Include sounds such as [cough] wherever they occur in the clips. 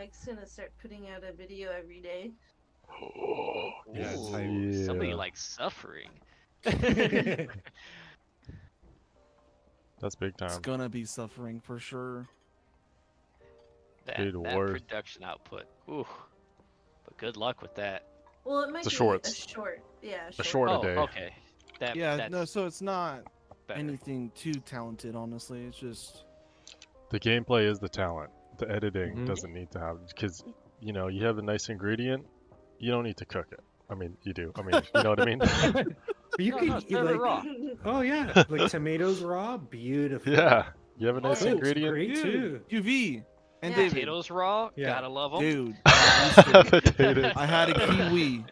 Mike's gonna start putting out a video every day. Oh, Yeah, Ooh, type. Somebody Yeah. likes suffering. [laughs] That's big time. It's gonna be suffering for sure. That, Good that production output. Ooh. But good luck with that. Well, it might The be shorts. a short. Yeah, a A short. short a oh, day. okay. That, yeah, that's no, so it's not better. anything too talented, honestly. It's just The gameplay is the talent. The editing Mhm. doesn't need to have because you know you have a nice ingredient. You don't need to cook it. I mean, you do. I mean, you know what I mean? [laughs] [laughs] But you No, can no, eat like raw. oh yeah, [laughs] like tomatoes raw, beautiful. yeah. You have a nice Oh, ingredient. great too. Dude, UV and Yeah. David. Potatoes raw. Yeah. Gotta love them. Dude, I Potatoes. I had a kiwi.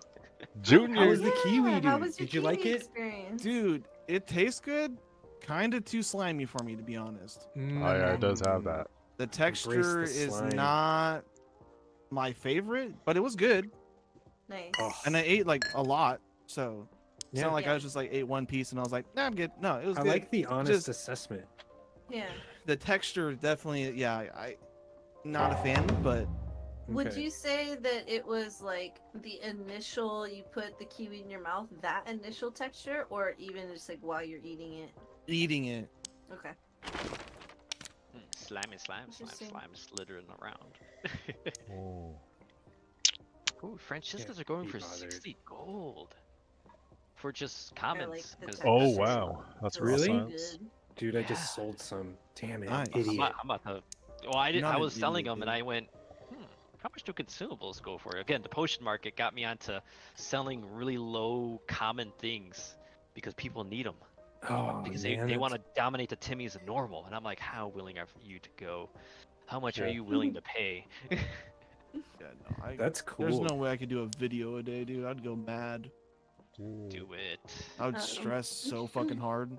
Junior, How Junior. was the kiwi, dude? How was your Did you like it? Experience? Dude, it tastes good. Kind of too slimy for me, to be honest. Oh yeah, it does have Mm. that. The texture is not my favorite, but it was good. Nice. Oh. And I ate like a lot, so it's Yeah. not like I was just like ate one piece and I was like, nah, I'm good. No, it was I good. like the honest Just- assessment. Yeah. the texture definitely. Yeah, I, I not a fan, but Would you say that it was like the initial you put the kiwi in your mouth, that initial texture, or even just like while you're eating it? eating it. Okay. Slimy slime, slime, slime slithering around. Oh. [laughs] Ooh, Franciscans are going for bothered. 60 gold. For just I like comments. the 'cause texture. Oh wow, that's real Really? so good. Dude, I Yeah. just sold some. Damn it, Nice. I'm idiot. about, I'm about to. Well, I did. Not I was selling them, and. I went, hmm, how much do consumables go for? Again, the potion market got me onto selling really low common things because people need them Oh, because man, they, they want to dominate the Timmy's of normal, and I'm like, how willing are you to go? How much are you willing to pay? [laughs] Yeah, no, I, That's cool. there's no way I could do a video a day, dude. I'd go mad. do it. I would stress so [laughs] fucking hard.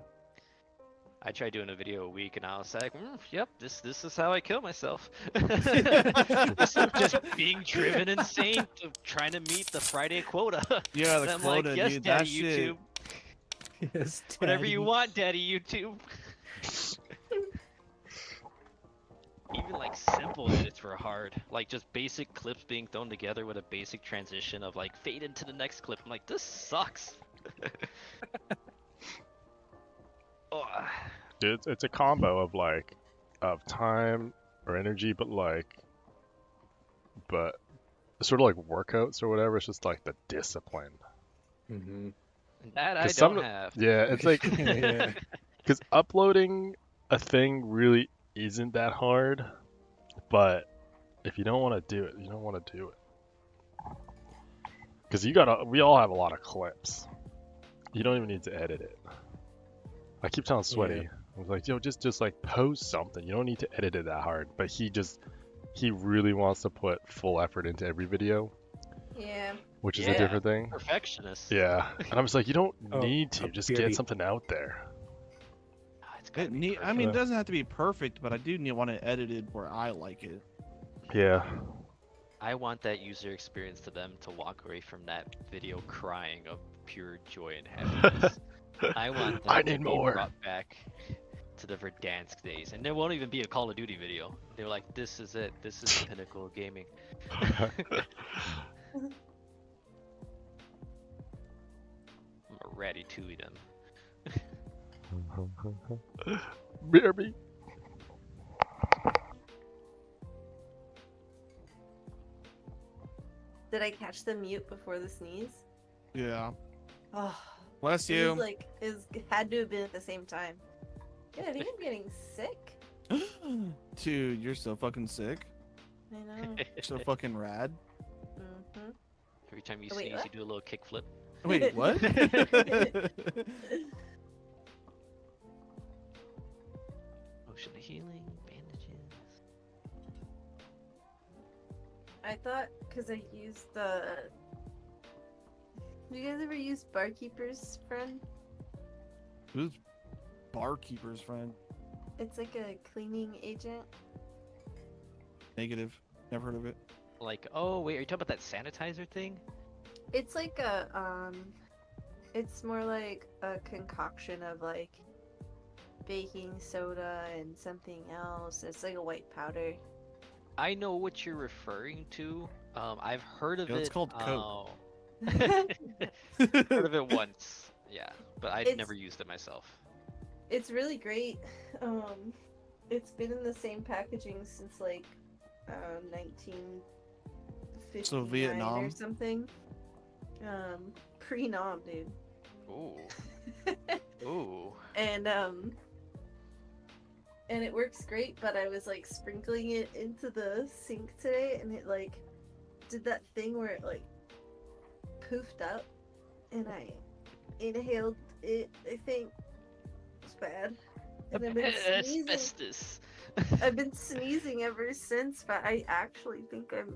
I tried doing a video a week, and I was like, mm, "Yep, this this is how I kill myself." [laughs] just, just being driven insane, to trying to meet the Friday quota. Yeah, And the quota, like, "Yes, dude. Daddy that shit. YouTube, Yes, [laughs] whatever you want, Daddy YouTube." Even like simple edits were hard, like just basic clips being thrown together with a basic transition of like fade into the next clip. I'm like, this sucks. [laughs] oh, Dude, It's, it's a combo of like of time or energy, but like, but sort of like workouts or whatever. It's just like the discipline. Mhm. That I 'Cause some don't of- have. Yeah, it's like [laughs] Yeah. because [laughs] uploading a thing really isn't that hard, but if you don't want to do it, you don't want to do it. Because you gotta, we all have a lot of clips. You don't even need to edit it. I keep telling Sweaty, I was like, yo, just just like post something. You don't need to edit it that hard. But he just, he really wants to put full effort into every video, Yeah. Which is Yeah. a different thing. Perfectionist. Yeah, and I was like, you don't [laughs] Oh, need to. Just beardy. get something out there. Ah, It's gotta It be need, I mean, it doesn't have to be perfect, but I do need want it edited where I like it. Yeah. I want that user experience to them to walk away from that video crying of pure joy and happiness. [laughs] I want them I to need be more. brought back to the Verdansk days, and there won't even be a Call of Duty video. They're like, "This is it. This is the pinnacle of gaming." [laughs] I'm ready to eat them. [laughs] Baby. Did I catch the mute before the sneeze? Yeah. Oh, Bless you. was like it was, had to have been at the same time. Yeah, I think I'm getting sick. [gasps] Dude, you're so fucking sick. I know. You're so fucking rad. hmm Every time you Oh, wait, sneeze, what? you do a little kickflip. Wait, [laughs] what? Motion healing, bandages. I thought because I used the. Have you guys ever use Bar Keepers Friend? Who's barkeeper's friend? It's like a cleaning agent. Negative. Never heard of it. Like, oh wait, are you talking about that sanitizer thing? It's like a um, it's more like a concoction of like baking soda and something else. It's like a white powder. I know what you're referring to. Um, I've heard of Yeah, it. it's called Coke. oh. [laughs] heard of it once. Yeah, but I'd It's- never used it myself. It's really great. [laughs] Um, it's been in the same packaging since like uh, 1959 So Vietnam? or something. Um, pre-nom, dude. Ooh. [laughs] Ooh. and um and it works great but i was like sprinkling it into the sink today and it like did that thing where it like poofed up and i inhaled it i think it's bad and i've been [laughs] sneezing Asbestos. i've been sneezing ever since but i actually think i'm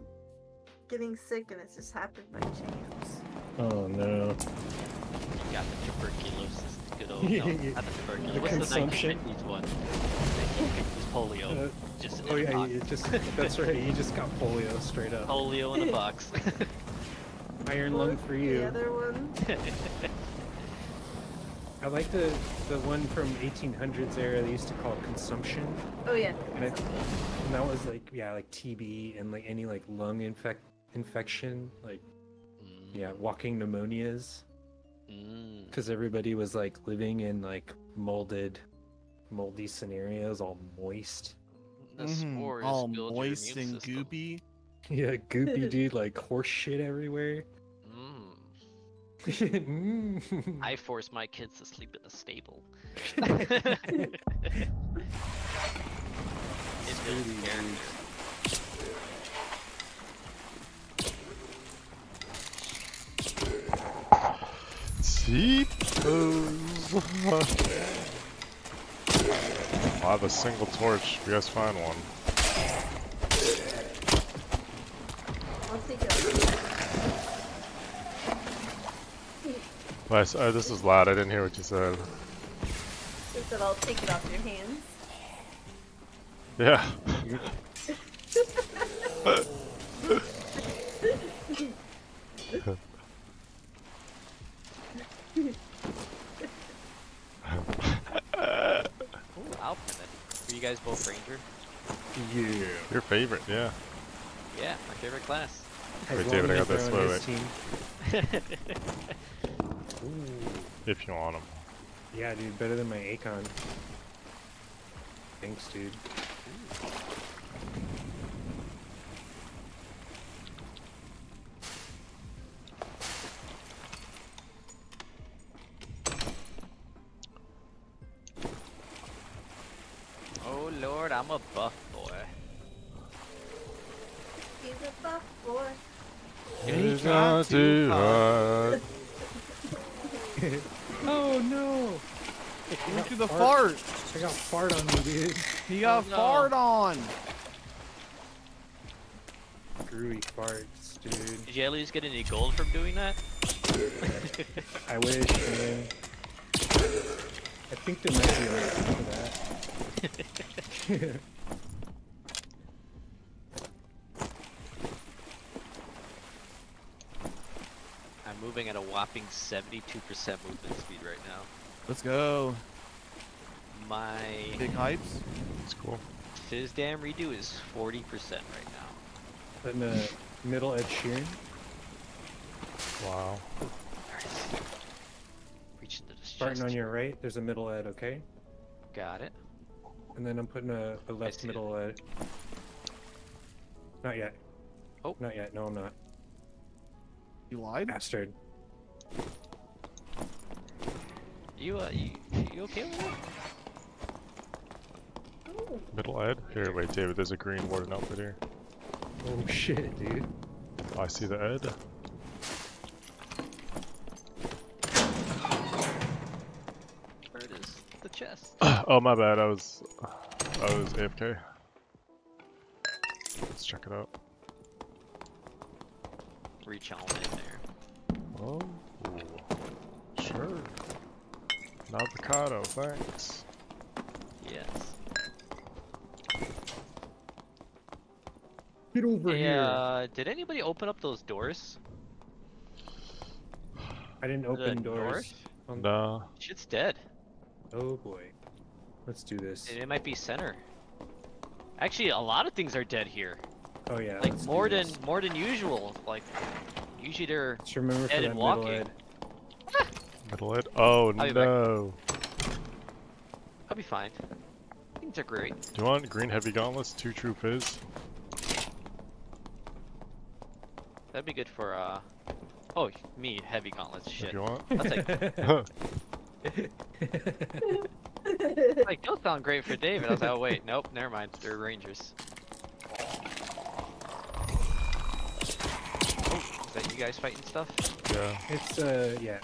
getting sick and it's just happened by chance Oh no. You got the tuberculosis. Good old. Yeah, No, yeah, not the tuberculosis. the What's consumption. the 1950s one? 1950s polio. Uh, just oh yeah, box. you just that's right. You just got polio straight up. Polio in a box. [laughs] Iron lung for you. the other one [laughs] I like the the one from 1800s era. They used to call it consumption, oh yeah and, I, and that was like yeah, like TB and like any like lung infect infection, like yeah, walking pneumonias. Mm. because everybody was like living in like molded moldy scenarios all moist The Mhm, spores all moist and system. goopy. yeah goopy [laughs] dude like horse shit everywhere Mm. [laughs] Mm. I force my kids to sleep in the stable. It's [laughs] it builds really character. T-pose. I have a single torch. If you guys find one. i'll take it Nice. Uh, this is loud. I didn't hear what you said. Just that I'll take it off your hands. Yeah. [laughs] [laughs] Ooh, Alphabet. Were you guys both Ranger? yeah Your favorite, yeah. Yeah, my favorite class. As Wait, David, I got this. they're Wait, his team. Ooh. [laughs] If you want them. yeah dude better than my Akon thanks dude oh lord, I'm a buff boy. He's a buff boy. It's It's not not too too hot. [laughs] oh no Look at the fart. I got fart on me dude He got Oh, no. fart on. screwy farts dude Did you at least get any gold from doing that? [laughs] I wish man I think there might be a reason for that [laughs] [laughs] I'm moving at a whopping 72% movement speed right now. Let's go. My Big hypes. It's cool. Fizz Dam redo is 40% right now. Putting a middle edge Sheeran. Wow. Nice. Reaching the Starting on your right, there's a middle ed, okay? Got it. And then I'm putting a, a left see it. middle ed. Not yet. Oh. Not yet. No, I'm not. You lied? Bastard. You uh, you, you okay with that? Middle ed? Here, wait, David, there's a green warden outfit here. Oh shit, dude. I see the ed. Where it is? The chest. [sighs] oh, my bad. I was, I was AFK. Let's check it out. Reach on in there. Oh, sure. An avocado, thanks. Yes. Get over Hey, here. uh, did anybody open up those doors? I didn't the open doors. north? on- Nah. Shit's dead. Oh boy. Let's do this. It, it might be center. Actually, a lot of things are dead here. Oh yeah. Like let's do more than this. more than usual. Like usually they're Just remember for dead that and middle walking. ed. Middle it. Oh I'll be no. I'll be fine. Things are great. Do you want green heavy gauntlets? Two true fizz. That'd be good for uh. Oh, me heavy gauntlets. If Shit. you want. I'll take. [laughs] [laughs] [laughs] [laughs] Like those sound great for David. I was like, oh wait, nope, never mind. They're rangers. Oh, is that you guys fighting stuff? yeah. it's uh yeah.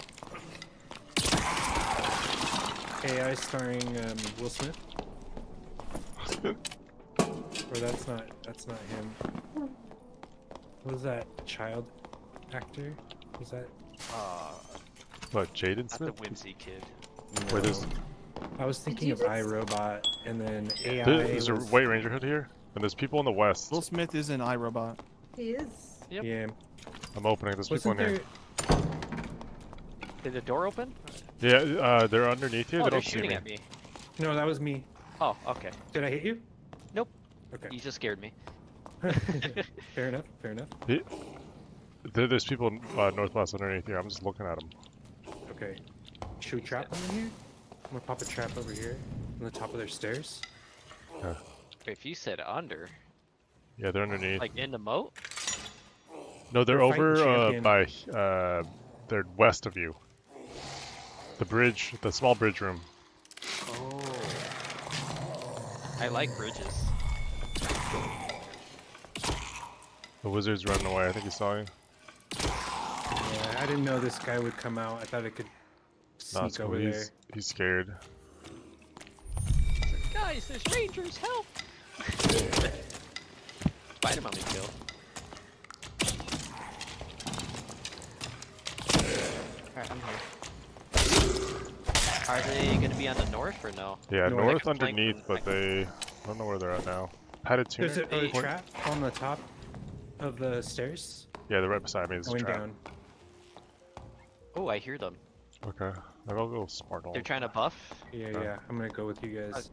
AI starring um, Will Smith. [laughs] Or that's not that's not him. What was that child actor? Was that? What, Jaden not the Smith? whimsy kid. Wait, there's, I was thinking of just- I, Robot, and then AI. there- there's a White Ranger hood here, and there's people in the west. Will Smith is an I, Robot. he is. Yep. Yeah. I'm opening. There's people in Wasn't here. Did the door open? Yeah, uh, they're underneath you. oh, they they're don't see shooting me. at me. No, that was me. Oh, okay. Did I hit you? Nope. Okay. You just scared me. [laughs] fair enough. Fair enough. There, there's people uh, northwest underneath here. I'm just looking at them. Okay. Should we trap them in here? I'm gonna pop a trap over here on the top of their stairs. If you said under, Yeah, they're underneath. like in the moat. no, they're We're over uh, by. Uh, they're west of you. The bridge, the small bridge room. Oh. I like bridges. The wizard's running away. I think he saw you. Yeah, I didn't know this guy would come out. I thought it could No, it's sneak cool. over there. He's, he's scared. Guys, there's rangers, help! Spider-Man we kill. Alright, I'm here. Are they gonna be on the north or no? Yeah, No, north like flank underneath, them, but they. I don't know where they're at now. Padded tuner. There's a, a trap on the top of the stairs. Yeah, they're right beside me. There's a trap. down. Oh, I hear them. Okay. I'll go a little smart They're trying to buff. Yeah, Okay. yeah. I'm gonna go with you guys.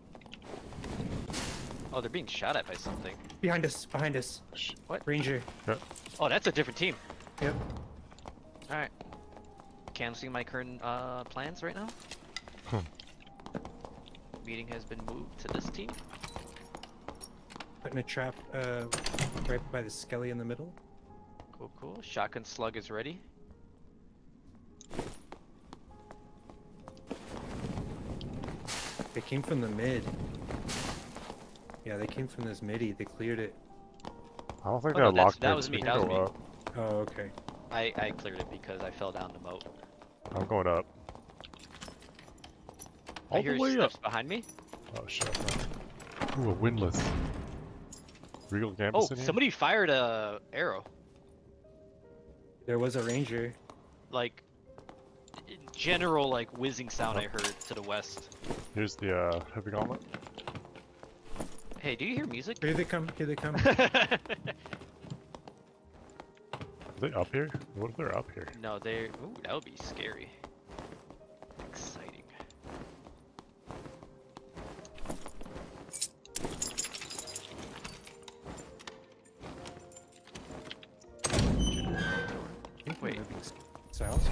Oh, they're being shot at by something. Behind us. Behind us. Sh- What? Ranger. Yep. Oh, that's a different team. Yep. Alright. Canceling my current uh, plans right now. Hmm. Meeting has been moved to this team. Putting a trap uh, right by the skelly in the middle. Cool, cool. Shotgun slug is ready. They came from the mid. Yeah, they came from this midi. They cleared it. I don't think Oh, they no, had that's- locked that in, was me, that was me. up. Oh, okay. I, I cleared it because I fell down the moat. I'm going up. All I hear the way up. steps behind me. Oh shit. no. Ooh, a windlass. Regal Gambeson Oh, somebody fired a arrow. There was a ranger. Like, general like whizzing sound I heard to the west. Here's the uh, heavy gauntlet. Hey, do you hear music? Here they come. Here they come. [laughs] Are they up here? What if they're up here? no, they're. Ooh, that would be scary.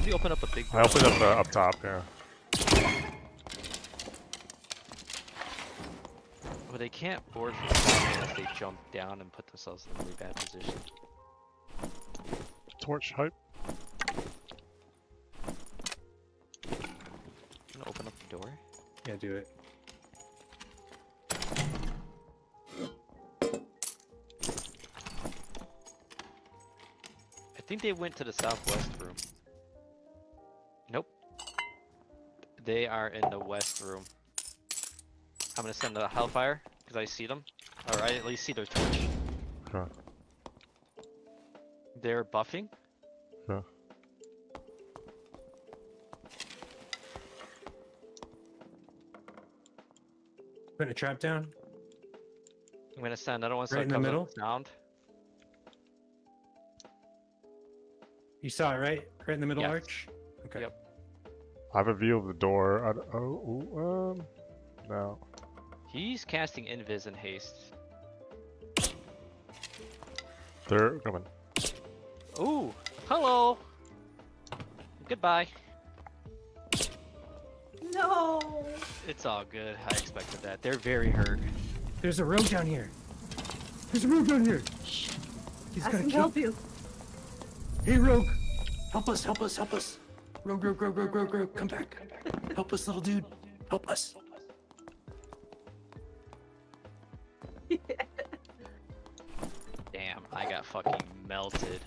Somebody open up a big I opened up the up top, yeah. Well, they can't board from the top unless they jump down and put themselves in a really bad position. Torch hype. I'm gonna open up the door. Yeah, do it. I think they went to the southwest room. They are in the west room. I'm gonna send the Hellfire, because I see them. Or I at least see their torch. Okay. They're buffing. Yeah. Putting a trap down. I'm gonna send another one so Right it in the comes up middle? with sound. You saw it, right? Right in the middle Yes. arch? Okay. Yep. I have a view of the door. I d oh, ooh, um, no. He's casting Invis and Haste. They're coming. Ooh, hello. Goodbye. No. It's all good. I expected that. They're very hurt. There's a rogue down here. There's a rogue down here. He's I gonna can kill. help you. Hey, rogue. Help us! Help us! Help us! Rogue, rogue, rogue, rogue, rogue, rogue. Come back. Help us, little dude. Help us. [laughs] Damn, I got fucking melted.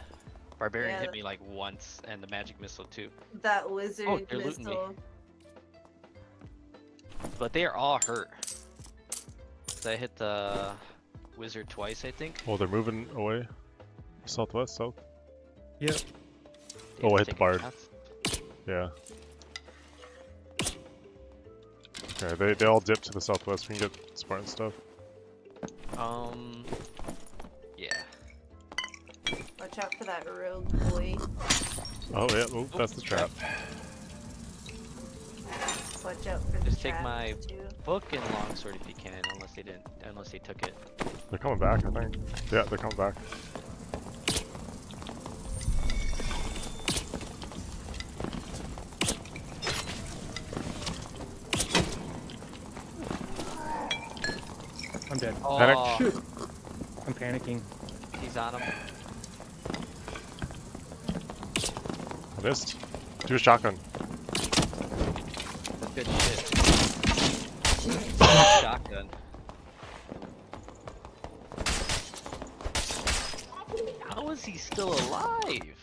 Barbarian Yeah. hit me like once, and the magic missile too. That wizard Oh, they're looting me. But they are all hurt. 'Cause I hit the wizard twice, I think. Oh, they're moving away. Southwest, south. Yep. Damn, Oh, I hit the taking bard. shots. Yeah. Okay, they, they all dip to the southwest. We can get Spartan stuff. Um. Yeah. Watch out for that rogue boy. Oh, yeah. Oh, that's the trap. Watch out for the Just take my- too. Book and longsword if you can, unless they didn't, unless they took it. They're coming back, I think. Yeah, they're coming back. I'm dead. Panic. Oh, Shoot. I'm panicking. he's on him. I missed. Do a shotgun. That's good shit. Shotgun. How is he still alive?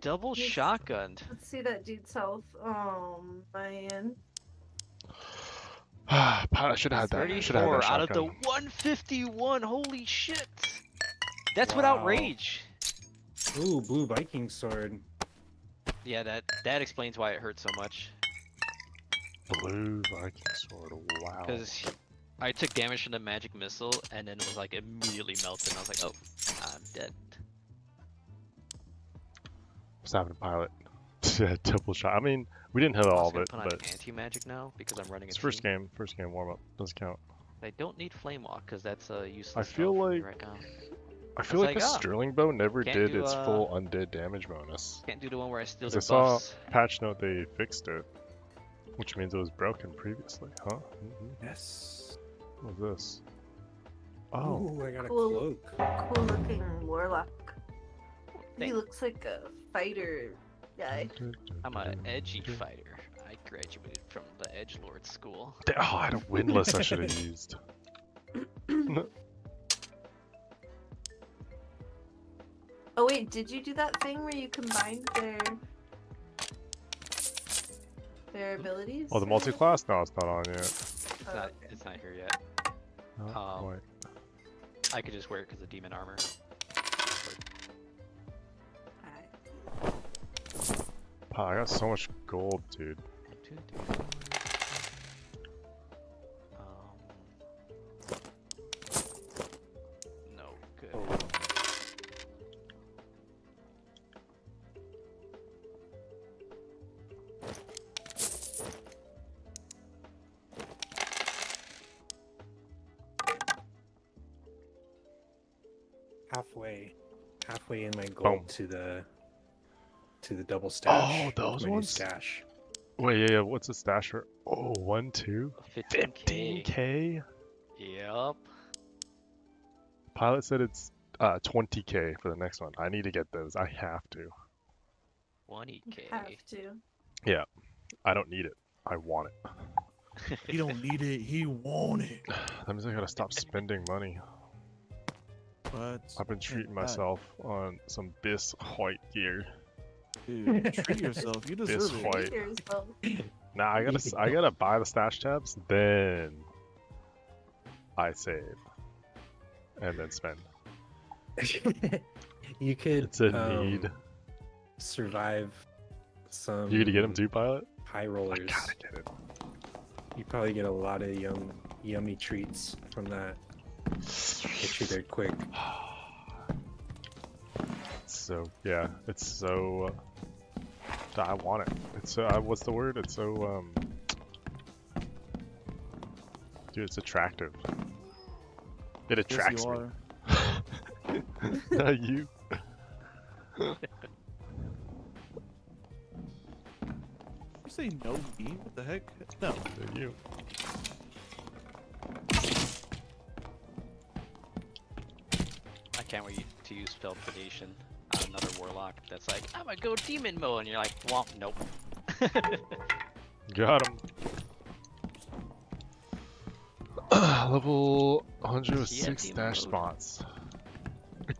Double He's- shotgunned. Let's see that dude's health. Oh man. [sighs] I should have had that. Should have had 34 that out of the 151. Holy shit! That's Wow. without rage. Ooh, blue Viking sword. Yeah, that that explains why it hurt so much. Blue Viking sword. Wow. Because I took damage from the magic missile and then it was like immediately melted. And I was like, oh, I'm dead. What's happening, pilot? [laughs] Yeah, Double shot. I mean, we didn't hit I'm all also of gonna it, put on but anti-magic now because I'm running it's first team. game. First game warm up doesn't count. I don't need flame walk because that's a useless. I feel spell for me like- right now. I feel It's like, like, the ah, Sterling bow never did do, its uh, full undead damage bonus. Can't do the one where I steal 'Cause their I saw- Patch note they fixed it, which means it was broken previously, huh? Mhm. Yes. What was this? Oh, Ooh, I got a cloak. Cool looking warlock. He looks like a fighter guy. I'm a edgy fighter. I graduated from the Edge Lord school. [laughs] Oh, I had a windlass I should have used. [laughs] Oh wait, did you do that thing where you combined their their abilities? Oh, the multi-class? No, it's not on yet. It's Oh, not. okay. It's not here yet. Oh, Um, wait. I could just wear it because of demon armor. Wow, I got so much gold, dude. Um, no good. Oh. Halfway, halfway in my gold Boom. to the to the double stash. Oh, those my new ones? Stash. Wait, yeah, yeah. What's the stash for? Oh, one, two, 15k. 15k. Yep. Pilot said it's uh 20k for the next one. I need to get those. I have to. 20k. have to. Yeah. I don't need it. I want it. [laughs] He don't need it. He want it. [sighs] That means I gotta stop spending money. But I've been treating myself on some Bis white gear. Dude, [laughs] treat yourself. You Bis deserve it. white. Here's both. Nah, I gotta, I gotta buy the stash tabs, then I save, and then spend. [laughs] you could It's a um, need. survive some You gonna get them too, pilot? high rollers. I rollers. gotta get it. You probably get a lot of yum yummy treats from that. Get you there quick. [sighs] So yeah, it's so. I want it. It's so. Uh, what's the word? It's so. Um. Dude, it's attractive. It Yes, attracts you me. [laughs] Not you. You say no me? What the heck? No. Not you. I can't wait to use spell predation on another warlock that's like, I'm gonna go demon mode, and you're like, well, nope. [laughs] Got him. [clears throat] Level 106 demon dash mode. spots.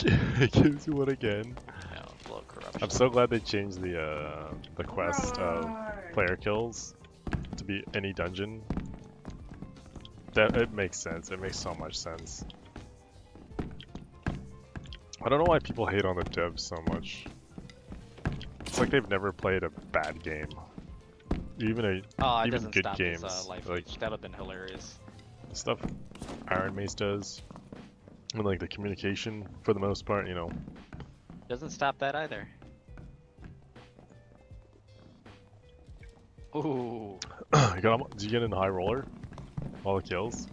it gives you one again. no. I'm so glad they changed the uh, the quest of player kills to be any dungeon. That it makes sense. It makes so much sense. I don't know why people hate on the devs so much. It's like they've never played a bad game. Even a Oh, even good stop his uh, life like- That'd have been hilarious. stuff Ironmace does, and like the communication for the most part, you know. Doesn't stop that either. Ooh. [coughs] you got, did you get in the high roller? All the kills?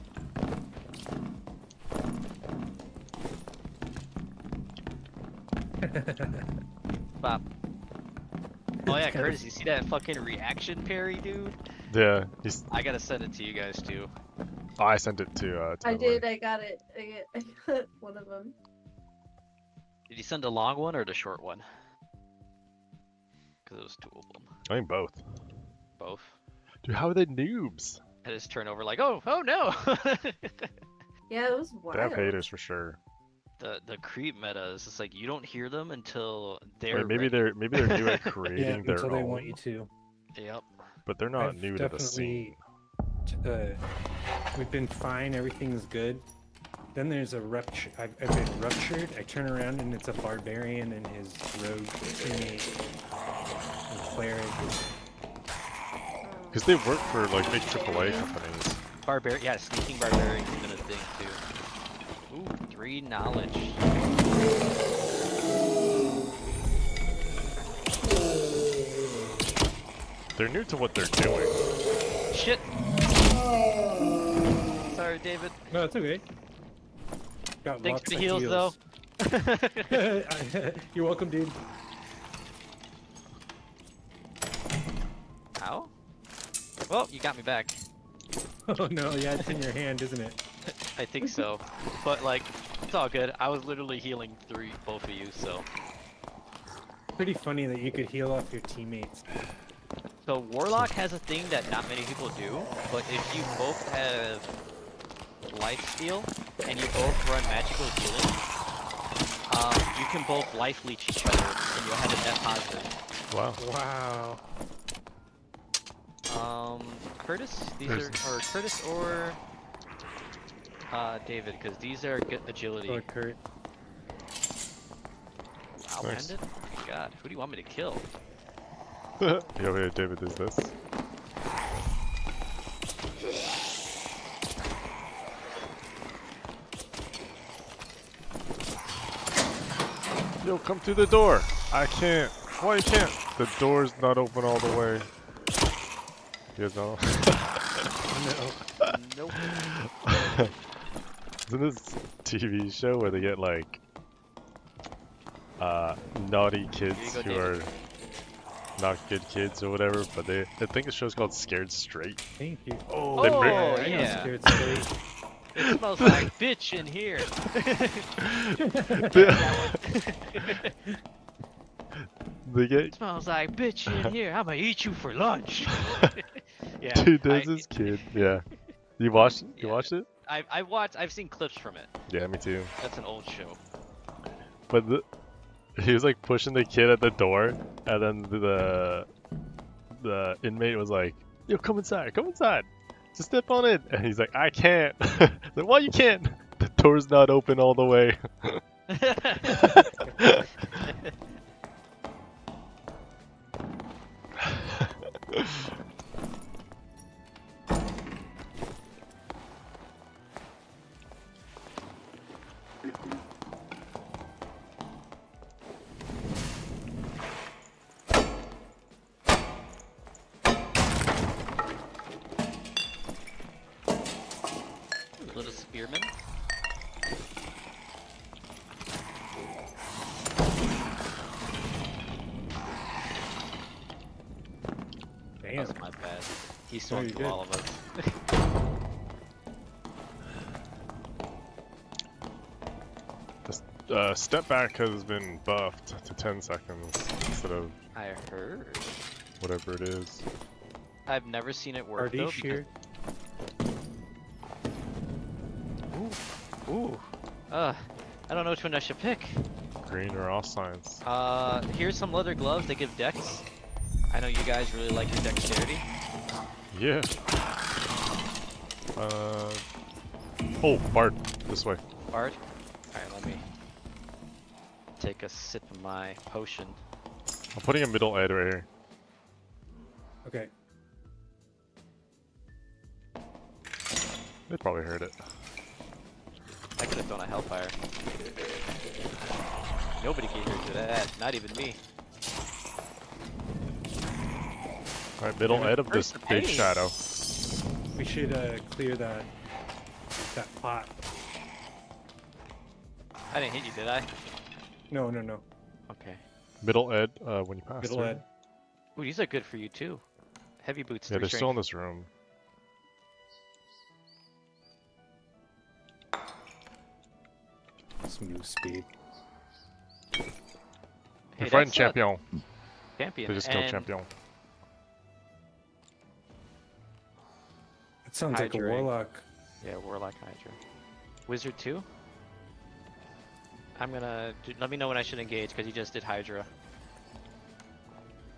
Bop. Oh yeah, Curtis, you see that fucking reaction parry, dude? Yeah, he's. I gotta send it to you guys too. Oh, I sent it to. Uh, I Tyler. did. I got it. I get. [laughs] I got one of them. Did you send a long one or the short one? Because it was two of them. I think both. Both. Dude, how are they noobs? I just turn over like, oh, oh no! [laughs] Yeah, it was wild. They have haters for sure. The the creep meta is just like you don't hear them until they're mean, maybe ready. they're maybe they're new at [laughs] Yeah, creating their until they want you to. Yep. but they're not I've new to the scene. definitely, Uh, we've been fine. Everything's good. Then there's a rupture. I've, I've been ruptured. I turn around and it's a barbarian and his rogue teammate, and cleric. Because they work for like big AAA companies. Barbarian, yeah, sneaking barbarian has been a thing too. Ooh, three knowledge. They're new to what they're doing. Shit. Sorry, David. No, it's okay. Got Thanks lots for of the heals, though. [laughs] [laughs] You're welcome, dude. How? Well, you got me back. [laughs] Oh no, yeah, it's in your hand, isn't it? I think so. but like, it's all good. I was literally healing three, both of you, so. Pretty funny that you could heal off your teammates. So Warlock has a thing that not many people do, but if you both have life steal and you both run magical healing, um, you can both life leech each other and you'll have a net positive. Wow. Wow. Um, Curtis, these There's- are or Curtis or uh, David, because these are good agility. Oh, Kurt. Wow, Nice. Bandit? God, who do you want me to kill? yeah, wait, David does this. Yo, come through the door. I can't. Why you can't? The door's not open all the way. You guys know? No. [laughs] nope. [laughs] Isn't this TV show where they get like uh, naughty kids go, who are not good kids or whatever? But they, I think the show's called Scared Straight. Thank you. Oh, they bring- Oh, I yeah. Scared Straight. It smells like bitch in here. [laughs] they get It smells like bitch in [laughs] here. I'm gonna eat you for lunch. [laughs] yeah. Dude, there's I, this kid. Yeah. You watched? You Yeah. watched it? I, I watched. I've seen clips from it. Yeah, me too. That's an old show. But the, [laughs] he was like pushing the kid at the door, and then the the inmate was like, "Yo, come inside, come inside, just step on it." And he's like, "I can't." [laughs] like, why you can't? [laughs] The door's not open all the way. Uh, step back has been buffed to 10 seconds instead of I heard. whatever it is. I've never seen it work though. Ardish here. Ooh. Ooh. Uh, I don't know which one I should pick. Green or off science. Uh, here's some leather gloves. They give dex. I know you guys really like your dexterity. Yeah. Uh. Oh, Bard, this way. Bard. Alright, let me take a sip of my potion. I'm putting a middle ed right here. Okay. They probably heard it. I could have thrown a hellfire. Nobody can hear to that, not even me. Alright, middle Damn it, ed of this big shadow. We should uh, clear that that pot. I didn't hit you, did I? No, no, no. Okay. Middle ed, uh, when you pass Middle through. ed. Ooh, these are good for you too. Heavy boots. Yeah, they're still in this room. Some new speed. Hey, We're fighting champion. champion. They just killed and champion. That sounds like a warlock. Yeah, Warlock Hydra. Wizard too? I'm gonna do, let me know when I should engage because he just did Hydra.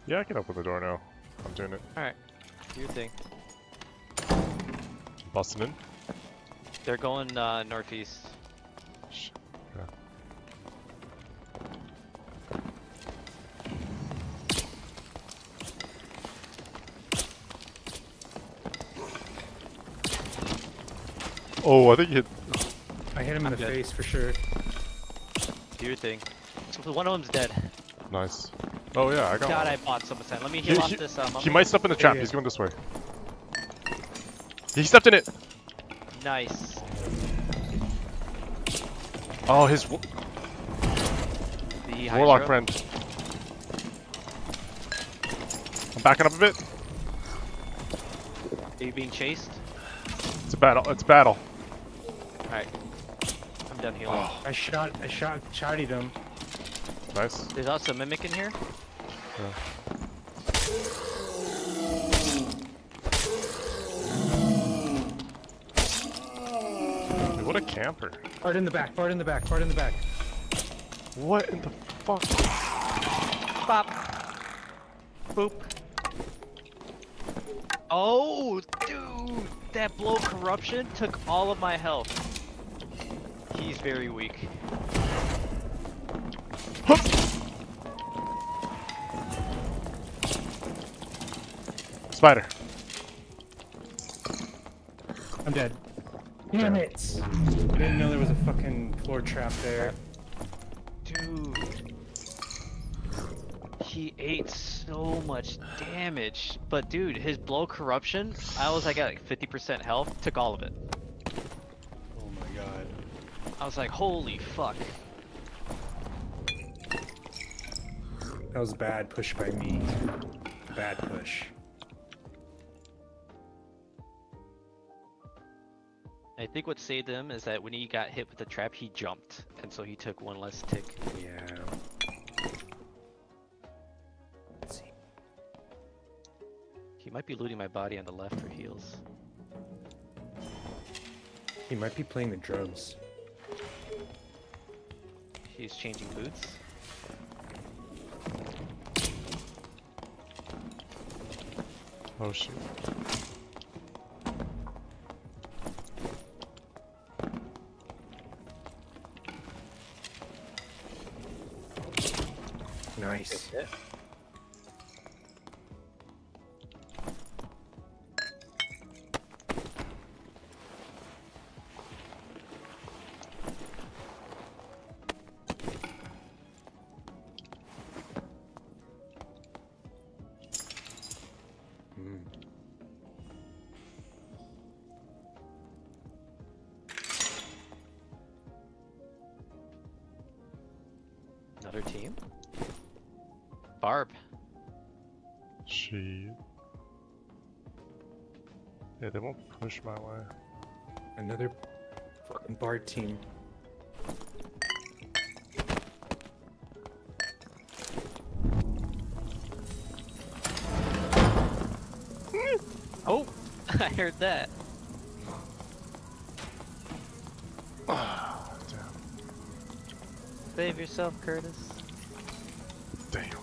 Yeah, I can open the door now. I'm doing it. Alright, do your thing. Busting in. They're going uh, northeast. Yeah. Oh, I think you hit. I hit him in I'm the dead. face for sure. Do your thing. One of them's dead. Nice. Oh yeah, I got God, one. I bought some percent. Let me He- heal off he- this. Um, He might step in the trap. He's going this way. He stepped in it. Nice. Oh, his wa- The warlock Hydra. friend. I'm backing up a bit. Are you being chased? It's a battle. It's a battle. Alright. I'm done healing. Oh, I shot. I shot. Shotted him. nice. There's also a mimic in here. Dude, what a camper. Part in the back. part in the back. part in the back. What in the fuck? Bop. Boop. Oh, dude, that blow corruption took all of my health. He's very weak. Spider. I'm dead. Damn it! I didn't know there was a fucking floor trap there. Dude. He ate so much damage. But dude, his blow corruption, I was like at like 50% health, took all of it. My god. I was like, holy fuck. That was a bad push by me. Bad push. I think what saved him is that when he got hit with the trap, he jumped. And so he took one less tick. Yeah. Let's see. He might be looting my body on the left for heals. He might be playing the drums. He's changing boots. Oh shoot. Nice. They push my way. Another fucking bar team. Oh, [laughs] I heard that. [sighs] Save yourself, Curtis. Damn.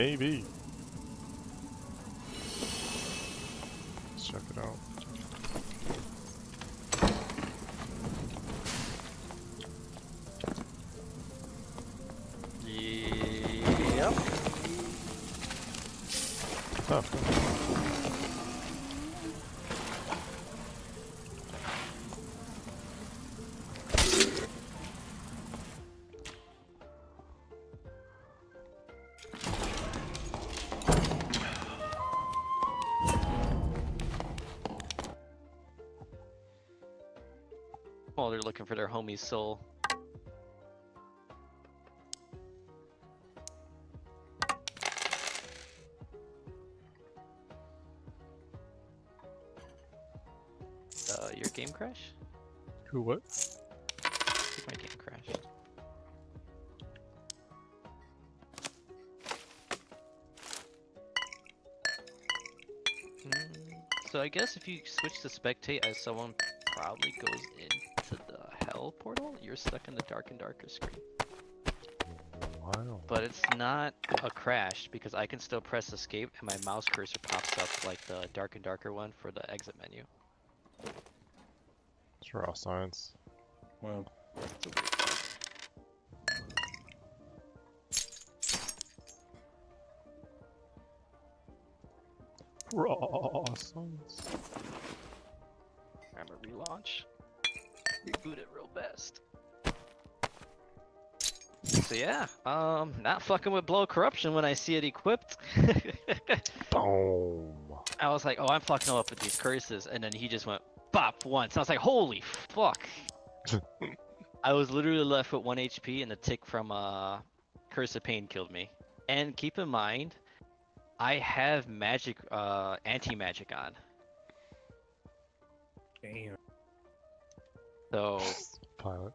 Maybe. Looking for their homie's soul. Uh, your game crash? Who what? My game crashed. Hmm, So I guess if you switch to spectate as someone probably goes into the hell portal, you're stuck in the dark and darker screen. Wow. But it's not a crash because I can still press escape and my mouse cursor pops up like the dark and darker one for the exit menu. It's raw science. Well, It's a weird bug. Raw science. Remember relaunch? Reboot it real best. So yeah, um, not fucking with blow corruption when I see it equipped. [laughs] Boom. I was like, oh, I'm fucking up with these curses, and then he just went bop once. I was like, holy fuck. [laughs] I was literally left with one HP, and the tick from uh, Curse of Pain killed me. And keep in mind, I have magic, uh, anti-magic on, damn. so Pilot.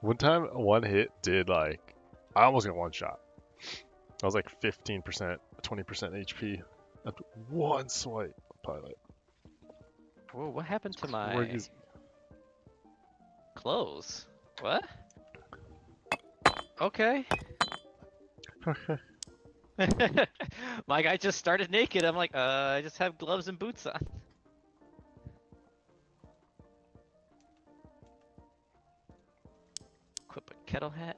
One time, one hit did like, I almost got one shot. I was like 15%, 20% HP. After one swipe, pilot. Whoa, what happened to my Crazy. clothes? What? Okay. [laughs] [laughs] my guy just started naked. I'm like, uh, I just have gloves and boots on. Kettle hat.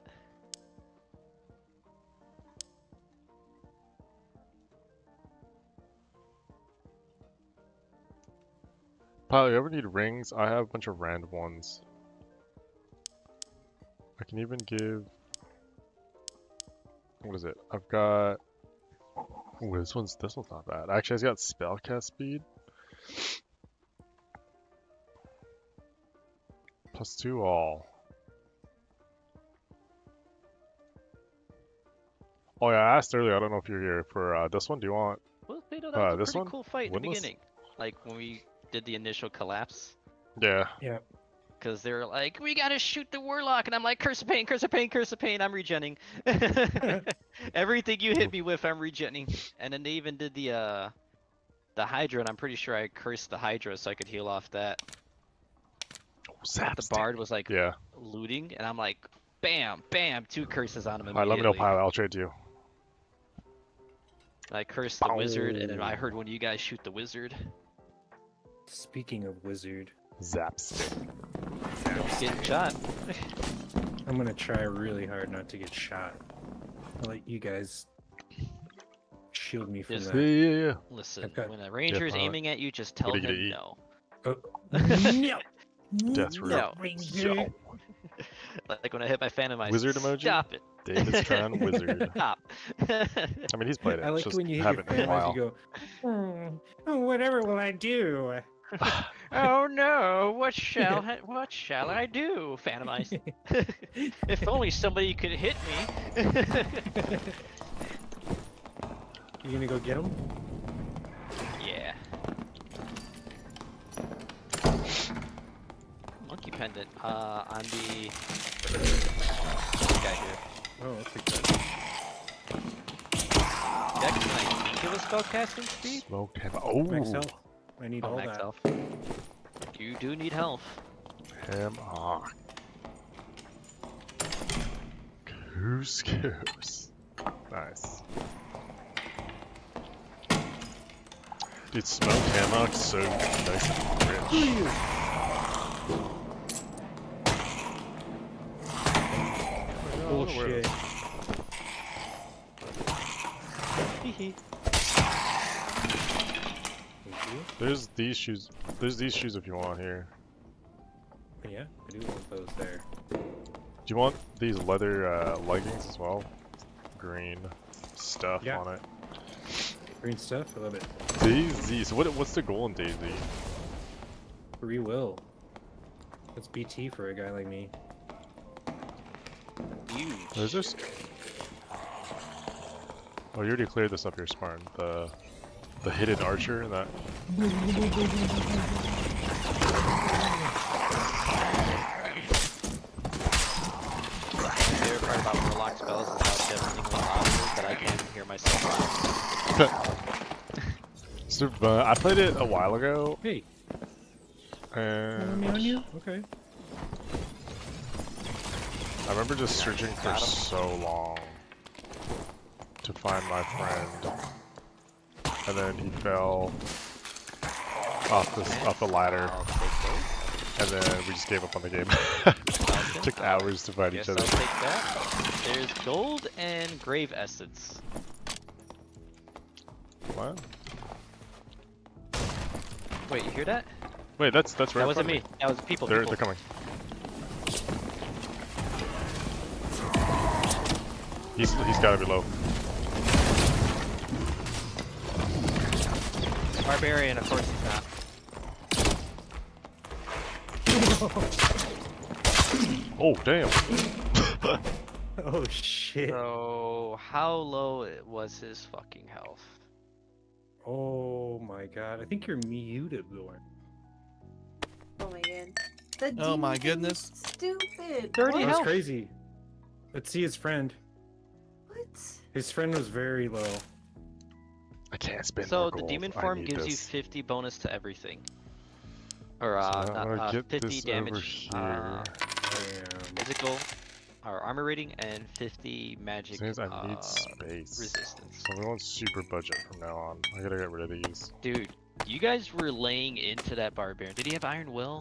Pilot, you ever need rings? I have a bunch of random ones. I can even give. What is it? I've got. Ooh, this one's this one's not bad. Actually, it's got spellcast speed. Plus two all. Oh yeah, I asked earlier. I don't know if you're here for uh, this one. Do you want? Well, you know, that Uh, was a this pretty one? cool fight in the beginning. Like when we did the initial collapse. Yeah. Yeah. Because they're like, we gotta shoot the warlock, and I'm like, curse of pain, curse of pain, curse of pain. I'm regenning. [laughs] [laughs] Everything you hit me with, I'm regenning. And then they even did the uh, the Hydra, and I'm pretty sure I cursed the Hydra so I could heal off that. Zap The bard was like Yeah. looting, and I'm like, bam, bam, two curses on him Alright, let me know, immediately. pilot. I'll trade to you. I cursed the wizard, and then I heard one of you guys shoot the wizard. Speaking of wizard, Zap stick. Getting shot. I'm gonna try really hard not to get shot. I'll let you guys shield me from Yes. Yeah, that. yeah, yeah. Listen, got when a ranger is aiming at you, just tell are you him eat? no. Oh. [laughs] no. Death. No. Ranger. [laughs] Like when I hit my phantomize. Wizard emoji? Stop it. David's [laughs] trying wizard. [laughs] Stop. I mean, he's played it. I like just when you hit your haven't in a eyes, while. you go, "Hmm, whatever will I do? [laughs] oh no! What shall ha- what shall I do? Phantomize. if only somebody could hit me. You gonna go get him? yeah. Monkey pendant. Uh, on the guy here. Oh, I'll take that. Dex, can I give a spell casting speed? Smoke him. Oh, Myself. I need Oh, all max that. health. You do need health. him on. Goose goose. Nice. Dude, smoked hammock's so nice and rich. Bullshit. Thank you. There's these shoes. There's these shoes if you want here. Yeah, I do want those there. Do you want these leather uh, leggings as well? Green stuff Yeah. on it. Green stuff, I love it. Daisy. So what? What's the goal in Daisy? Free will. That's BT for a guy like me. Huge. There's this. Oh, you already cleared this up here, Spartan. The the hidden archer and that. My about warlock spells [laughs] is how deafeningly that I can't hear myself. Super fun. I played it a while ago, Hey, and me on you? Okay. I remember just searching for so long to find my friend, and then he fell off the off the ladder, oh, and then we just gave up on the game. [laughs] Took hours to find Guess each I'll other. take that. There's gold and grave essence. What? Wait, you hear that? Wait, that's that's right. That wasn't me. That was people. They're people. they're coming. He's he's gotta be low. Barbarian, of course he's not. [laughs] Oh damn! [laughs] Oh shit. So, how low it was his fucking health? Oh my god. I think you're muted, Lauren. Oh my god. The Oh my demon thing is goodness. Stupid. Dirty What? That's hell. crazy. Let's see his friend. What? His friend was very low. I can't spin So more the gold. demon form need gives you 50 bonus to everything. Or uh, I'm not, uh, 50 damage uh, physical or armor rating and 50 magic As I uh, need space. resistance. So we want super budget from now on. I gotta get rid of these. Dude, you guys were laying into that barbarian. Did he have iron will?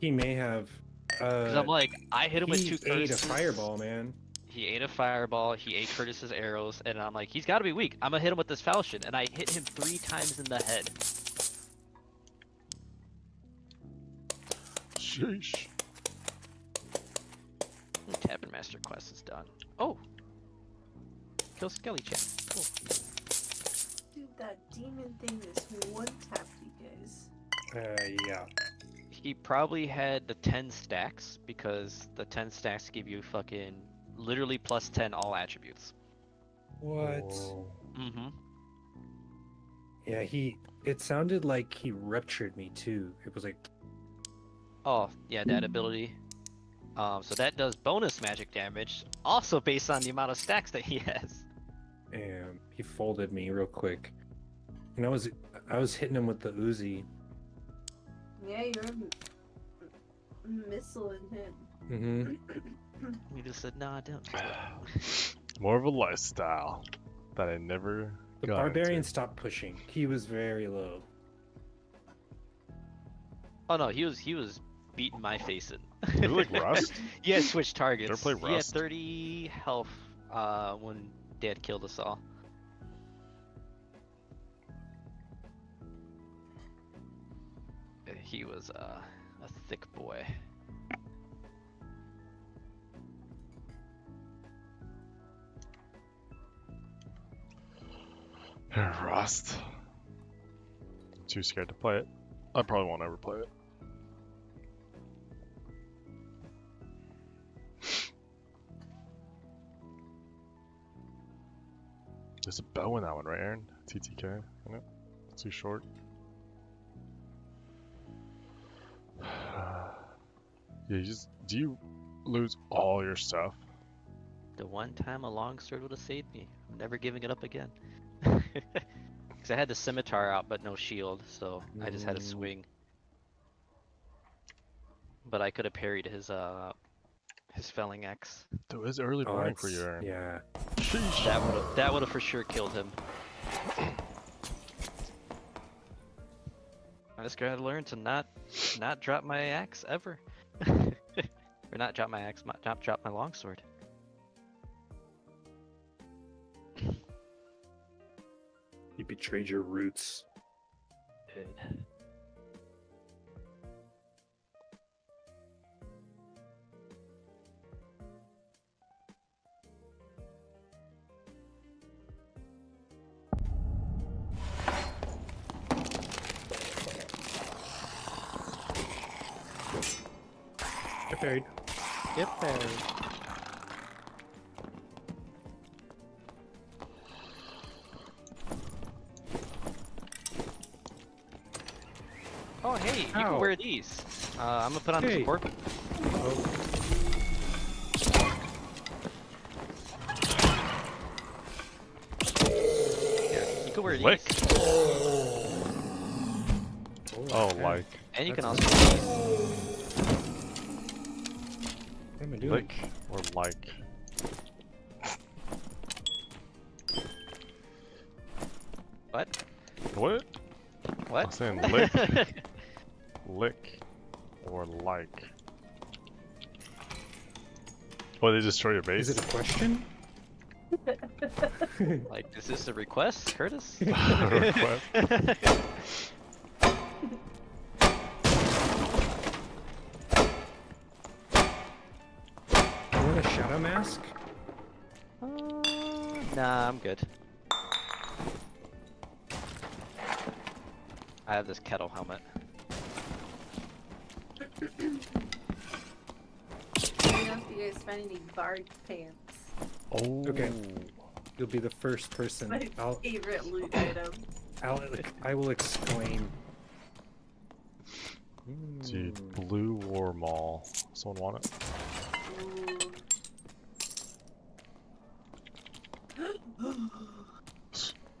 He may have. Because Uh, I'm like, I hit him with he two ate a fireball, man. He ate a fireball. He ate Curtis's arrows, and I'm like, he's got to be weak. I'm gonna hit him with this falchion, and I hit him three times in the head. Sheesh. Hmm, Tavern Master quest is done. Oh, kill Skelly Chat. Cool. Dude, that demon thing is one tapped you guys. Uh, yeah. He probably had the 10 stacks because the 10 stacks give you fucking literally plus 10 all attributes. What? Mm-hmm. Yeah, he. It sounded like he ruptured me too. It was like, Oh, yeah, that ability. Um, so that does bonus magic damage, also based on the amount of stacks that he [laughs] has. damn, he folded me real quick. And I was, I was hitting him with the Uzi. Yeah, you're a m- m- missile in him. Mm-hmm. [clears throat] He just said, nah, don't. [sighs] More of a lifestyle that I never The got barbarian into. stopped pushing. He was very low. Oh no, he was he was beating my face in. Is it like Rust? [laughs] He had switched targets. play Rust. He had 30 health uh, when Dad killed us all. He was uh, a thick boy. Rust. Too scared to play it. I probably won't ever play it. There's a bow in that one, right, Aaron? TTK. Isn't it? Too short. [sighs] yeah, you just do you lose all your stuff? The one time a longsword would have saved me. I'm never giving it up again. Because I had the scimitar out, but no shield, so I just had to Mm. swing. But I could have parried his uh his felling axe. It was early Oh, morning for that's- you, Aaron. Yeah. That would have that would have for sure killed him. [coughs] I just gotta learn to not not drop my axe ever, [laughs] or not drop my axe, not not drop my longsword. You betrayed your roots. Uh, I'm gonna put on the Hey. support. Oh, they destroy your base. Is it a question? [laughs] like, is this a request, Curtis? [laughs] Request? You want a shadow mask? Uh, nah, I'm good. I have this kettle helmet. [clears throat] Let me know if you guys find any bard pants. Oh. Okay. You'll be the first person. My I'll, favorite loot item. I'll, I will explain. Dude, blue war maul. Someone want it?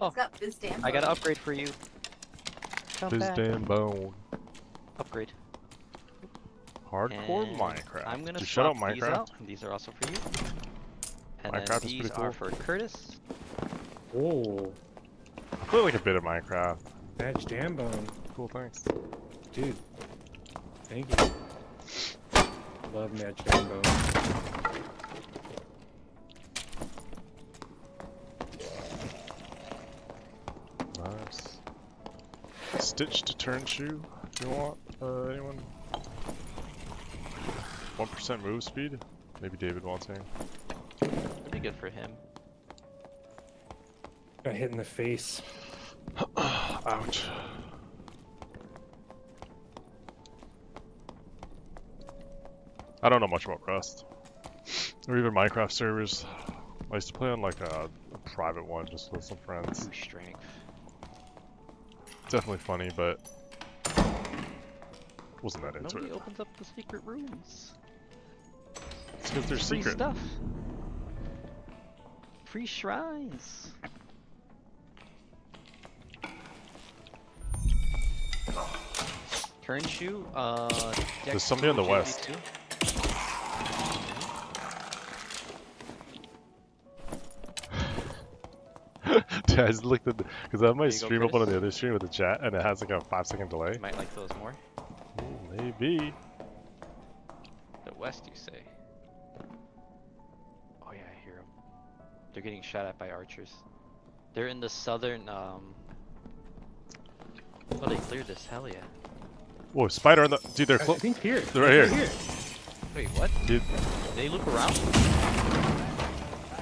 Oh. It's got I got an upgrade for you. Come Fizz back. Dan Bone. Upgrade. Hardcore And Minecraft. I'm gonna shut up, swap these Minecraft. out, these are also for you. And Minecraft then is these pretty are cool. for Curtis. Oh, I play like a bit of Minecraft. badge jambone. Cool, thanks. Dude. Thank you. Love Madge Jambone. Nice. Stitch to turn shoe, if you want. Uh, anyone? 1% move speed? Maybe David wants any. That'd be good for him. Got hit in the face. [clears throat] Ouch. I don't know much about Rust. Or even Minecraft servers. I used to play on like a, a private one just with some friends. Brute strength. Definitely funny, but wasn't that into Nobody it. opens up the secret rooms. Because they're Free secret. stuff. Free shrines. Turnshoe. Uh, There's somebody on the west. 2, [laughs] I just looked at because I have my go, stream open on the other stream with the chat, and it has like a five second delay. You might like those more. Maybe. The west, you say? They're getting shot at by archers. They're in the southern, um... Oh, they cleared this, hell yeah. Whoa, spider on the. Dude, they're I close. think here. They're right They're here. Wait, what? Dude, They loop around?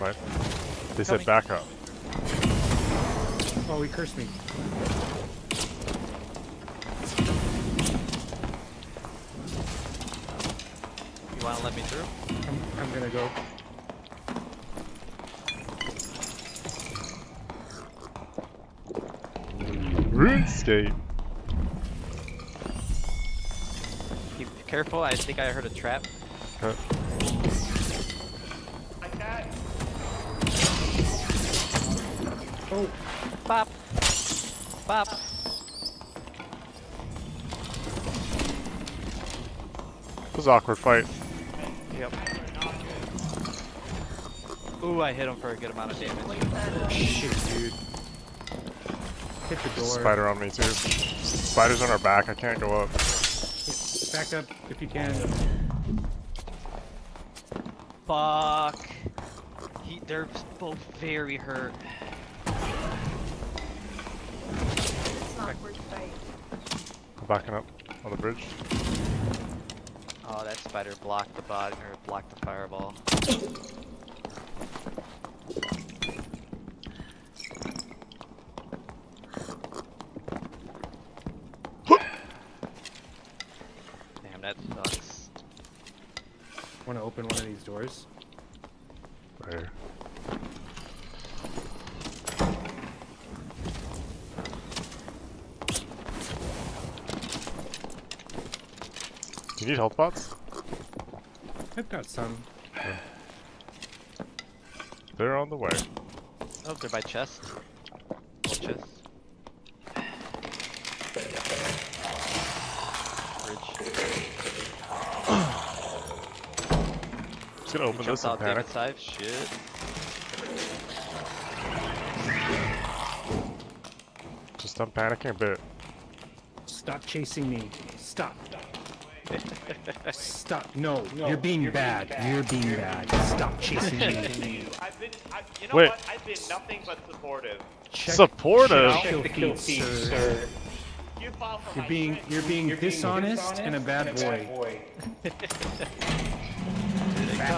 right? They said Coming. back up. Oh, he cursed me. You wanna let me through? I'm, I'm gonna go. RuneScape. Be careful, I think I heard a trap. Huh. Oh, Bop! Bop! It was an awkward fight. Yep. Ooh, I hit him for a good amount of damage. Shit, dude. Hit the door. Spider on me too. Spiders on our back. I can't go up. Back up if you can. Fuck! He, they're both very hurt. It's not worth fight. I'm backing up on the bridge. Oh, that spider blocked the bot or blocked the fireball. [laughs] Damn, that sucks. Want to open one of these doors? Right here. Do you need health pots? I've got some. They're on the way. Oh, they're by chest. Full chest. Bridge. Just gonna open Jump this and panic. other side. Shit. Just stop panicking a bit. Stop chasing me. Stop. [laughs] Stop. No, you're being bad. You're being bad. Stop chasing me. I've been, I, you know Wait. what? I've been nothing but supportive. Check, Supportive? check your feet, sir. You fall for You're being you're being dishonest and a bad boy. Bad. [laughs] You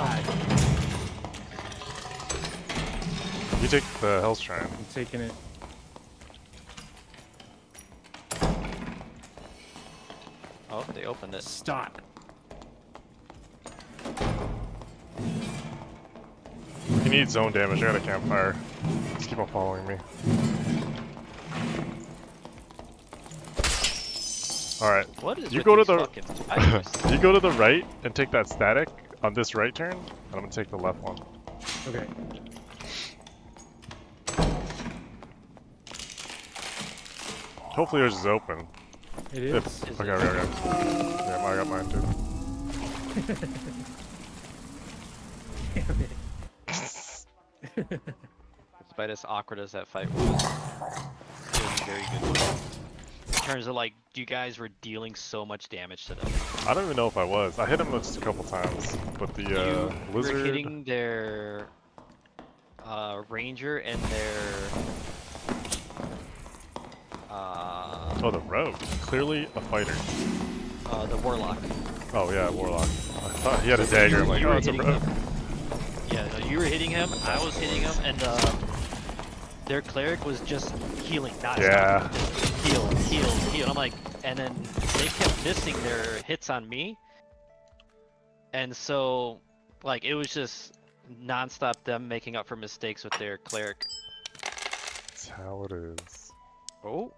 take the Hell's Shrine. I'm taking it. Oh, they opened it. Stop. You need zone damage. I got a campfire. Just keep on following me. Alright. What is You go to the- fucking [laughs] you go to the right and take that static on this right turn, and I'm gonna take the left one. Okay. Hopefully yours is open. It If, is. Is okay, it? okay, okay. Yeah, I got mine too. [laughs] Despite as awkward as that fight was, it was very good. Terms of like, you guys were dealing so much damage to them. I don't even know if I was. I hit them just a couple times, but the uh, you were hitting their uh, ranger and their uh, Oh, the rogue. Clearly a fighter. uh, the warlock. Oh yeah, warlock. I thought he had a dagger. I'm like, oh, it's a rogue. him. Yeah, no, you were hitting him. I was hitting him, and uh, their cleric was just healing, not Yeah. stopping. Just heal, heal, heal. I'm like, and then they kept missing their hits on me, and so like it was just nonstop them making up for mistakes with their cleric. That's how it is. Oh.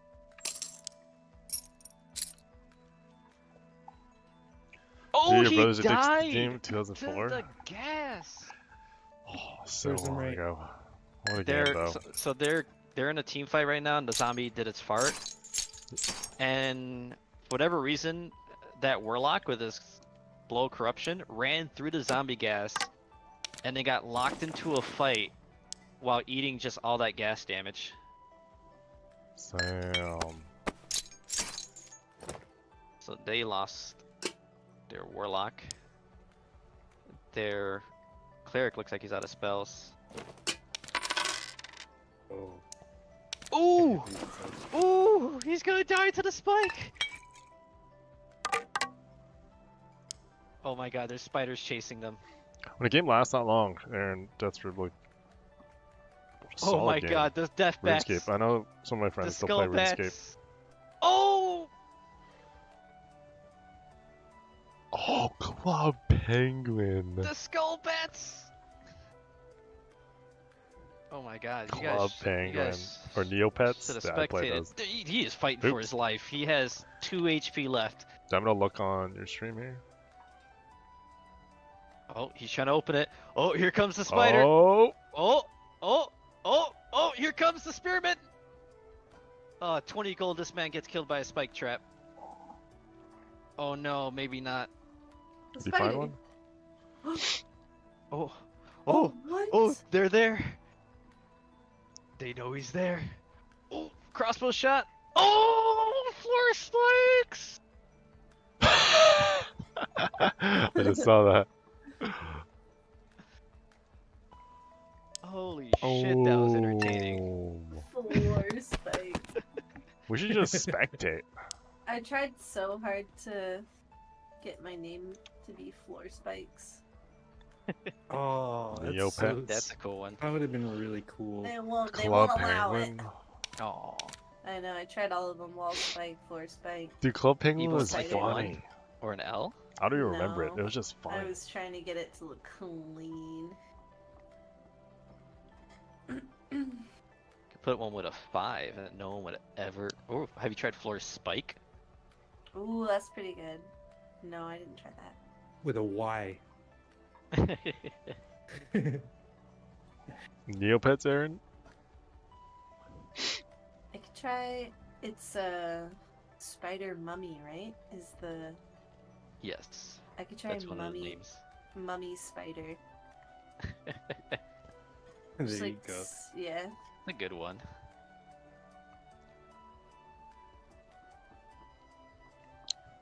Oh, Dude, your he Brothers Addicted died Game to 2004. the gas. Oh, so There's them long ago. They're so, so they're they're in a team fight right now, and the zombie did its fart, and for whatever reason, that warlock with his blow corruption ran through the zombie gas, and they got locked into a fight while eating just all that gas damage. Sam. So they lost their warlock. Their cleric looks like he's out of spells. Oh. Ooh! Ooh! He's gonna die to the spike! Oh my god, there's spiders chasing them. When a game lasts that long, Aaron, that's really. Oh my game. god, those death bats! RuneScape. I know some of my friends still play RuneScape. Oh! Oh, Club Penguin. The skull bats! Oh my god, you Club guys, Penguin. you guys Or Neopets. Yeah, I play those. He, he is fighting for his life. He has 2 HP left. I'm gonna look on your stream here. Oh, he's trying to open it. Oh, here comes the spider. Oh, Oh, oh, oh, oh, here comes the spearman! Uh, 20 gold, this man gets killed by a spike trap. Oh no, maybe not. The did you find spider. one? [gasps] Oh, oh, what? oh, they're there. They know he's there. Oh, crossbow shot. Oh, floor spikes! [laughs] I just saw that. Holy shit, that was entertaining. Oh. Floor spikes. [laughs] We should just spectate. I tried so hard to get my name to be Floor Spikes. Oh, that's Neopet. so, That's a cool one. that would have been really cool. They won't. They Club won't allow Penguin. it. Oh, I know. I tried all of them. Wall spike, floor spike. Dude, Club Penguin Evil was Spider funny. or an L? I don't even remember it. It was just fun. I was trying to get it to look clean. Could put one with a five, and no one would ever. Oh, have you tried floor spike? Ooh, that's pretty good. No, I didn't try that. With a Y. [laughs] Neopets, Aaron? I could try. It's a spider mummy, right? Is the yes, I could try that's one of the mummy names. mummy spider. [laughs] there Just you like, go. s- Yeah. a good one.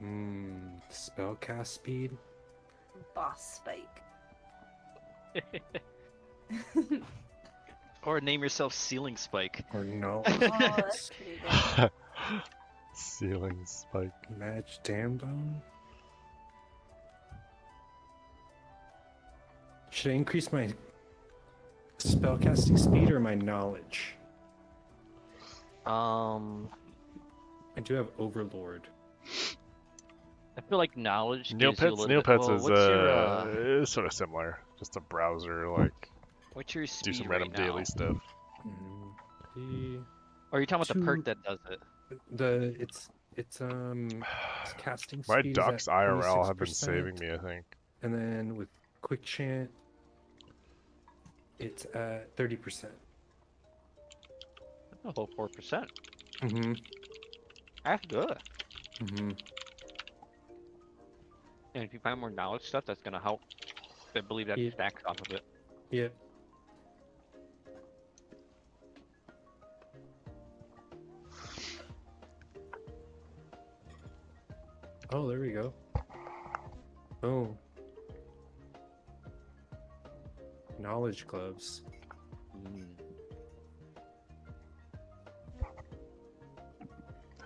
Mmm, spellcast speed. Boss spike. [laughs] Or name yourself Ceiling Spike. Or no. [laughs] Oh, that's pretty good. [laughs] Ceiling spike. Match Dambone. Should I increase my spellcasting speed or my knowledge? Um, I do have Overlord. I feel like knowledge. gives you a Neopets, little Neopets well, is your, uh, uh, is sort of similar. Just a browser, like what's your do speed some right random now? daily stuff. The Or are you talking about the perk that does it? the it's it's um it's [sighs] casting My speed is at ducks IRL have been saving me, I think. and then with quick chant it's at thirty percent. A whole four percent. Mm-hmm. That's good. Mm-hmm. And if you find more knowledge stuff, that's gonna help. I believe that Yeah. stacks off of it. Yeah. Oh, there we go. Oh. Knowledge gloves. Mm.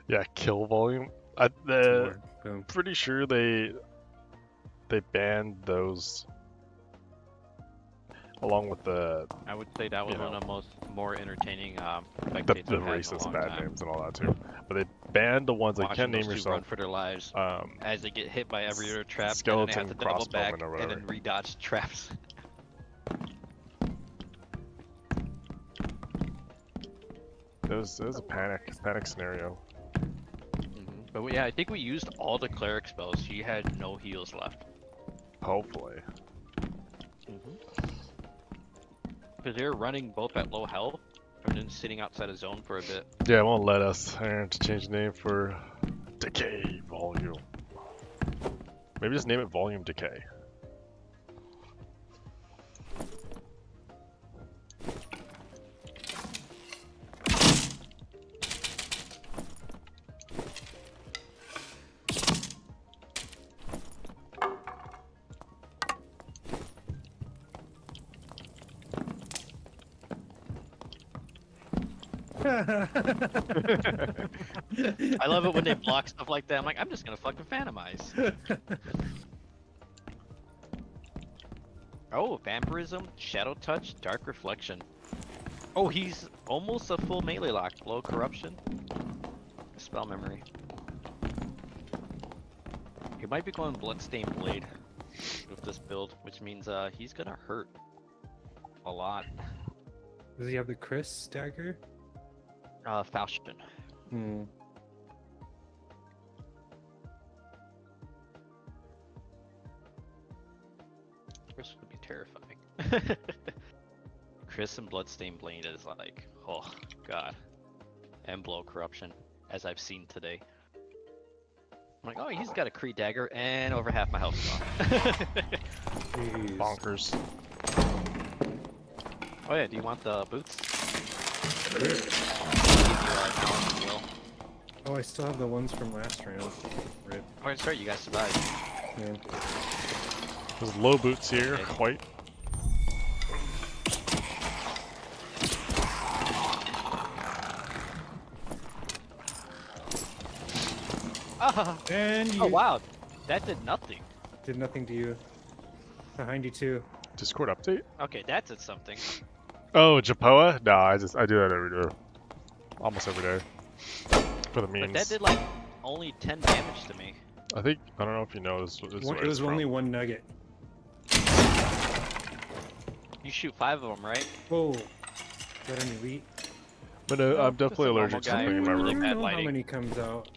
Yeah, kill volume. I, the, More. Boom. pretty sure they they banned those along with the I would say that was one know. of the most more entertaining um, the, the I've had in a racist bad time. names and all that too. But they banned the ones that Watching can name two run for their lives Um, as they get hit by every other trap, skeleton and then they have to double back or and then re-dodge traps. [laughs] it was, a panic panic scenario. Mhm. But we- yeah, I think we used all the cleric spells. She had no heals left. Hopefully, Were running both at low health and then sitting outside a zone for a bit. yeah, it won't let us. I have to change the name for Decay Volume. Maybe just name it Volume Decay. [laughs] I love it when they block stuff like that. I'm like, I'm just gonna fucking phantomize. [laughs] Oh, vampirism, shadow touch, dark reflection. Oh, he's almost a full melee lock. Blow corruption. Spell memory. He might be going bloodstained blade with this build, which means uh he's gonna hurt a lot. Does he have the Kris dagger? Uh, Falchion. Hmm. Kris would be terrifying. [laughs] Kris and Bloodstained Blade is like, oh god. And Blow Corruption, as I've seen today. I'm like, oh, he's got a Creed dagger and over half my health gone. Bonkers. oh yeah, do you want the boots? Oh, I still have the ones from last round. Rip. Oh, that's right, you guys survived. Yeah. There's low boots here, Okay. white. Ah, [laughs] And you oh wow, that did nothing. did nothing to you. Behind you too. Discord update? Okay, that did something. Oh, Japoa? Nah, I just I do that every day. Almost every day. For the memes. But that did like only 10 damage to me. I think I don't know if you know this, this One- it it's was only from. one nugget. You shoot five of them, right? Oh, Is that an elite? But uh, I'm definitely allergic to something in my with I really room. don't know how lighting. many comes out.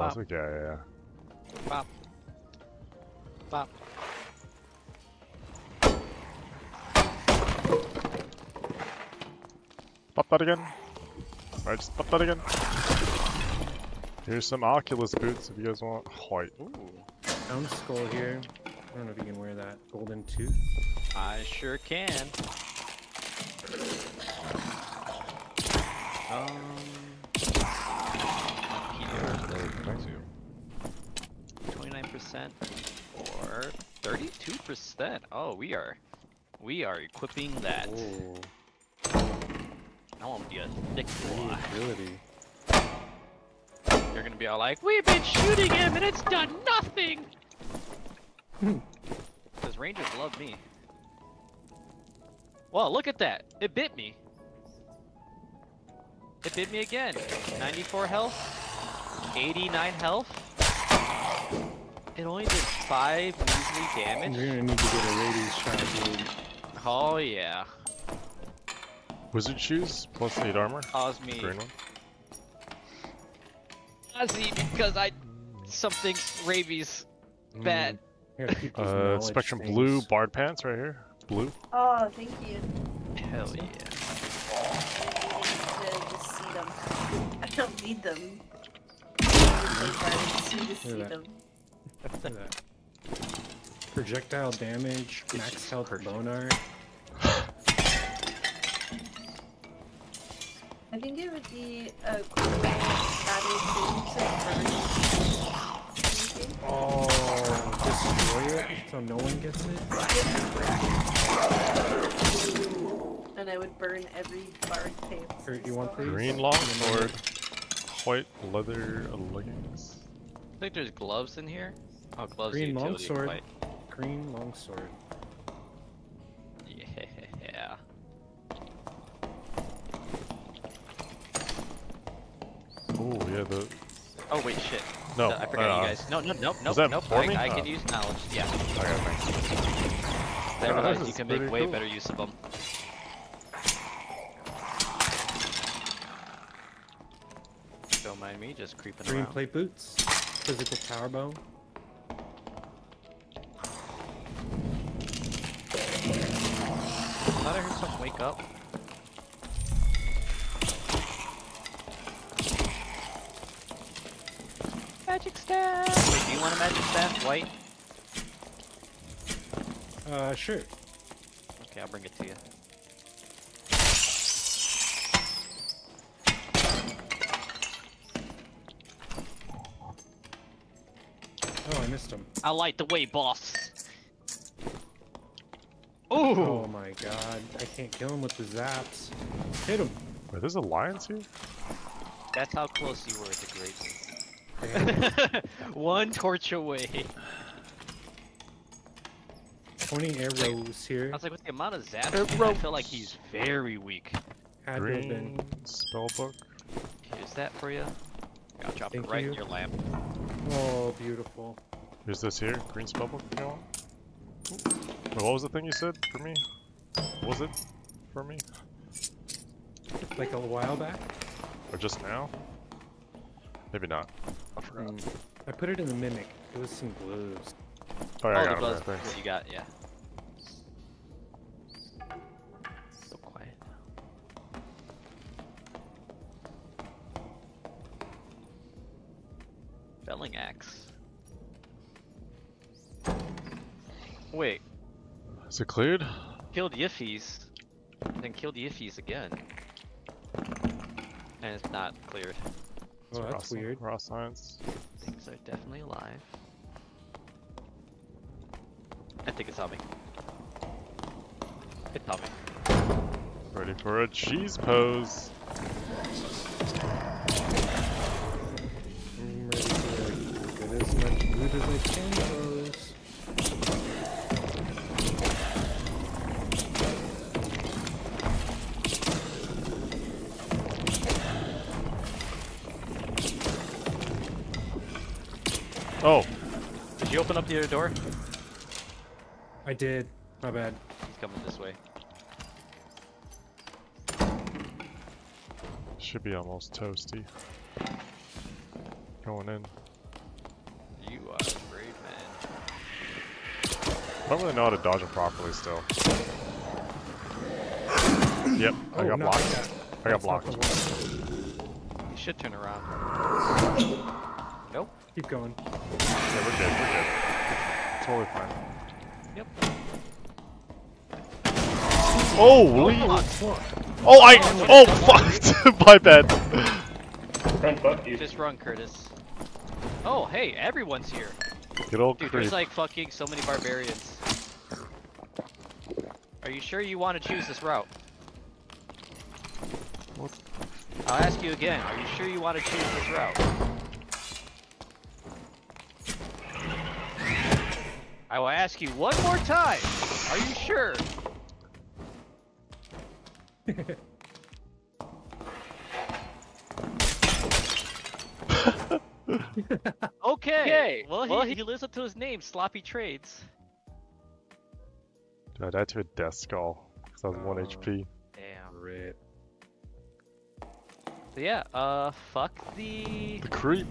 Last Pop. week, yeah, yeah, yeah. Pop. Pop. Pop that again. Alright, just pop that again. Here's some Oculus boots if you guys want. White. Ooh. Pound skull here. I don't know if you can wear that. Golden tooth. I sure can. Um. Percent or thirty-two percent. Oh, we are, we are equipping that. Oh, I want to be a thick boy. You're gonna be all like, "We've been shooting him and it's done nothing." Hmm. Because Rangers love me. Well, look at that. It bit me. It bit me again. 94 health. 89 health. It only did 5 measly You're damage. gonna need to get a rabies shot, dude. Oh yeah. Wizard shoes plus 8 armor. Caused me Green one. Ozzy because I something rabies bad. You gotta keep [laughs] these Uh, Spectrum things. blue bard pants right here. Blue. Oh, thank you. Hell yeah. To just see them. I don't need them. I just need to see them. Look at that. Projectile damage, max health bonar. I think it would be a cool added thing to burn. anything. Oh, destroy it so no one gets it? And I would burn every bard pants. Or you want so- these? Green longsword. White leather leggings. I think there's gloves in here. Oh, gloves Green longsword. quite- Green longsword. Yeah. Oh yeah, the Oh wait, shit. no. I forgot uh, you guys. No, no, no, nope, that nope. for I, me? I can Oh. use knowledge. Yeah. Okay, thanks. I Oh, realize you can make pretty way cool. better use of them. Don't mind me just creeping Green around. plate boots. Physical power bone. Thought I heard something wake up. Magic staff. Wait, do you want a magic staff? White. Uh, sure. Okay, I'll bring it to you. Oh, I missed him. I light the way, boss. Oh Ooh. my god. I can't kill him with the zaps. Hit him. Wait, there's alliance here? That's how close you were to greatness. Damn. [laughs] One torch away. 20 arrows here. I was like, with the amount of zaps, I feel like he's very weak. Had to have. Green spellbook. Here's that for you. I'll drop Thank it right you. in your lamp. Oh, beautiful. Here's this here. Green spellbook if you want. Wait, what was the thing you said for me? Was it for me? Like a while back. Or just now? Maybe not. I forgot. Mm. I put it in the mimic. It was some gloves. Oh, yeah, I oh, got the it buzz there. What you got, yeah. Is it cleared? killed Yiffies, then killed the Yiffies again. And it's not cleared. Oh, Raw that's sci- weird. Raw science. Things are definitely alive. I think it's on me. It's on me. Ready for a cheese pose. I'm ready to get as much loot as I can, open up the other door? I did. My bad. He's coming this way. should be almost toasty. Going in. You are a brave man. I don't really know how to dodge him properly still. Yep, I Oh, got no, blocked. got- I got that's blocked. You should turn around. Nope. Keep going. Yeah, we're good, we're good. Totally fine. Yep. Holy! Oh, Oh, I. Oh, fuck! [laughs] My bad. Front butt you. Just run, Curtis. Oh, hey, everyone's here. Good old Dude, creep. there's like fucking so many barbarians. Are you sure you want to choose this route? What? I'll ask you again. Are you sure you want to choose this route? Will ask you one more time. Are you sure? [laughs] Okay. Well, he, Well, he lives up to his name, Sloppy Trades. Dude, I died to a death skull. Because I was 1 Oh. HP. Damn. Rip. So yeah, uh, fuck the The creep.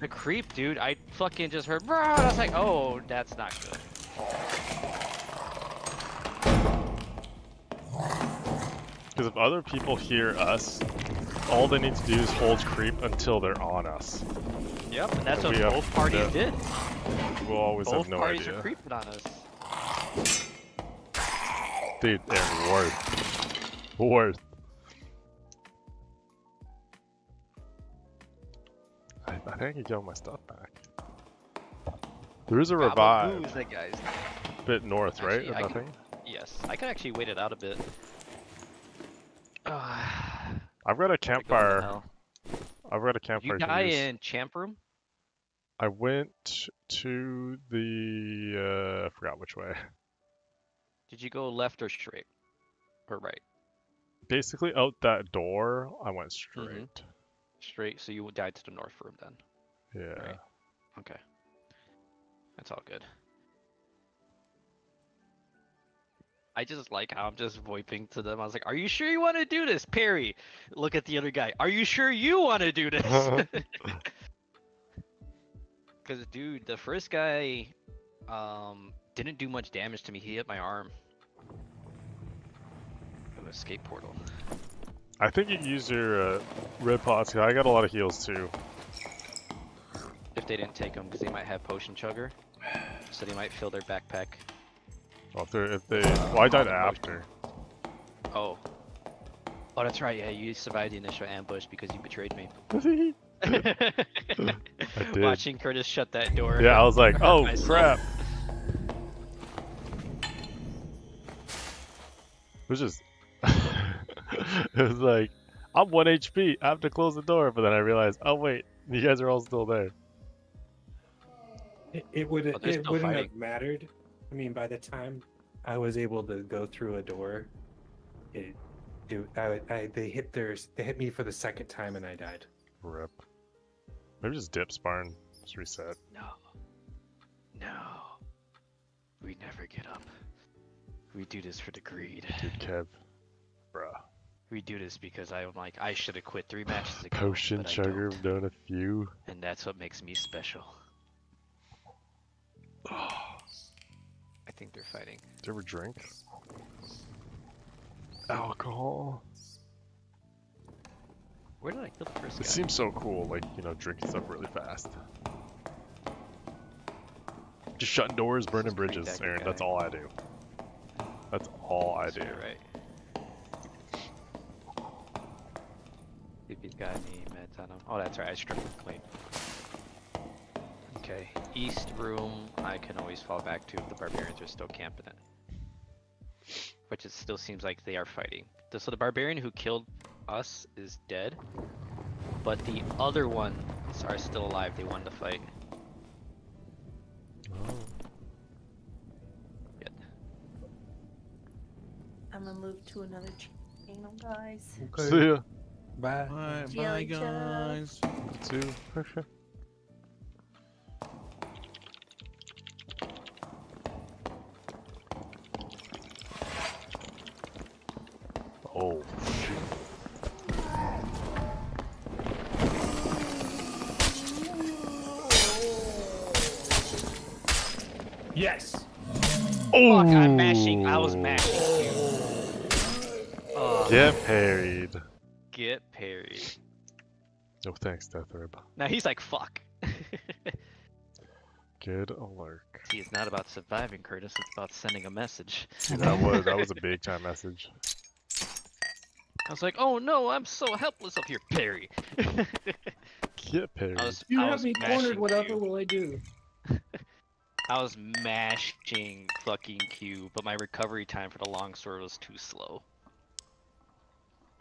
The creep, dude. I fucking just heard, and I was like, oh, that's not good. Because if other people hear us, all they need to do is hold creep until they're on us. Yep, and that's what We both parties yeah. did. We'll always Both have no parties idea. are creeping on us. Dude, and worth. Worth. I, think I can get my stuff back. There is a revive. Who's that guy's. bit north, right? Actually, Or I can- Yes, I could actually wait it out a bit. Uh, [sighs] I've got a campfire. I've got a Did campfire you die in champ room? I went to the uh, I forgot which way. Did you go left or straight? Or right? Basically, out that door, I went straight. Straight, so you died to the north room then. Yeah. Right. Okay. That's all good. I just like how I'm just voiping to them. I was like, Are you sure you want to do this? Perry, look at the other guy. Are you sure you want to do this? [laughs] [laughs] Because, dude, the first guy um, didn't do much damage to me. He hit my arm. An escape portal. I think you can use your uh, red pots. I got a lot of heals too. If they didn't take them, because they might have potion chugger. So they might fill their backpack. Well, if, if they, well, I died after. Oh. Oh, that's right. Yeah, you survived the initial ambush because you betrayed me. [laughs] Watching Curtis shut that door. Yeah, I was like, [laughs] oh myself. crap. It was just, [laughs] it was like, I'm one HP. I have to close the door, but then I realized, oh wait, you guys are all still there. It, it would oh, it no wouldn't fighting. have mattered. I mean, by the time I was able to go through a door, it, it I, I they hit theirs. They hit me for the second time, and I died. Rip. Maybe just dip Sparn. Just reset. No. No. We never get up. We do this for the greed. Dude, Kev. Bruh. We do this because I'm like, I should have quit three matches ago. Potion but I sugar, don't. done a few. And that's what makes me special. [sighs] I think they're fighting. Did you ever drink? Alcohol. Where did I kill the first It guy? seems so cool, like, you know, drinking stuff really fast. Just shutting doors, burning pretty bridges, dead Aaron. That's all I do. That's all I do. Right. See if he's got any meds on him. Oh, that's right. I stripped him clean. Okay. East room, I can always fall back to if the barbarians are still camping it. Which it still seems like they are fighting. So the barbarian who killed us is dead, but the other ones are still alive. They won the fight. Oh. Yet. I'm gonna move to another channel, guys. Okay. See ya. Bye. Bye, bye guys. Two. oh, shoot. Yes. Fuck, I'm mashing. I was mashing you. Oh, Get parried. Get parried. No oh, thanks, Deathrib. Now he's like, fuck. [laughs] Good alert. See, it's not about surviving, Curtis. It's about sending a message. That was that was a big time message. [laughs] I was like, oh no, I'm so helpless up here, Perry. [laughs] Get parried. I was, You I have was me cornered. Whatever will I do? I was mashing fucking Q, but my recovery time for the longsword was too slow.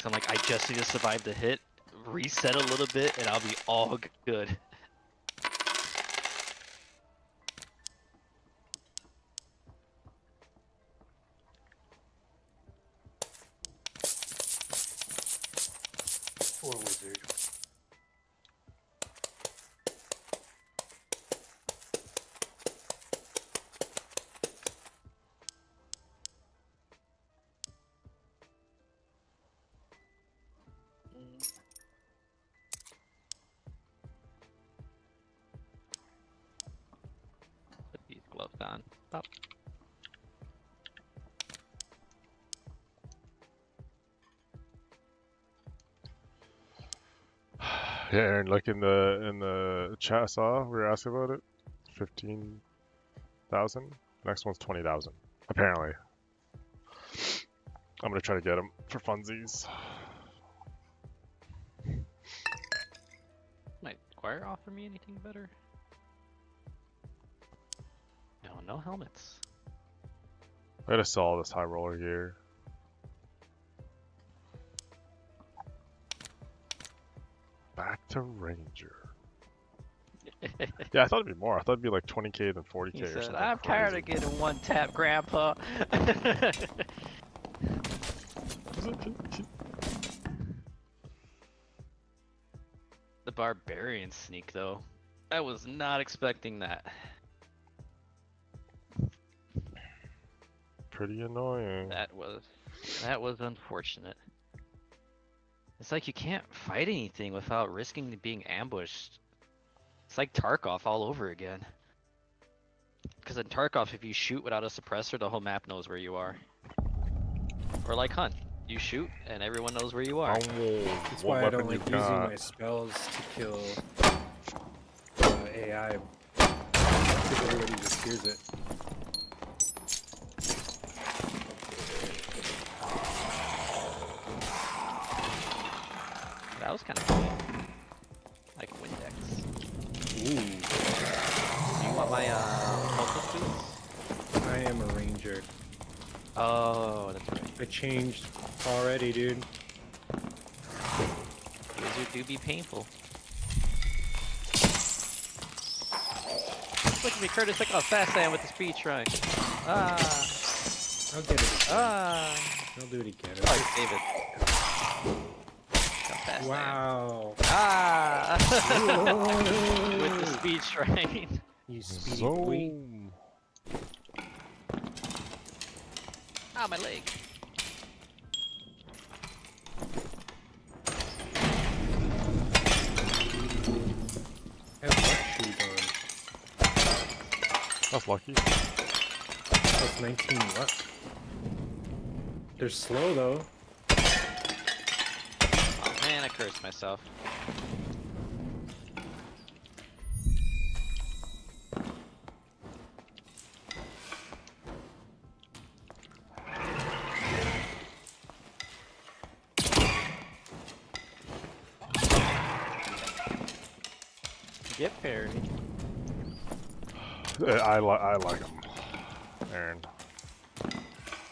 I'm like, I just need to survive the hit, reset a little bit, and I'll be all good. Yeah, Aaron, look in the in the chat I saw we were asking about it. Fifteen thousand. Next one's twenty thousand. Apparently. I'm gonna try to get them for funsies. Might Squire offer me anything better? No, no helmets. I gotta sell all this high roller gear. To Ranger. Yeah, I thought it'd be more. I thought it'd be like 20k than 40k He or said, something. I'm tired of getting one tap, Grandpa. the barbarian sneak, though. I was not expecting that. Pretty annoying. That was that was unfortunate. It's like you can't fight anything without risking being ambushed. It's like Tarkov all over again. Because in Tarkov, if you shoot without a suppressor, the whole map knows where you are. Or like Hunt, you shoot and everyone knows where you are. Oh, That's why I don't like using got? my spells to kill uh, AI. Because everybody just hears it. Oh, that's right. I changed already, dude. These do be painful. Look at me, Curtis. Look how fast I am with the speed shrine. Ah, I'll get it. ah. I'll do it again. Oh, it's David. How fast I. Wow. Ah! [laughs] [laughs] with the speed shrine. You speedy boy. Ah, my leg. That's have luck shoes on. That's Plus 19 what? They're slow though. Oh man, I cursed myself. Li I like them. Aaron.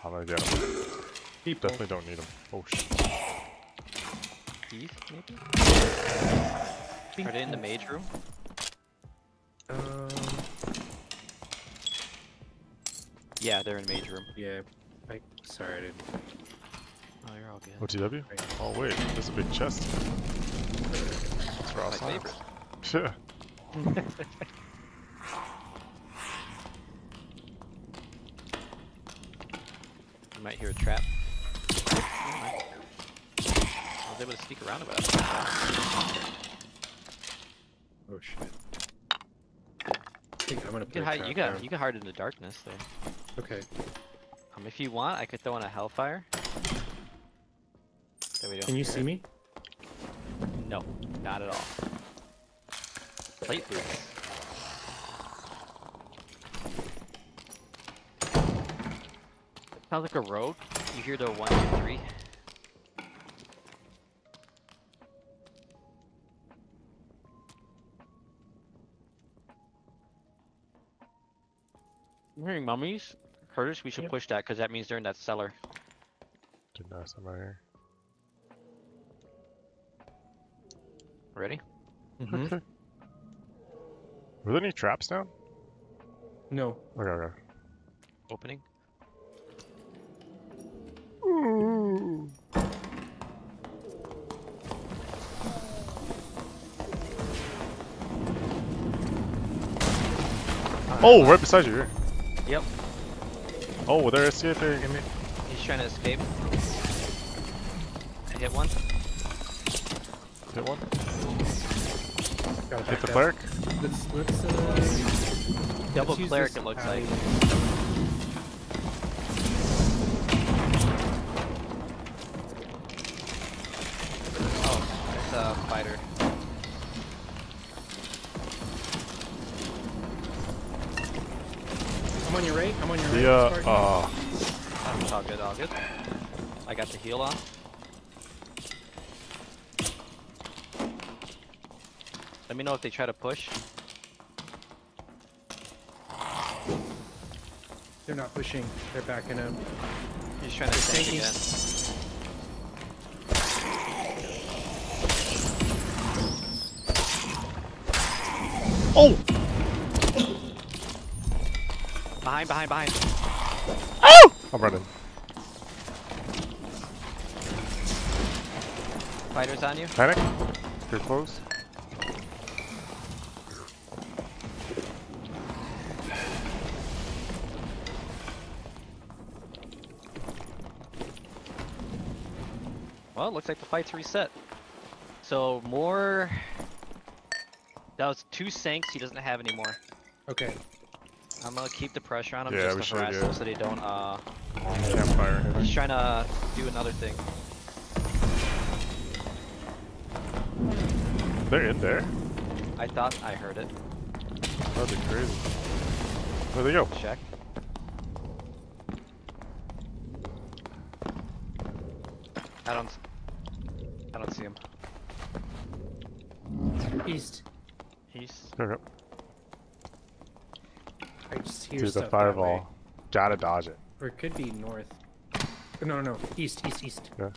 I'm gonna get them. People. Definitely don't need them. Oh shit. Keith, maybe? Are they in the mage room? Um, Yeah, they're in mage room. yeah. I, sorry, I didn't. Oh, you're all good. OTW? Oh wait, there's a big chest. That's where I My [laughs] [laughs] was favorite. Shit. You might hear a trap. I was able to sneak around about it. Oh shit. I think I'm gonna You put can hide. You got. down. You can hide in the darkness though. Okay. Um, if you want, I could throw in a hellfire. That we don't Can you see it. me? No, not at all. Plate boots. Sounds like a road. You hear the one, two, three. I'm hearing mummies. Curtis, we should Yep. push that because that means they're in that cellar. Didn't notice them right here. Ready? Mm-hmm. Okay. Were there any traps down? No. Okay, okay. Opening. Oh, right beside you. Here. Yep. Oh, they're escaping. Damn. He's trying to escape. I hit one. Hit one. Gotta Hit the up. cleric. Let's let's uh. Double let's cleric, it looks alley. like. Oh, it's a fighter. I'm on your right. I'm on your right. The uh, Spartan. It's all good, all good. I got the heal on. Let me know if they try to push. They're not pushing. They're backing up. He's trying to They're tank again. oh, Behind, behind, behind. Oh! I'm running. Fighters on you. Panic. You're close. Well, it looks like the fight's reset. So more. That was two sinks. He doesn't have anymore. Okay. I'm gonna keep the pressure on him Yeah, just to should, harass yeah. them so they don't. Uh, Campfire. he's trying to do another thing. They're in there. I thought I heard it. That'd be crazy. Where'd they go? Check. I don't. s- I don't see him. East. East. Here we go. I just hear Dude, stuff the that way. fireball. Gotta dodge it. Or it could be north. No, no, no. East, east, east. I'm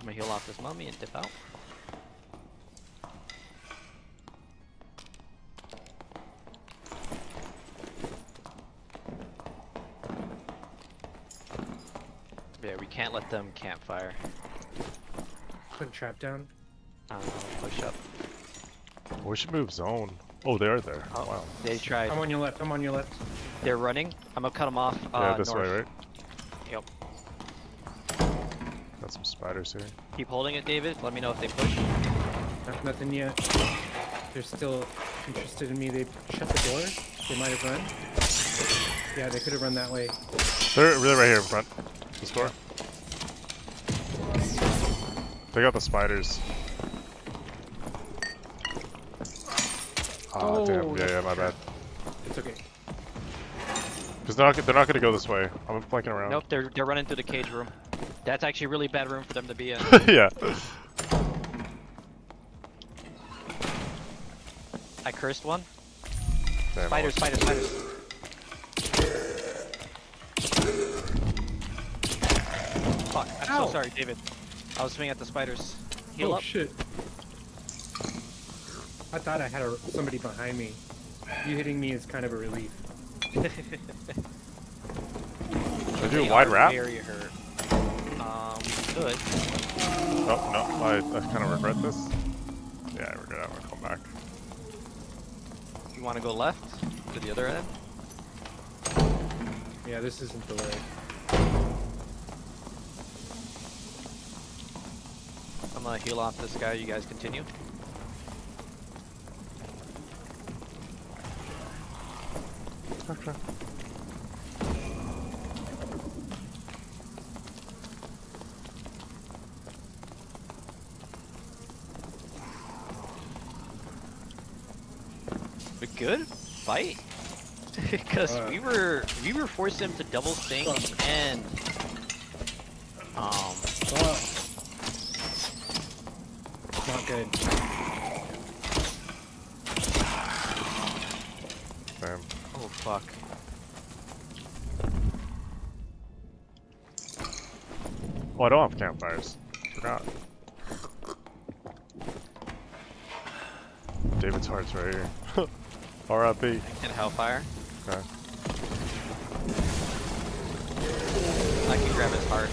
gonna heal off this mummy and dip out. Yeah, we can't let them campfire. Put a trap down. Uh, push up. We should move zone. Oh, they are there. Oh, Wow. They tried. I'm on your left. I'm on your left. They're running. I'm gonna cut them off. Uh, yeah, this north. way, right? Yep. Got some spiders here. Keep holding it, David. Let me know if they push. Not, nothing yet. They're still interested in me. They shut the door. They might have run. Yeah, they could have run that way. They're really right here in front. This door. They got the spiders. Ah, damn. Oh, Yeah, yeah, that's my bad. It's okay. Because they're not, they're not gonna go this way. I'm flanking around. Nope, they're they're running through the cage room. That's actually a really bad room for them to be in. [laughs] yeah. I cursed one. Damn, Spiders, spiders, spiders. Fuck, I'm Ow. so sorry, David. I was swinging at the spiders. Heal oh up. shit. I thought I had a, somebody behind me. You hitting me is kind of a relief. I do a wide are wrap? Very hurt. Um, we could. Oh, no. I, I kind of regret this. Yeah, I regret it. I'm gonna come back. You want to go left to the other end? Yeah, this isn't the way. I'm gonna heal off this guy. You guys continue. Okay. A good fight. [laughs] Because Uh. we were we were forcing him to double think and um Not good. Damn. oh fuck. Oh, I don't have campfires. Forgot. David's heart's right here. R.I.P. And Hellfire. Okay. I can grab his heart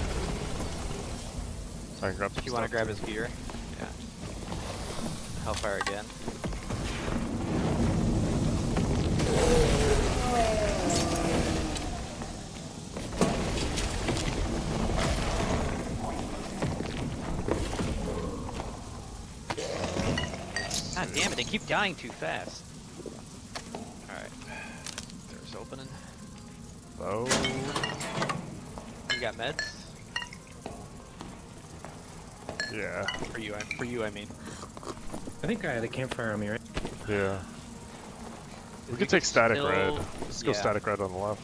I can grab if you want to grab his gear. Yeah. Hellfire again. God damn it, they keep dying too fast. Alright. There's opening. Oh. You got meds? Yeah. For you, I, for you, I mean. I think I had a campfire on me, right? Yeah. We You could take static still- red. Let's go static red on the left.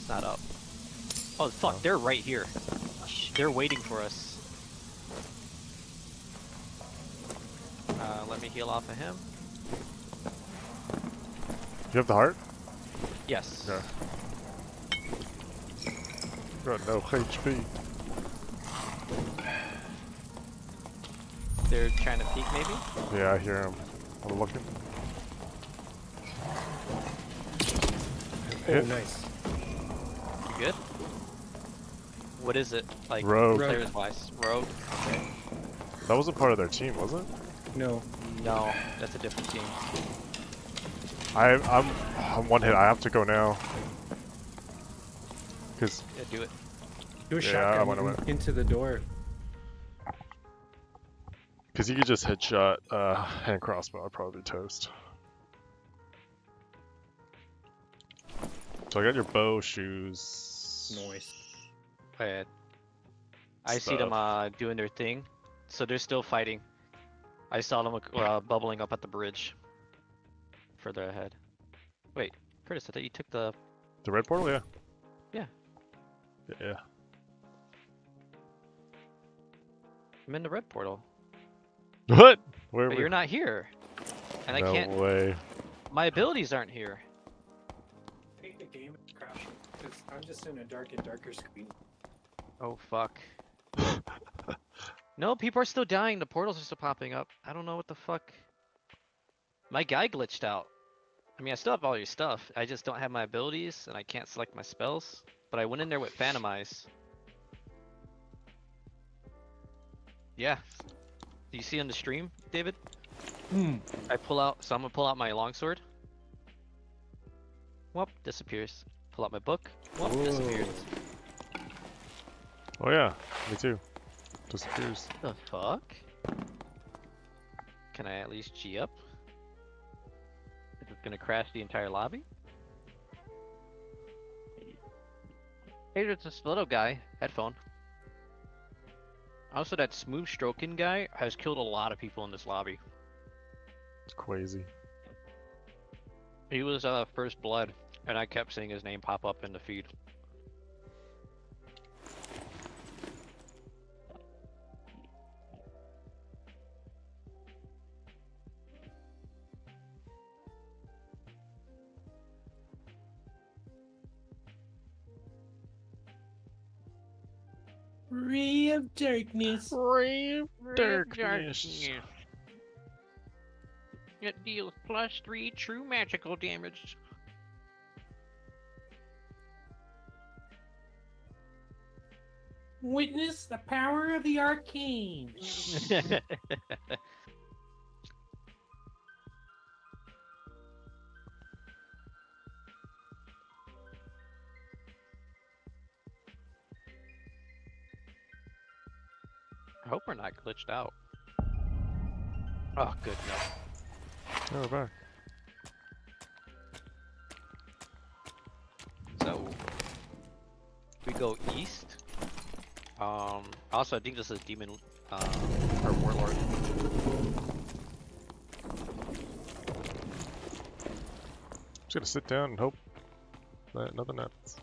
It's not up. Oh fuck, Oh. they're right here. They're waiting for us. Uh, let me heal off of him. You have the heart? Yes. Okay. Got no HP. They're trying to peek maybe? Yeah, I hear him. I'm looking. Oh, nice. You good? What is it? Like Rogue. players wise? Rogue? Okay. That wasn't part of their team, was it? No. No, that's a different team. I, I'm, I'm one hit. I have to go now. Cause Yeah, do it. Do a Yeah, I shotgun went in- away. into the door. Because you could just headshot uh, hand crossbow, I'd probably be toast. So I got your bow, shoes. Noise. Alright. I see them uh, doing their thing. So they're still fighting. I saw them uh, bubbling up at the bridge. Further ahead. Wait, Curtis, I thought you took the The red portal, yeah. Yeah. Yeah. I'm in the red portal. What? Where? But where- you're not here. And I can't. way. My abilities aren't here. I think the game is crashing. 'cause I'm just in a dark and darker screen. Oh fuck. no, people are still dying. The portals are still popping up. I don't know what the fuck. My guy glitched out. I mean, I still have all your stuff. I just don't have my abilities, and I can't select my spells. But I went in there with Phantomize. Yeah. Do you see on the stream, David? Hmm. I pull out, so I'm gonna pull out my longsword. Whoop, disappears. Pull out my book. Whoop, disappears. Oh yeah, me too. Disappears. The fuck? Can I at least G up? Is it gonna crash the entire lobby? Hey, there's this little guy. Headphone. Also, that smooth stroking guy has killed a lot of people in this lobby. It's crazy. He was uh, first blood, and I kept seeing his name pop up in the feed. Darkness. Ray darkness. It deals plus three true magical damage. Witness the power of the arcane. [laughs] [laughs] hope we're not glitched out. Oh, good, no. Oh, we're back. So, we go east. Um, also, I think this is demon, uh, or warlord. Just gonna sit down and hope that nothing happens.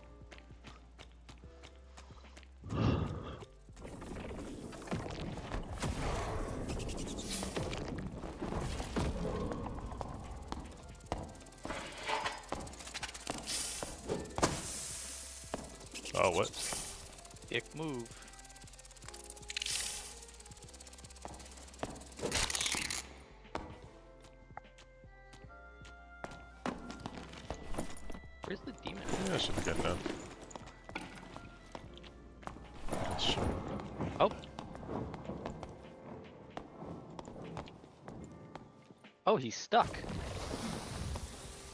Oh, he's stuck.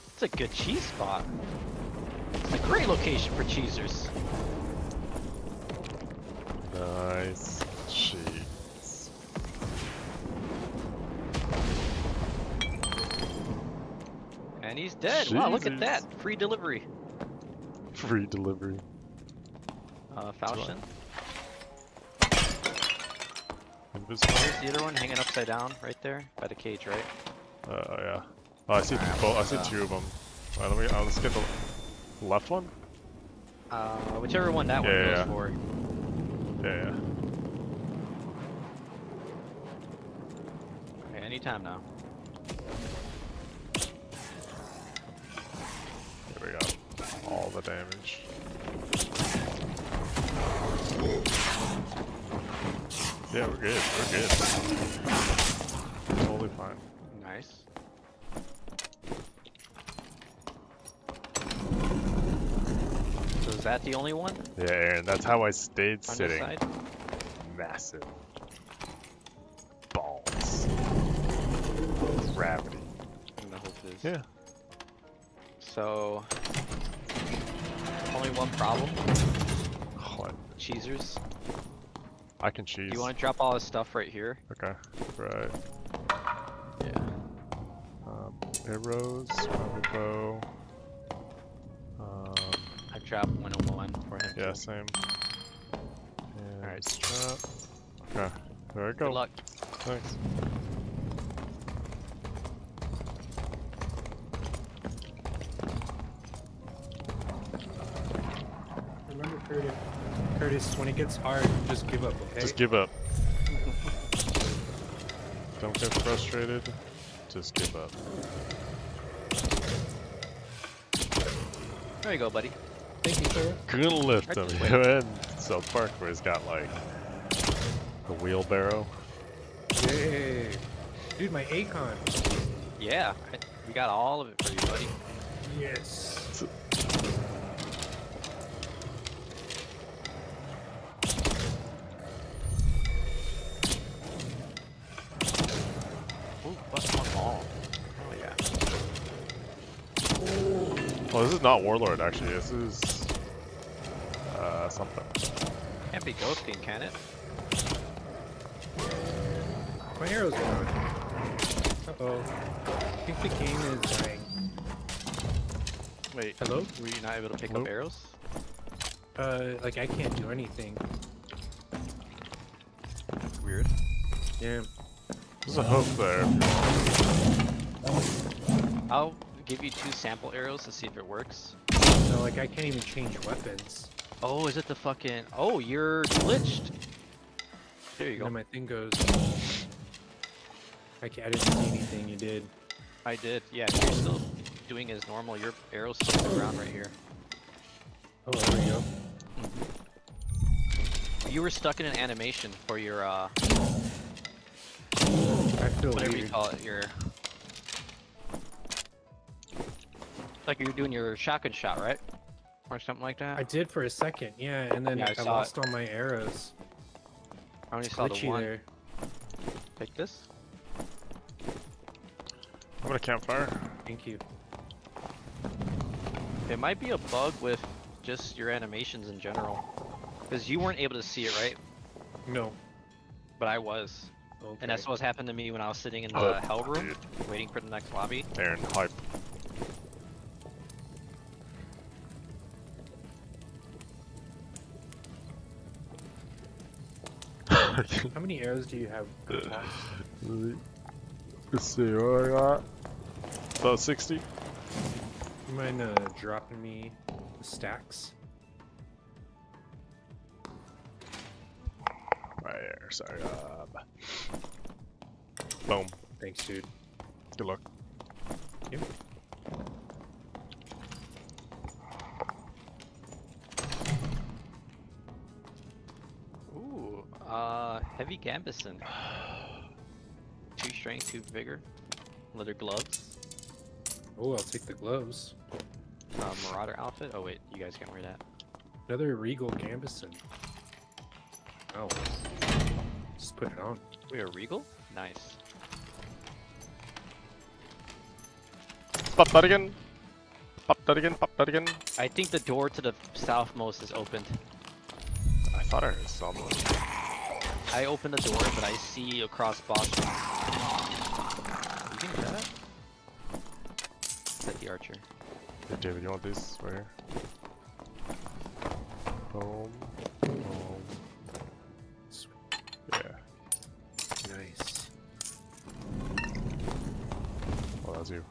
It's a good cheese spot. It's a great location for cheesers. Nice. cheese. And he's dead. Wow, look at that. Free delivery. Free delivery. Uh. Invisible. Where's the other one hanging upside down right there? By the cage, right? Uh, oh, yeah. Oh, I see both. I see two of them. Alright, let me. Uh, let's get the left one. Uh, whichever one that one Yeah, goes yeah. for. Yeah, yeah. Okay, anytime now. There we go. All the damage. Yeah, we're good. We're good. Totally fine. Nice. So is that the only one Yeah, Aaron, that's how I stayed on sitting. Massive. Balls. Gravity. And the hope is. Yeah. So only one problem. What? Cheesers. I can cheese. Do you want to drop all this stuff right here? Okay. Right. Yeah. Um, arrows, bow. Yeah, same. Alright. strap. Okay. There we go. Good luck. Thanks. Remember, Curtis. Curtis, when it gets hard, just give up, okay? Just give up. Don't get frustrated. just give up. There you go, buddy. Thank you, sir. Couldn't lift Right him. this He way. went in South Park where he's got like the wheelbarrow. Yay. Dude, my Akon. Yeah, we got all of it for you, buddy. Yes. Ooh, but fuck all. Oh yeah. Oh, this is not Warlord actually. This is uh something. Can't be ghosting, can it? My arrow's gone. Uh-oh. I think the game is dying. Wait, Hello? were you not able to pick Nope. up arrows? Uh, like I can't do anything. Weird. Yeah. There's a hook there. I'll give you two sample arrows to see if it works. No, like I can't even change weapons. Oh, is it the fucking? Oh, you're glitched. There you go. my thing goes. I, ca- I didn't see anything you did. I did. Yeah, you're still doing as normal. Your arrow's still ground right here. Oh, there we go. You were stuck in an animation for your uh, I feel whatever you call it, your. Like you're doing your shotgun shot, right? Or something like that. I did for a second, yeah, and then Yeah, I I, saw lost all my arrows. I only It's saw the glitchy one. there. Take this. I'm gonna campfire. Thank you. It might be a bug with just your animations in general. Because you weren't able to see it, right? No. But I was. Okay. And that's what happened to me when I was sitting in oh, the Oh, hell room, dude. waiting for the next lobby. Aaron, hype. How many arrows do you have? Let's see what I got. About 60. You mind uh, dropping me the stacks? Right here, sorry. Um, boom. Thanks, dude. Good luck. Yep. Heavy gambeson. Two strength, two vigor. Leather gloves. Oh, I'll take the gloves. Uh, marauder outfit. Oh wait, you guys can't wear that. Another Regal Gambeson. Oh. Just put it on. We are regal? Nice. Pop that again. Pop that again. Pop that again. I think the door to the southmost is opened. I thought I heard someone. I opened the door, but I see across Boston. You can do that? Is that the archer? Hey, David, you want these right here? Boom. Boom. Sweet. Yeah. Nice. Well, that's you.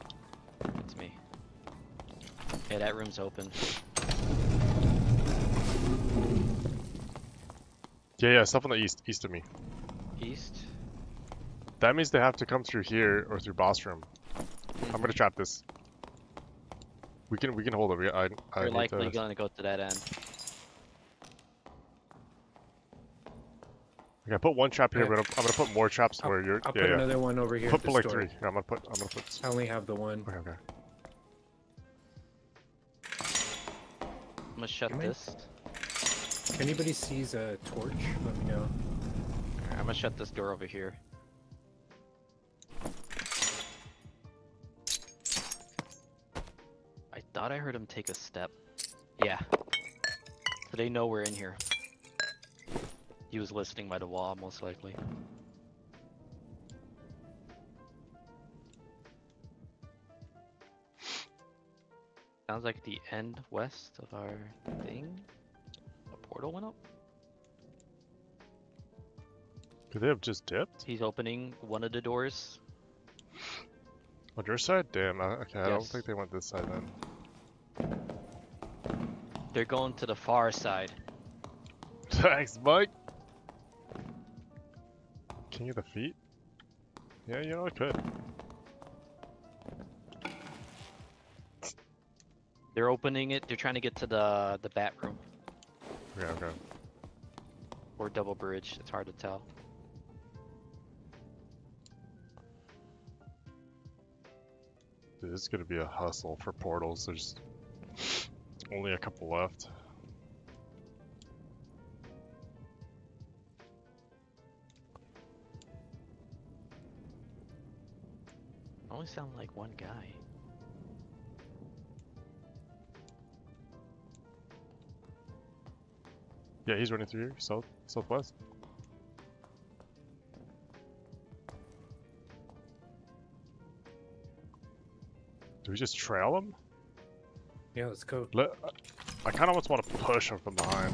It's me. Yeah, that room's open. Yeah, yeah, stuff on the east, east of me. East. That means they have to come through here or through boss room. I'm gonna mm-hmm. trap this. We can we can hold it. We, I, I You're likely to, gonna go to that end. Okay, I put one trap here, Yeah. but I'm, I'm gonna put more traps I'll, where you're. I'll yeah, put yeah. another one over here. Put, at put like store. three. Yeah, I'm gonna put. I'm gonna put. I only have the one. Okay, okay. I'm gonna shut You might- this. If anybody sees a torch, let me know. Alright, I'm gonna shut this door over here. I thought I heard him take a step. Yeah. So they know we're in here. He was listening by the wall, most likely. Sounds like the end west of our thing portal went up? Could they have just dipped? He's opening one of the doors. On your side? Damn, okay, yes. I don't think they went this side then. They're going to the far side. [laughs] Thanks, Mike! King of the feet? Yeah, you know I could. They're opening it, they're trying to get to the, the bat room. Okay, okay. or double bridge. It's hard to tell. Dude, this is gonna be a hustle for portals. There's only a couple left. Only sound like one guy. Yeah, he's running through here, south, southwest. Do we just trail him? Yeah, let's go. Let, I kind of just want to push him from behind.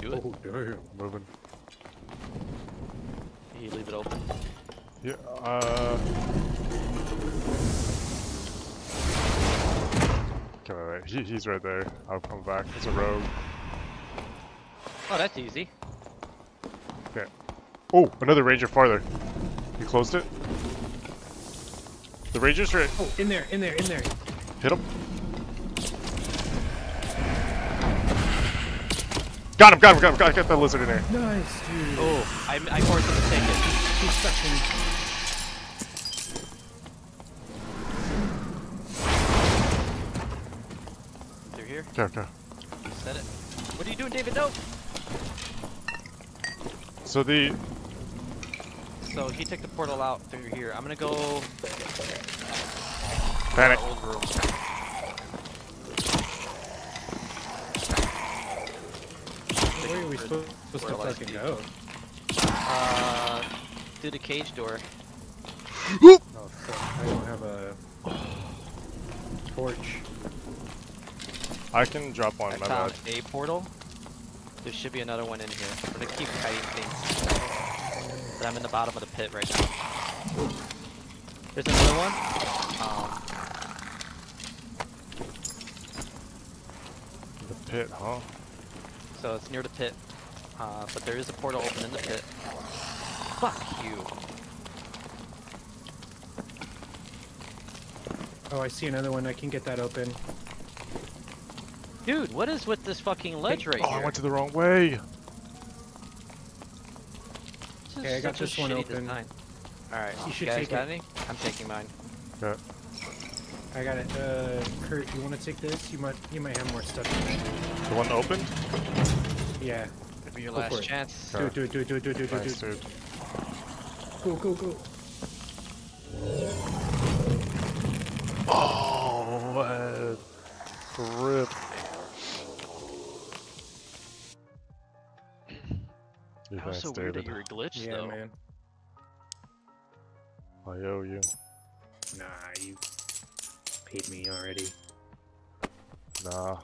Do it. Oh, damn. Moving. You leave it open. Yeah. Uh. He, he's right there. I'll come back. It's a rogue. Oh, that's easy. Okay. Oh, another ranger farther. You closed it. The ranger's right. Oh, in there, in there, in there. Hit him. Got him, got him, got him, got, got that lizard in there. Nice, dude. Oh, I, I forced him to take it. He's stuck in. Through here. Okay, okay. Set it. What are you doing, David? No. So the So he took the portal out through here. I'm gonna go panic. old room. Where are we supposed, supposed to fucking go? Uh, through the cage door. Oh, fuck. I don't have a torch. I can drop one, I my found bad. a portal. There should be another one in here. I'm gonna keep hiding things. But I'm in the bottom of the pit right now. There's another one. Um, The pit, huh? so it's near the pit. Uh, but there is a portal open in the pit. Fuck you. Oh, I see another one. I can get that open. Dude, what is with this fucking ledge right Oh, I went to the wrong way. Okay, I got this one open. Alright, You should guys take got it. any? I'm taking mine. Yeah. I got it. Uh, Kurt, you want to take this? You might, you might have more stuff in it. The one opened? Yeah. It'll be your Go last it. chance. Do it, do it, do it, do it, do it, do it, do Nice, it. dude. Go, go, go. Oh, uh, rip. Weird that you were glitched Yeah, though. man. I owe you. Nah, you paid me already. Nah.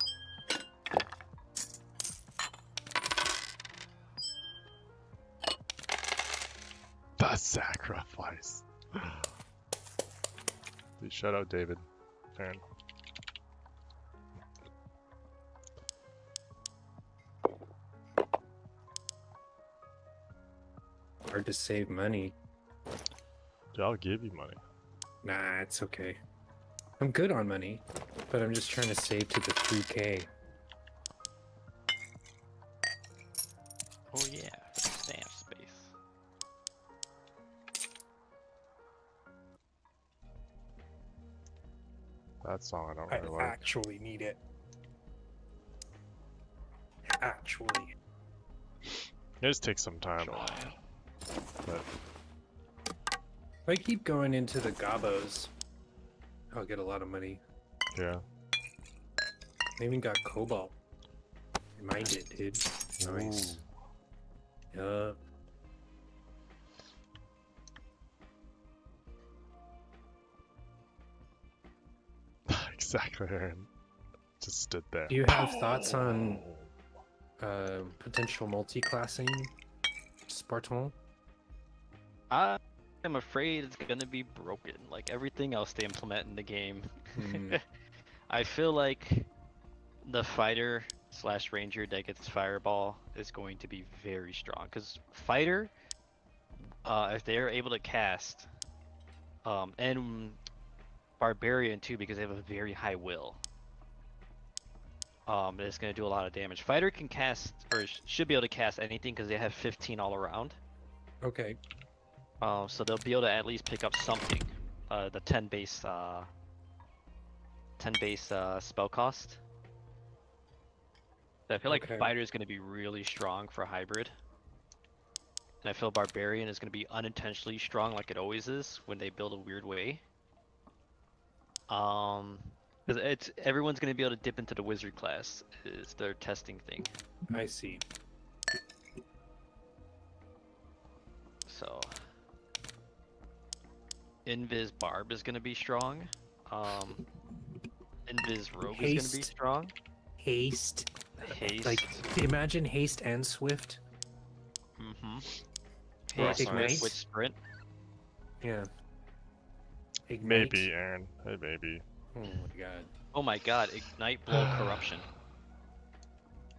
The sacrifice. Dude, shout out David. Fan. Hard to save money. Dude, I'll give you money. Nah, it's okay. I'm good on money, but I'm just trying to save to the 3K. Oh yeah, for the stamp space. That song I don't I really like. actually need it. Actually. It just takes some time. But If I keep going into the gobos, I'll get a lot of money. yeah. I even got cobalt. Mind it, dude. Nice. Yeah. [laughs] exactly, Aaron. Just stood there. Do you have thoughts on uh, potential multi-classing Spartan? I am afraid it's gonna be broken, like everything else they implement in the game. Hmm. [laughs] I feel like the fighter slash ranger that gets fireball is going to be very strong because fighter, uh, if they're able to cast, um, and barbarian too because they have a very high will. Um, it's gonna do a lot of damage. Fighter can cast or should be able to cast anything because they have 15 all around. Okay. Um, so they'll be able to at least pick up something. Uh, the 10 base, uh, 10 base uh, spell cost. So I feel like Okay. fighter is gonna be really strong for hybrid. And I feel barbarian is gonna be unintentionally strong like it always is when they build a weird way. Um, 'cause it's everyone's gonna be able to dip into the wizard class is their testing thing. I see. So Invis Barb is gonna be strong. Um Invis Rogue is gonna be strong. Haste. Haste. Like, imagine haste and swift. mm-hmm. Haste Ignite? with sprint. Yeah. Ignite. Maybe, Aaron. Hey, maybe. Oh my god. Oh my god, Ignite Blow [sighs] Corruption.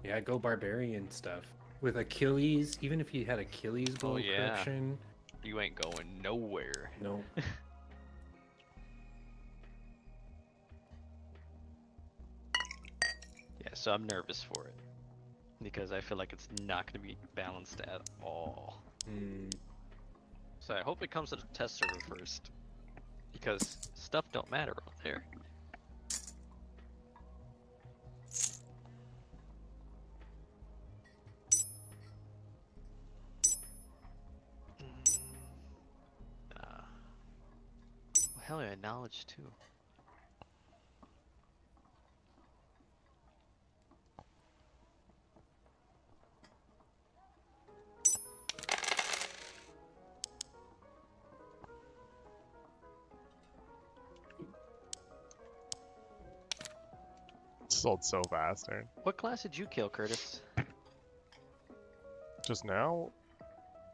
Yeah, go barbarian stuff. With Achilles, even if you had Achilles blow Oh, yeah. corruption, You ain't going nowhere. no. [laughs] Yeah, so I'm nervous for it. Because I feel like it's not gonna be balanced at all. Mm, So I hope it comes to the test server first. Because stuff don't matter on there. Hell yeah, knowledge too. Sold so fast, Aaron. What class did you kill, Curtis? Just now,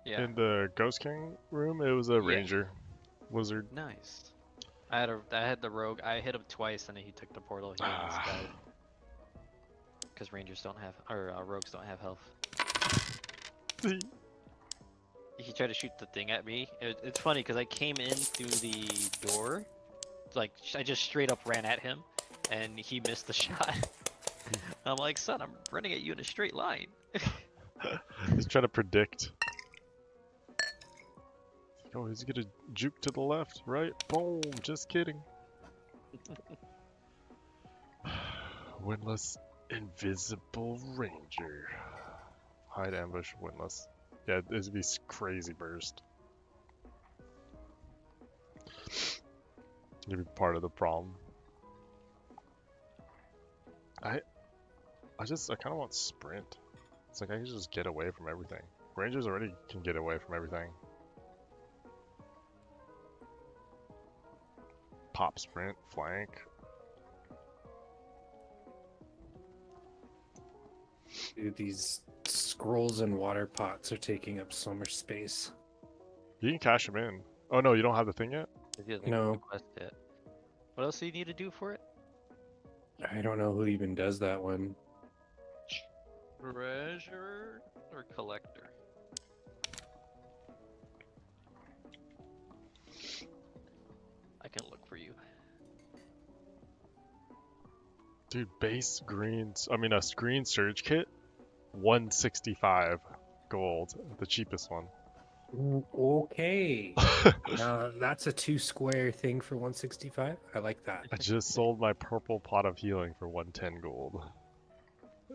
Yeah. in the Ghost King room, it was a Yeah. ranger. Wizard. Nice. I had a I had the rogue. I hit him twice, and then he took the portal. He almost Ah. died. Because rangers don't have, or uh, rogues don't have health. [laughs] He tried to shoot the thing at me. It, it's funny because I came in through the door, like I just straight up ran at him, and he missed the [laughs] shot. [laughs] I'm like, son, I'm running at you in a straight line. He's trying to predict. Oh, he's gonna juke to the left, right? Boom! Just kidding. [sighs] Windlass, invisible ranger. Hide ambush, windlass. Yeah, this would be crazy burst. You'd be part of the problem. I, I just, I kind of want sprint. It's like I can just get away from everything. Rangers already can get away from everything. Pop sprint, flank. Dude, these scrolls and water pots are taking up so much space. You can cash them in. Oh no, you don't have the thing yet? If he doesn't No. it. What else do you need to do for it? I don't know who even does that one. Treasurer or collector? Dude, base greens. I mean, a green surge kit, 165 gold, the cheapest one. Okay. [laughs] now that's a two square thing for 165. I like that. I just sold my purple pot of healing for 110 gold.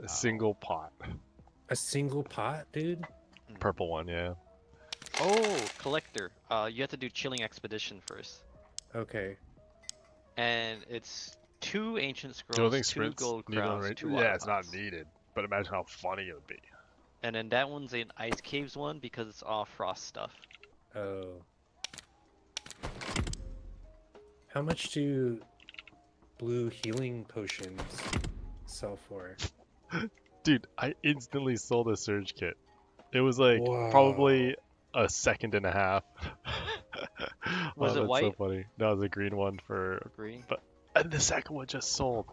A single pot. A single pot, dude? Purple one, yeah. Oh, collector. Uh, you have to do chilling expedition first, Okay. and it's two ancient Do you scrolls, think two gold crowns, range? two Yeah, water it's not needed. But imagine how funny it would be. And then that one's an ice caves one because it's all frost stuff. Oh. How much do blue healing potions sell for? [laughs] Dude, I instantly sold a surge kit. It was like probably a second and a half. [laughs] Was oh, it that's so white? funny. No, it was a green one for, Green. And the second one just sold.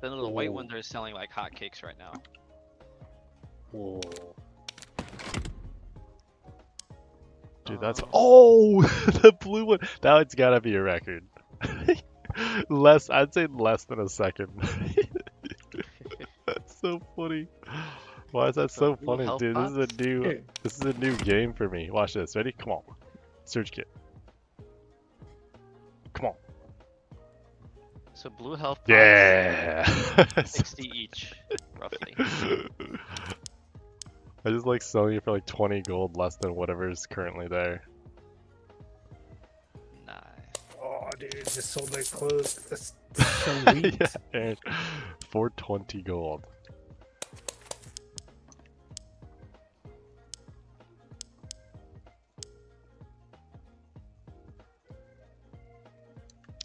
Then the white Ooh. ones are selling like hotcakes right now. Whoa. Dude, that's Um, oh [laughs] the blue one. That one's gotta be a record. [laughs] less, I'd say less than a second. [laughs] that's so funny. Why is that so funny, dude? This is a new, this is a new game for me. Watch this. Ready? Come on, search kit. So blue health pots, Yeah. [laughs] 60 each, roughly. I just like selling it for like 20 gold less than whatever's currently there. Nice. Oh, dude, just sold my clothes. That's [laughs] so weak. yeah, and for 20 gold.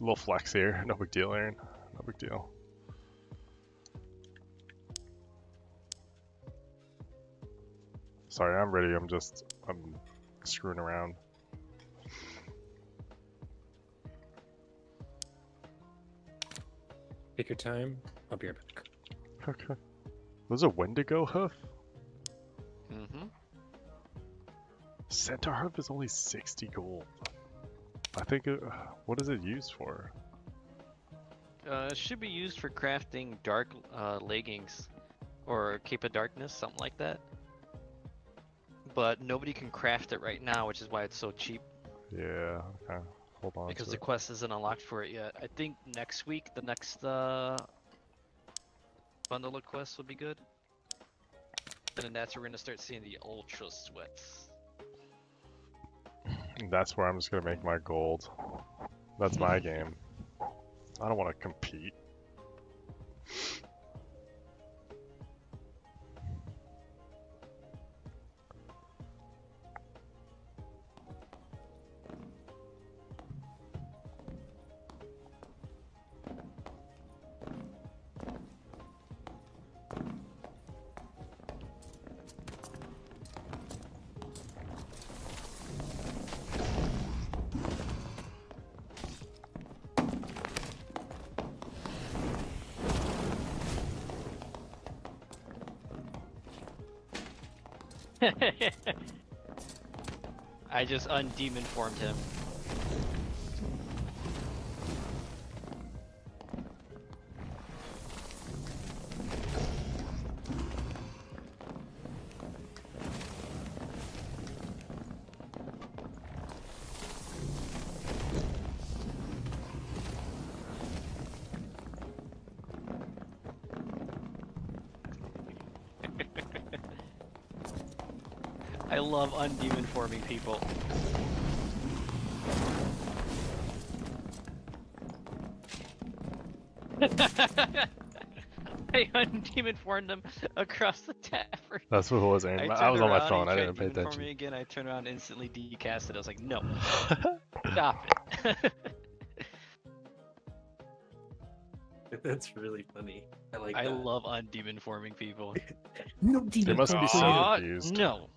A little flex here, no big deal, Aaron. No big deal. Sorry, I'm ready. I'm just I'm screwing around. Take your time. I'll be right back. Okay. Was a Wendigo hoof? Mm-hmm. Centaur hoof is only 60 gold. I think it, [sighs] what is it used for? Uh, it should be used for crafting dark uh, leggings or cape of darkness, something like that. But nobody can craft it right now, which is why it's so cheap. Yeah, okay. Hold on. because to the it. quest isn't unlocked for it yet. I think next week, the next uh, bundle of quests will be good. And then that's where we're gonna start seeing the ultra sweats. That's where I'm just gonna make my gold. That's my game. I don't want to compete. I just undemon formed him. I love undemon forming people. [laughs] I undemon formed them across the tavern. That's what it was, Aaron. I, turned was on my phone. I didn't pay demon forming attention. me again. I turned around, instantly decasted. I was like, no, [laughs] stop it. [laughs] That's really funny. I like I that. love undemon forming people. No demon. They must be so uh, confused. no,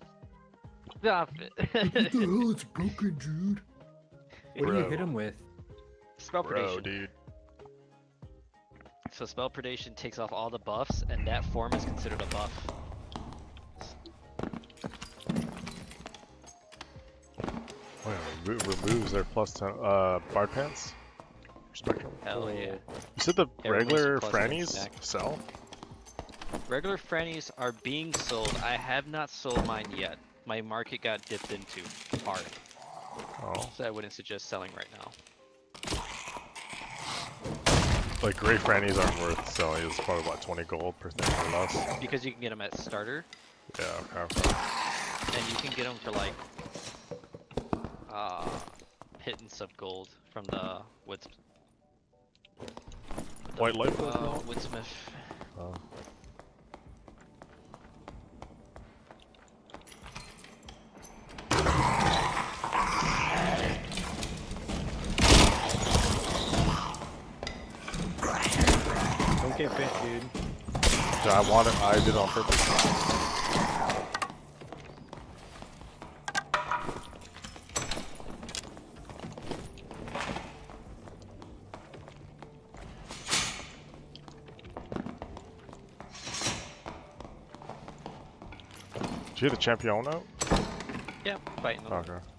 stop it. what the hell? It's [laughs] broken, dude. What do you hit him with? Spell Bro, predation. dude. So spell predation takes off all the buffs, and that form is considered a buff. Wait, remo- removes their plus 10, uh, bard pants? Spectrum. Hell yeah. You said the Yeah, regular plus frannies sell? Regular frannies are being sold. I have not sold mine yet. My market got dipped into hard, Oh. so I wouldn't suggest selling right now. Like gray frannies aren't worth selling. It's probably about 20 gold per thing or less. Because you can get them at starter, Yeah, okay. and you can get them for like uh, pittance of gold from the woods. White light Uh, uh, woodsmith. oh. Don't get bit, dude. Yeah, I want it. I did it on purpose. Did you get the champion out? Yeah, fighting them. Okay.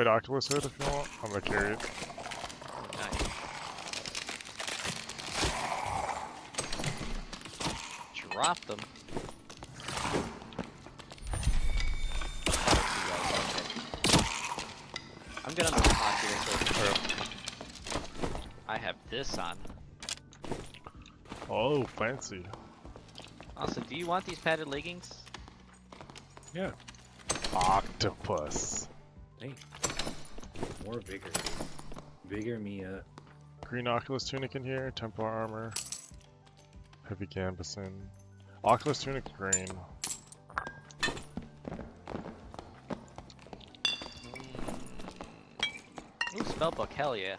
White Oculus hood if you want. I'm gonna carry it. Nice. Dropped them. I'm good on the Oculus Hood. I have this on. Oh, fancy. Also, do you want these padded leggings? Yeah. Octopus. Hey. More vigor. Vigor me up. Green Oculus tunic in here. Templar armor. Heavy canvassing. Oculus tunic green. Ooh, spellbook, hell yeah.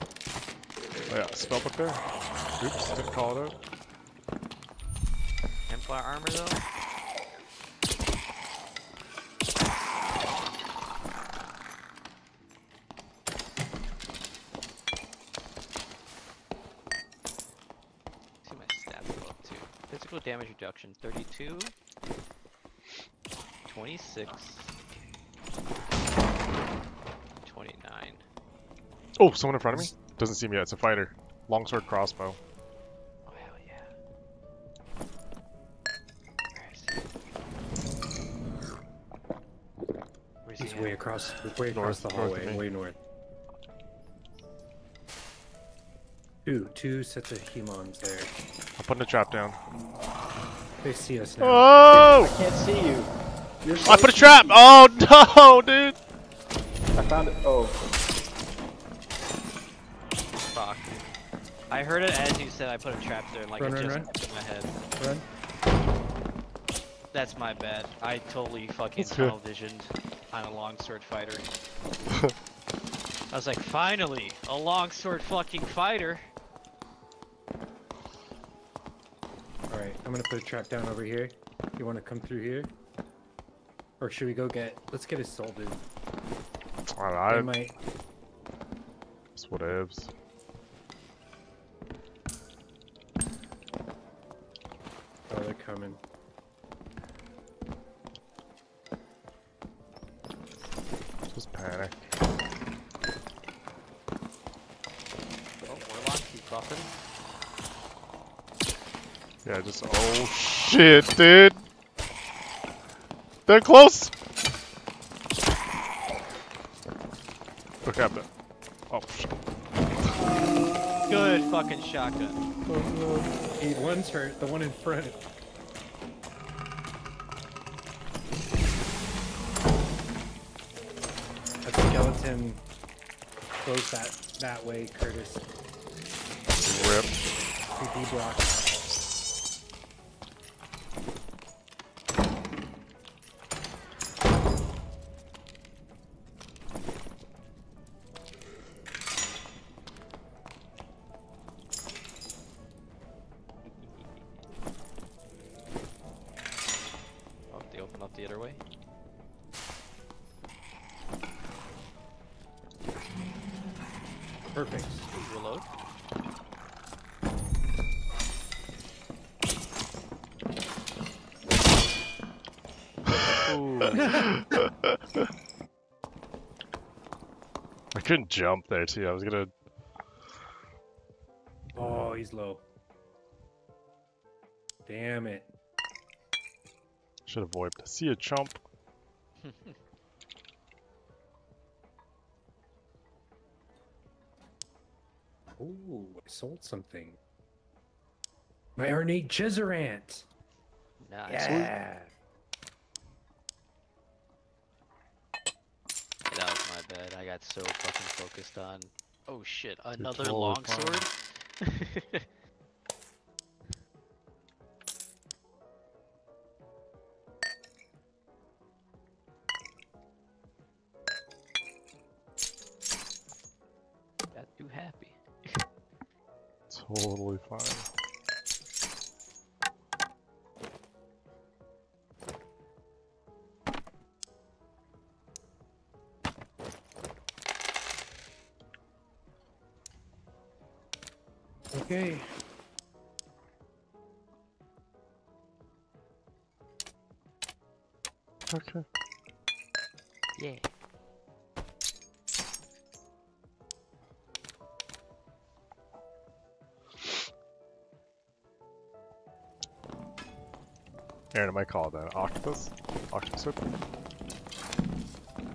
Oh yeah, spellbook there. Oops, didn't call it out. Templar armor though? See my stats go up too. Physical damage reduction 32, 26, 29. Oh, someone in front of me? Doesn't see me yet. It's a fighter. Longsword crossbow. Oh hell yeah. Where is he? He's way across, way North- across the hallway, me. way north. Two, two sets of humans there. I'm putting a trap down. They see us now. Oh! Can't see you. You're I put a trap! Oh no, [laughs] dude! I found it. Oh, Fuck. I heard it as you said I put a trap there and like Run, it run, just run. in my head. Run. That's my bad. I totally fucking That's [laughs] tunnel visioned on a longsword fighter. [laughs] I was like, finally, a longsword fucking fighter. I'm gonna put a trap down over here. You wanna come through here? Or should we go get, let's get soul dude. They Alright, might, it's whatevs. Shit, dude. They're close. Look at that. Oh shit. Good fucking shotgun. He, one's hurt, the one in front. That skeleton goes that that way, Curtis. Rip. CP block. Jump there too. I was gonna. Oh, he's low. Damn it. Should have wiped. See a chump. [laughs] Ooh, I sold something. My ornate Jazerant. nice. Yeah. That was my bad. I got so Oh shit! Another longsword. [laughs] Aaron, I might call it that. Octopus? Octopus? whip?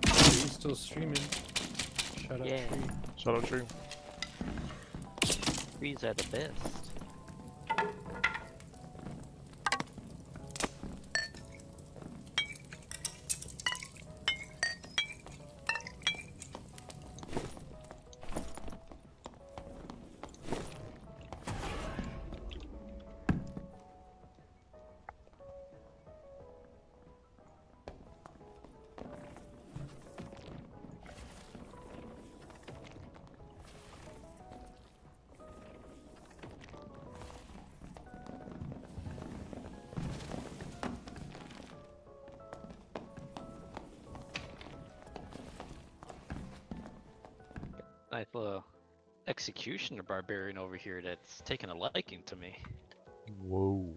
Tree's still streaming. Shut up, Yeah. tree. Shadow tree. Trees are the best. Nice little executioner barbarian over here that's taken a liking to me. Whoa.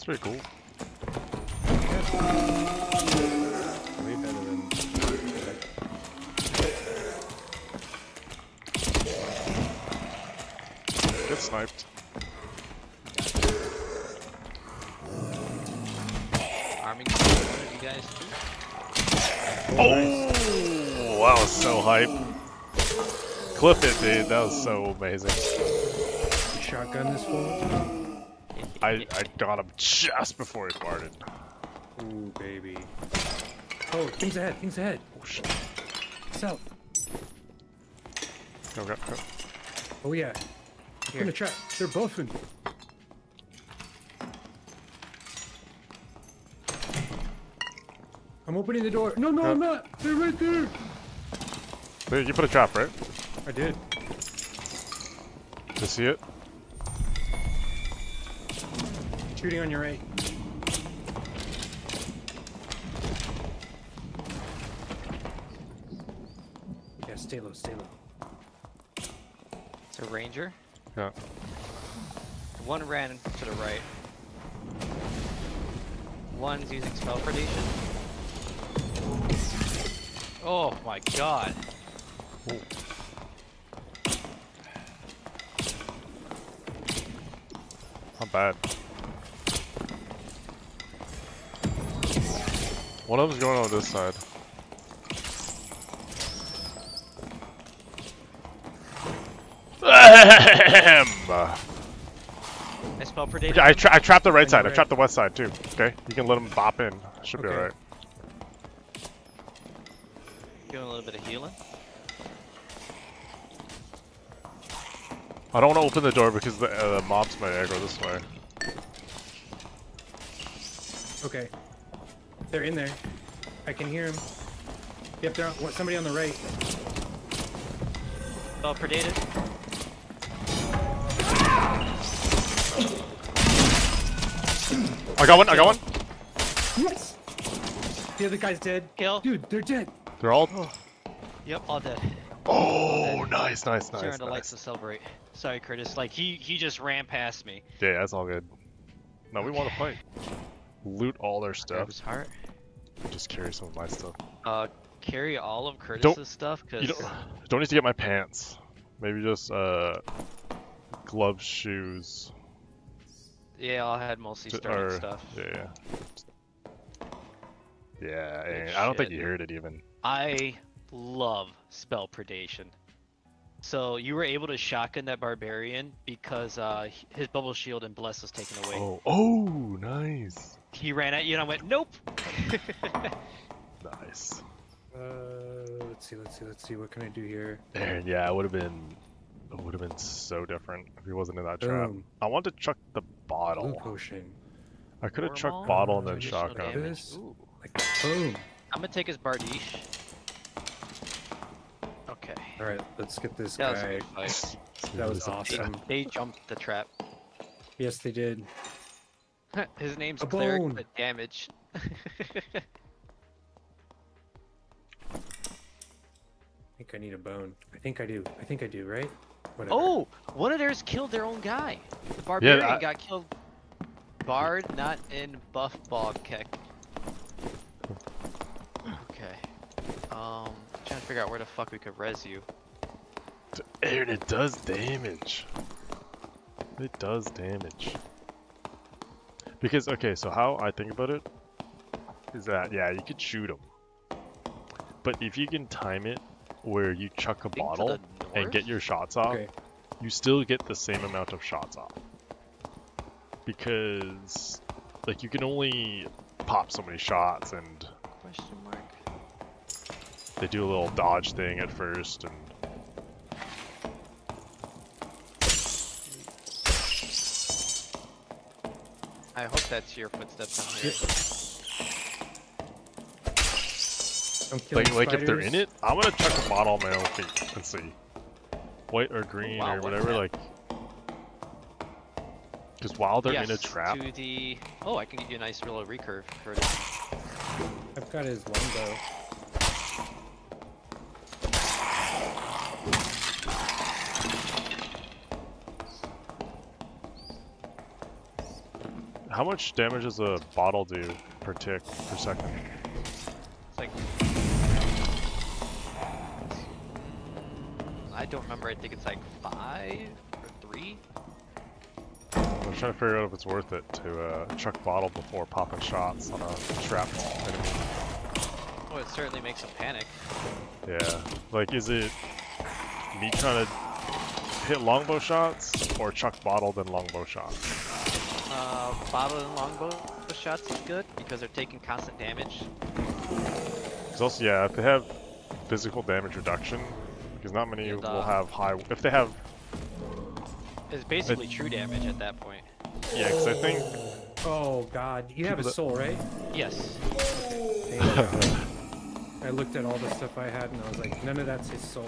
That's pretty cool. Way better than. Get sniped. Arming you guys too. Oh, that was so hype. Clip it, dude. That was so amazing. Shotgun this fool? I, I got him just before he farted. Ooh, baby. Oh, things ahead, things ahead. Oh shit. South. Go, go, go. Oh, yeah. Here. In the trap. They're both in. I'm opening the door. No, no, Uh. I'm not. They're right there. Dude, you put a trap, right? I did. You see it? Shooting on your right. Yeah, stay low, stay low. It's a ranger. Yeah. One ran to the right. One's using spell predation. Oh my god. Not bad. One of them's going on this side. I spell predation. I, tra I trapped the right side. I trapped the west side too. Okay, you can let them bop in. Should be alright. Doing a little bit of healing. I don't want to open the door because the, uh, the mobs might aggro this way. Okay. They're in there. I can hear them. Yep, they're on, what, somebody on the right. Spell predated. I got one. I got one. Yes! The other guy's dead. Kill. Dude, they're dead. They're all. Oh. Yep, all dead. Oh, nice, nice, nice, Sharon likes nice. to celebrate. Sorry, Curtis. Like he he just ran past me. Yeah, that's all good. No, we want to fight. Loot all their Grab stuff. his heart. Just carry some of my stuff. Uh, carry all of Curtis's stuff, cause You don't, don't need to get my pants. Maybe just uh, gloves, shoes. yeah, I had mostly starting or- stuff. Yeah, yeah. Yeah, and I don't think you heard it even. I love spell predation. So you were able to shotgun that barbarian because uh, his bubble shield and bless was taken away. Oh, oh, nice, He ran at you and I went, nope. nice. Uh, let's see, let's see, let's see. What can I do here? And yeah, it would have been, it would have been so different if he wasn't in that trap. Boom. I want to chuck the Blue bottle. potion. I could have chucked bottle and then additional shotgun. This- Like. Boom. I'm gonna take his bardiche. Okay. All right, let's get this That was guy. good fight. That was [laughs] They, awesome. they jumped the trap. Yes, they did. [laughs] His name's A cleric, bone. but damage. [laughs] I think I need a bone. I think I do. I think I do, right? Whatever. oh, one of theirs killed their own guy. The barbarian I- got killed. Bard, not in buff bog keck. Okay. Um, trying to figure out where the fuck we could res you. And it does damage. It does damage. Because, okay, so how I think about it is that, yeah, you could shoot them. But if you can time it where you chuck a bottle and get your shots off, Okay. you still get the same amount of shots off. Because, like, you can only pop so many shots and Question mark. they do a little dodge thing at first and I hope that's your footsteps on here. I'm like, like if they're in it, I'm gonna chuck a bottle on my own feet and see. White or green wow, or whatever, that? like. Because while they're yes, in a trap, to the... Oh, I can give you a nice little recurve. Curtis. I've got his longbow. How much damage does a bottle do per tick per second? It's like. I don't remember. I think it's like five or three. I'm trying to figure out if it's worth it to uh, chuck bottle before popping shots on a trap enemy. Oh, it certainly makes them panic. Yeah, like is it me trying to hit longbow shots or chuck bottle then longbow shots? Uh, bottle and longbow shots is good because they're taking constant damage. Because also, yeah, if they have physical damage reduction, because not many And, will uh, have high. If they have, It's basically true damage at that point. yeah, because I think Oh God, you have a soul, right? Yes. I looked at all the stuff I had and I was like, none of that's his soul.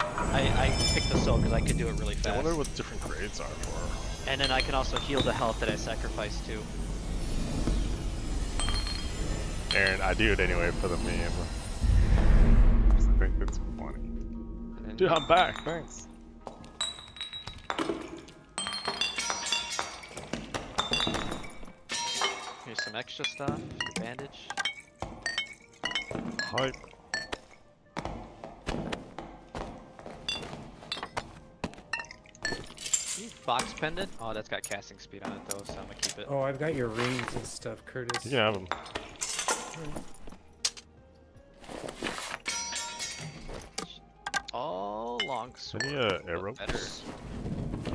I, I picked the soul because I could do it really fast. I wonder what different grades are for. And then I can also heal the health that I sacrificed too. Aaron, I do it anyway for the meme. 'Cause I think it's funny. And Dude, I'm back. Thanks. here's some extra stuff. Your bandage. Hype. Fox pendant. Oh, that's got casting speed on it though, so I'm gonna keep it. Oh, I've got your rings and stuff, Curtis. You can have them. Oh, long sword. Any uh, Look arrows? better.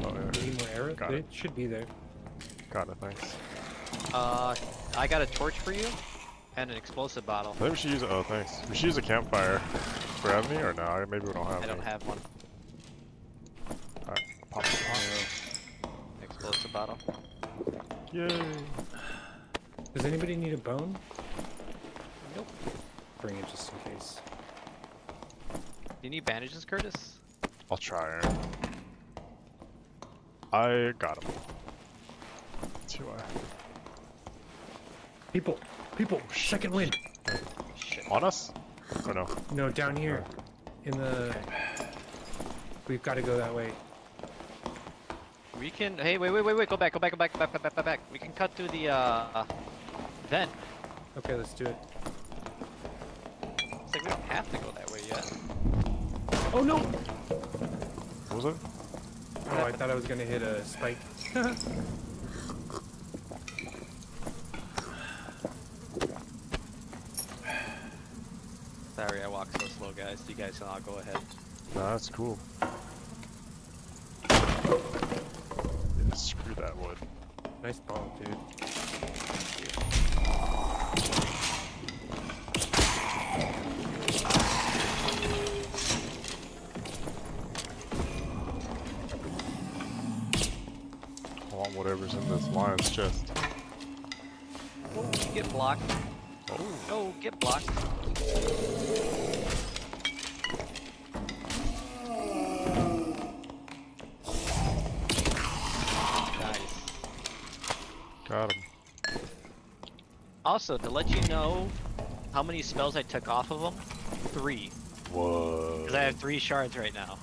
Oh, yeah. Need more arrows? Got It. it. should be there. Got it, thanks. Uh, I got a torch for you, and an explosive bottle. I think we should use. Oh, thanks. We should use a campfire. Grab me or no? Maybe we don't have I don't any. have one. Alright, pop it on. Explosive bottle. Yay! Does anybody need a bone? Nope. Bring it just in case. Do you need bandages, Curtis? I'll try, I got him. Two I. People, people, second wind. Shit. On us? Or no? No, down here, in the. We've got to go that way. We can. Hey, wait, wait, wait, wait. Go back, go back, go back, go back, back, back. We can cut through the uh, vent. Okay, let's do it. It's like we don't have to go that way yet. Oh no! What was it? Oh, I thought I was gonna hit a spike. [laughs] Sorry, I walk so slow, guys. You guys can all go ahead. Nah, that's cool. Yeah, screw that wood. nice ball, dude. I want whatever's in this lion's chest. Oh, get blocked. Oh, Oh, get blocked. Nice. got him. Also, to let you know how many spells I took off of them, three. Whoa. Because I have three shards right now.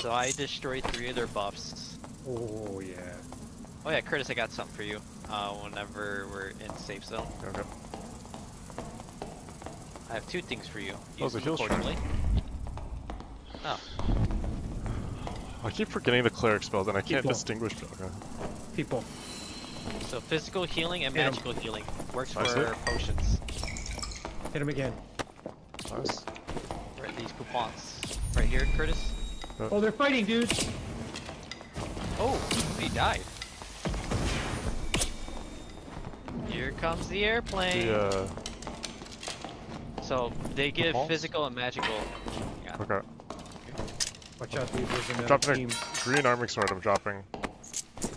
So I destroyed three of their buffs. Oh yeah. Oh yeah, Curtis, I got something for you. Uh, whenever we're in safe zone, Okay. I have two things for you. Oh, Use the heal shard. Oh, I keep forgetting the cleric spells and I can't People. distinguish. Okay. People. So physical healing and Hit 'em. magical healing works Nice for hit. potions. Hit him again. Nice. Right, these coupons. Right here, Curtis. Oh, they're fighting, dude. Oh, he died. Here comes the airplane. The, uh, So they give Coupons? physical and magical. Yeah. okay. Watch out, dude. There's another Dropping team. green arming sword. I'm dropping.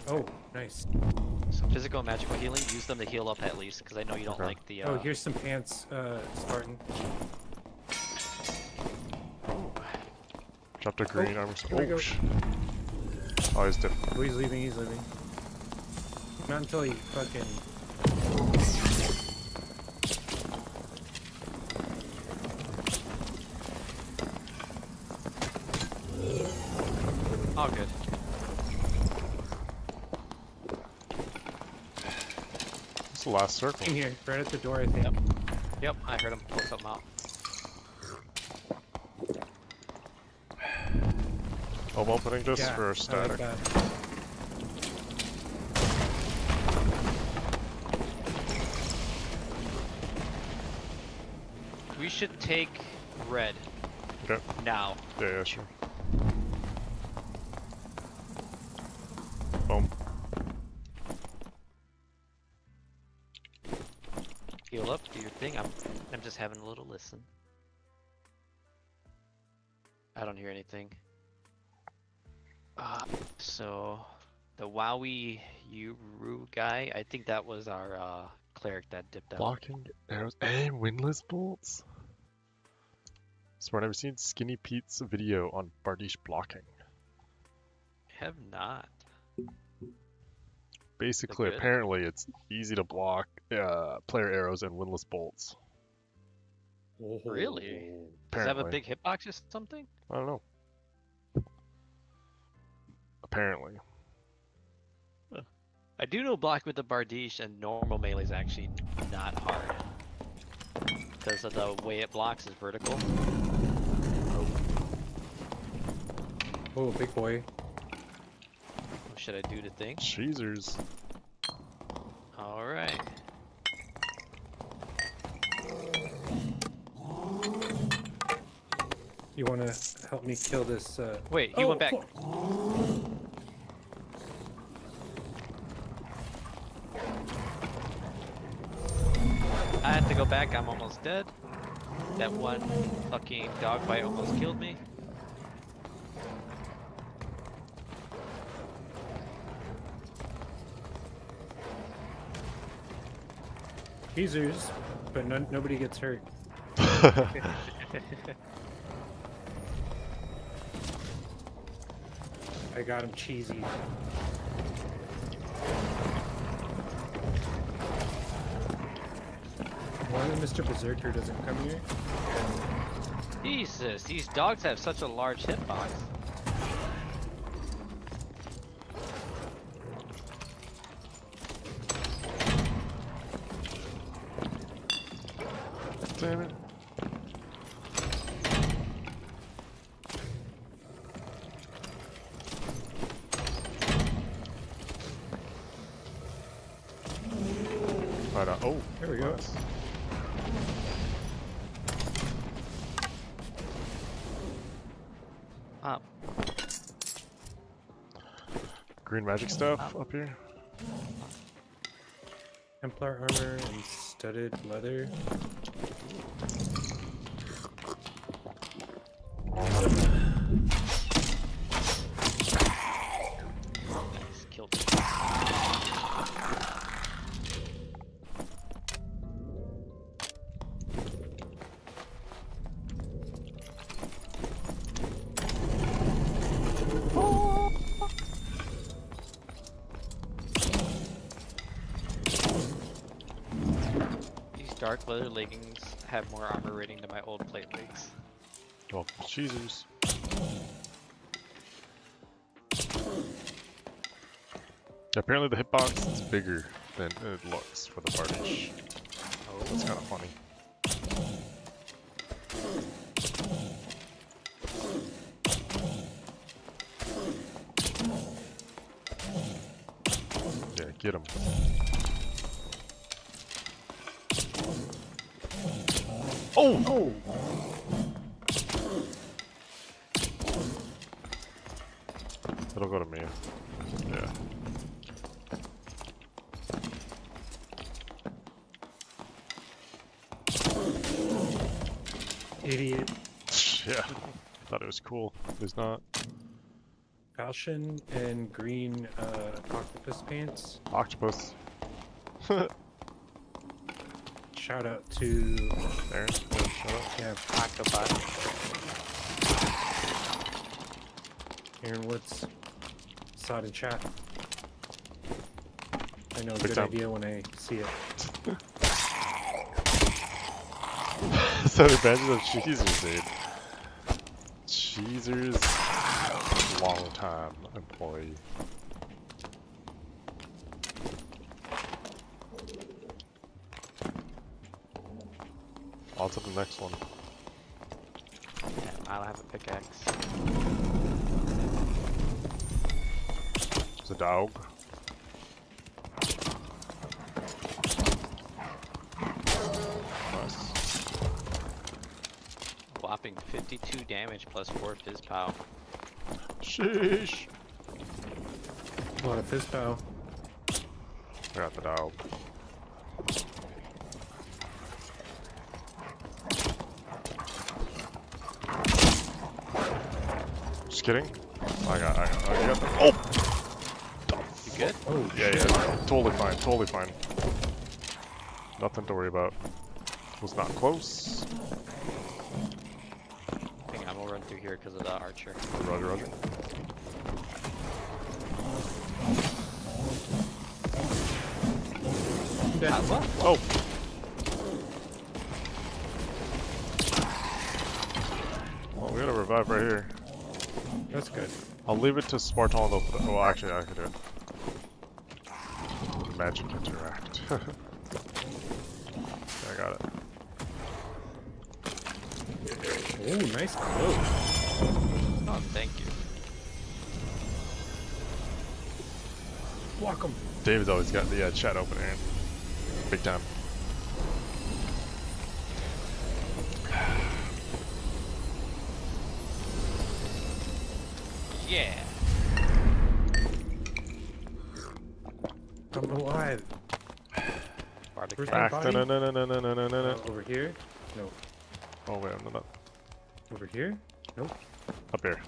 Oh, nice. So physical and magical healing, use them to heal up at least, because I know you don't Okay. like the. Uh, Oh, here's some pants, uh, Spartan. Dropped a green armor here we sword. go. Oh, sh- oh, he's dead. Oh, he's leaving. He's leaving. Not until he fucking. All good. It's the last circle. In here, right at the door, I think. Yep. Yep, I heard him pull something out. I'm opening just Yeah, for I like static. We should take red Okay. now. Yeah, yeah, sure. I'm just having a little listen. I don't hear anything. Uh, so the Wowie Uru guy, I think that was our uh, cleric that dipped out. Blocking arrows and windlass bolts. Swear, I've never seen Skinny Pete's video on Bardiche blocking. Have not. Basically, apparently, it's easy to block uh, player arrows and windlass bolts. Really? Oh, Does it have a big hitbox or something? I don't know. Apparently. I do know block with the Bardiche and normal melee is actually not hard. Because of the way it blocks is vertical. Oh, oh big boy. What should I do to thing? Cheezers. Alright. You want to help me kill this? Uh... Wait, he oh, went back. fuck. I have to go back, I'm almost dead. That one fucking dog bite almost killed me. Teasers, but no, nobody gets hurt. [laughs] [laughs] [laughs] I got him cheesy. Why Mr. Berserker doesn't come here? Jesus, these dogs have such a large hitbox. Magic stuff up here. Templar armor and studded leather. Have more armor rating than my old plate legs. Well, cheesers. Apparently the hitbox is bigger than it looks for the Bardiche. Oh, That's kind of funny. Yeah, get him. Oh! Oh! It'll go to me. Yeah. Idiot. Yeah. Thought it was cool. It's not. Falchion and green uh, octopus pants. Octopus. [laughs] Shout out to Aaron, yeah, shut up. yeah, octopi. Aaron Woods. Saw it in chat. I know a good time. idea when I see it. [laughs] so the badges of Cheezers, dude. Cheezers, long time employee. On to the next one. And I'll have a pickaxe. It's a dog. 52 damage plus 4 fizz pow. Sheesh. What a lot of fizz pow. I got the dog. Just kidding. I got, I got, I got the, oh! You good? Oh, Yeah, yeah, totally fine, totally fine. Nothing to worry about. Was not close. Hang on, we'll run through here because of the archer. Roger, roger. Uh, what? Oh! Well, we got a revive right here. That's good. I'll leave it to Spartan though. For the, well, actually, I can do it. Magic interact. [laughs] I got it. Oh, nice close. David's always got the uh, chat open here. Big time. Yeah. I'm alive. Bardic Where's Craft. Back. body? No, no, no, no, no, no, no, no, Uh, no. over here? No. Oh wait, I'm not Over here? Nope. up here.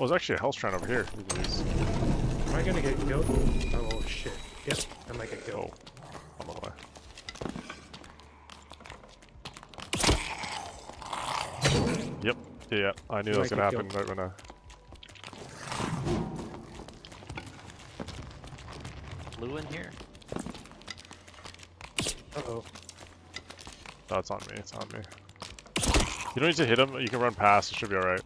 Oh, there's actually a health shrine over here. We can use. Am I gonna get killed? Oh shit. Yep, I might get killed. Oh, I'm on the way. Yep. Yeah, yeah. I knew that was gonna get happen right when I. Blue in here. Uh oh. No, on me. It's on me. You don't need to hit him. You can run past. It should be all right.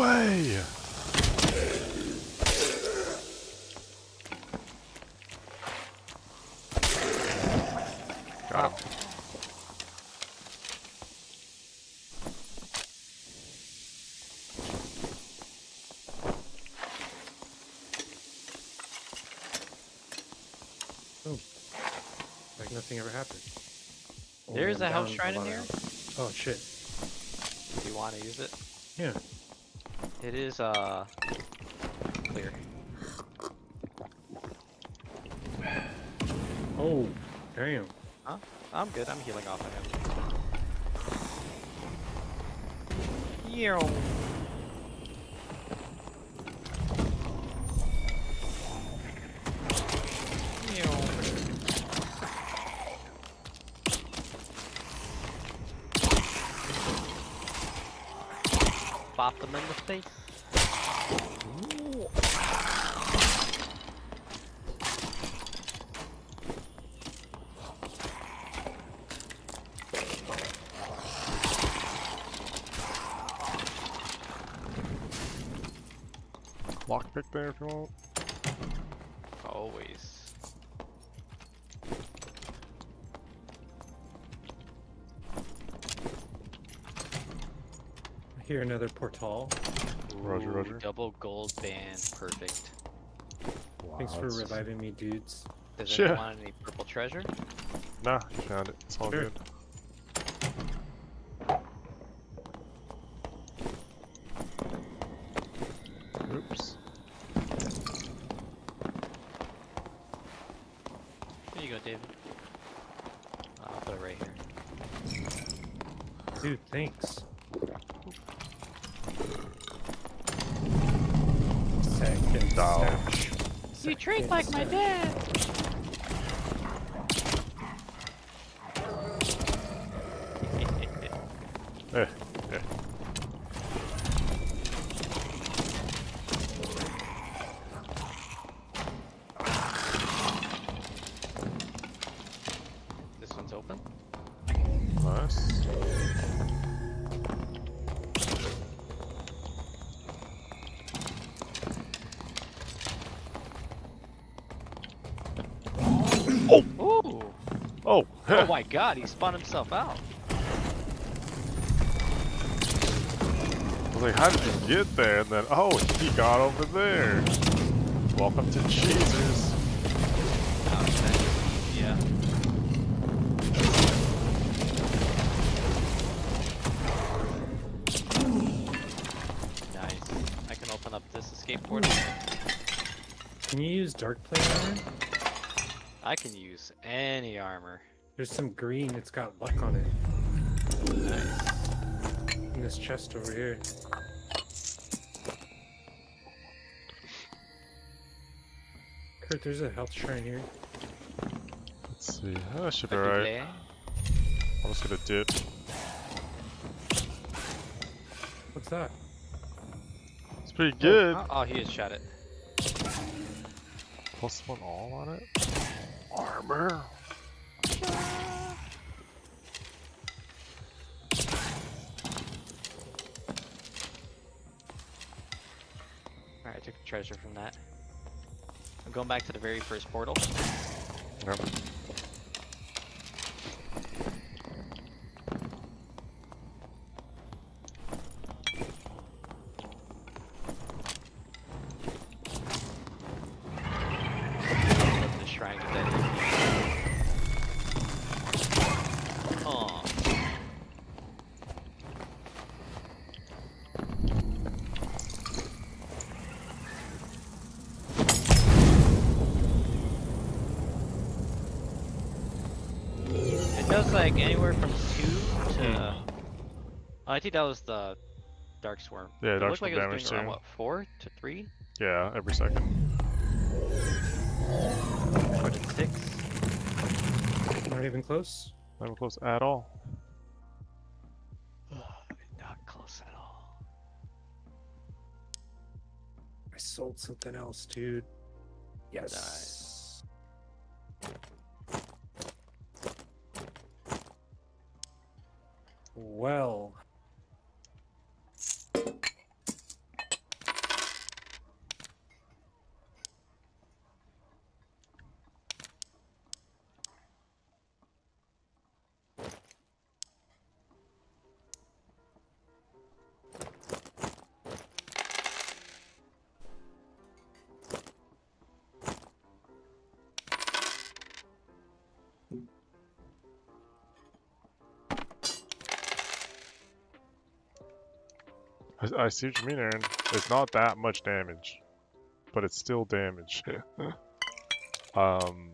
away! Got him. Like nothing ever happened. There's Only a house down shrine in lot of here? health. Oh shit. Do you want to use it? Yeah. Uh clear. Oh, damn. Huh? I'm good. I'm healing off of him. Yeow. Bop them in the face. Lockpick there if you want. Always. I hear another portal. Roger, roger. Double gold band, perfect. Wow, Thanks for that's- reviving me, dudes. Does Sure. anyone want any purple treasure? Nah, you found it. It's all Sure. good. God, he spun himself out. I was like, how did you get there? And then, oh, he got over there. Welcome to Jesus. Ouch, yeah. Nice. I can open up this escape portal. Can you use dark plane armor? I can use any armor. There's some green, it's got luck on it. Nice. In this chest over here. Kurt, there's a health shrine here. Let's see. Oh, that should be Could be right. I'm just gonna dip. What's that? It's pretty good. Oh, oh, he just shot it. Plus one all on it. Armor. Treasure from that. I'm going back to the very first portal. Yep. Let the shrine get that Oh. It does like anywhere from two to. Oh, I think that was the dark swarm. Yeah, it dark looked like swarm it was damage doing around what four to three, Yeah, every second. four to six. Not even close? Not even close at all. [sighs] Not close at all. I sold something else, dude. Yes. I, see what you mean, Aaron. It's not that much damage, but it's still damage. [laughs] um,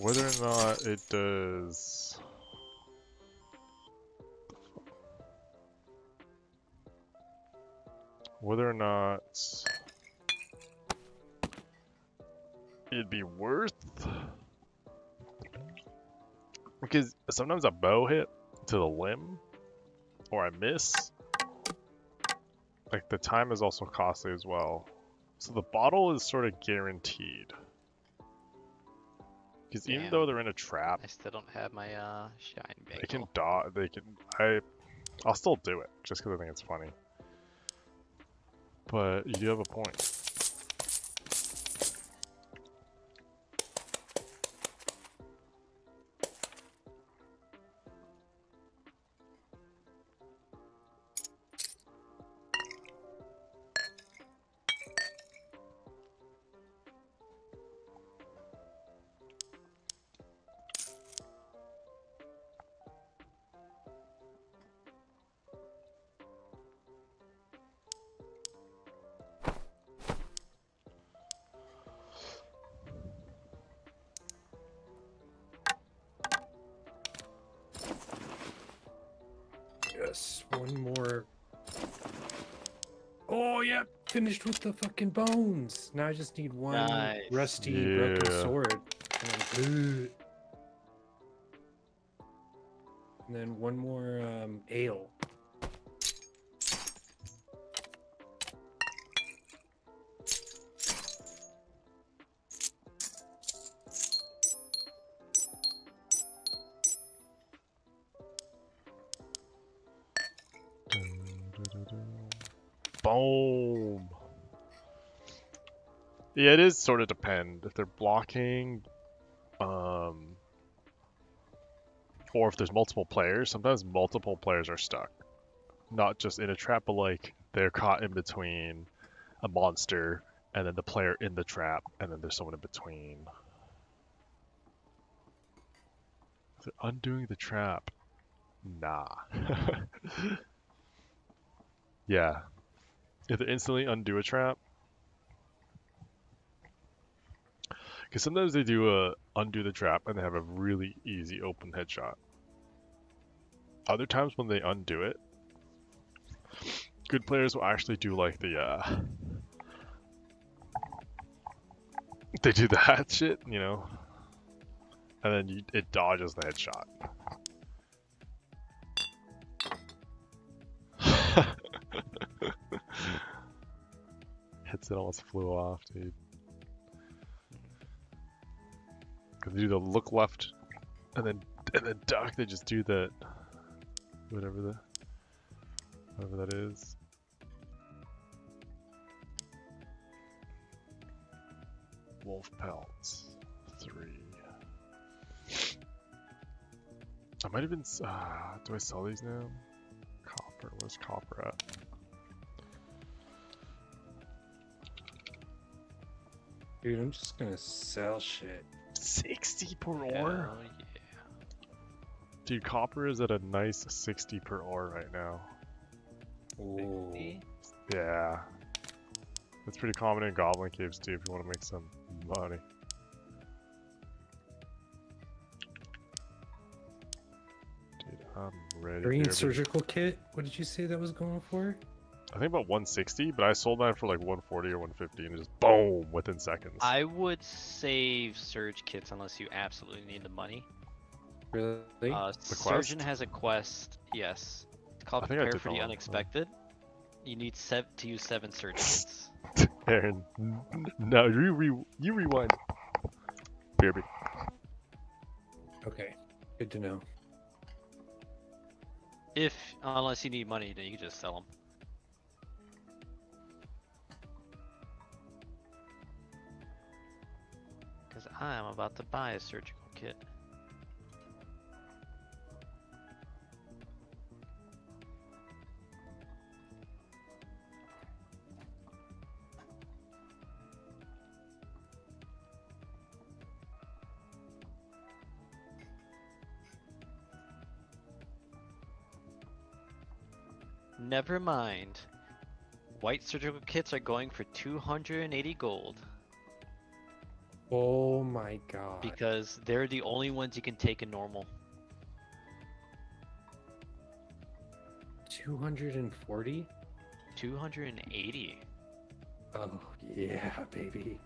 whether or not it does. Whether or not it'd be worth because sometimes a bow hit to the limb or I miss like the time is also costly as well. So the bottle is sort of guaranteed. Because even though they're in a trap, I still don't have my uh shine they can bagel. dodge. They can. I. I'll still do it just because I think it's funny. But you do have a point. Finished with the fucking bones. Now I just need one Nice. rusty broken Yeah. sword. If they're blocking, um, or if there's multiple players. Sometimes multiple players are stuck, not just in a trap, but like they're caught in between a monster and then the player in the trap, and then there's someone in between. If they're undoing the trap, nah. [laughs] yeah, if they instantly undo a trap, because sometimes they do a undo the trap and they have a really easy open headshot. Other times when they undo it, good players will actually do like the uh, they do [laughs] the hat shit, you know, and then you, it dodges the headshot. [laughs] Headset almost flew off, dude. They do the look left, and then and then duck. They just do that, whatever the, whatever that is. Wolf pelts, three. I might have been. Uh, do I sell these now? Copper. Where's copper at? Dude, I'm just gonna sell shit. 60 per ore? Hell yeah. Dude, copper is at a nice 60 per ore right now. Ooh. 60? Yeah. That's pretty common in goblin caves too if you want to make some money. Dude, I'm ready. Green baby. surgical kit. What did you say that was going for? I think about 160, but I sold mine for like 140 or 150 and just boom within seconds. I would save surge kits unless you absolutely need the money. Really? Uh, Surgeon has a quest. Yes, it's called I Prepare for that the one, yeah. Unexpected. You need sev- to use seven surge [laughs] kits. Aaron, n- n- no, you, re- you rewind. BRB. okay. Good to know. If unless you need money, then you can just sell them. I'm about to buy a surgical kit. Never mind. White surgical kits are going for 280 gold. Oh my god. because they're the only ones you can take in normal. 240? 280. Oh, yeah, baby.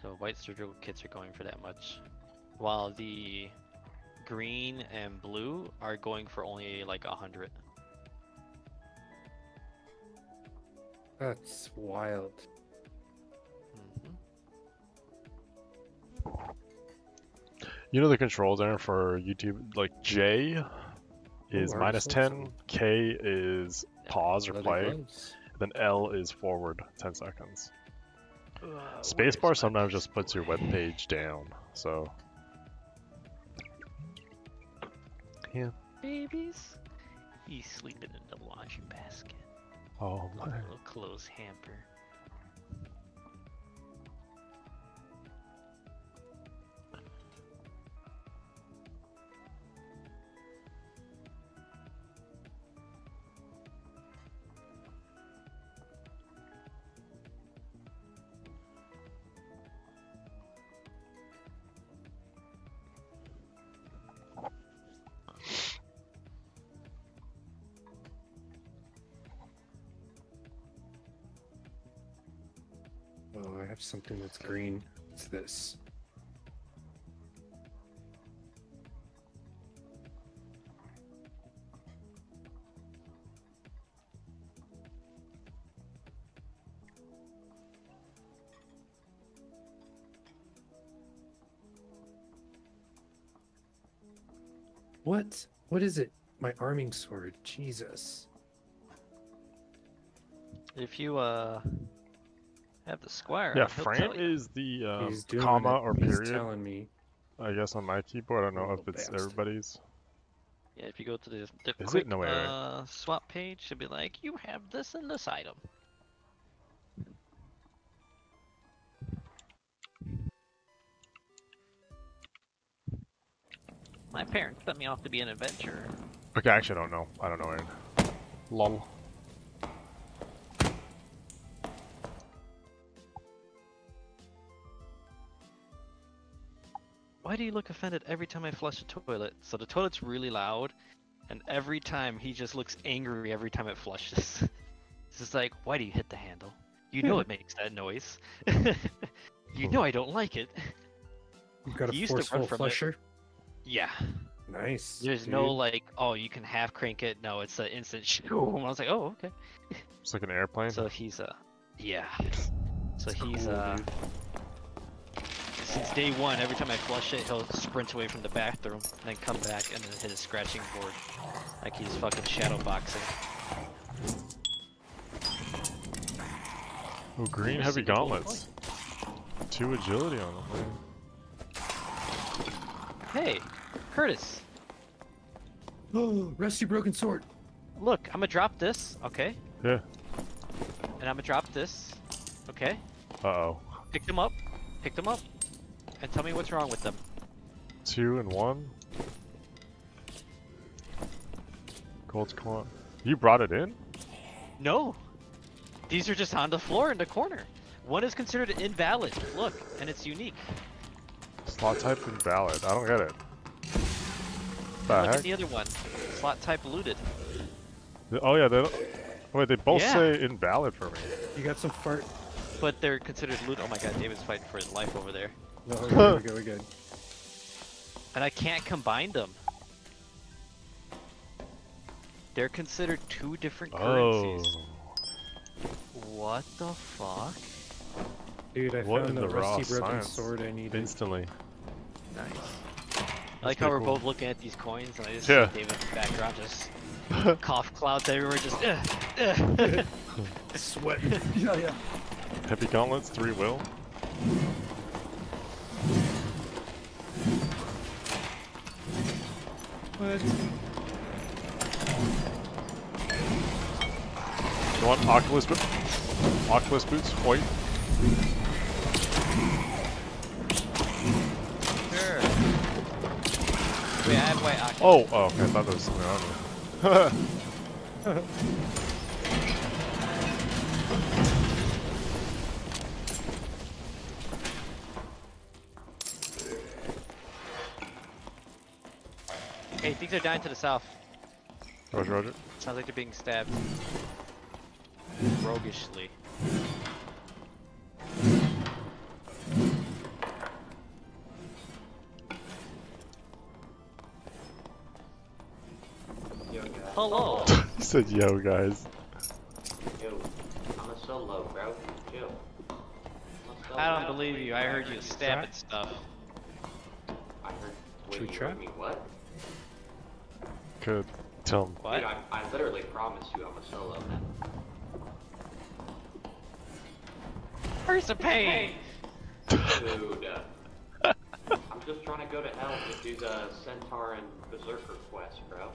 So white surgical kits are going for that much, while the green and blue are going for only like a hundred. That's wild. You know the controls there for YouTube, like J is Ooh, I minus saw 10. K is pause or play, then L is forward 10 seconds. Uh, Spacebar sometimes just puts your web page down, so Yeah. babies. He's sleeping in the laundry basket. oh A my. little clothes hamper. Something that's green. It's this. What? What is it? My arming sword. Jesus. If you uh have the squire, Yeah, he'll frame is the um, comma it. or He's period. telling me. I guess on my keyboard, I don't know if it's bastard. everybody's. Yeah, if you go to the, the Is it? quick No way, right? uh, swap page, it'll be like, you have this and this item. My parents sent me off to be an adventurer. Okay, actually, I don't know. I don't know, Aaron. Lol. Why do you look offended every time I flush the toilet? So the toilet's really loud, and every time he just looks angry every time it flushes. [laughs] it's just like, why do you hit the handle? You know it [laughs] makes that noise. [laughs] you know I don't like it. You've got a He used to run forceful from it. flusher. Yeah. Nice. There's no like, oh, you can half crank it. No, it's an instant shoo. I was like, oh, okay. It's like an airplane. So he's uh, yeah. So That's he's cool, uh, dude. Since day one, every time I flush it, he'll sprint away from the bathroom, and then come back and then hit his scratching board, like he's fucking shadow boxing. Oh, green Never heavy seen a gold gauntlets. Two agility on them. Hey, Curtis, [gasps] Oh, rusty broken sword. look, I'm gonna drop this, okay? Yeah. And I'm gonna drop this, okay? Uh oh. Pick them up, pick them up, and tell me what's wrong with them. Two and one. Gold's claw. You brought it in? No, these are just on the floor in the corner. One is considered invalid. Look, and it's unique. Slot type invalid. I don't get it. The Look heck? at the other one. Slot type looted. Oh yeah, they don't... Wait, they both Yeah. say invalid for me. You got some fart. But they're considered loot. Oh my god, David's fighting for his life over there. No, we're good, we're good, we're good. And I can't combine them. They're considered two different currencies. Oh. What the fuck? Dude, I What found the, the rusty broken science? sword I needed. Instantly. Nice. I like how we're cool. both looking at these coins and I just Yeah. see David in the background just [laughs] cough clouds everywhere just uh, [laughs] uh. [laughs] Sweating. yeah, yeah. Heavy gauntlets, three will. What? You want Oculus boots? Oculus boots, white. Sure. Wait, I have white Oculus. Oh, oh, okay. I thought there was something on you. [laughs] [laughs] Hey, things are dying to the south. Roger, Roger. Sounds like they're being stabbed. Roguishly. Yo, guys. Hello. [laughs] He said, "Yo, guys." Yo, I'm a solo, bro. Chill. I'm solo. I don't believe you. I heard you stabbing stuff. I heard. Should we you try? me what? Could tell him. What? Dude, I, I literally promise you I'm a solo, man. Where's the pain? Dude. [laughs] I'm just trying to go to hell to do the Centaur and Berserker quest, bro.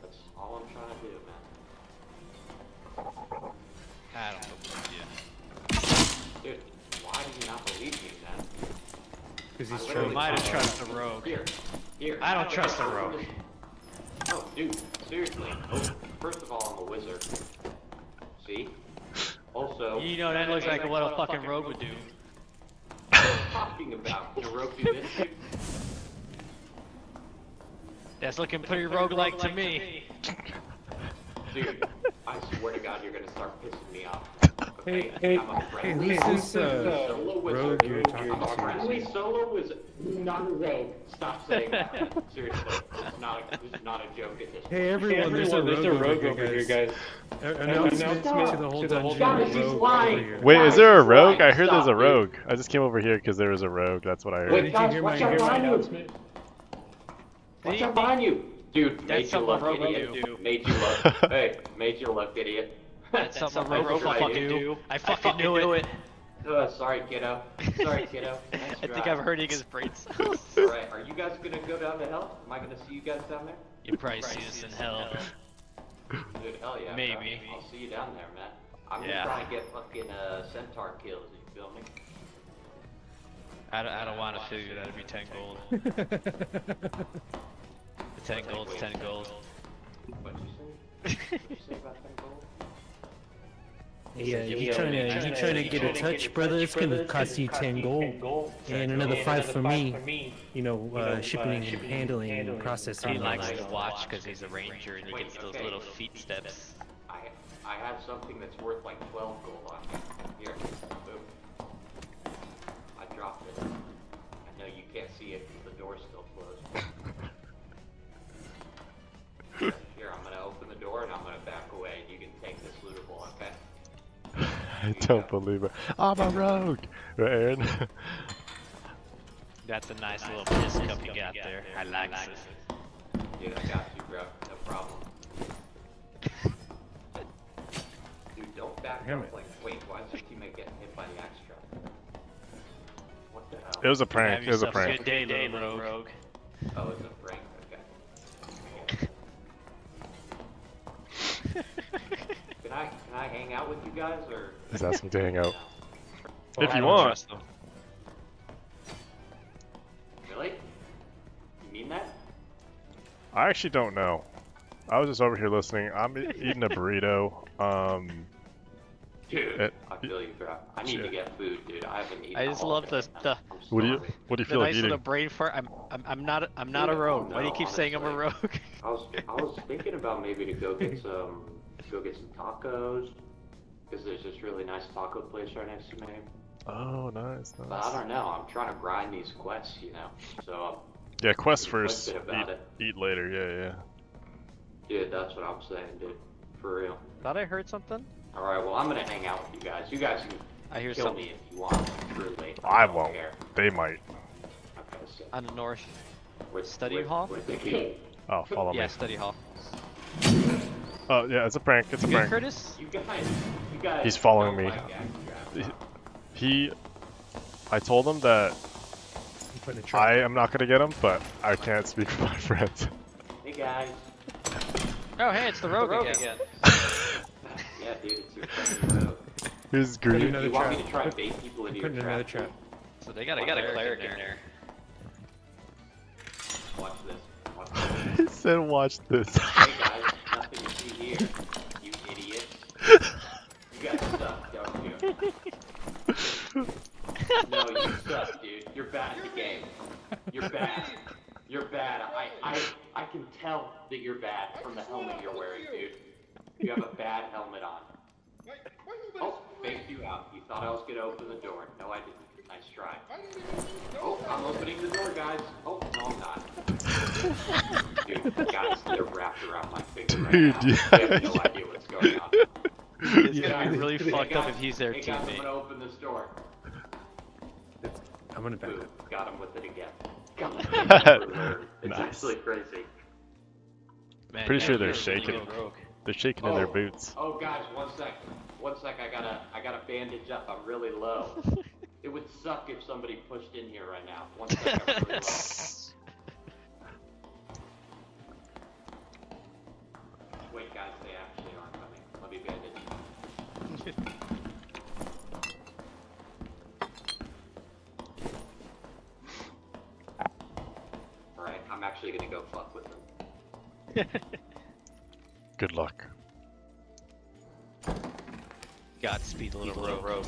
That's all I'm trying to do, man. I don't believe you. Dude, why do you not believe me, man? Because I he's literally You might have promise- trust the rogue. Here, here. I don't have trust a- the rogue. Oh, dude, seriously. Oh, first of all, I'm a wizard. See? Also, You know that looks like what a fucking rogue would do. what are you talking about? Can a rogue do this, dude? That's looking pretty roguelike to me. Dude, I swear to God, you're gonna start pissing me off. Hey, hey, hey, who's this solo uh, wizard. rogue you're talking I'm friendly to? solo wizard. Not a rogue. Stop saying that. [laughs] Seriously, it's not. A, this not a joke at this point. Hey everyone, there's a rogue, over here, guys. A- Announcement to the whole dungeon, Guys, he's rogue lying. Wait, is there a Guys, rogue? I heard there's a dude. rogue. I just came over here because there was a rogue. That's what I heard. Wait, Did you hear watch my, out hear behind you. announcement? Watch out behind you. Dude, made you look a rogue would idiot. Made you look. hey, made you look idiot. That's something a That's rogue what would I fucking do. do. I fucking knew it. Uh, sorry, kiddo. Sorry, kiddo. [laughs] Nice I think. I'm hurting his brains. Alright, are you guys gonna go down to hell? Am I gonna see you guys down there? you probably see us in hell. Dude, hell yeah. bro. Maybe. I'll see you down there, man. I'm Yeah. just trying to get fucking uh, centaur kills, you feel me? I don't, I don't want to figure that'd be 10 gold. [laughs] The 10 gold's 10 gold. What'd you say? [laughs] What'd you say about that gold? Yeah, you you trying trying to- to you you trying to get a touch, brother? It's gonna cost you ten gold, and another five for me. You know, uh, shipping and handling and processing. He likes to watch because he's a ranger and he gets those little feet steps. I I have something that's worth like 12 gold on. Here, boom. I dropped it. I know you can't see it I don't believe it. I'm a rogue. Right, Aaron? [laughs] That's a nice little piss cup you got there. I like it. Dude, I got you, bro. No problem. [laughs] Dude, don't back Damn up. it. Like, wait, why is your teammate getting hit by the axe trap? What the hell? It was a prank. It was a yourself prank. good day, day, little rogue. Oh, it's a prank. Okay. [laughs] Can I can I hang out with you guys or? He's asking to hang out. [laughs] Well, If I you want. trust them. Really? You mean that? I actually don't know. I was just over here listening. I'm eating a [laughs] burrito. Um, Dude, It- I feel you, bro. I need to get food, dude. I haven't eaten. I just love day, the- the- what do you what do you The feel like nice eating? little brain fart. I'm, I'm, I'm not, a, I'm not a Dude, I rogue. don't Why do you know, keep saying I'm a rogue? I was I was thinking about maybe to go get some go get some tacos because there's this really nice taco place right next to me. Oh, nice, But I don't know. I'm trying to grind these quests, you know. So Yeah, quest first, eat, it. eat later. Yeah, yeah. dude, that's what I'm saying, dude. For real. Thought I heard something. All right. Well, I'm gonna hang out with you guys. You guys can I hear kill something me if you want. Truly. I don't won't. care. They might. Okay. So on the north. we're, Study we're, hall? We're thinking. Oh, follow Yeah, me. study hall. Oh, yeah, it's a prank. It's a You good, prank. Curtis? You guys. You guys. He's following me. like action grabs, huh? He, I told him that I'm putting a trap. I am not gonna get him, but I can't speak for my friends. Hey guys. Oh, hey, it's the rogue, again. [laughs] Yeah, dude, it's your fucking road. Here's Putting green. another you want me to try and Put- bait people into putting your another trap? trap. So they got a, got a cleric in there. [laughs] Watch this. Watch this. He said, "Watch this." hey guys, nothing see here, you idiots. You guys suck, don't you? No, you suck, dude. You're bad at the game. You're bad. You're bad. I, I, I can tell that you're bad from the helmet you're wearing, dude. You have a bad helmet on. Oh, faked you out. You thought I was gonna open the door. No, I didn't. Nice try. Oh, I'm opening the door, guys. Oh, no, I'm not. [laughs] Dude, guys, they're wrapped around my finger right Dude, now. yeah. They have no idea what's going on. It's Yeah, gonna be really Hey, fucked up if he's their hey, guys, I'm gonna open this door. It's, I'm gonna back Boom, up. got him with it again. [laughs] It's Nice. actually crazy. Man, Pretty sure they're you're really shaking. good. They're shaking in their Oh. boots. Oh, guys, one sec. One sec. I gotta, I gotta bandage up. I'm really low. [laughs] it would suck if somebody pushed in here right now. One. I'm really low. Wait, guys, they actually aren't coming. Let me bandage. [laughs] Alright, I'm actually gonna go fuck with them. Good luck. Godspeed, little rogue. rogue.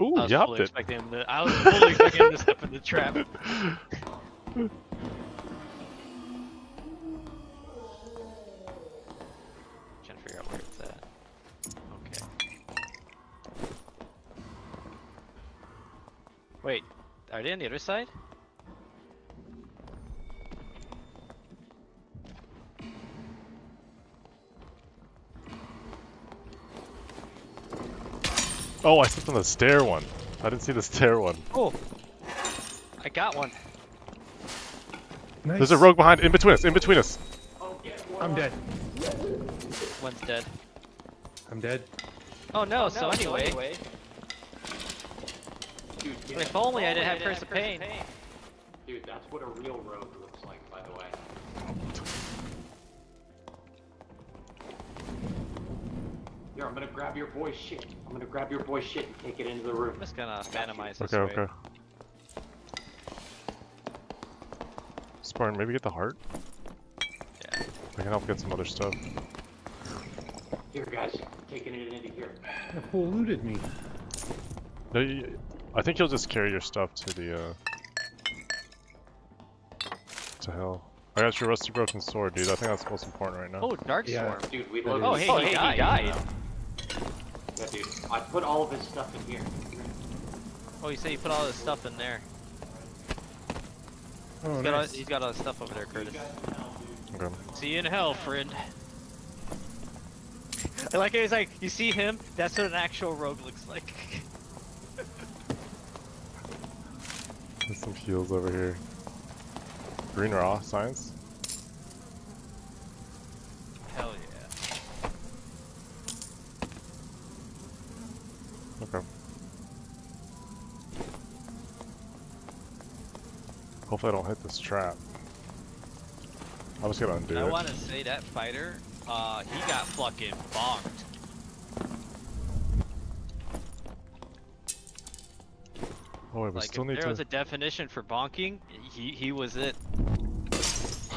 Ooh, I was fully it. expecting him to. I was fully expecting him to step in the trap. [laughs] Trying to figure out where it's at. Okay. Wait, are they on the other side? Oh, I slipped on the stair one. I didn't see the stair one. Oh, I got one. Nice. There's a rogue behind, in between us, in between us. Oh, get one. I'm dead. One's dead. I'm dead. Oh no, so anyway, Dude, get if only I didn't have Curse of Pain. Dude, that's what a real rogue looks like, by the way. Here, I'm gonna grab your boy's shit. I'm gonna grab your boy's shit and take it into the room. I'm just gonna phantomize this Okay, way. okay. Spartan, maybe get the heart? Yeah. I can help get some other stuff. Here, guys, taking it into here. The fool looted me. No, you, I think you'll just carry your stuff to the, uh... To hell. I got your rusty broken sword, dude. I think that's the most important right now. Oh, Dark Yeah. Storm. Dude, we That loaded. Oh, is- hey, oh, he, died. Yeah, dude. I put all of his stuff in here. Oh, you say you put all his stuff in there. Oh, He's got, all, nice. he's got all this stuff over there, Curtis. Okay. See you in hell, friend. I [laughs] like it, it's like, you see him, that's what an actual rogue looks like. There's some heals over here. Green raw, science? hell yeah. Okay. Hopefully I don't hit this trap. I'm just gonna undo I it. want to say that fighter, uh, he got fucking bonked. Oh wait, we Like, still if need there to... was a definition for bonking, he, he was it. [laughs]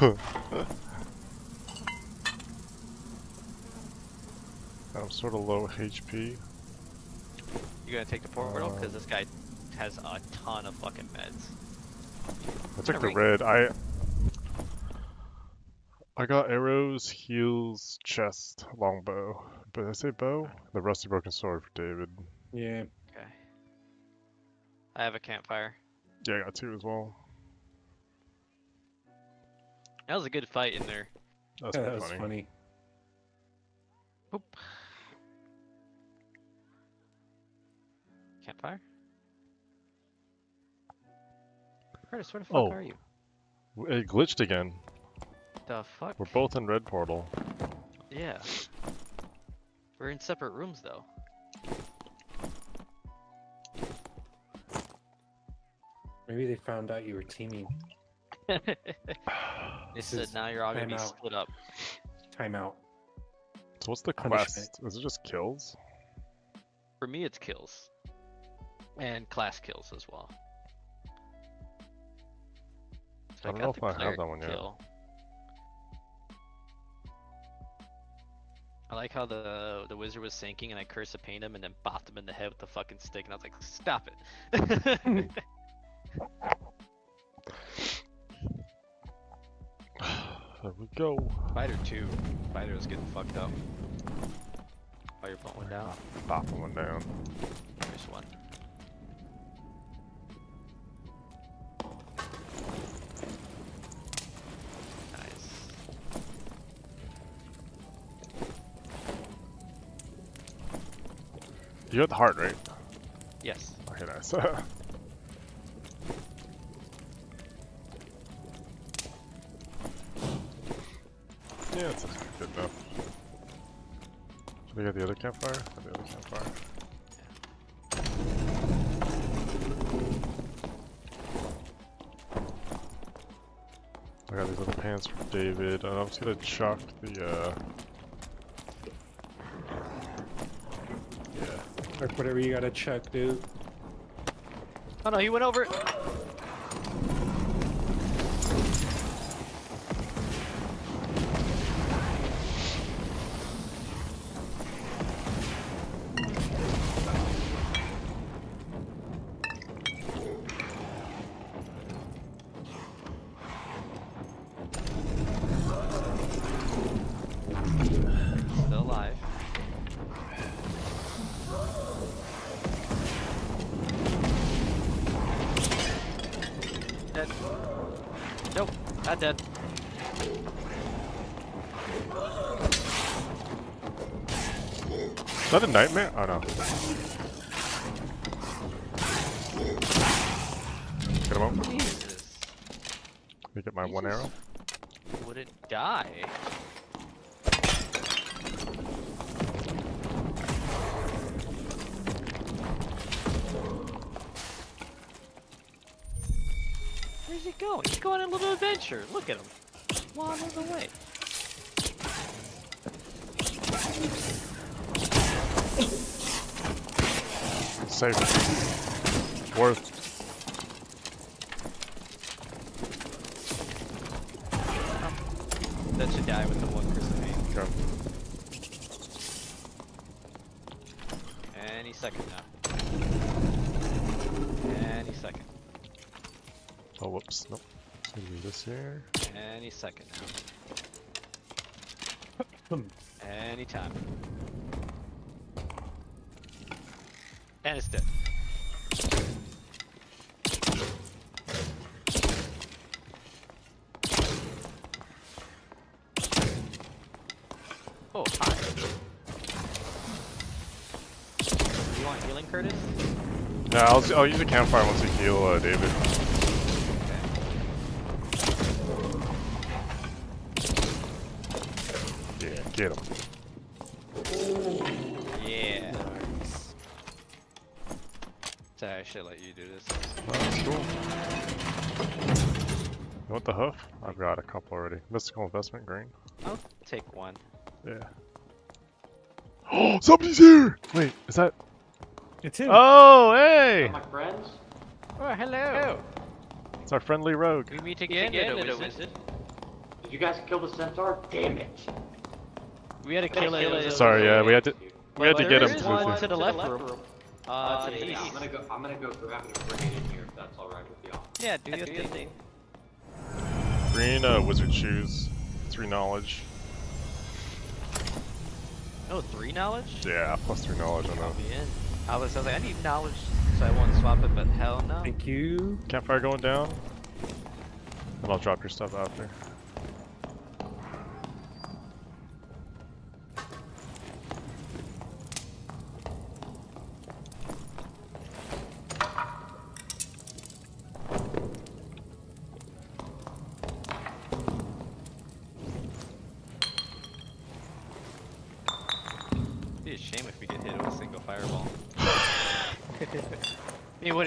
I'm sort of low HP. You gonna take the portal? Uh, Because this guy has a ton of fucking meds. I took the red. I I got arrows, heals, chest, longbow. But did I say bow? The rusty broken sword for David. Yeah. Okay. I have a campfire. Yeah, I got two as well. That was a good fight in there. That's Yeah, pretty that was funny. funny. Oop. Campfire? Curtis, where the fuck Oh. are you? It glitched again. The fuck? We're both in red portal. Yeah. We're in separate rooms though. Maybe they found out you were teaming. [laughs] They This said is now you're all gonna be timeout. split up. Timeout. So what's the Punishment. quest? Is it just kills? For me, it's kills. And class kills as well. I, I don't know if I have that one yet. I like how the the wizard was sinking and I cursed to paint him and then bopped him in the head with the fucking stick and I was like, stop it. [laughs] there we go. Fighter 2. Fighter is getting fucked up. Oh, you're one down? Bopping one down. There's one. You got the heart, right? Yes. Okay, nice. [laughs] yeah, it's good enough. Should we get the other campfire? Got the other campfire. I got these little pants for David. and I'm just gonna chuck the uh Or whatever you gotta check, dude. Oh no, he went over. Nightmare? Oh no. Get him out. Jesus. Let me get my one Jesus. arrow. Would it die? Where's he going? He's going on a little adventure. Look at him. Waddling away. Safe. Worth. That should die with the one Chrysanthemum. Okay. Any second now. Any second. Oh, whoops. Nope. It's gonna be this here. Any second Hmm. now. Anytime. And it's dead. Oh, hi. You want healing, Curtis? Yeah, I'll, I'll use a campfire once we heal uh, David. Yeah, get him. Yeah. Sorry, I should let you do this. That's cool. You want the hoof? I've got a couple already. Mystic vestments green. I'll take one. Yeah. Oh, [gasps] somebody's here! Wait, is that? It's him. Oh, hey! My friends? Oh, hello. It's our friendly rogue. We meet again, little wizard. Did you guys kill the centaur? Damn it! We had to kill it. Sorry, yeah, we had to. We had to get him. There is one to the left room. Uh, to the yeah, I'm gonna go. I'm gonna go grab it and bring it in here if that's all right with y'all. Yeah, do your thing. Green uh, wizard shoes. Three knowledge. Oh, three knowledge? Yeah, plus three knowledge on I'll that. Be in. I was, I was like, I need knowledge, so I want to swap it, but hell no. Thank you. Campfire going down. And I'll drop your stuff after.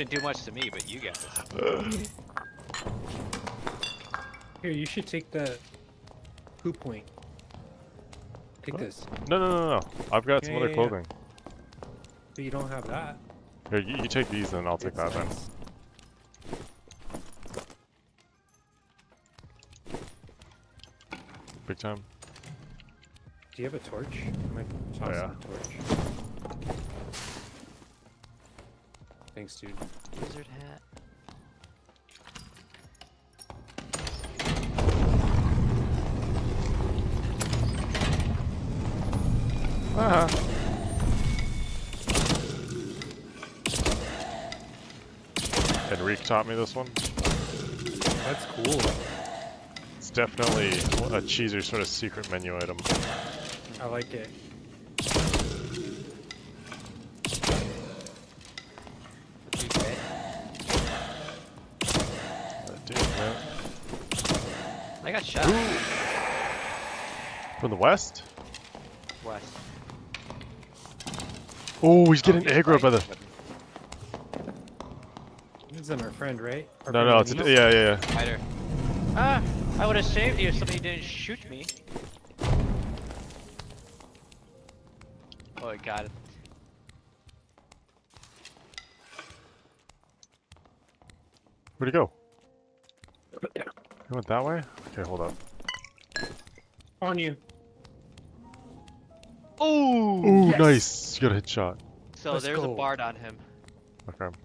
Wouldn't do much to me, but you guys. Here, you should take the who point. Take What? this. No, no, no, no. I've got some Yeah, other yeah, yeah. clothing. But you don't have that. Here, you, you take these and I'll take It's that then. nice. Big time. Do you have a torch? I might toss Oh, yeah. him a torch. Thanks, dude. Wizard hat. Ah. Enrique taught me this one. That's cool. It's definitely a cheeser sort of secret menu item. I like it. What'd you get? Uh, dude, man. I got shot. From the west? West. Oh, he's getting he's aggroed by the. This is our friend, right? Our No, friend no, it's a, yeah, yeah, yeah. Spider. Ah! I would have saved you if somebody didn't shoot me. Oh, I got it. Where'd he go? He went that way? Okay, hold up. On you. Oh! Ooh, Yes. nice! You got a headshot. So Let's there's a bard on him. Okay.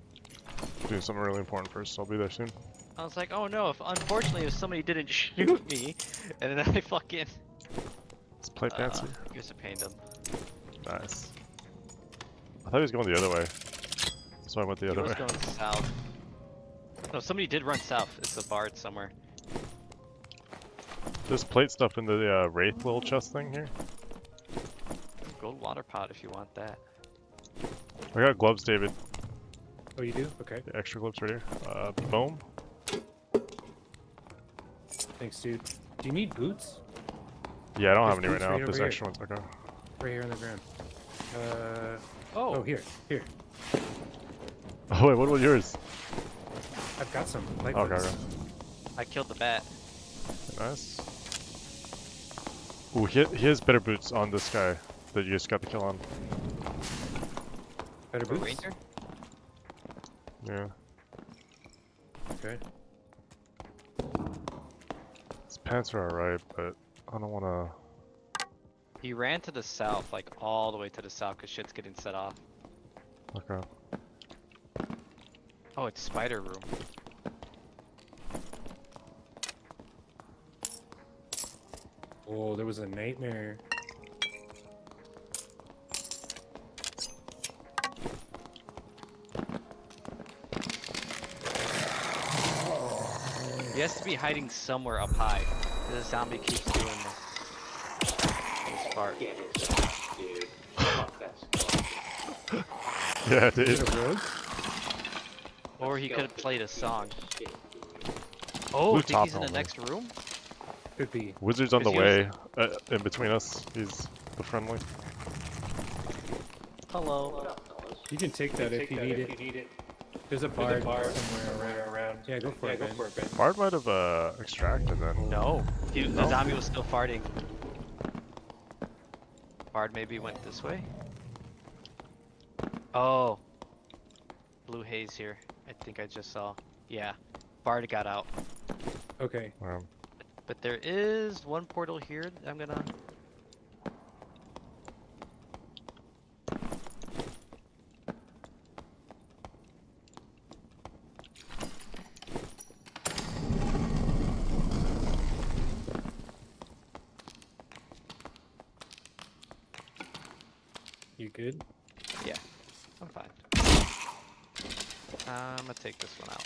Doing something really important first. I'll be there soon. I was like, oh no, if unfortunately if somebody didn't [laughs] shoot [laughs] me, and then I fucking Let's play uh, fancy. used to paint him. Nice. I thought he was going the other way. So I went the He other was way. going south. No, somebody did run south. It's a bard somewhere. There's plate stuff in the uh, Wraith little chest thing here. Gold water pot if you want that. I got gloves, David. Oh, you do? Okay. The extra gloves right here. Uh, foam. Thanks, dude. Do you need boots? Yeah, I don't have any right now. right There's extra ones. Okay. Right here on the ground. Uh, Oh, oh, here, here. Oh [laughs] wait, what about yours? I've got some light Okay, okay. I killed the bat. Nice. Ooh, he, he has better boots on this guy that you just got the kill on. Better A boots? ranger? Yeah. Okay. His pants are alright, but I don't wanna. He ran to the south, like all the way to the south, cause shit's getting set off. Okay. Oh, it's spider room. Oh, there was a nightmare. He has to be hiding somewhere up high. The zombie keeps doing this. This part. Get his dude. Fuck that. [laughs] Yeah, Is dude. it a rogue? Or he could have played a song. Shit. Oh, Blue think he's in the next room? Could be. Wizard's on the Is he way, uh, in between us. He's the friendly. Hello. What up, fellas? You can take that if you need it. There's a bar somewhere around. Yeah, go for it, man. Bard might have uh, extracted then. No. He, the No? zombie was still farting. Bard maybe went this way? Oh. Blue haze here. I think I just saw. Yeah. Bard got out. Okay. Um, But there is one portal here that I'm gonna... You good? I'm fine. I'm gonna take this one out.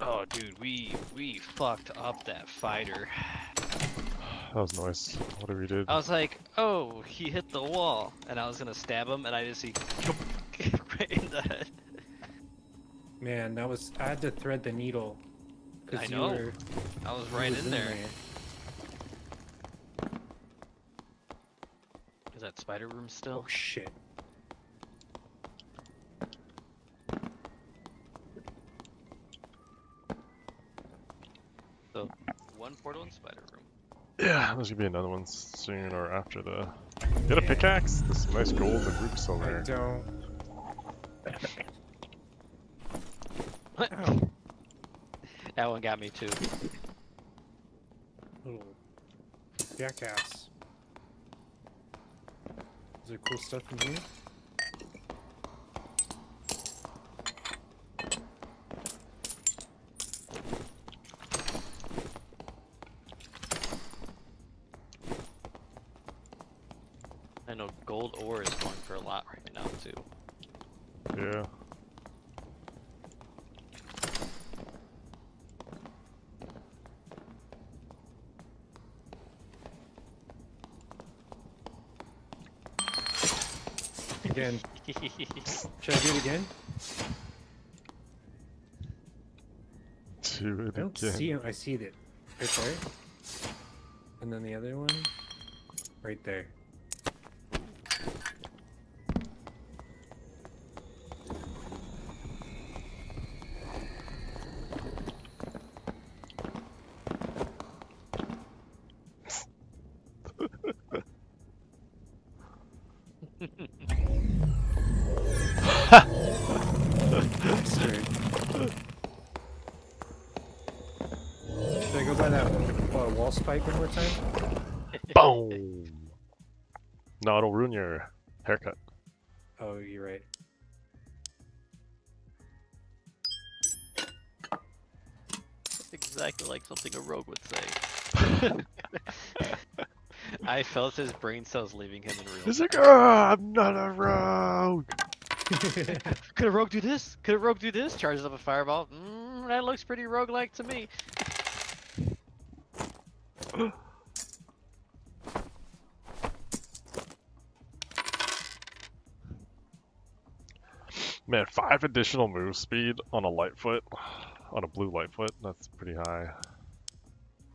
Oh, dude, we we fucked up that fighter. that was nice. Whatever you did. I was like, oh, he hit the wall, and I was gonna stab him, and I just see [laughs] right in the head. Man, that was. I had to thread the needle. 'cause I know. were- I was he right was in there. Is that spider room still? Oh shit. Yeah, there's gonna be another one soon or after the. Get a pickaxe? This nice gold the group's still I don't. [laughs] that one got me too. Little jackass. Is there cool stuff in here? Again. [laughs] Should I do it again? Do it I don't again. see him. I see it right there. And then the other one, right there. Your haircut. Oh, you're right. exactly like something a rogue would say. [laughs] I felt his brain cells leaving him in real He's like, ah, I'm not a rogue. [laughs] Could a rogue do this? Could a rogue do this? Charges up a fireball. Mm, that looks pretty rogue-like to me. Additional move speed on a lightfoot, on a blue lightfoot. That's pretty high.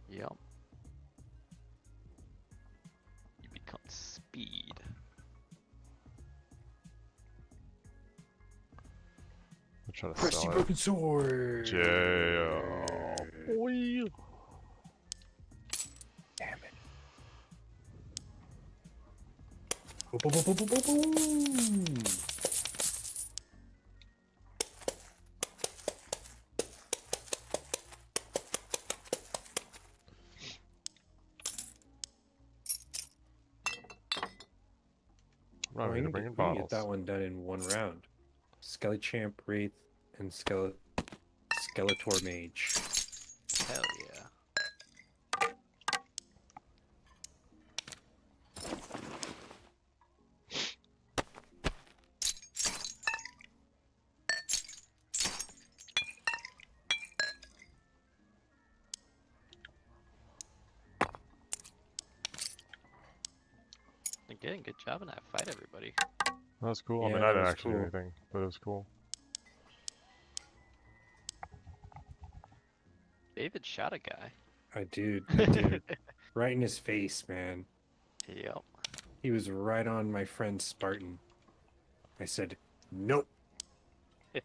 Yep. You become speed. I'm trying to Crusty sell it. broken sword. Jail. Boy. Damn it. Boom, boom, boom, boom, boom, boom, we we need to can bring get- in bottles. get that one done in one round. Skelly Champ, Wraith, and Skele- Skeletor Mage. Hell yeah. That was cool. I mean, I didn't was actually do anything, but it was cool. David shot a guy. I did. [laughs] I did. right in his face, man. Yep. He was right on my friend Spartan. I said, nope. [laughs]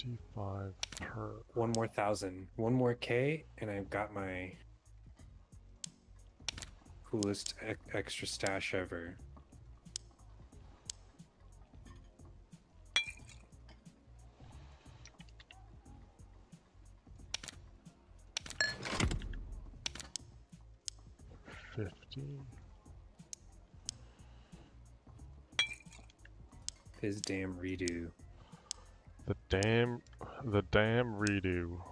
Twenty-five per. One more thousand. One more K, and I've got my coolest e- extra stash ever. Fifty. His damn redo. The damn, the damn redo.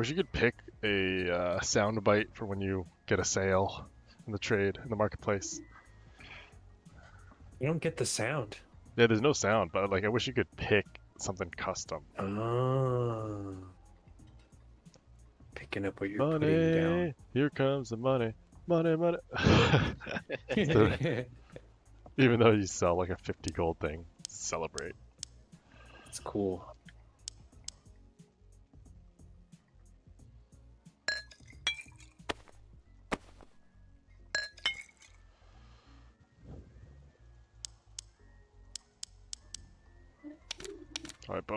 Wish you could pick a uh, sound bite for when you get a sale in the trade in the marketplace. You don't get the sound. Yeah, there's no sound, but like I wish you could pick something custom. Oh. Picking up what you're putting Money, here comes the money, money, money. down. [laughs] Even though you sell like a 50 gold thing, celebrate. it's cool.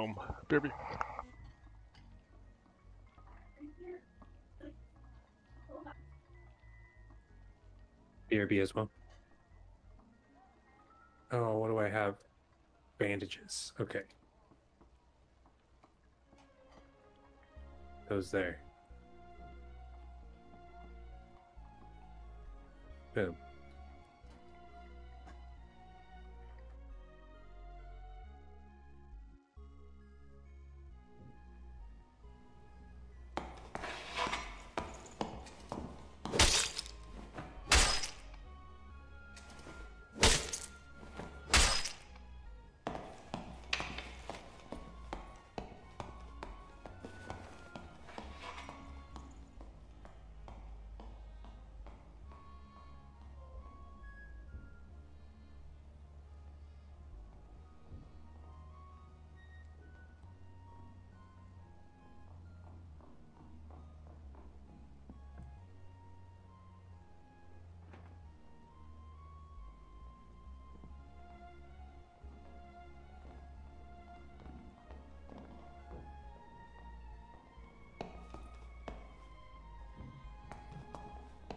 Boom, baby. BRB as well. Oh, what do I have? Bandages. Okay. Those there. Boom.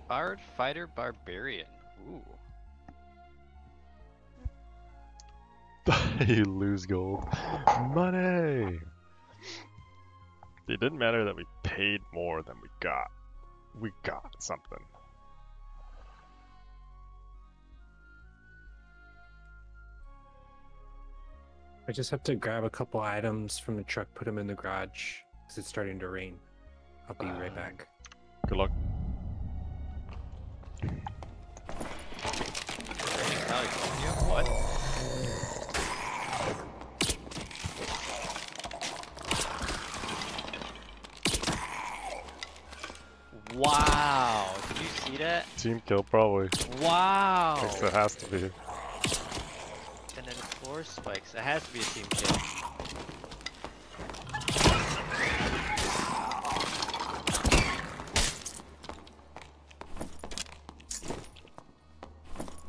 Bard Fighter Barbarian. Ooh. [laughs] you lose gold. Money! It didn't matter that we paid more than we got. We got something. I just have to grab a couple items from the truck, put them in the garage, because it's starting to rain. I'll be right ah. back. Good luck. Wow! Did you see that? Team kill, probably. Wow! Thinks it has to be. And then floor spikes. It has to be a team kill.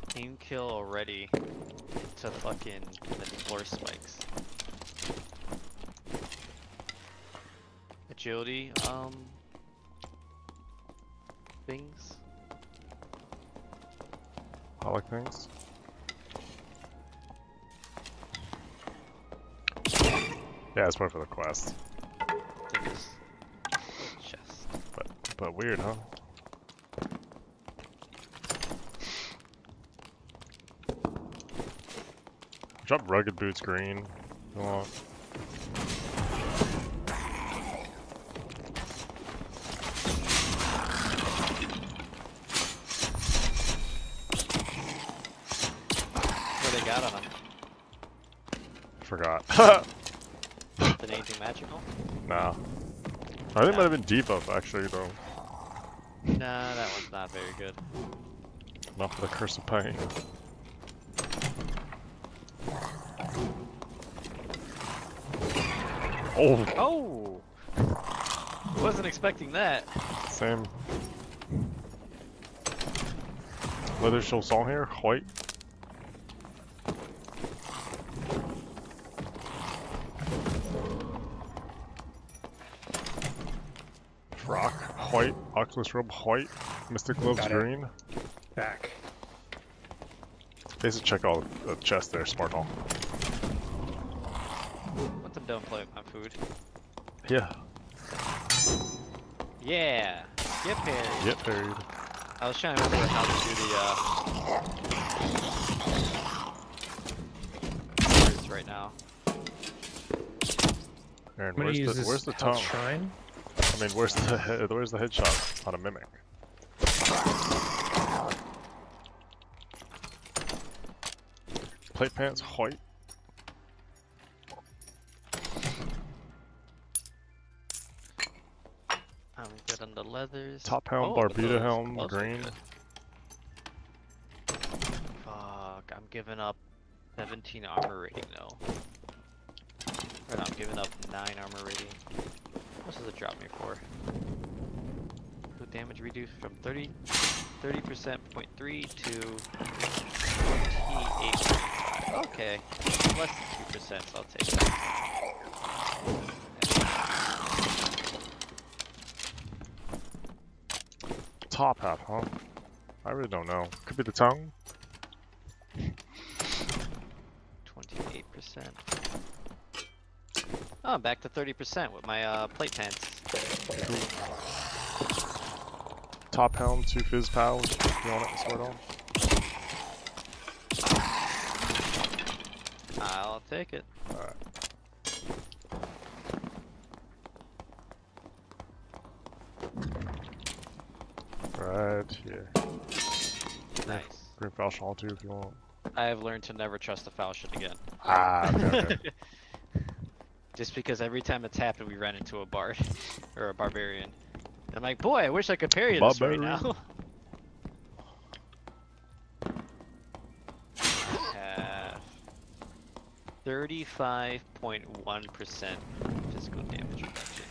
Team kill already to fucking the floor spikes. Agility, um, things. Like things. Yeah, it's more for the quest. Chest. But but weird, huh? Drop rugged boots green. Come on. What they got on them? Forgot. Than anything magical? nah. I think it might have been debuff actually though. Nah, that one's not very good. Not for the curse of pain. Oh, Oh! Wasn't expecting that. same. Leather show song here, white. Rock, white, Oculus robe, white, Mystic gloves, Got it. green. Back. Basically check all the chests there, smart hall. Let them don't play with my food. Yeah, Yeah! Get paired! get buried. I was trying to remember how to do the, uh... right now. Aaron, I'm where's the, this where's the house tongue? shrine. I mean, where's the [laughs] where's the headshot on a mimic? Plate pants white. I'm um, good on the leathers. Topfhelm, oh, Barbuta helm, green. Fuck, I'm giving up 17 armor rating though. I'm giving up 9 armor rating. Much does it drop me for? Food damage reduced from 30, 30% point 3 to 28. Okay, less than 2%, so I'll take that. Top half, huh? I really don't know. Could be the tongue. 28%. Oh, I'm back to 30% with my uh, plate pants. Topfhelm, two fizz. If you want it, sword on. I'll take it. Alright. Right here. Nice. Green Falchion all too if you want. I have learned to never trust the shit again. Ah, okay, okay. [laughs] Just because every time it's happened, we run into a bard [laughs] or a barbarian. I'm like, boy, I wish I could parry this right now. [laughs] Uh, Have 35.1% physical damage reduction.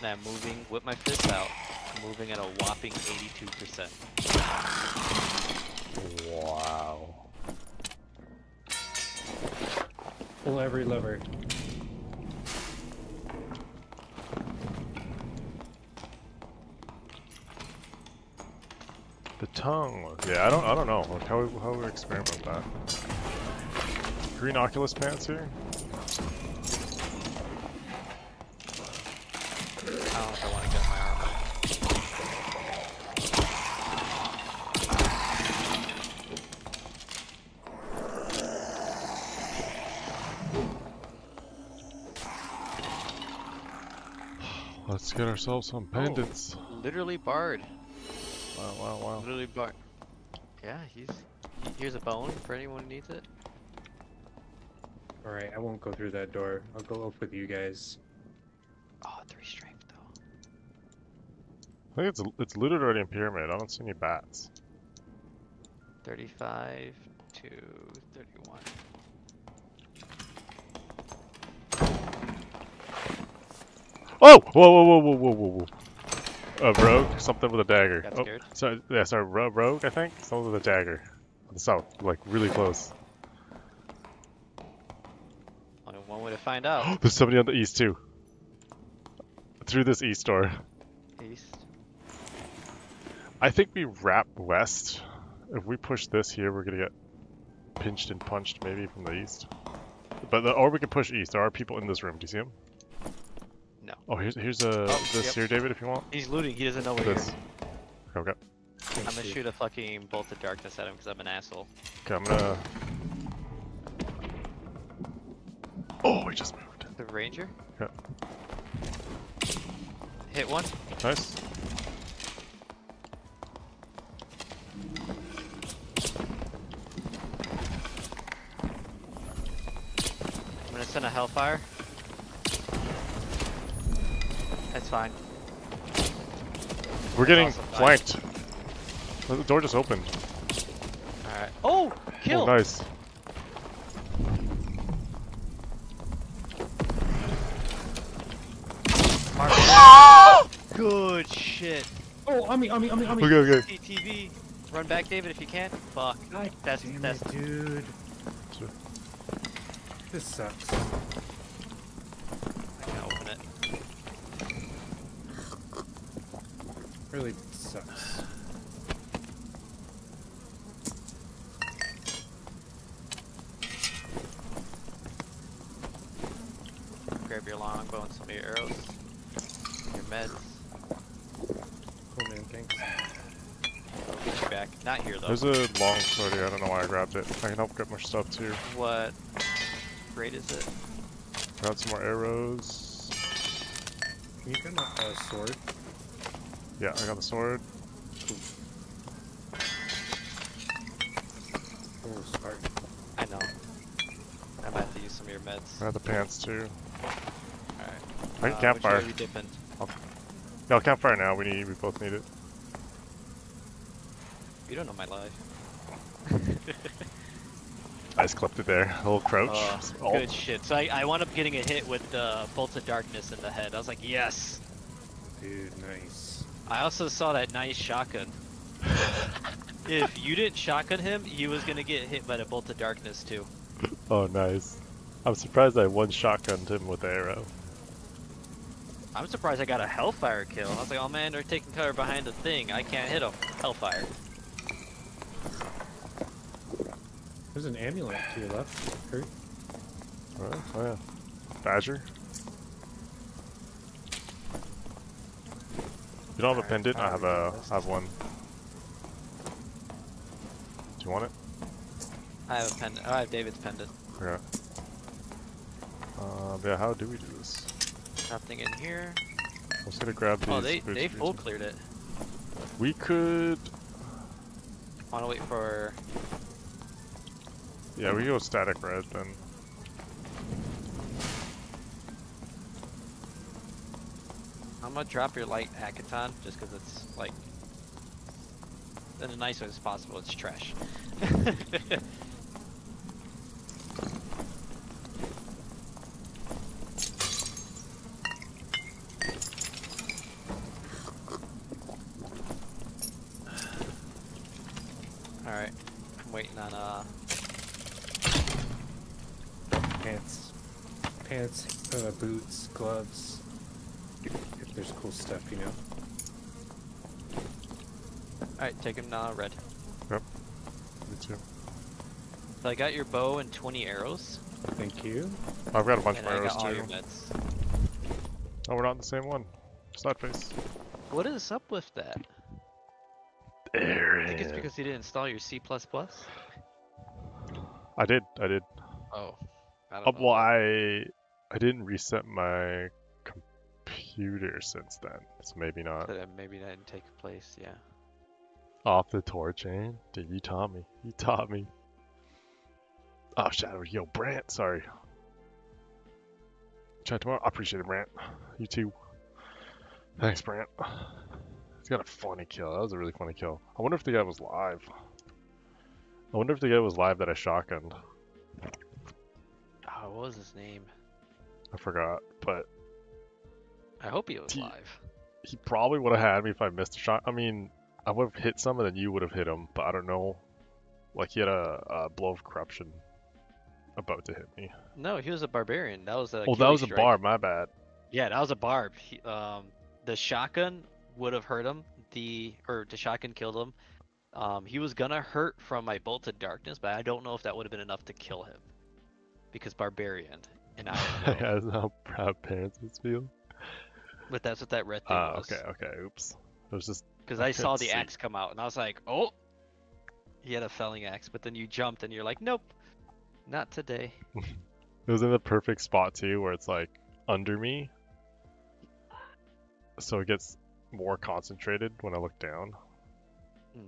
Now I'm moving with my fist out, moving at a whopping 82%. Pull every lever. The tongue. Yeah, I don't. I don't know. Like how how we experiment with that. Green Oculus pants here. I don't know if I want to get my armor. Let's get ourselves some oh. pendants. Literally bard. Wow, wow, wow. Literally bard. Yeah, he's. Here's a bone for anyone who needs it. Alright, I won't go through that door. I'll go up with you guys. Oh, three strength though. I think it's it's looted already in pyramid. I don't see any bats. 35 to 31. Oh! Whoa, whoa, whoa, whoa, whoa, whoa, whoa. A rogue, something with a dagger. Got Oh, scared? sorry, yeah, sorry, ro rogue, I think, something with a dagger. On the south, like really close. Only one way to find out. [gasps] There's somebody on the east too. Through this east door. East. I think we wrap west. If we push this here, we're gonna get pinched and punched maybe from the east. But the, or we can push east. There are people in this room. Do you see them? No. Oh, here's here's a Oh, this yep. here, David, if you want. He's looting. He doesn't know we're This. here. Okay, I'm gonna shoot a fucking bolt of darkness at him because I'm an asshole. okay, I'm gonna. Oh, we just moved. The ranger. Yeah. Hit one. Nice. I'm gonna send a hellfire. That's fine. We're getting awesome, nice. flanked. The door just opened. Alright. Oh! Kill! Oh, nice. [laughs] Good shit. Oh, on me, on me, on me, on me. Okay, okay. CTV. Run back, David, if you can. Fuck. God That's that's it, dude. Sure. This sucks. I can open it. Really sucks. Grab your longbow and some of your arrows. Your meds. Cool man, thanks. I'll get you back. Not here though. There's a long sword here. I don't know why I grabbed it. I can help get more stuff too. What grade is it? Got some more arrows. Can you get a uh, sword? Yeah, I got the sword. Oh, smart. I know. I might have to use some of your meds. I got the pants too. Alright. I can Uh, which campfire. way are we dipping? No, campfire now. We need. We both need it. You don't know my life. [laughs] I just clipped it there. A little crouch. Oh, Oh, good shit. So I, I wound up getting a hit with uh, bolts of darkness in the head. I was like, yes. Dude, nice. I also saw that nice shotgun. [laughs] if you didn't shotgun him, he was gonna get hit by the bolt of darkness too. [laughs] oh, nice. I'm surprised I one shotgunned him with the arrow. I'm surprised I got a Hellfire kill. I was like, oh man, they're taking cover behind the thing. I can't hit them. Hellfire. There's an amulet to your left, Kurt. Alright, oh yeah. Badger. You don't have a pendant? I have a. I have one. Do you want it? I have a pendant. Oh, I have David's pendant. Okay. Um, yeah, how do we do this? Nothing in here. I'm just gonna grab these. Oh, they they full cleared it. We could. Want to wait for? Yeah, we go static red then. I'm gonna drop your light aketon just because it's like in the nicest as possible. It's trash. [laughs] All right, I'm waiting on uh. Pants, pants, uh, boots, gloves. If, if there's cool stuff, you know. All right, take him uh, red. Me too. So I got your bow and 20 arrows, Thank you. I've got a bunch and of I arrows got all too. your meds. Oh, we're not in the same one. Side face. What is up with that? I think it's because you didn't install your C++. I did. I did. Oh. I Uh, don't know well. I I didn't reset my computer since then, so maybe not. So maybe that didn't take place, yeah. Off the torch, chain, dude. You taught me. You taught me. Oh, Shadow. Yo, Brant. Sorry. Chat tomorrow. I appreciate it, Brant. You too. Thanks, Brant. He's got a funny kill. That was a really funny kill. I wonder if the guy was live. I wonder if the guy was live that I shotgunned. Oh, what was his name? I forgot, but I hope he was T- live. he probably would have had me if I missed a shot. I mean, I would have hit some and then you would have hit him, but I don't know. Like he had a, a blow of corruption about to hit me. No, he was a barbarian. That was a. oh, that was a barb. My bad. Yeah, that was a barb. He, um, the shotgun would have hurt him. The or the shotgun killed him. Um, he was gonna hurt from my bolt of darkness, but I don't know if that would have been enough to kill him. Because barbarian, and I don't [laughs] know. That's how proud parents feel. But that's what that red thing Ah, was. okay, okay. Oops. It was just Because I I saw the see. axe come out, and I was like, oh. He had a felling axe, but then you jumped, and you're like, nope, not today. [laughs] it was in the perfect spot too, where it's like under me, so it gets more concentrated when I look down. hmm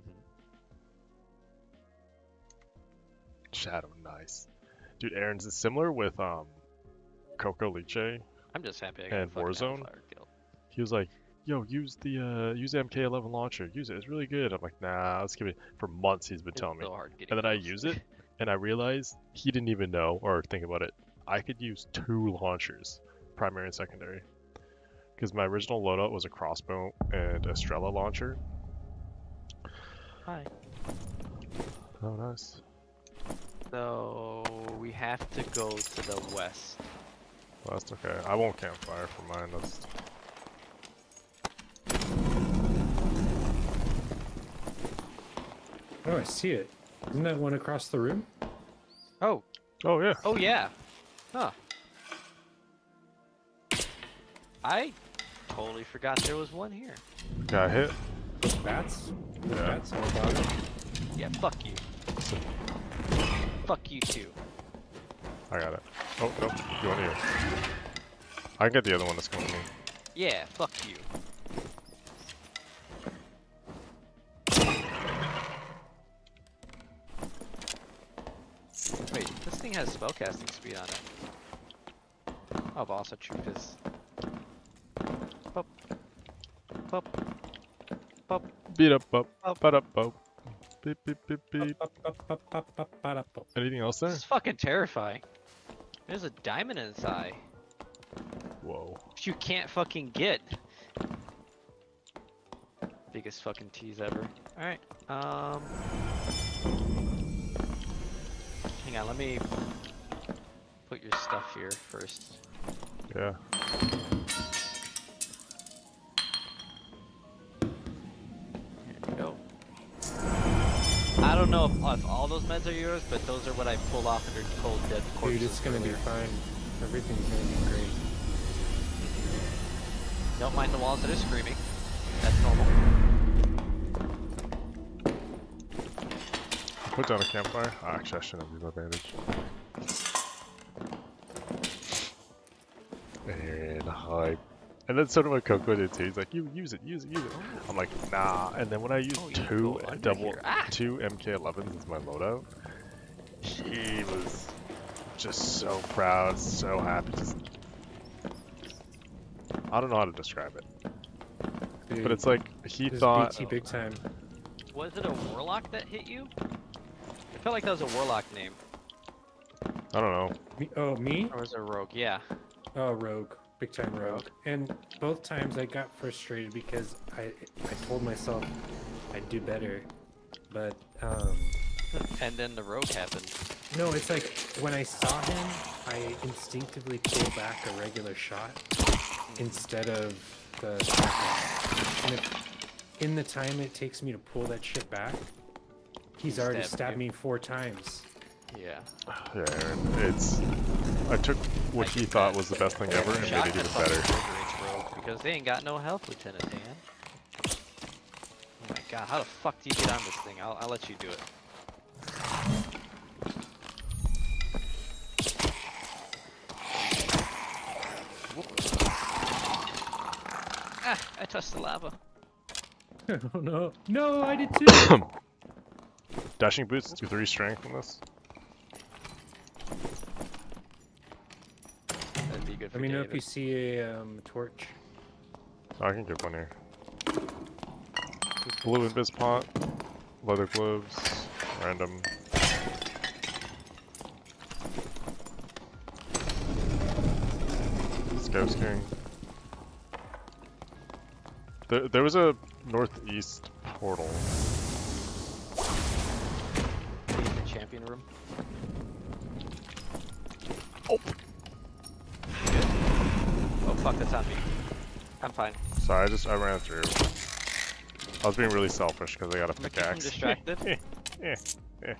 Shadow, nice. Dude, Aaron's is similar with um, Coco Liche. I'm just happy I got And Warzone? Kill. He was like, "Yo, use the uh, use the MK11 launcher. Use it. It's really good." I'm like, "Nah, let's give it." For months, he's been It's telling me. so hard And then I use it, [laughs] and I realized he didn't even know or think about it. I could use two launchers, primary and secondary, because my original loadout was a crossbow and Estrella launcher. Hi. Oh, nice. So we have to go to the west. Well, that's okay. I won't campfire for mine. That's Oh, I see it. Isn't that one across the room? Oh, oh yeah. oh yeah. Huh. I totally forgot there was one here. Got hit. Bats? Yeah. bats on the bottom? Yeah, fuck you. Fuck you too. I got it. Oh no, you want here? I can get the other one that's coming to me. Yeah, fuck you. Thing has spellcasting speed on it. Oh, but also truth is Pop. Pop. Beat up, Up. but up, up. Beep, beep, beep, beep. Anything else there? This is fucking terrifying. There's a diamond in his eye. Whoa. Which you can't fucking get. Biggest fucking tease ever. Alright, um... Hang on, let me put your stuff here first. Yeah. Here we go. I don't know if, if all those meds are yours, but those are what I pulled off under cold dead corpses. Dude, it's gonna be fine. Everything's gonna be great. Don't mind the walls that are screaming. That's normal. Put down a campfire. Oh, actually, I shouldn't have used my bandage. And hype. And then sort of what Coco did too. He's like, you use it, use it, use it. I'm like, nah. And then when I used Oh, you two double. Ah! two MK11s as my loadout, he was just so proud, so happy. Just, I don't know how to describe it, Dude, but it's like he this thought. BT big time. Was it a warlock that hit you? I felt like that was a warlock name. I don't know. Me, oh, me? Or was it a rogue? Yeah. Oh, rogue. Big time rogue. And both times I got frustrated because I I told myself I'd do better. But um And then the rogue happened. no, it's like when I saw him, I instinctively pulled back a regular shot instead of the shotgun. In the time it takes me to pull that shit back, he's already Stabbed stabbed you. me four times. Yeah. Yeah, Aaron, it's. I took what I he thought was the best thing ever and made it even better. because they ain't got no health, Lieutenant Dan. Oh my god, how the fuck do you get on this thing? I'll, I'll let you do it. Ah, I touched the lava. [laughs] oh no. No, I did too. [coughs] [laughs] Dashing boots, do three strength on this. That'd be good for Let me know if you see a um, torch. Oh, I can get one here. Blue invis pot, leather gloves, random. Scouts King. There, there was a northeast portal. Fuck, that's on me. I'm fine. Sorry, I just I ran through. I was being really selfish because I got a I'm gonna keep pickaxe. distracted. [laughs] yeah, yeah.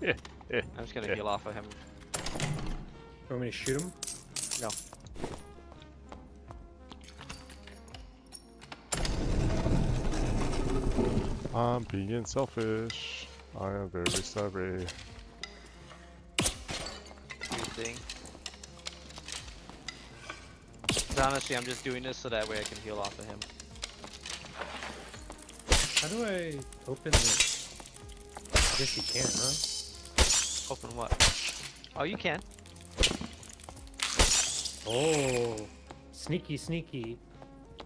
Yeah, yeah. I'm just gonna Yeah. heal off of him. You Want me to shoot him? No. I'm being selfish. I am very sorry. Do thing. 'Cause honestly, I'm just doing this so that way I can heal off of him. How do I open this? I guess you can, huh? Open what? Oh, you can. Oh, sneaky, sneaky.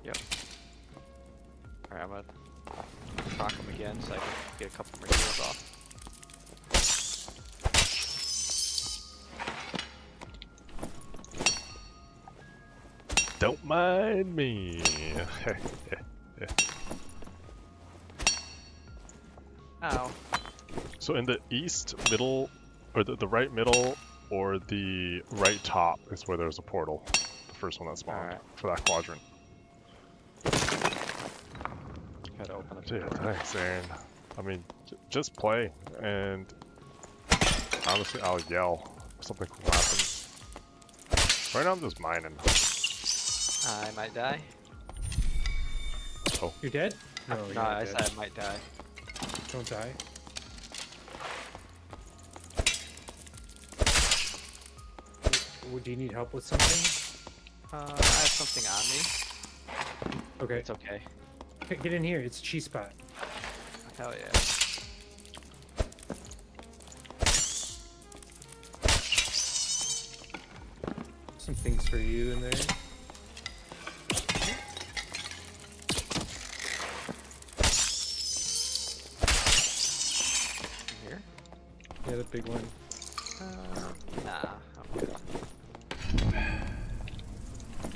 Yep. Alright, I'm gonna proc him again so I can get a couple more heals off. Don't mind me. [laughs] Ow. so in the east middle, or the, the right middle, or the right top is where there's a portal. The first one that spawned Alright. for that quadrant. Gotta open up. Dude, thanks, Aaron. I mean, j- just play, and honestly, I'll yell if something cool happens. Right now, I'm just mining. I might die. Oh. You're dead? No, you're no, not I dead. said I might die. Don't die. W- Do you need help with something? Uh, I have something on me. Okay, It's okay. g- get in here. It's cheese spot. Hell yeah. Some things for you in there. Big one. Uh, nah, I'm.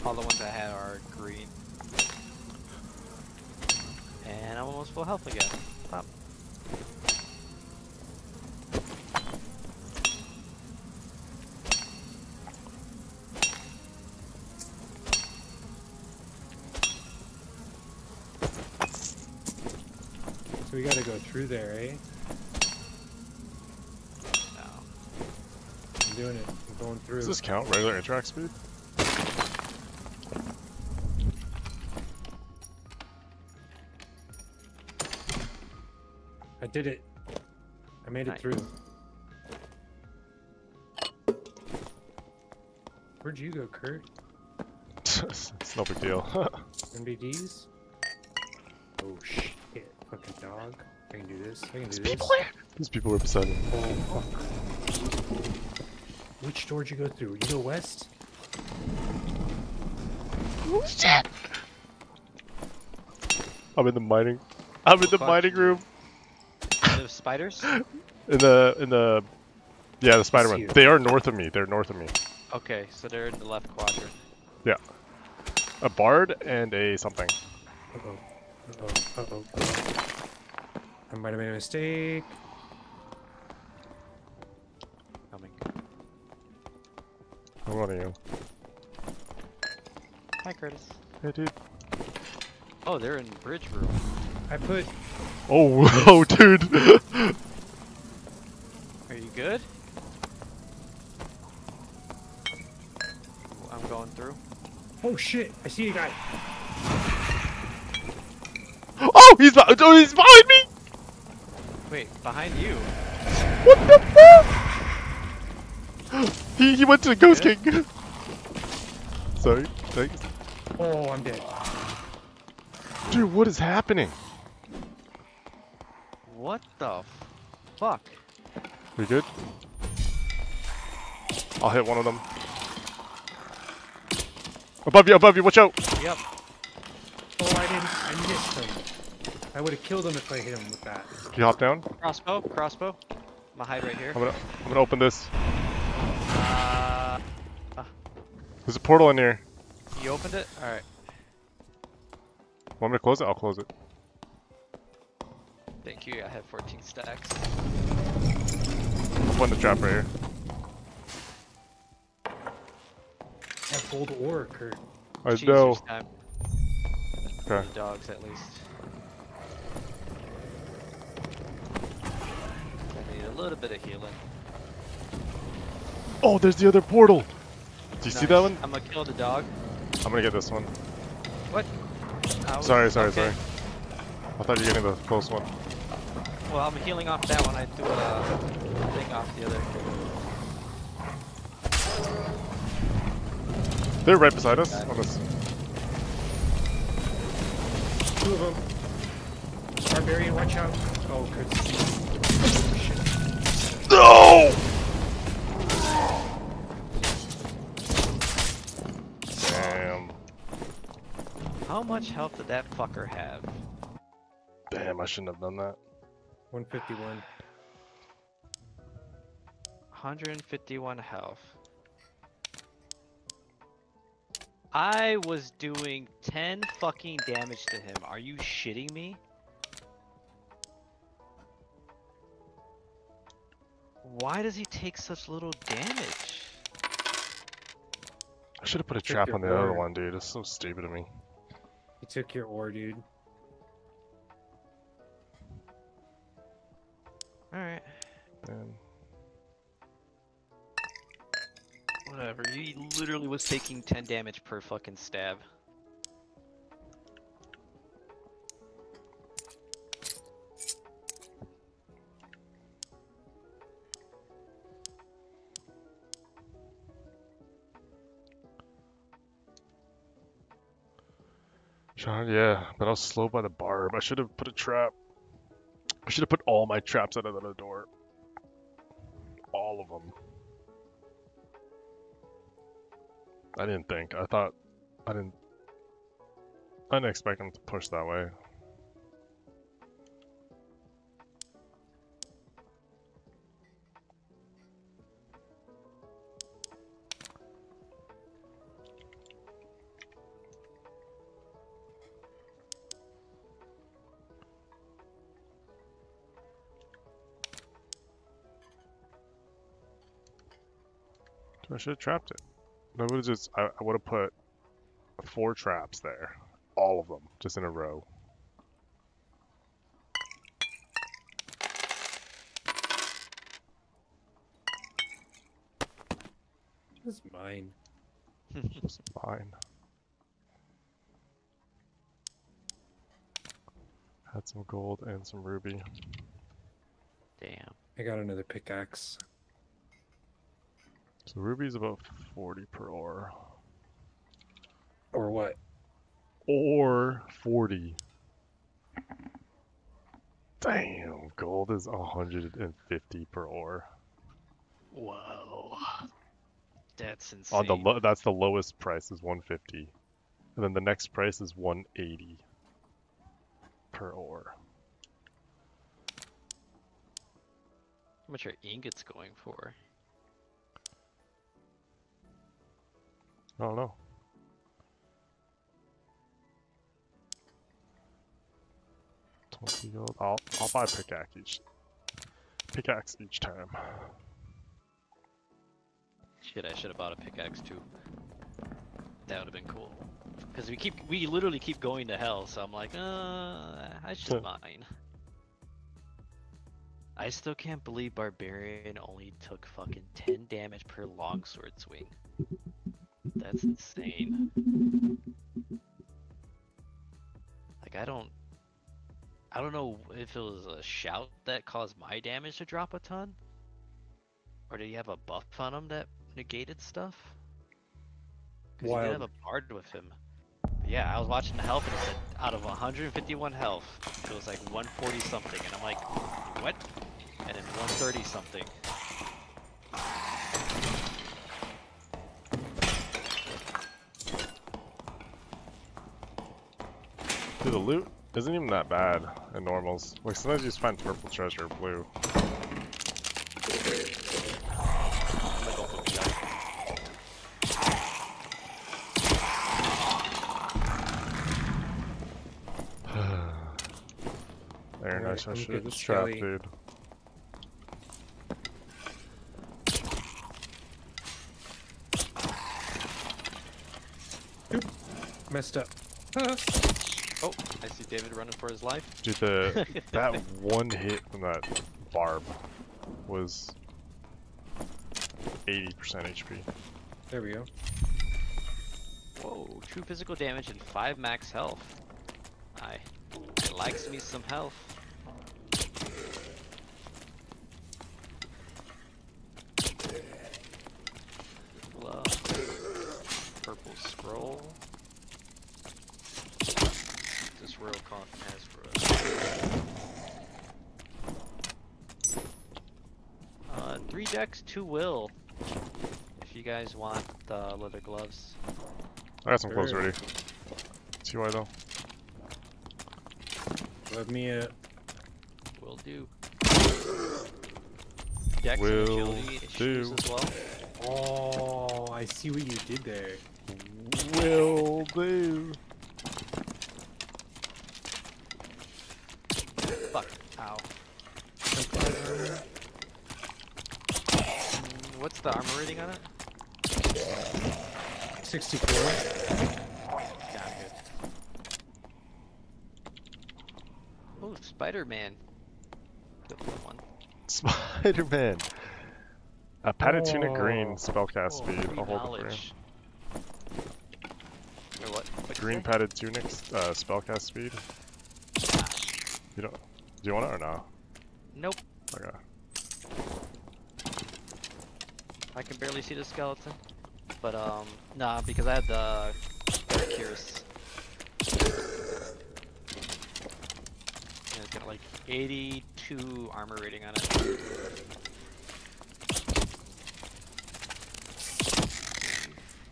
All the ones I had are green. And I'm almost full health again. Pop. So we gotta go through there, eh? I'm doing it. I'm going through. Does this count regular interact speed? I did it. I made it Nice. through. Where'd you go, Kurt? [laughs] it's no big deal. [laughs] MDDs? Oh shit. Fucking dog. I can do this. I can do this. people here! These people were beside me. Oh fuck. Which door did you go through? You go west? Who's that? I'm in the mining. I'm in the Fuck mining you. room. The spiders? [laughs] In the in the yeah the spider see one. you. They are north of me. They're north of me. Okay, so they're in the left quadrant. Yeah. A bard and a something. Uh-oh. Uh-oh. Uh-oh. I might have made a mistake. I'm running you. Hi, Curtis. Hey dude. Oh, they're in bridge room. I put Oh [laughs] oh dude. Are you good? I'm going through. Oh shit! I see a guy. oh he's oh, he's behind me. Wait, behind you. What the fuck? He he went to the Ghost King. [laughs] Sorry. Thanks. Oh, I'm dead. Dude, what is happening? What the fuck? We good? I'll hit one of them. Above you, above you, watch out! Yep. Oh, I didn't. I missed him. I would have killed him if I hit him with that. Can you hop down? Crossbow, crossbow. I'm gonna hide right here. I'm gonna, I'm gonna open this. Uh, There's a portal in here. you opened it? Alright. Want me to close it? I'll close it. Thank you. I have 14 stacks. I'll put the trap right here. I have gold ore, Kurt. I Cheese know. this time. For Okay. the dogs, at least. I need a little bit of healing. Oh, there's the other portal! Do you see that one? I'm gonna kill the dog. I'm gonna get this one. What? I was- Sorry, sorry, okay. sorry. I thought you were getting the close one. Well, I'm healing off that one. I threw uh, a thing off the other. They're right beside us. On this. Two of them. Barbarian, watch out. Oh, Kurt's. Oh, shit. No! Damn. How much health did that fucker have? Damn, I shouldn't have done that. 151. 151 health. I was doing 10 fucking damage to him. Are you shitting me? Why does he take such little damage? I should have put a trap on the other one, dude. It's so stupid of me. He took your ore, dude. Alright. Man. Um, Whatever. He literally was taking 10 damage per fucking stab. Sean, yeah, but I was slow by the barb. I should have put a trap. I should have put all my traps out of the door. All of them. I didn't think. I thought. I didn't. I didn't expect him to push that way. I should have trapped it. I would have just. I, I would have put four traps there, all of them, just in a row. This is mine. Just fine. Had some gold and some ruby. Damn. I got another pickaxe. So ruby's about 40 per ore. Or what? Or 40. Damn, gold is 150 per ore. Whoa. That's oh, insane. On the lo- that's the lowest price is 150. And then the next price is 180 per ore. How much are ingots going for? I don't know. Twenty gold. I'll I'll buy a pickaxe each pickaxe each time. Shit, I should have bought a pickaxe too. That would have been cool. Because we keep, we literally keep going to hell, so I'm like, uh, I should mine. I still can't believe Barbarian only took fucking 10 damage per longsword swing. That's insane. Like, I don't... I don't know if it was a shout that caused my damage to drop a ton? Or did he have a buff on him that negated stuff? Because he did have a bard with him. But yeah, I was watching the health and it said out of 151 health, it was like 140 something, and I'm like, what? And then 130 something. Dude, the loot isn't even that bad in normals. Like sometimes you just find purple treasure, blue. [sighs] I'm gonna go for the shot. Very nice. I should getting trap, skelly. dude. Messed up. [laughs] Oh, I see David running for his life. Dude, the [laughs] that one hit from that barb was 80% HP. There we go. Whoa, true physical damage and 5 max health. I, I likes me some health. Love. Purple scroll. This royal coffin has for us. Three two will. If you guys want the leather gloves. I got some clothes Sure. ready. See why though? Let me uh Will do. Dex Will and agility do. as well. Oh I see what you did there. Will do. Fuck. Ow. Mm, What's the armor rating on it? 64. Yeah, I'm. Oh, Spider-Man. Good one. Spider-Man. A padded tunic green Oh. spellcast Oh, speed. free I'll hold it for you. knowledge. Or what? What'd Green padded tunic uh, spellcast speed. You don't? Do you want it or no? Nope. Okay. I can barely see the skeleton. But um, nah, because I had the Curious. And it's got like 82 armor rating on it.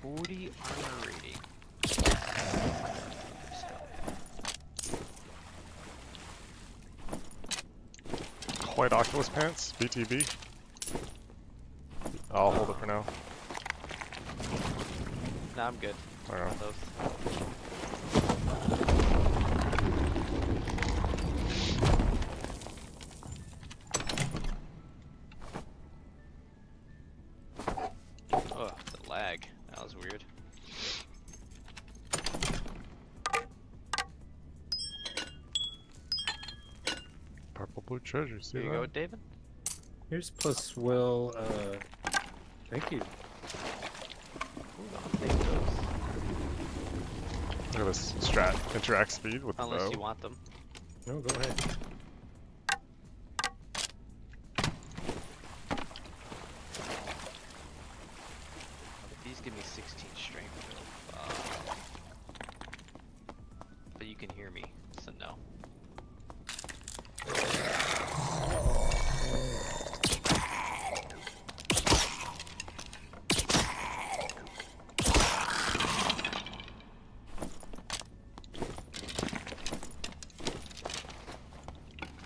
Forty armor rating. White Oculus pants. BTB. I'll hold it for now. Nah, I'm good. Alright. Oh, the lag. That was weird. Purple blue treasure, see Here you that? go, David. Here's plus will, uh thank you. I'll take those. Look at this strat. Interact speed with the Unless bow. you want them. No, go ahead. These give me 16 strength. Uh, but you can hear me, so no.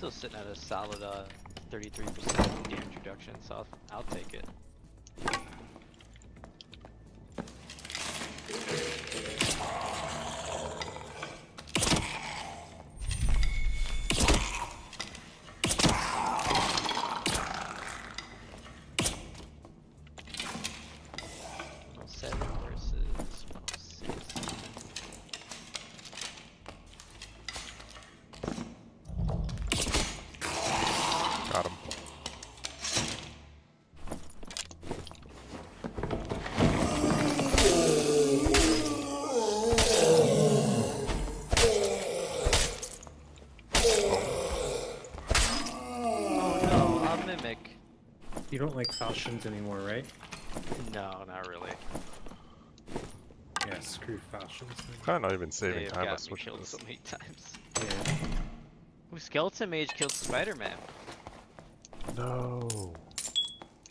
Still sitting at a solid uh, 33% damage reduction, so I'll, I'll take it. Don't anymore, right? No, not really. Yeah, screw falchions. Kinda not even saving They've time to got me switch killed this. so many times. Yeah. Ooh, Skeleton Mage killed Spider-Man. No.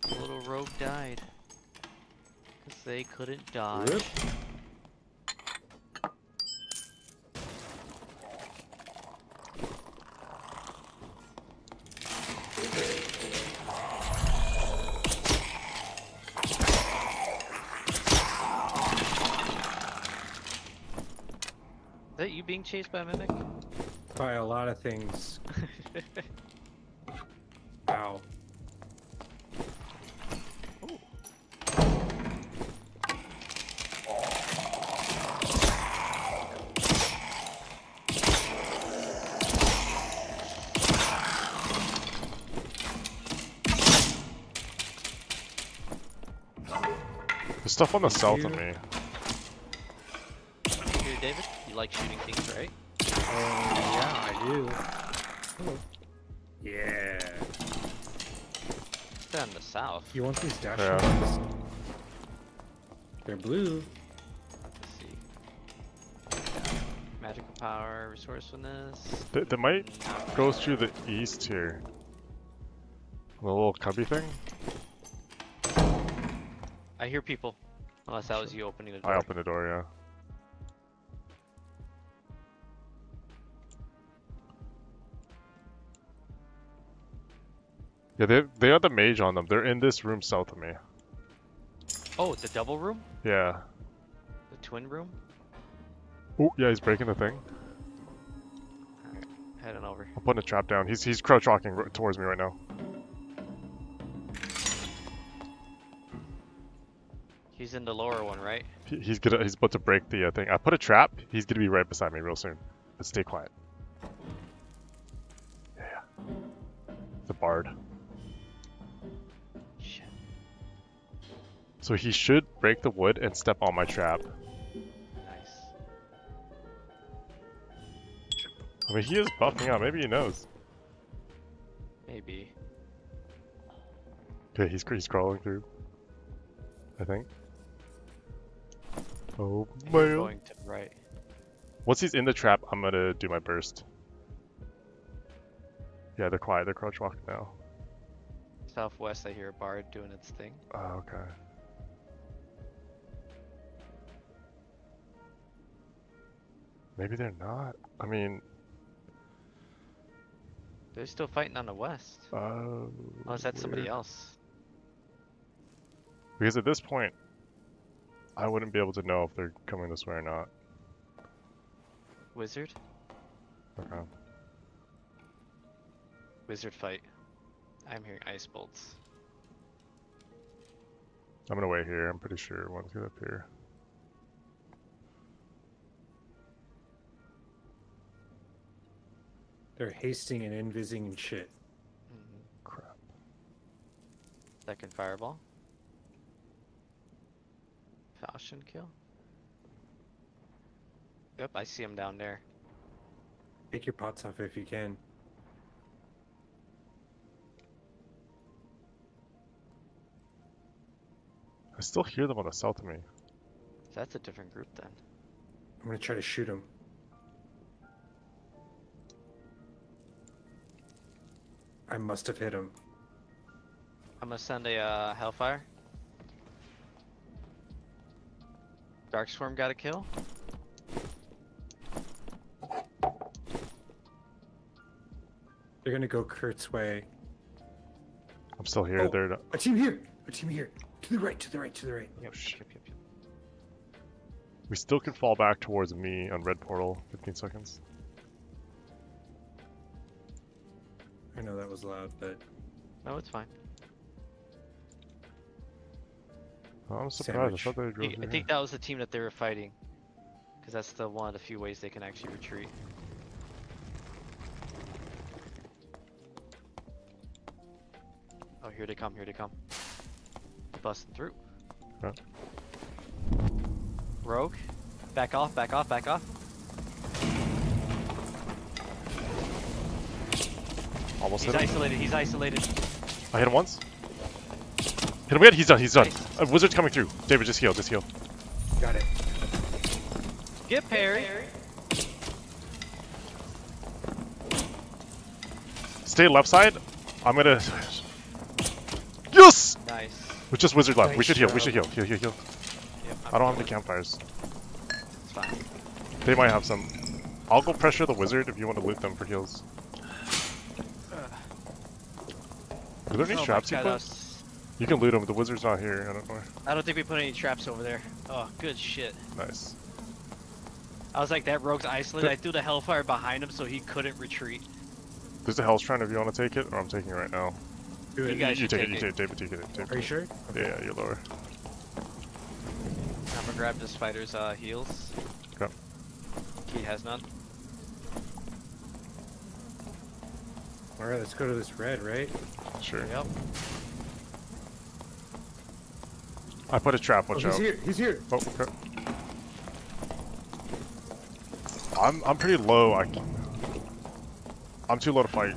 The little rogue died. Because they couldn't dodge. Rip. Chased by a mimic? By a lot of things. [laughs] Ow. There's stuff on the south of me. You want these dash Yeah. ones? They're blue. Let's see. Magical power, resourcefulness. They, they might No. go through the east here. The little cubby thing? I hear people. Unless that was you opening the door. I opened the door, yeah. Yeah, they they got the mage on them. They're in this room south of me. Oh, the double room? Yeah. The twin room? Oh, yeah, he's breaking the thing. Alright, heading over. I'm putting a trap down. He's he's crouch walking towards me right now. He's in the lower one, right? He, he's gonna he's about to break the uh, thing. I put a trap. He's gonna be right beside me real soon. But stay quiet. Yeah. The bard. So he should break the wood and step on my trap. Nice. I mean, he is buffing out. Maybe he knows. Maybe. Okay, he's he's crawling through. I think. Oh He's man! going to the right. Once he's in the trap, I'm gonna do my burst. Yeah, they're quiet. They're crouch walking now. Southwest, I hear a bard doing its thing. Oh, okay. Maybe they're not. I mean, They're still fighting on the west. uh, Unless that's somebody weird. else. Because at this point, I wouldn't be able to know if they're coming this way or not. Wizard? Okay. Wizard fight. I'm hearing ice bolts. I'm gonna wait here. I'm pretty sure one's good up They're hasting and invising and shit. Mhm. Crap. Second fireball. Falchion kill. Yep, I see him down there. Take your pots off if you can. I still hear them on the south of me. That's a different group then. I'm gonna try to shoot him. I must have hit him. I'm gonna send a uh, Hellfire. Dark Swarm got a kill. They're gonna go Kurt's way. I'm still here. Oh. They're not- A team here! A team here! To the right, to the right, to the right. Yep, shit. yep, yep, yep. We still can fall back towards me on red portal. 15 seconds. I know that was loud, but No, it's fine. Oh, I'm surprised. I thought they I think, I think that was the team that they were fighting. Because that's the one of the few ways they can actually retreat. Oh, here they come, here they come. Busting through. Okay. Rogue. Back off, back off, back off. Almost He's hit him. isolated, he's isolated. I hit him once. Hit him again. He's done. He's done. Nice. A wizard's coming through. David, just heal. Just heal. got it. Get parry. Stay left side. I'm gonna. Yes. Nice. With just wizard left. we should heal. We should heal. Heal. Heal. Heal. Yep, I don't have I'm any campfires. It's fine. They might have some. I'll go pressure the wizard if you want to loot them for heals. Are there any Oh traps you put? was- You can loot them. The wizard's not here. I don't know. I don't think we put any traps over there. Oh, good shit. Nice. I was like, that rogue's isolated. I threw the hellfire behind him so he couldn't retreat. There's a hell's shrine if you want to take it, or I'm taking it right now. Do You guys you should take it. take You it. take it. David, take it. Are you sure? Yeah, yeah, you're lower. I'm gonna grab this fighter's uh, heals. Okay. He has none. All right, let's go to this red, right? Sure. Yep. I put a trap. Oh, Watch he's out. here. He's here. Oh, okay. I'm I'm pretty low. I... I'm too low to fight.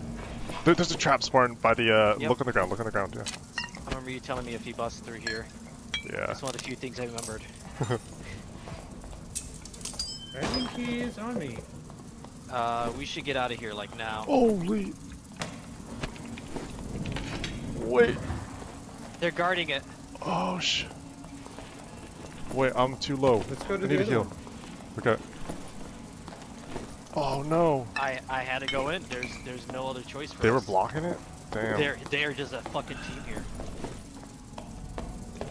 There, there's a trap spawned by the uh. Yep. Look on the ground. Look on the ground. Yeah. I remember you telling me if he busts through here. Yeah. That's one of the few things I remembered. I think he is on me. Uh, we should get out of here like now. Holy. Wait. They're guarding it. Oh sh. Wait, I'm too low. Let's go to I the need to other heal. one. Okay. Oh no. I I had to go in. There's there's no other choice for They were blocking it. Damn. They're they're just a fucking team here.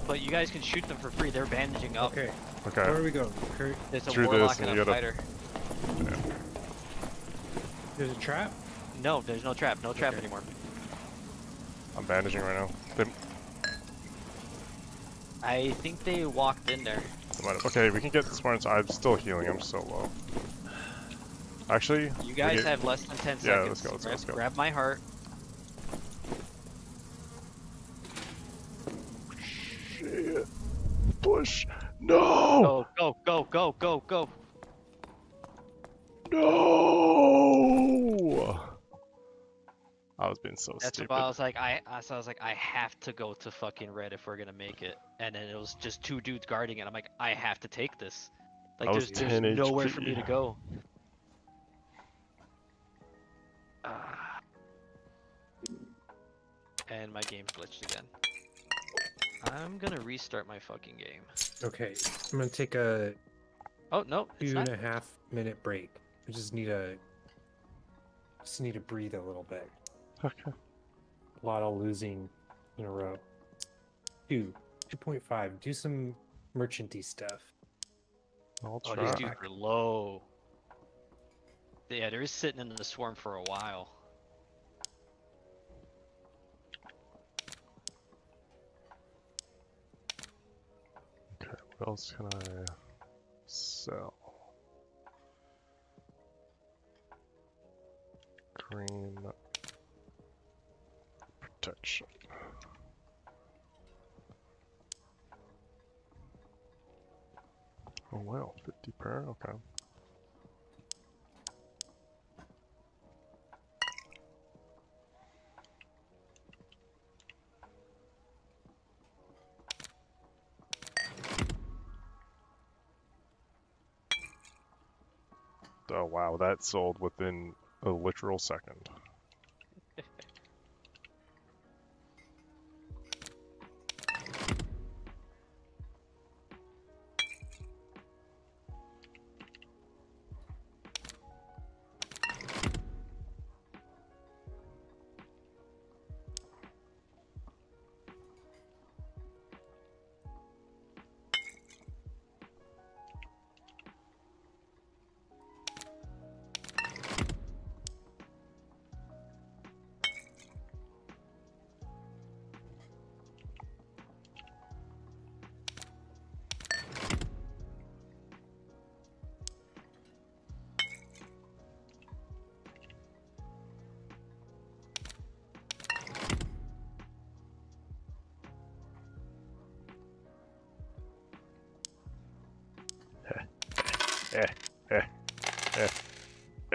But you guys can shoot them for free. They're bandaging up. Okay. Okay. Where are we going? Kurt, There's a Through this warlock and and you a gotta- fighter. there's a trap. No, there's no trap. No trap Okay. anymore. I'm bandaging right now. They, I think they walked in there. they might have- okay, we can get this one. I'm still healing. I'm so low. Actually, You guys get- have less than 10 Yeah, seconds. let's go, let's go, grab, let's go. grab my heart. Shit. Push. No. Go, go, go, go, go, go. No. I was being so That's stupid. why I was like, I, I, so I was like, I have to go to fucking red if we're gonna make it. And then it was just two dudes guarding it. I'm like, I have to take this. Like, there's, there's nowhere for me to go. Ah. And my game glitched again. I'm gonna restart my fucking game. Okay. I'm gonna take a Oh no, it's two not. and a half minute break. I just need a just need to breathe a little bit. Okay. A lot of losing in a row. Two, two point five. Do some merchanty stuff. I'll try. Oh, these dudes are low. Yeah, they're just sitting in the swarm for a while. Okay, what else can I sell? Protection. Oh wow, 50 per, okay. Oh wow, that sold within a literal second.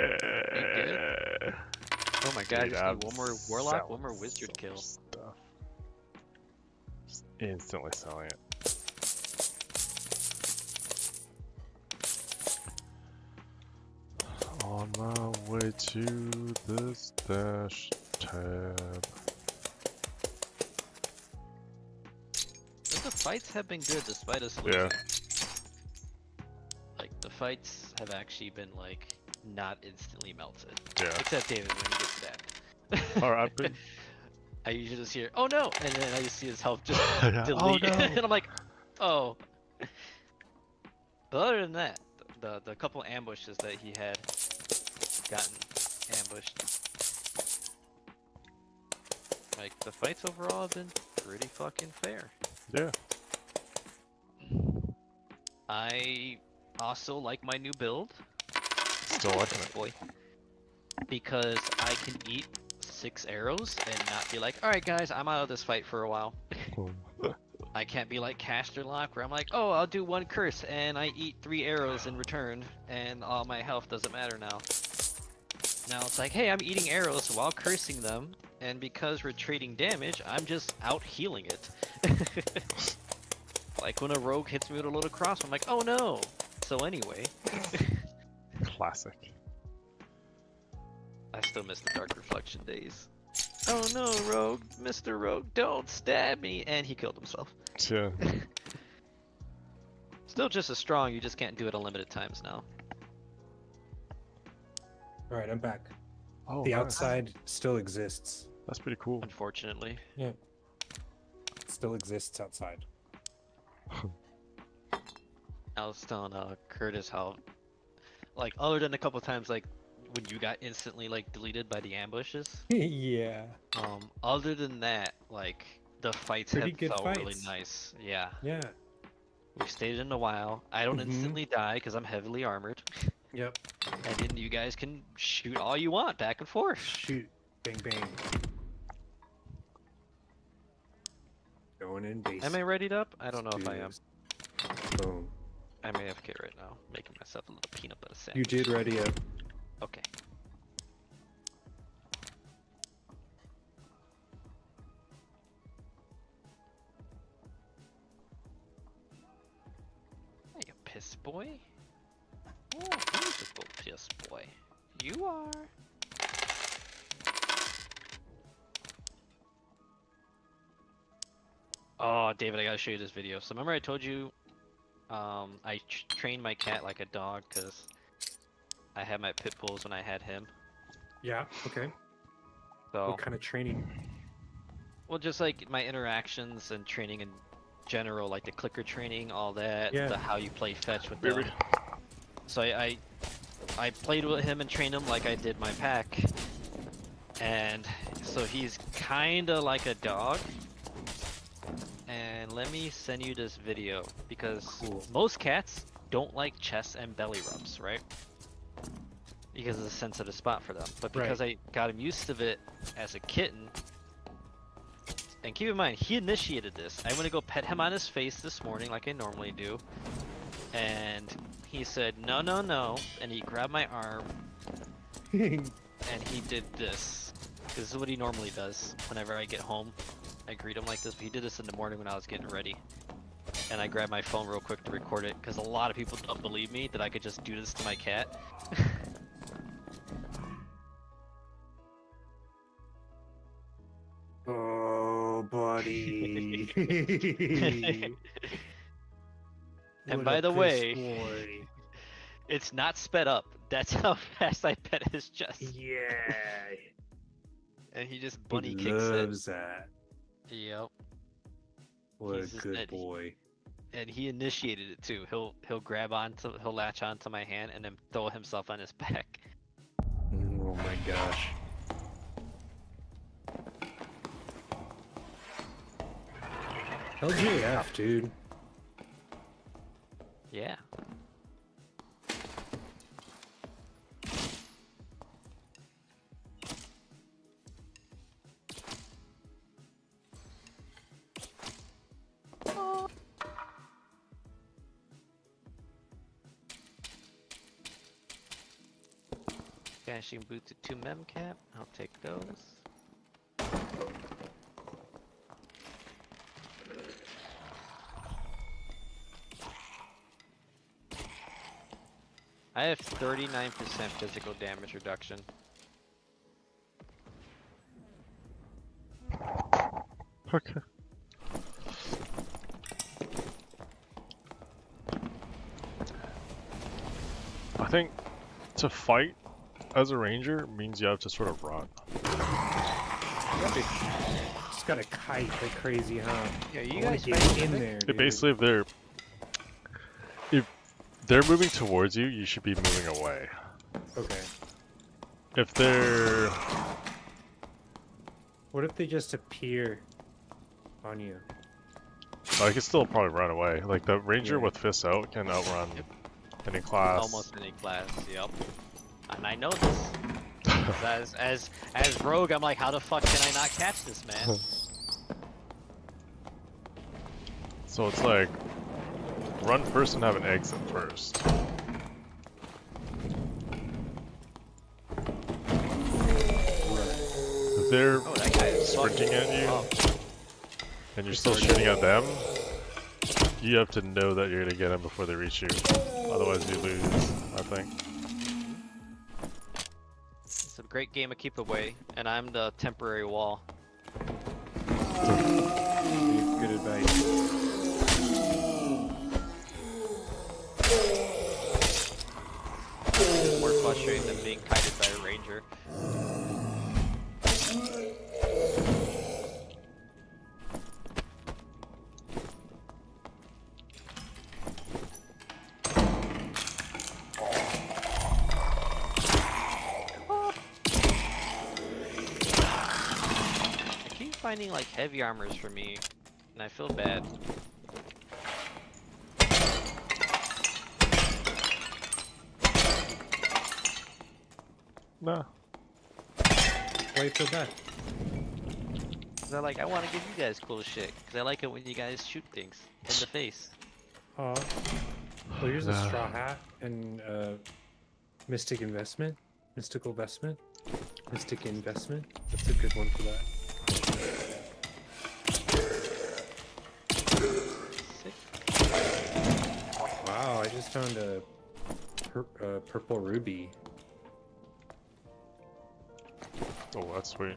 Eh, Oh my god, Dude, just I'm need one more warlock, one more wizard kill. Stuff. Just instantly selling it. On my way to the stash tab. But the fights have been good despite us losing. Yeah. Like the fights have actually been like not instantly melted. Yeah. Except David when he gets stabbed. Alright, I've been. I usually just hear, oh no, and then I just see his health just Yeah. [laughs] Oh delete, oh, no! [laughs] and I'm like, oh. But other than that, the the couple ambushes that he had gotten ambushed, like the fights overall have been pretty fucking fair. Yeah. I also like my new build. Still liking it. boy. Because I can eat six arrows and not be like, alright guys, I'm out of this fight for a while. [laughs] I can't be like Caster Lock where I'm like, oh, I'll do one curse and I eat three arrows in return and all my health doesn't matter now. Now it's like, hey, I'm eating arrows while cursing them, and because we're trading damage, I'm just out healing it. [laughs] like when a rogue hits me with a load of cross, I'm like, oh no! So anyway, [laughs] Classic. I still miss the Dark Reflection days. Oh no, Rogue! Mr. Rogue, don't stab me! And he killed himself. Yeah. [laughs] Still just as strong, you just can't do it unlimited times now. All right, I'm back. Oh, the nice. outside still exists. That's pretty cool. Unfortunately. Yeah. It still exists outside. [laughs] I was telling uh, Curtis how, like, other than a couple times, like, when you got instantly, like, deleted by the ambushes, [laughs] yeah. um, other than that, like, the fights Pretty have felt really nice. Yeah. Yeah. We stayed in a while. I don't Mhm. instantly die because I'm heavily armored. [laughs] Yep. And then you guys can shoot all you want back and forth. Shoot. Bang bang. Going in base. Am I readied up? I don't know if I am. Boom. I'm AFK right now, making myself a little peanut butter sandwich. You did ready up. Okay. Hey, you piss boy. Oh, beautiful piss boy. You are. Oh, David, I gotta show you this video. So remember I told you, um, I tr- trained my cat like a dog because I had my pit bulls when I had him. Yeah. Okay. So, What kind of training? well, just like my interactions and training in general, like the clicker training, all that, Yeah. the how you play fetch with them. So I, I, I played with him and trained him like I did my pack, and so he's kind of like a dog. And let me send you this video because Cool. most cats don't like chest and belly rubs, right? Because it's a sensitive spot for them. But Right. because I got him used to it as a kitten, And keep in mind, he initiated this. I went to go pet him on his face this morning, like I normally do. And he said, no, no, no. And he grabbed my arm [laughs] and he did this. This is what he normally does whenever I get home. I greet him like this, but he did this in the morning when I was getting ready. And I grabbed my phone real quick to record it because a lot of people don't believe me that I could just do this to my cat. [laughs] oh, buddy. [laughs] And by the way- boy. [laughs] it's not sped up. That's how fast I pet his chest. yeah, And he just he bunny kicks it. that. Yep. What He's a just good that- boy. And he initiated it too. He'll he'll grab onto he'll latch onto my hand and then throw himself on his [laughs] back. Mm, oh my gosh. LGF, dude. Yeah. Caching boots at two mem cap. I'll take those. I have 39% physical damage reduction. Okay. I think to fight as a ranger means you have to sort of run. Just gotta kite like crazy, huh? Yeah, you wanna guys get in together? there. It dude. basically, if they're if they're moving towards you, you should be moving away. Okay. If they're What if they just appear on you? I could still probably run away. Like the ranger Yeah. with fists out can outrun Yep. any class. Almost any class, yep. And I know this. as as as rogue, I'm like, how the fuck can I not catch this man? [laughs] So it's like run first and have an exit first. If they're Oh, that guy is fucking sprinting at you up. and you're still shooting at them, you have to know that you're gonna get them before they reach you. Otherwise, you lose. I think. Great game of keep away, and I'm the temporary wall. Good advice. More frustrating than being kited by a ranger. Finding like heavy armors for me, and I feel bad. No. Why you feel bad? Cause I like I want to give you guys cool shit. Cause I like it when you guys shoot things in the face. Aw. Well, here's a straw hat and uh, Mystic Investment. Mystical Investment. Mystic Investment. That's a good one for that. Sick. Wow, I just found a pur- uh, purple ruby. Oh, that's sweet.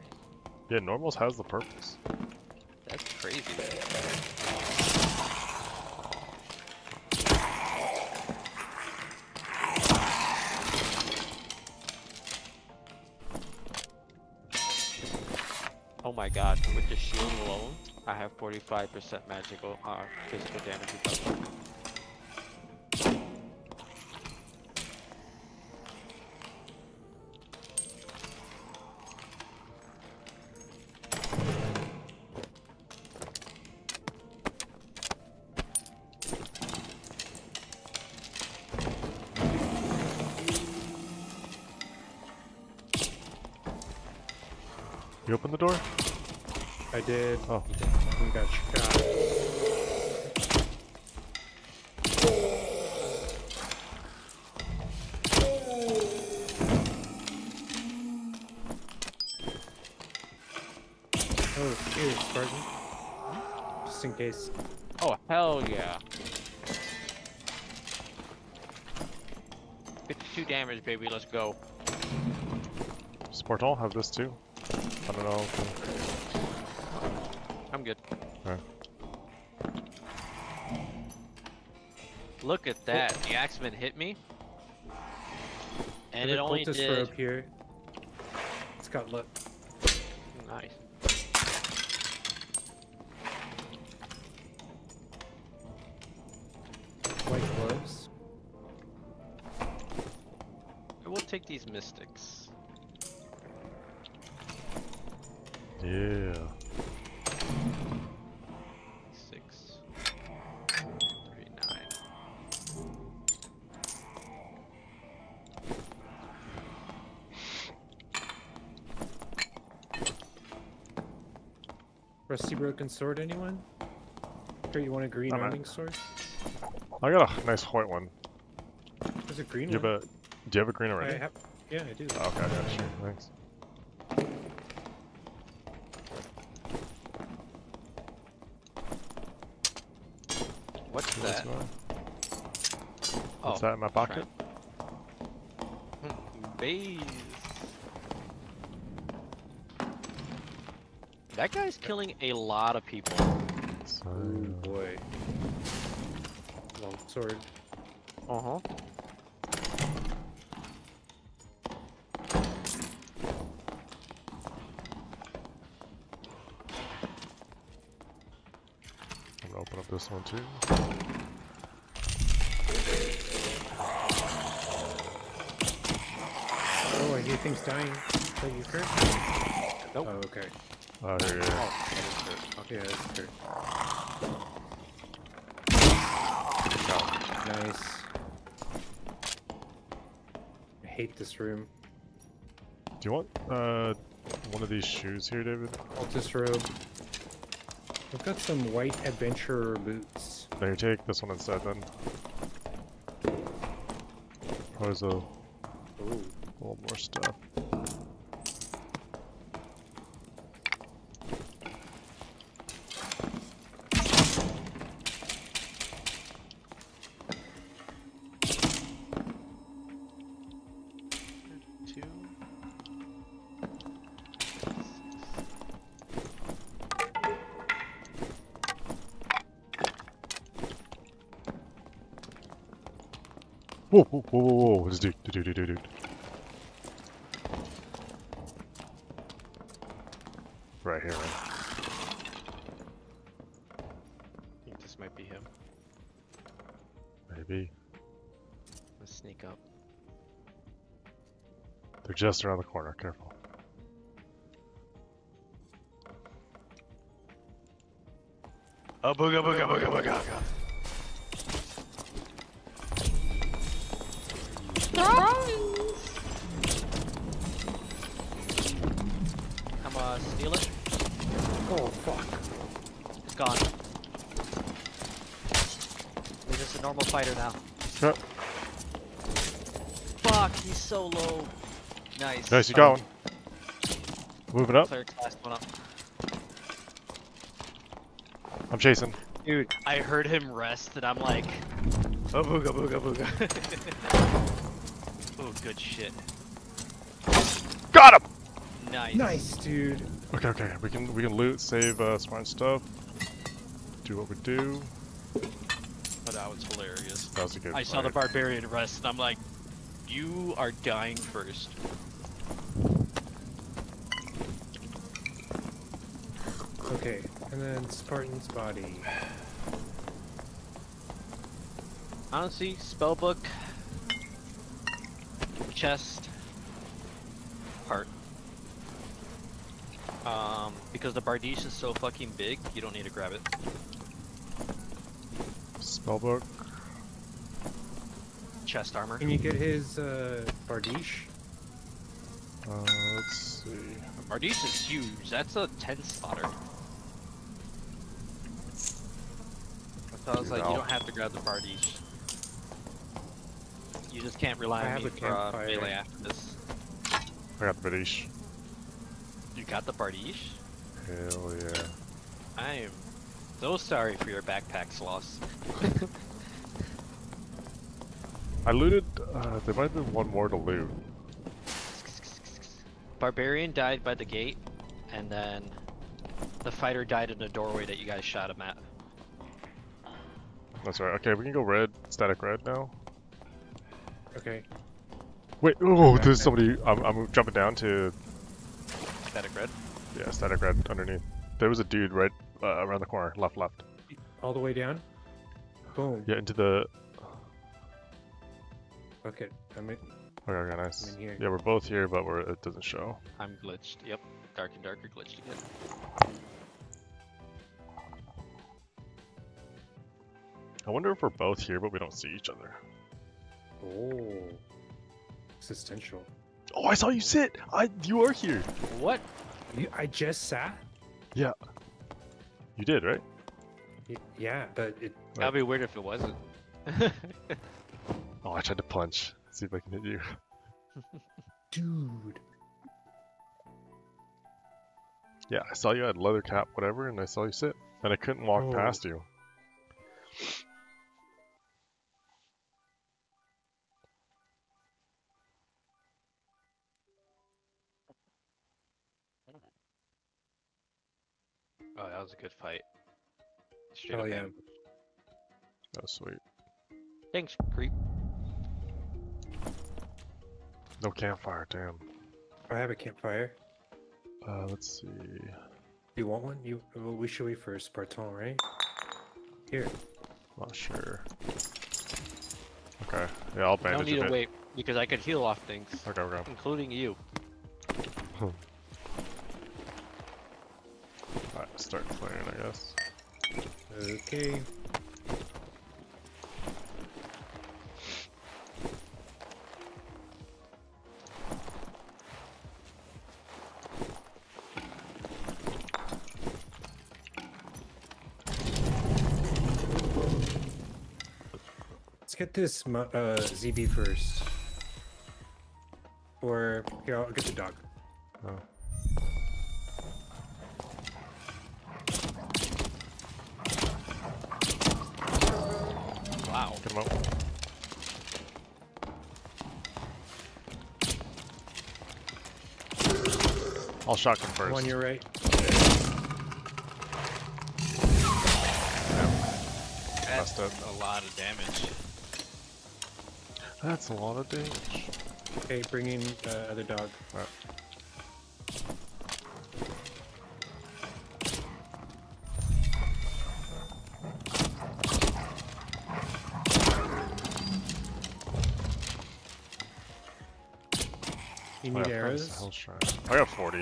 Yeah, normals has the purples. That's crazy. Oh my god, with the shield alone, I have 45% magical, uh, physical damage baby, let's go. Spartan have this too. I don't know. if- I'm good. Okay. Look at that. The axeman hit me. And There's it only cultist did. rope here. It's got luck. Take these mystics. Yeah. Six. Thirty-nine. Rusty broken sword, anyone? Here, you want a green I'm out. running sword? I got a nice white one. There's a green Do you have one. a? Do you have a green I already? have, yeah, I do. Oh, Okay, yeah, sure. Thanks. What's What's that? mine? Oh, that in my pocket? Bays. That guy's killing a lot of people. So, Oh boy. Long sword. Uh huh. This one too. Oh, I hear things dying. That you, Kurt? Nope. Oh, okay. Oh, here, here. Oh, that is Kurt. Okay, that's. Good. Nice. I hate this room. Do you want uh one of these shoes here, David? Altus robe. I've got some white adventurer boots. You take this one instead then. There's a Ooh. little more stuff. Just around the corner. Careful. Oh, booga booga booga booga. Nice. Nice, you got one. Moving up. Cleric last one up. I'm chasing. Dude, I heard him rest and I'm like, oh booga booga booga. [laughs] oh, good shit. Got him. Nice. Nice, dude. Okay, okay. We can we can loot, save uh, smart stuff. Do what we do. Oh, that was hilarious. That was a good. I saw the barbarian rest and I'm like, you are dying first. Okay, and then Spartan's body. Honestly, spellbook, chest, heart. Um, because the Bardiche is so fucking big, you don't need to grab it. Spellbook. Chest armor. Can you get his uh, Bardiche? Uh, let's see. Bardiche is huge. That's a 10 spotter. So I was like, No. you don't have to grab the Bardiche. You just can't rely I on me for uh, campfire. melee after this. I got the Bardiche. You got the Bardiche? Hell yeah. I am so sorry for your backpack's loss. [laughs] I looted. Uh, there might have been one more to loot. Barbarian died by the gate, and then the fighter died in the doorway that you guys shot him at. That's right. Okay, we can go red. Static red now. Okay. Wait. Oh, Okay. there's somebody. I'm, I'm jumping down to Static red. yeah, static red underneath. There was a dude right uh, around the corner, left, left. All the way down. Boom. Yeah, into the. Okay. I'm in. Okay, okay, nice. I'm in here. Yeah, we're both here, but we're it doesn't show. I'm glitched. Yep. Dark and darker glitched again. I wonder if we're both here, but we don't see each other. Oh. Existential. Oh, I saw you sit. I you are here. What? You, I just sat. Yeah. You did, right? Y- Yeah, but it. That'd be weird if it wasn't. Oh, I tried to punch. See if I can hit you. [laughs] Dude. Yeah, I saw you had leather cap, whatever, and I saw you sit, and I couldn't walk Oh. past you. Was a good fight. Straight Oh up yeah. ambush. That was sweet. Thanks, creep. No campfire, damn. I have a campfire. Uh, let's see. You want one? You? Well, we should wait for Spartan, right? Here. Not sure. Okay. Yeah, I'll I bandage don't need to bit. wait because I could heal off things, Okay, okay. including you. [laughs] start playing, I guess. Okay. Let's get this uh, ZB first. Or here, I'll get the dog. Oh. I'll shotgun first. One on your right. That's up. a lot of damage. That's a lot of damage. Okay, bring in uh, other dog.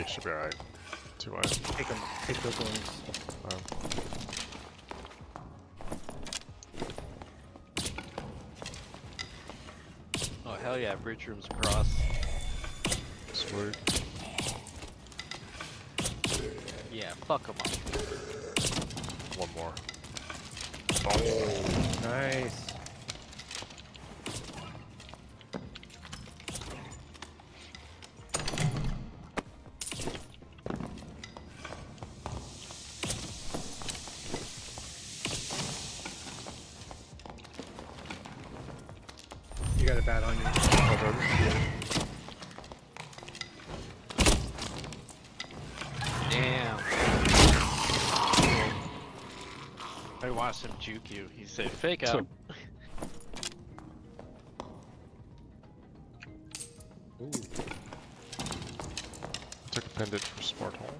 I got 40, should be alright. Two eyes. Take them. Take those ones. Um, Oh hell yeah, bridge rooms across. sweet. Yeah, fuck them up. One more. Nice. Watched him juke you. He said, fake out. [laughs] Ooh. Took a pendant for Smart Home.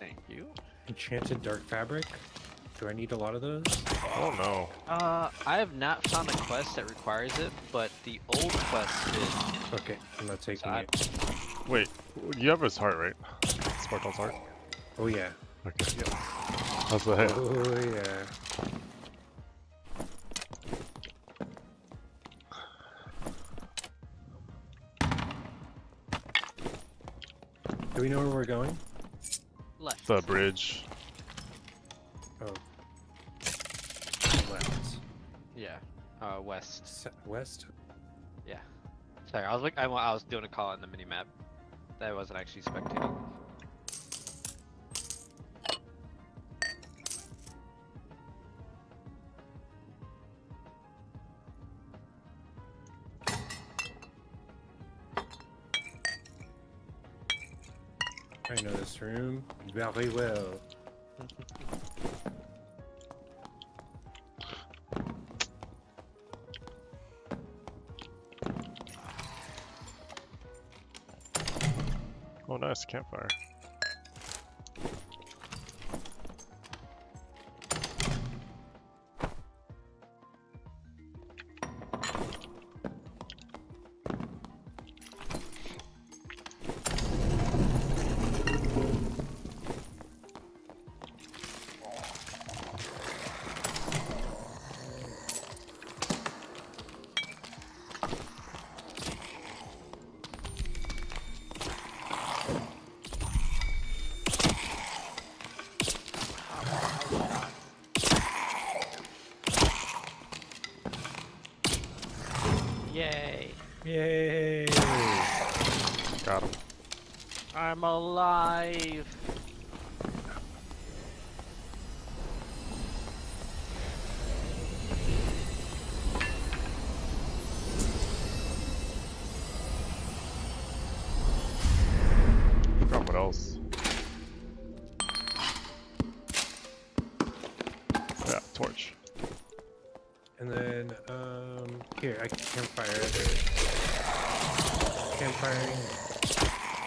Thank you. Enchanted dark fabric. Do I need a lot of those? Oh no. Uh, I have not found a quest that requires it, but the old quest did. Okay, I'm not taking I- it. Wait, you have his heart, right? Smart Home's heart? Oh yeah. Okay. Yeah. How's the head? Oh yeah. Do we know where we're going? Left. The bridge. Oh. left. Yeah. Uh, west. Se- west. Yeah. Sorry, I was like, I, I was doing a call on the mini map. That wasn't actually spectating. Very well. Oh, nice campfire. Here, I can campfire. Campfiring.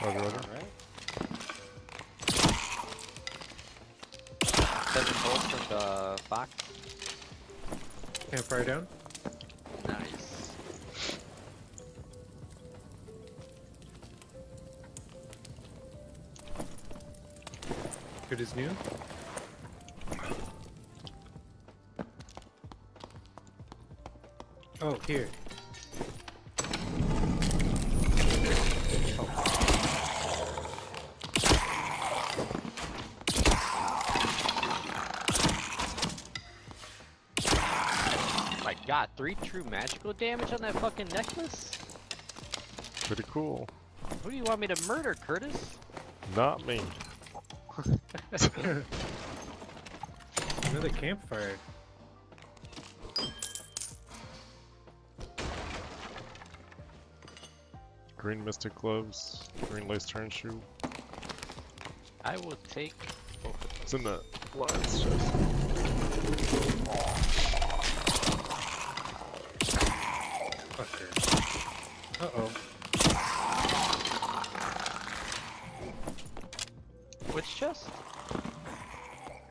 Roger, roger. Alright. Seven bolts from the box. Campfire down. Nice. Good as new. Here. Oh my god, three true magical damage on that fucking necklace? Pretty cool. Who do you want me to murder, Curtis? Not me. [laughs] Another campfire. Green mystic gloves. Green lace turnshoe. I will take both of It's in the lion's chest. Fucker. Uh oh. Which chest?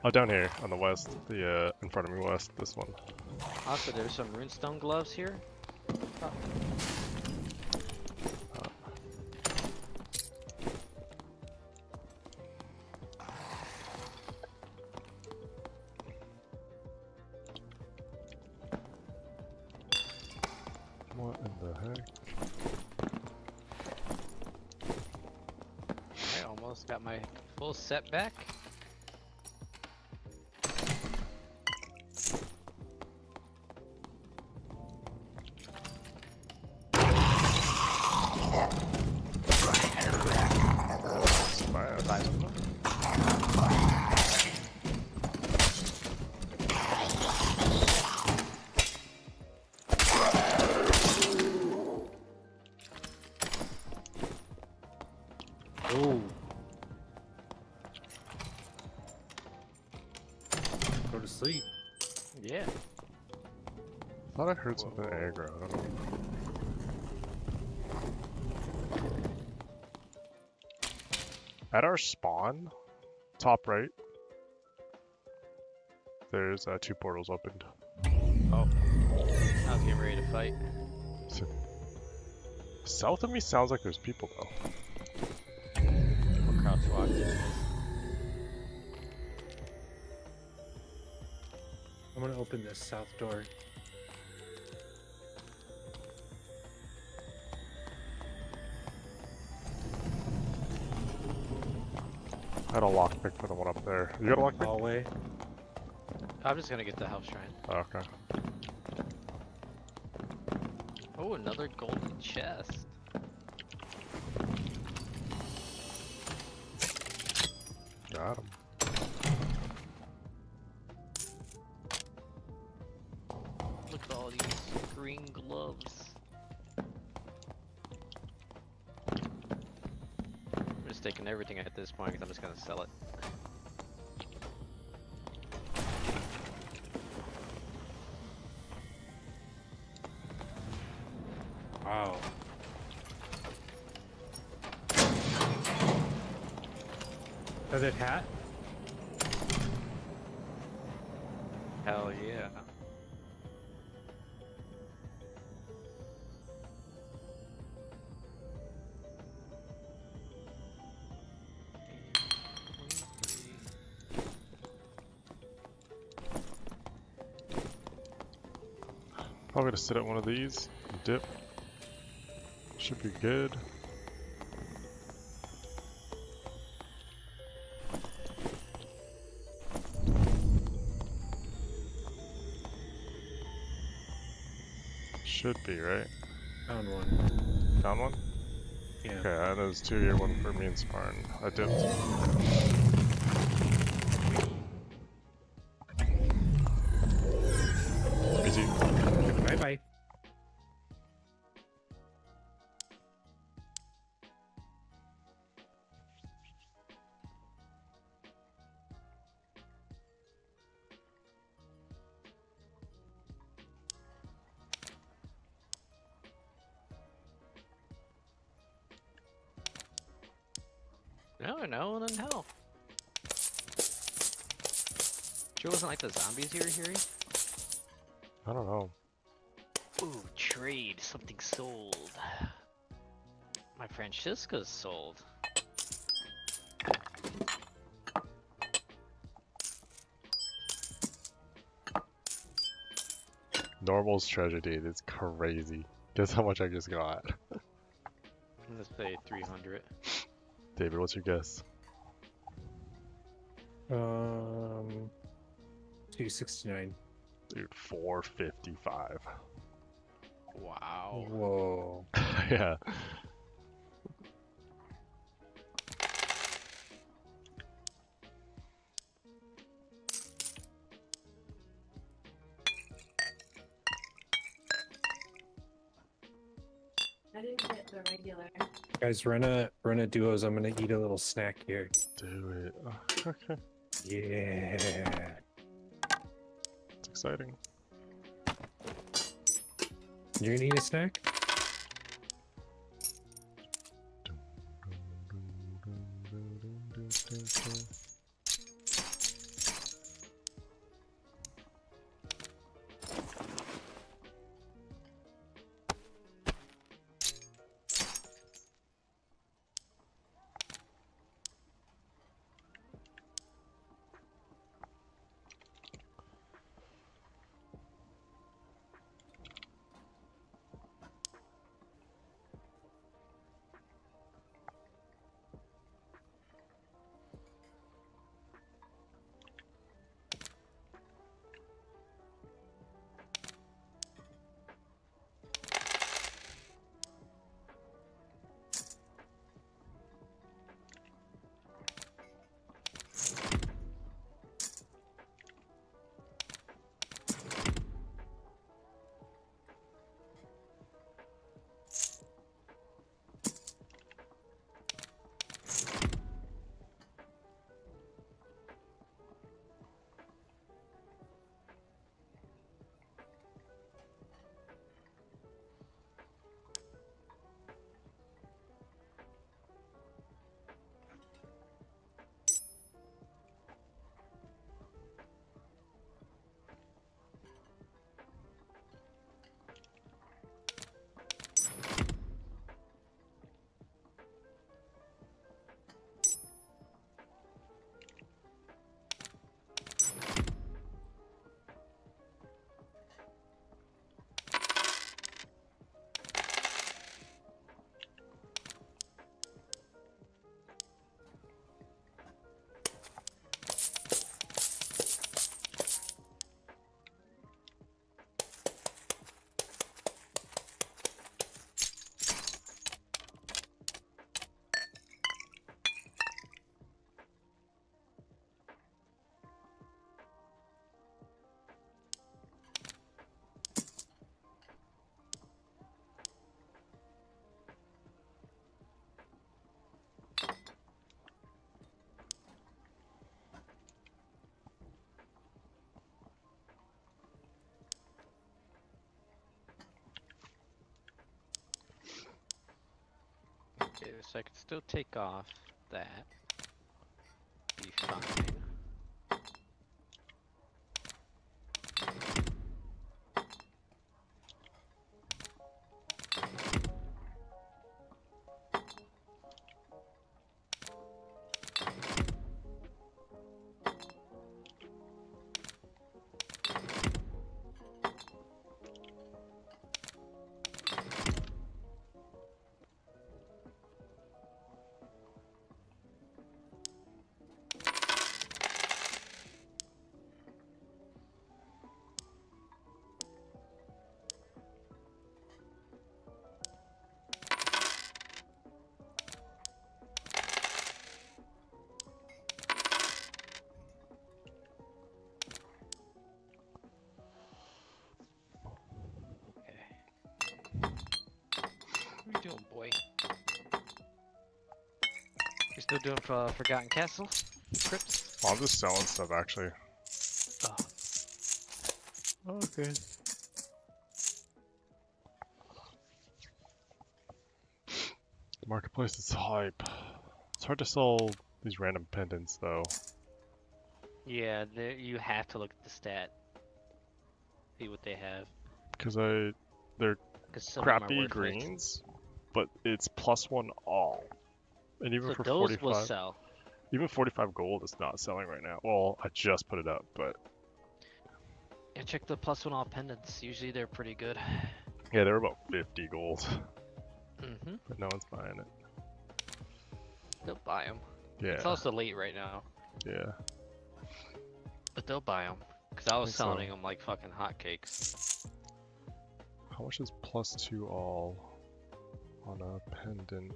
Oh, down here on the west. The uh, in front of me west. This one. Also, there's some runestone gloves here. What set back. Thought I heard something aggro. I don't know. At our spawn, top right, there's uh, two portals opened. Oh. I was getting ready to fight. South of me sounds like there's people though. We'll crouch walk. I'm gonna open this south door. Lockpick for the one up there. You got a lockpick? Hallway. I'm just gonna get the health shrine. Okay. Oh, another golden chest. Point because I'm just gonna sell it. Wow. Does it hat? Probably gonna sit at one of these. Dip. Should be good. Should be, right? Found one. Found one? Yeah. Okay, I know there's two here, one for me and Spartan. I dipped. Here, Huey? I don't know. Ooh, trade. Something sold. My Francisca's sold. Normal's treasure dude, it's crazy. Guess how much I just got. [laughs] I'm gonna say 300. David, what's your guess? Um, 269. Dude, 455. Wow. Whoa. [laughs] yeah. I didn't get the regular. Guys, run a run a duos. I'm gonna eat a little snack here. Do it. Oh, [laughs] okay. Yeah. Exciting. You're gonna eat a snack? So I can still take off that. Be fine. You still doing for uh, Forgotten Castle? Crypts? I'm just selling stuff actually. Oh. oh. Okay. The marketplace is hype. It's hard to sell these random pendants though. Yeah, there you have to look at the stat. See what they have. Because I Because some of them are crappy worthless. greens, but it's plus one all. And even So for those will 45, sell. even 45 gold is not selling right now. Well, I just put it up, but Yeah, check the plus one all pendants. Usually they're pretty good. yeah, they're about 50 gold, Mm-hmm. but no one's buying it. They'll buy them. Yeah, It's also late right now, yeah. but they'll buy them. Cause I was so. selling them like fucking hotcakes. How much is plus two all on a pendant?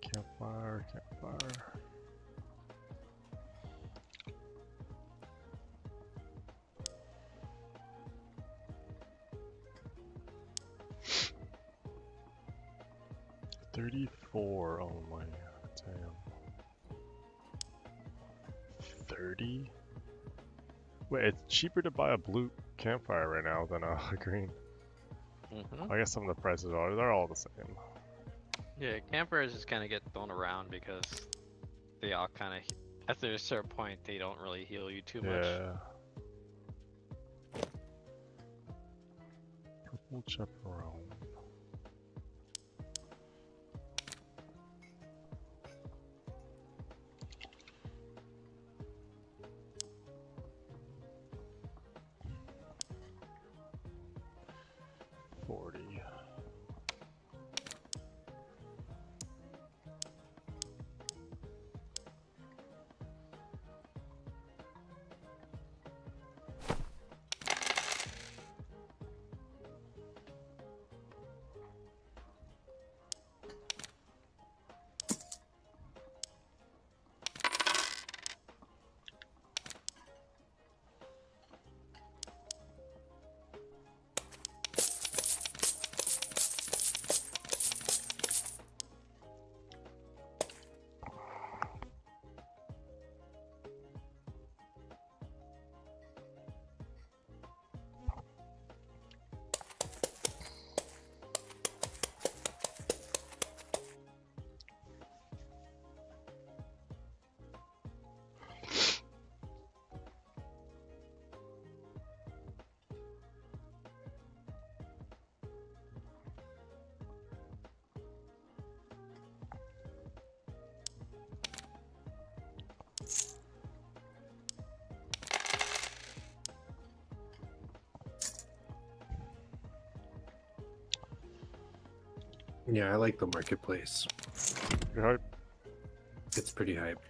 Campfire, campfire. Thirty-four only. Damn. 30? Wait, it's cheaper to buy a blue campfire right now than a [laughs] green. Mm-hmm. I guess some of the prices are, they're all the same. Yeah, campers just kind of get thrown around because they all kind of, after a certain point, they don't really heal you too much. yeah. Purple Chaperon. Yeah, I like the marketplace. Good hype. It's pretty hype.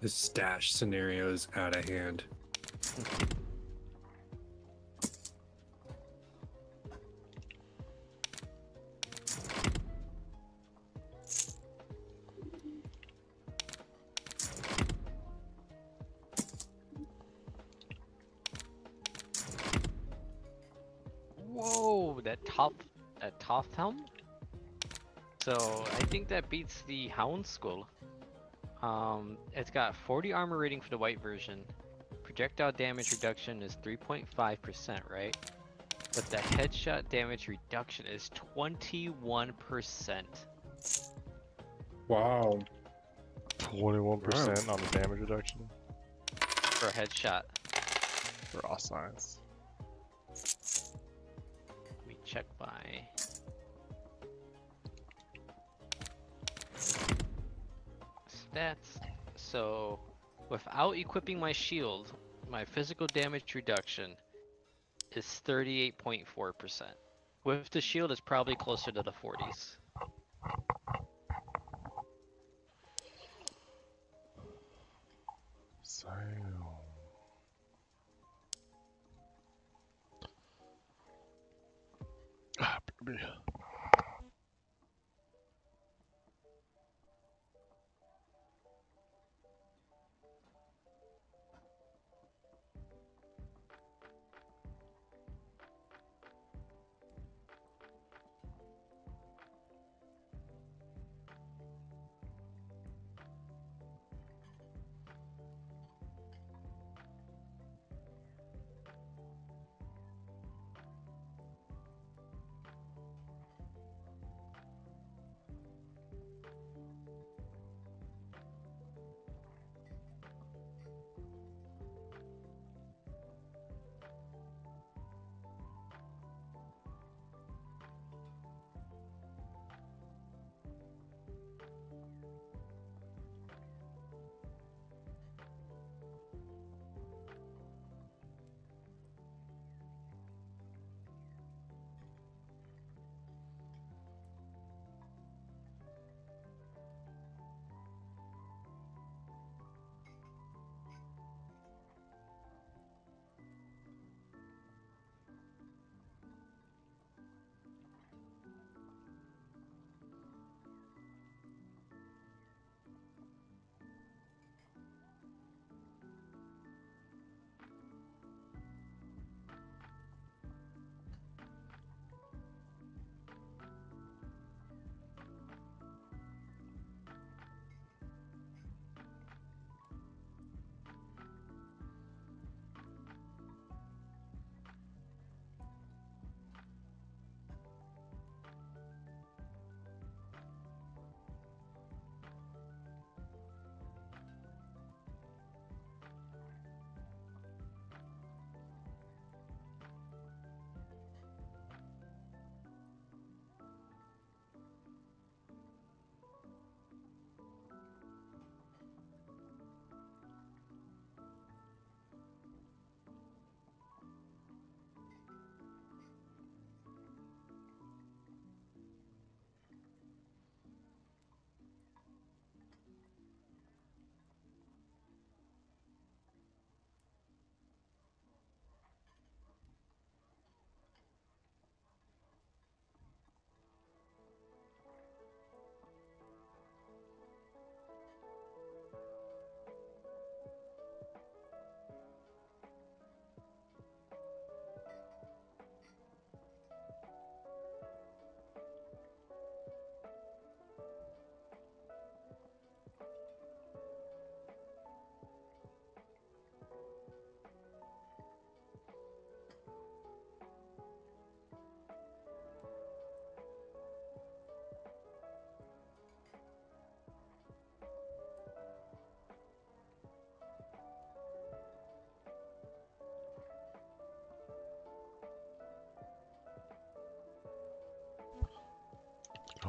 This stash scenario is out of hand. That beats the Hound Skull. Um, it's got 40 armor rating for the white version. Projectile damage reduction is 3.5%, right? But the headshot damage reduction is 21%. Wow. 21% on the damage reduction for a headshot. for all science. We check by. Stats. So, without equipping my shield, my physical damage reduction is 38.4%. With the shield, it's probably closer to the 40s. So. Ah, baby.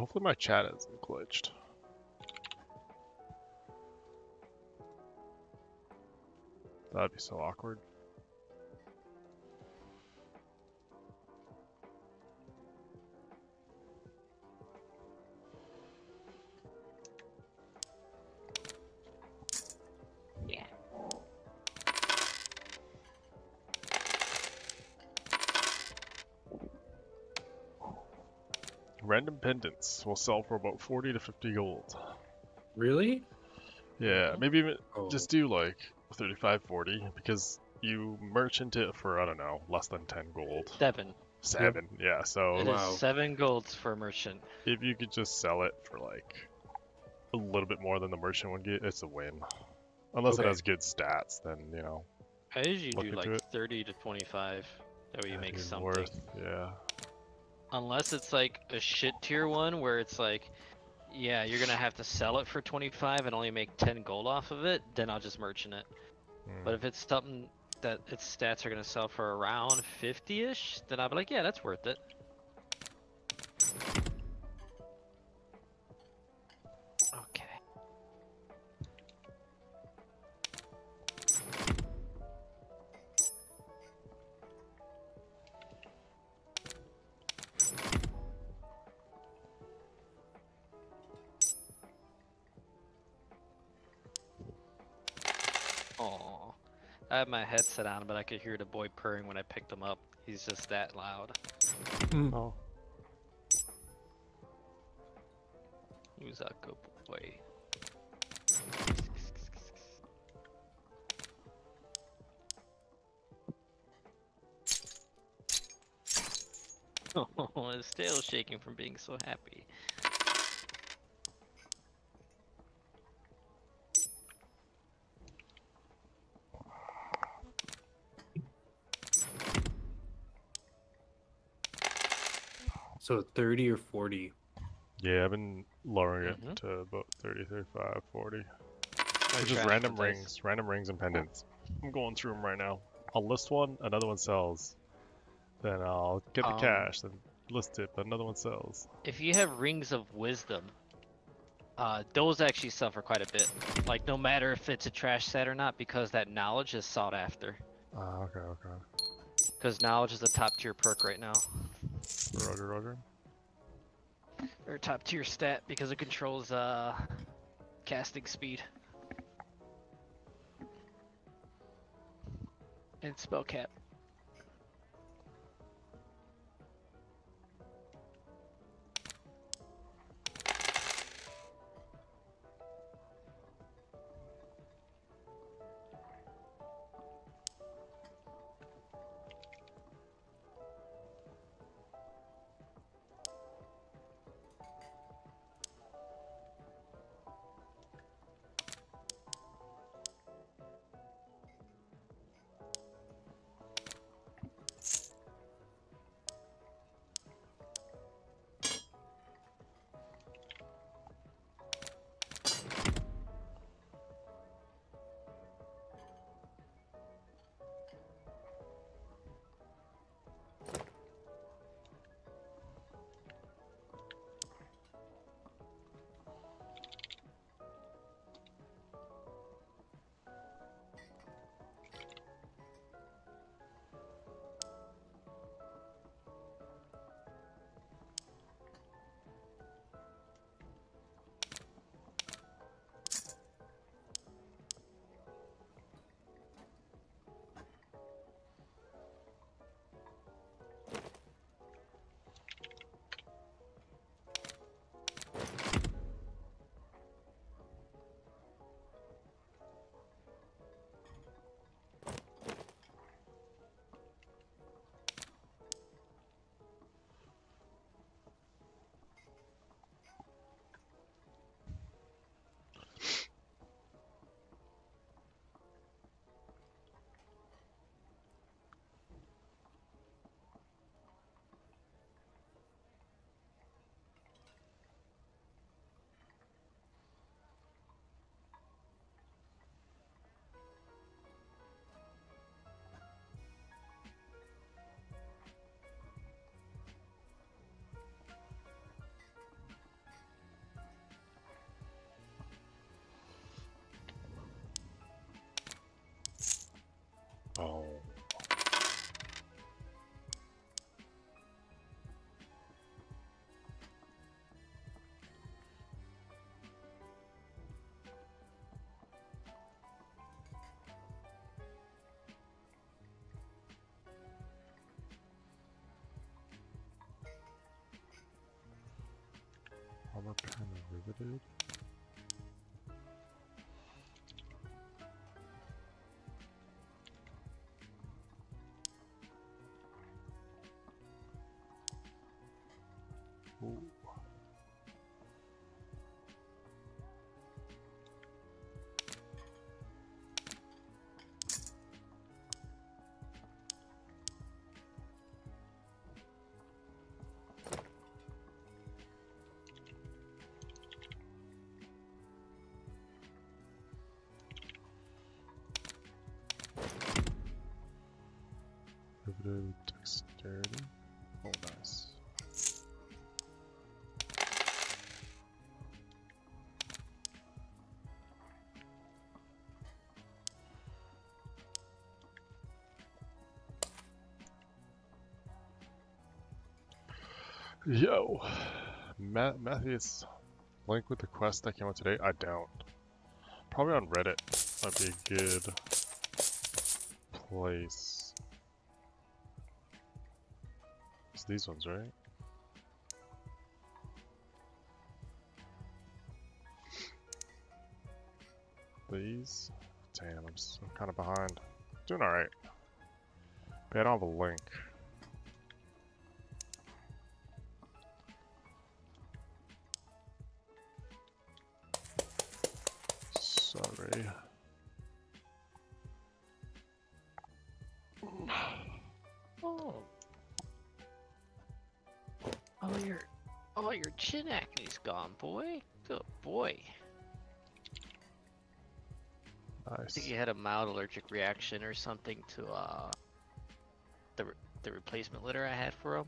Hopefully my chat isn't glitched. That'd be so awkward. Pendants will sell for about 40 to 50 gold. Really? Yeah, maybe even Oh. just do like 35, 40 because you merchant it for, I don't know, less than 10 gold. Seven. Seven. Yeah. So It is wow. seven golds for a merchant. if you could just sell it for like a little bit more than the merchant would get, it's a win. Unless it has good stats, then you know. I usually Look do like it. 30 to 25. That way you that'd make be something. Worth, yeah. Unless it's like a shit tier one where it's like, yeah, you're gonna have to sell it for 25 and only make 10 gold off of it, then I'll just merchant it. Hmm. But if it's something that its stats are gonna sell for around 50-ish, then I'll be like, yeah, that's worth it. I had my headset on, but I could hear the boy purring when I picked him up. He's just that loud. Hmm. Oh. Who's a good boy? [laughs] Oh, his tail's shaking from being so happy. So 30 or 40. Yeah, I've been lowering it to about 30, 35, 40. My Which is random dice. rings, random rings and pendants. I'm going through them right now. I'll list one, another one sells. Then I'll get the Um, cash, then list it, but another one sells. If you have rings of wisdom, uh, those actually sell for quite a bit. Like no matter if it's a trash set or not, because that knowledge is sought after. Ah, okay, okay. Because knowledge is a top tier perk right now, Roger, roger. or top tier stat because it controls uh, casting speed and spell cap. riveted. Oh. 30. Hold us. Yo, Matt, Matthew's link with the quest that came out today? I don't. Probably on Reddit might be a good place. These ones, right? These? Damn, I'm, I'm kind of behind. Doing alright. But I don't have a link. Sorry. Acne's boy. Good boy. I think he had a mild allergic reaction or something to uh the re- the replacement litter I had for him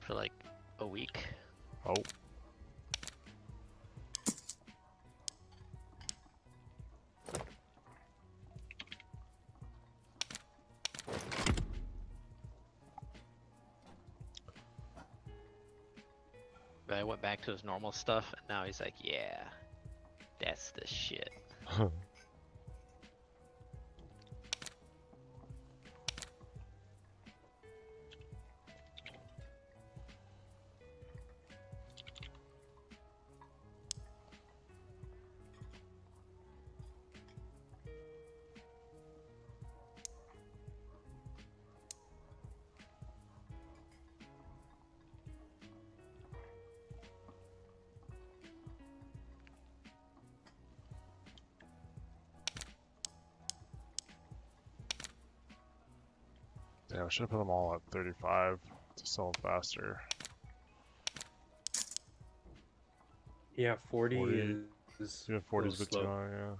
for like a week. Oh. Went back to his normal stuff, and now he's like, "Yeah, that's the shit." [laughs] should have put them all at 35 to sell faster. Yeah, 40, 40. is. A 40 is a too high, yeah.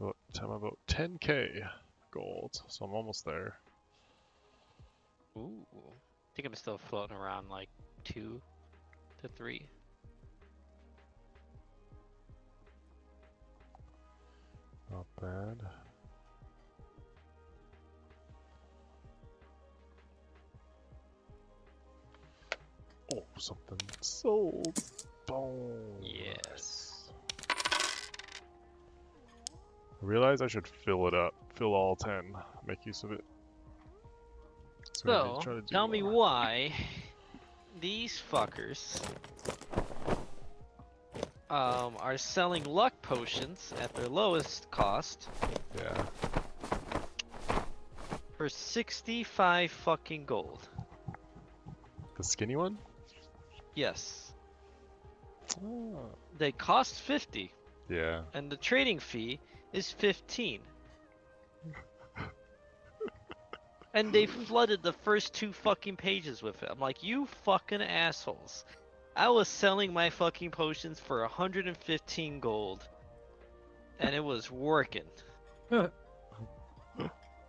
About, I'm about 10k gold, so I'm almost there. Ooh, I think I'm still floating around like two to three. Not bad. Oh, something sold. Boom. Yes. I realize I should fill it up. Fill all 10. Make use of it. So, So, try to do tell me why these fuckers um, are selling luck potions at their lowest cost Yeah. for 65 fucking gold. The skinny one? Yes. Oh. They cost 50 Yeah. and the trading fee is 15. And they flooded the first two fucking pages with it. I'm like, you fucking assholes. I was selling my fucking potions for 115 gold. And it was working. [laughs] and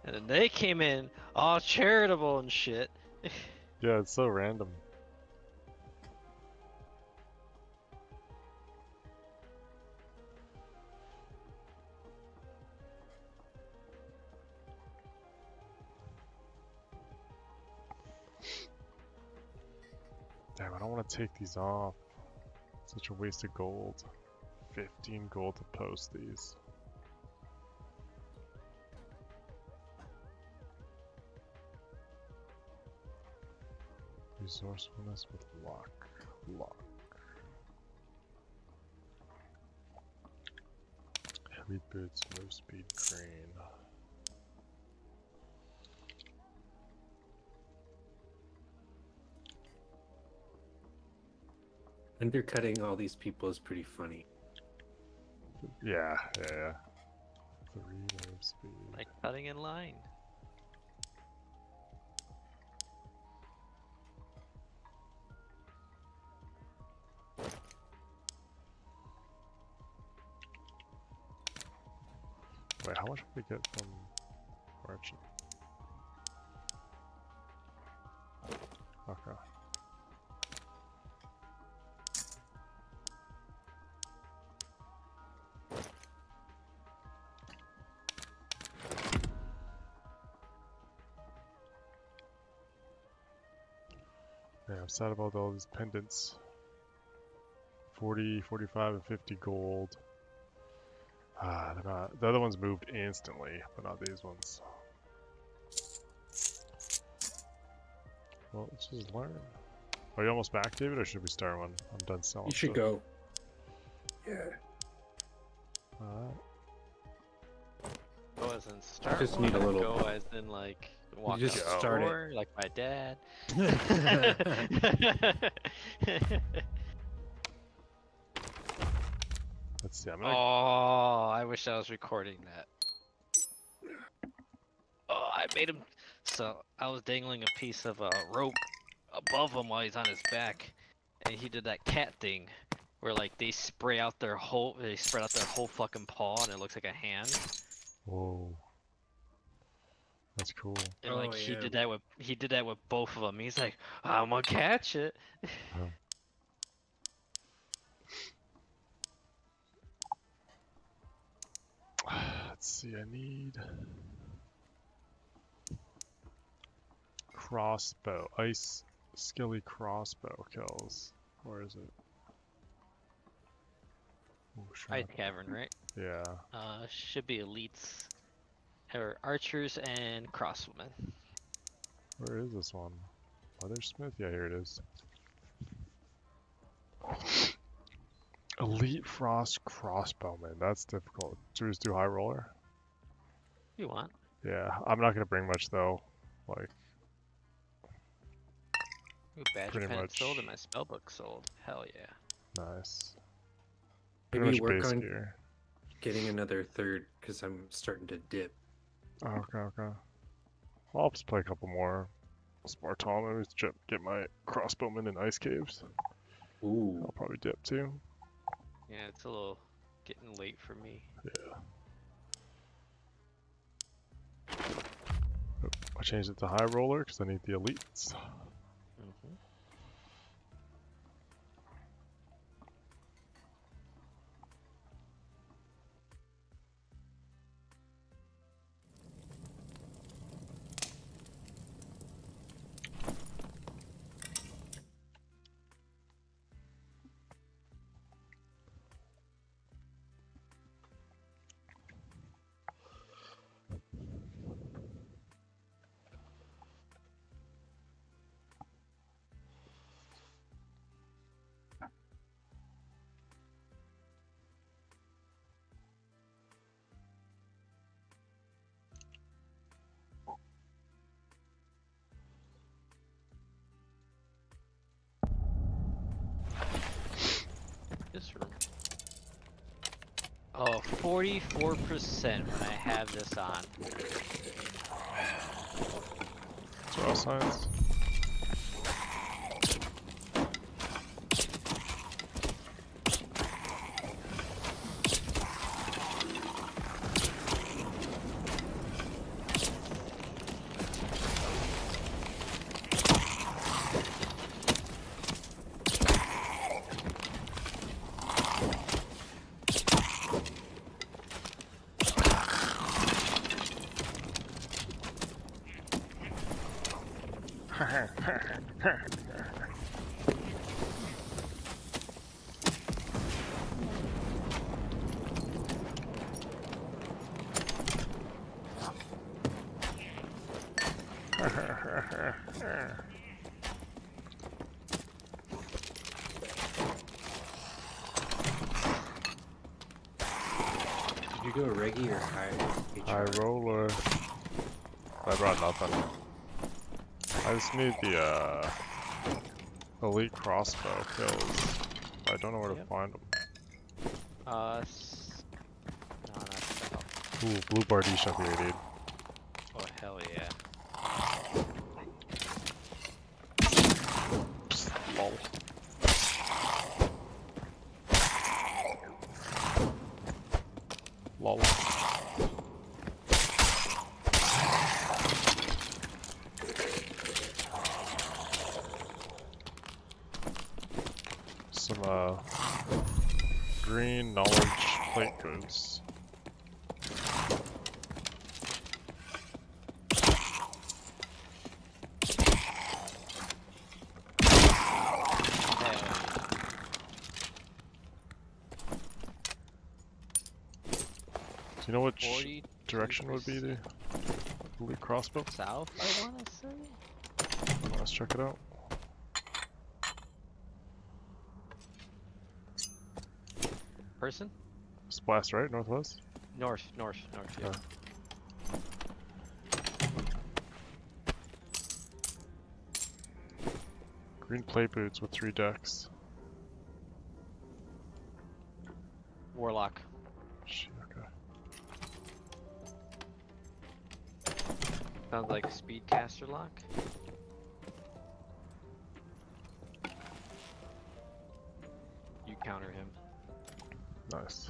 then they came in all charitable and shit. [laughs] Yeah, it's so random. I don't want to take these off. Such a waste of gold. 15 gold to post these. Resourcefulness with luck. Luck. Heavy boots, no speed crane. Undercutting all these people is pretty funny. Yeah, yeah, yeah. Three no speed. like cutting in line. Wait, how much did we get from merchant? Sad about all these pendants. 40, 45, and 50 gold. Ah, they're not. The other ones moved instantly, but not these ones. Well, let's just learn. Are you almost back, David, or should we start one? I'm done selling. You should stuff. go. Yeah. Alright. Go as in start Just one need a little- Go as in like walk just out the start it. door, like my dad. [laughs] [laughs] Let's see. I'm gonna. oh, I wish I was recording that. Oh, I made him. So I was dangling a piece of uh, rope above him while he's on his back, and he did that cat thing, where like they spray out their whole, they spread out their whole fucking paw, and it looks like a hand. Whoa. That's cool. And like Oh, he yeah. did that with he did that with both of them. He's like, I'm gonna catch it. [sighs] Let's see. I need crossbow. Ice skilly crossbow kills. Where is it? Oh, Ice cavern, right? Yeah. Uh, should be elites, or archers and crossbowmen. Where is this one? Oh, Leathersmith? Yeah, here it is. Elite Frost Crossbowman. That's difficult. Should we just do High Roller? You want? Yeah, I'm not gonna bring much though. Like, Ooh, badge Pretty pen sold and my spellbook sold. Hell yeah. nice. Pretty Maybe much work base on gear. getting another third because I'm starting to dip. Oh, okay, okay. I'll just play a couple more Spartan movies to get my crossbowmen in ice caves. Ooh. I'll probably dip too. Yeah, it's a little getting late for me. Yeah. I changed it to high roller because I need the elites. 44% when I have this on. Soil science. Did you go reggie or high? High HR? roller. I brought nothing. I just need the uh, elite crossbow kills. I don't know where to find them. Uh, no. Ooh, blue Bardiche up here, dude. Oh, hell yeah. Lol. Lol. Some uh green knowledge plate goods. You know which 40 direction would be the elite crossbow? south, I wanna say? Let's check it out. Person? It's west, right? Northwest? North, north, north, yeah. Green plate boots with three dex. Speedcaster lock. You counter him. Nice.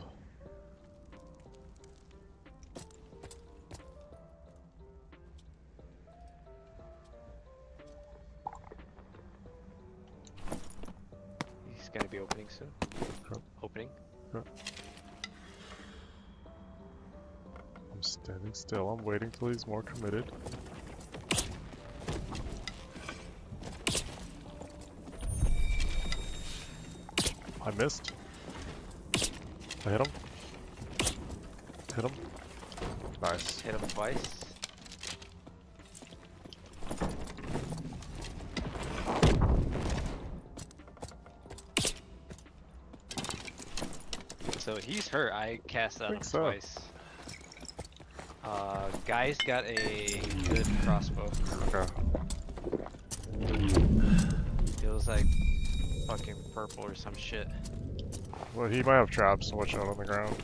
He's gonna be opening soon. Opening. I'm standing still. I'm waiting till he's more committed. Missed. I hit him. Hit him. Nice. Hit him twice. So he's hurt. I cast at him so. twice. Uh, guy's got a good crossbow. Okay. Feels like fucking purple or some shit. Well, he might have traps. Watch out on the ground.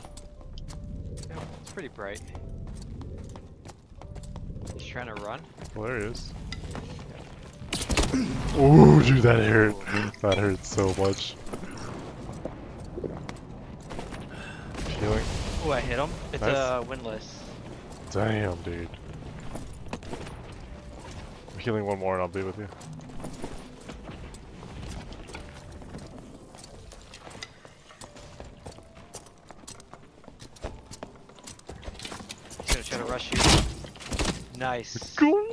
Yeah, It's pretty bright. He's trying to run. Well, there he is. [clears throat] Ooh, dude, that hurt. That hurt so much. Healing. Oh, I hit him. It's Nice. uh, windlass. Damn, dude. I'm healing one more and I'll be with you. He's gonna try to rush you. Nice. Go!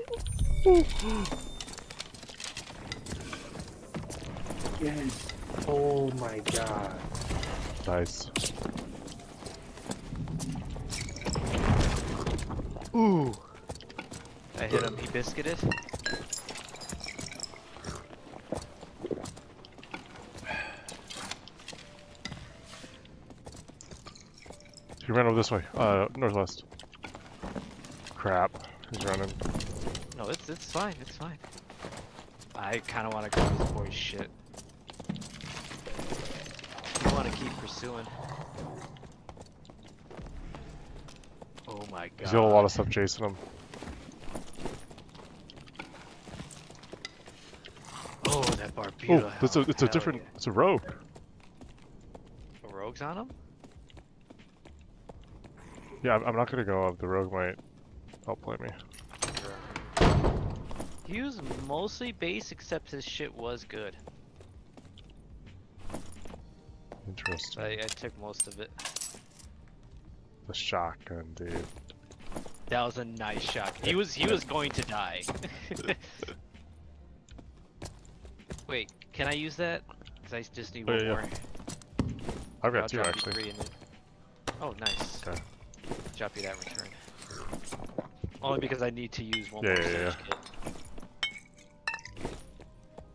Yes. Oh my god. Nice. Ooh. I hit him. He biscuited. He ran over this way. Uh, northwest. Crap. He's running. No, it's it's fine. It's fine. I kind of want to grab this boy's shit. You want to keep pursuing. Oh my god. He's got a lot of stuff chasing him. Oh, that Oh, Barbuta. it's a, it's a different, yeah. it's a rogue. A rogues on him? Yeah, I'm, I'm not gonna go up. The rogue might outplay me. He was mostly base, except his shit was good. Interesting. I, I took most of it. The shotgun, dude. That was a nice shot. He was he was going to die. [laughs] Wait, can I use that? Cause I just need Oh, one yeah, yeah. more. I've I'll got two actually. three and then- Oh, nice. Okay. Drop you that return. Only because I need to use one Yeah, more yeah, surge kit.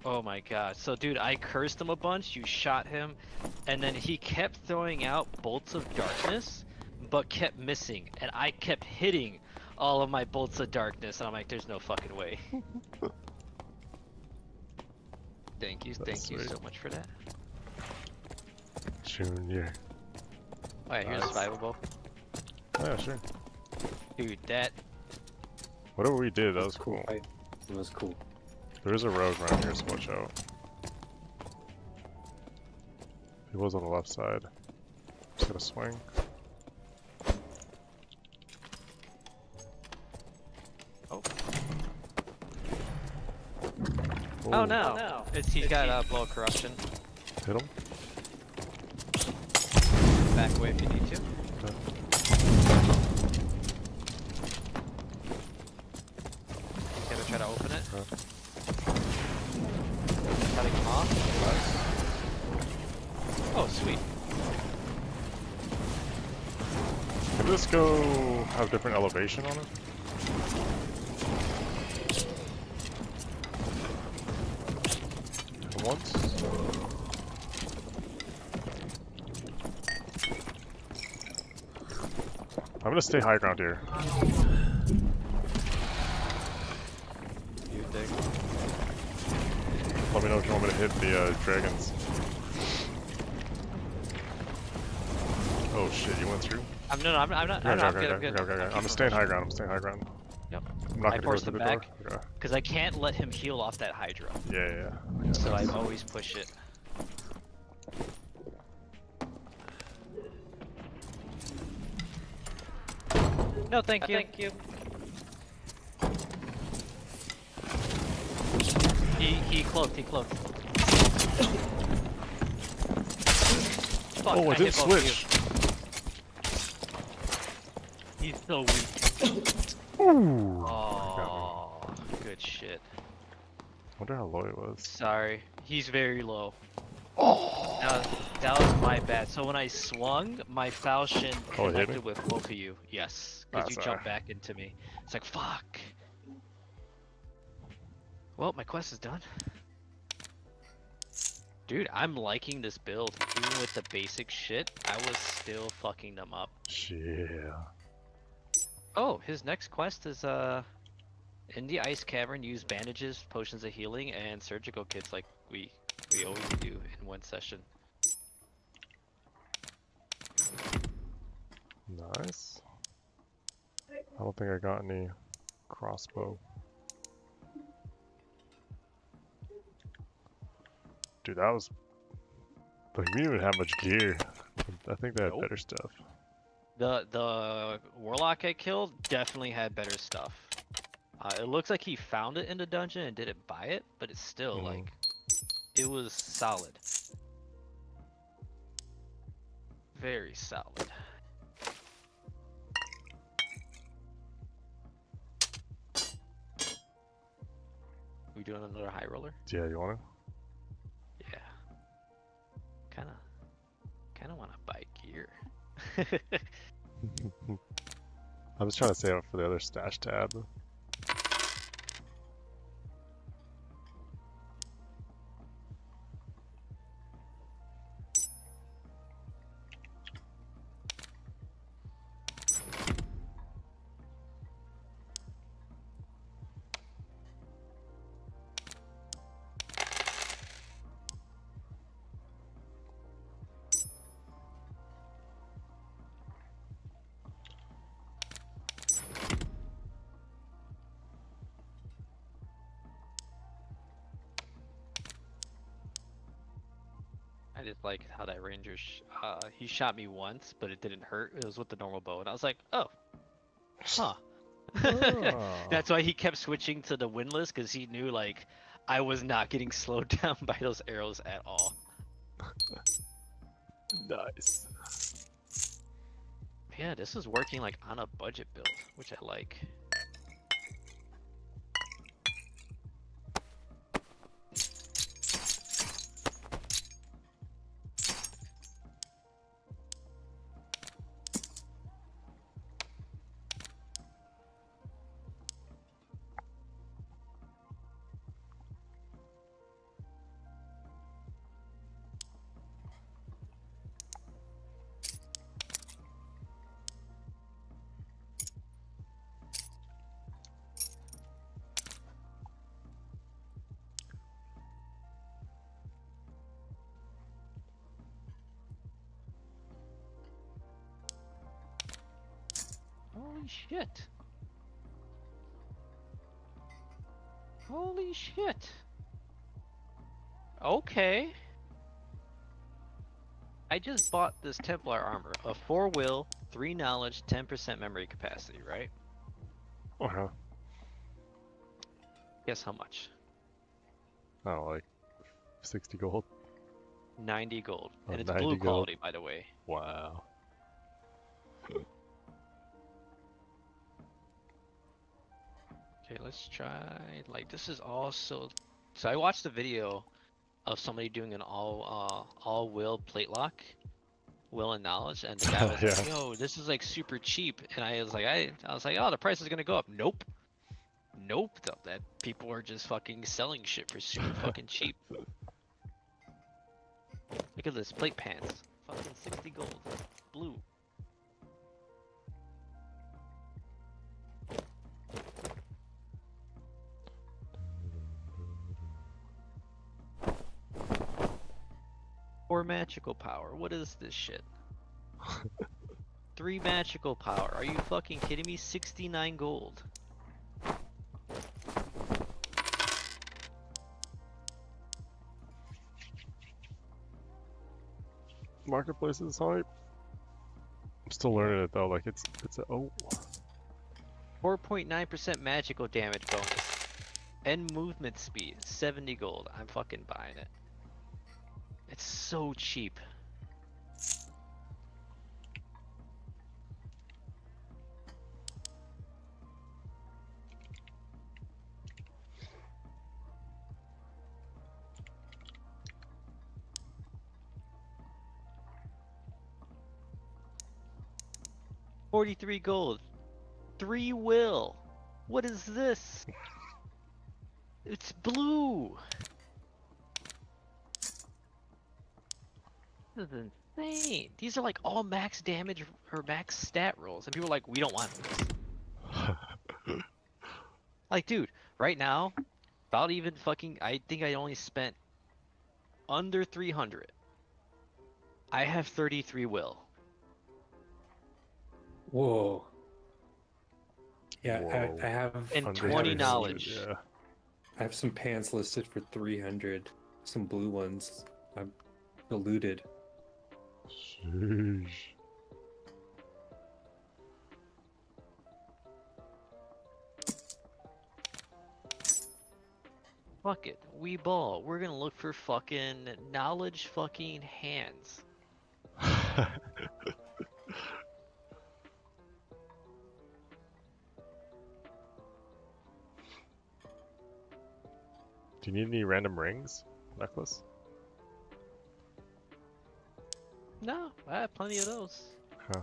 Oh my god. So dude, I cursed him a bunch, you shot him, and then he kept throwing out bolts of darkness, but kept missing. And I kept hitting all of my bolts of darkness, and I'm like, there's no fucking way. [laughs] thank you, That's thank you so much for that. Junior. Alright, here's a Nice. survivable. Oh, yeah, sure. Dude, that Whatever we did, that was cool. fight. It was cool. There is a rogue around here, so watch out. He was on the left side. Just gonna swing. Oh. Ooh, Oh no! It's he's got uh, blow corruption. Hit him. Back away if you need to. He's Can Disco have different elevation on it? Once. I'm gonna stay high ground here. Let me know if you want me to hit the uh, dragons. Shit, you went through? I'm no, no, I'm, I'm not. Okay, I'm, not okay, good. I'm okay, good. okay, okay. I'm staying high ground, I'm staying high ground. Yep. I'm not I gonna go forced through him the back. door. Okay. Because I can't let him heal off that Hydra. Yeah, yeah, yeah. yeah. So I always push it. No, thank you. Thank you. He he cloaked. He cloaked. Fuck, Oh, I hit didn't both of switch. you. He's so weak. Ooh. Oh, good shit. Wonder how low it was. Sorry, he's very low. Oh. That, was, that was my bad. So when I swung, my falchion Oh, it hit me? connected with both of you. Yes, because That's ah, you jumped back into me. It's like fuck. Well, my quest is done. Dude, I'm liking this build. Even with the basic shit, I was still fucking them up. Yeah. Oh, his next quest is uh in the ice cavern use bandages, potions of healing, and surgical kits like we we always do in one session. Nice. I don't think I got any crossbow. Dude, that was like we didn't even have much gear. I think they had Nope. better stuff. The the warlock I killed definitely had better stuff. Uh, it looks like he found it in the dungeon and didn't buy it, but it's still Mhm. like it was solid. Very solid. We doing another high roller? Yeah, you wanna? Yeah. Kinda, kinda wanna buy gear. To? [laughs] I was trying to save up for the other stash tab. He shot me once, but it didn't hurt. It was with the normal bow, and I was like, oh, huh. Oh. [laughs] That's why he kept switching to the windlass, because he knew like I was not getting [laughs] slowed down by those arrows at all. Nice. Yeah, this is working like on a budget build, which I like. I just bought this Templar armor, a 4 will, 3 knowledge, 10% memory capacity, right? Uh-huh. Guess how much? Oh, like 60 gold. 90 gold. Oh, And it's blue gold. quality, by the way. Wow. Okay, let's try. Like, this is also. so. So I watched the video of somebody doing an all uh, all will plate lock, will and knowledge, and the [laughs] guy was Yeah. like, "Yo, this is like super cheap," and I was like, "I, I was like, oh, the price is gonna go up." Nope, nope. th- That people are just fucking selling shit for super [laughs] fucking cheap. Look at this plate pants, fucking sixty gold, blue. Four magical power. What is this shit? [laughs] Three magical power. Are you fucking kidding me? 69 gold. Marketplace is hype. I'm still learning it though. Like it's it's a oh 4.9% magical damage bonus. And movement speed. 70 gold. I'm fucking buying it. It's so cheap. Forty-three gold. Three will. What is this? It's blue. Is insane. These are like all max damage or max stat rolls, and people are like, we don't want this. [laughs] Like, dude, right now, about even fucking, I think I only spent under 300. I have 33 will. Whoa. Yeah, Whoa. I, I have And 20 knowledge. Yeah. I have some pants listed for 300. Some blue ones. I'm deluded. Sheesh. Fuck it. We ball. We're gonna look for fucking knowledge fucking hands. [laughs] Do you need any random rings? Necklace? No, I have plenty of those. Huh.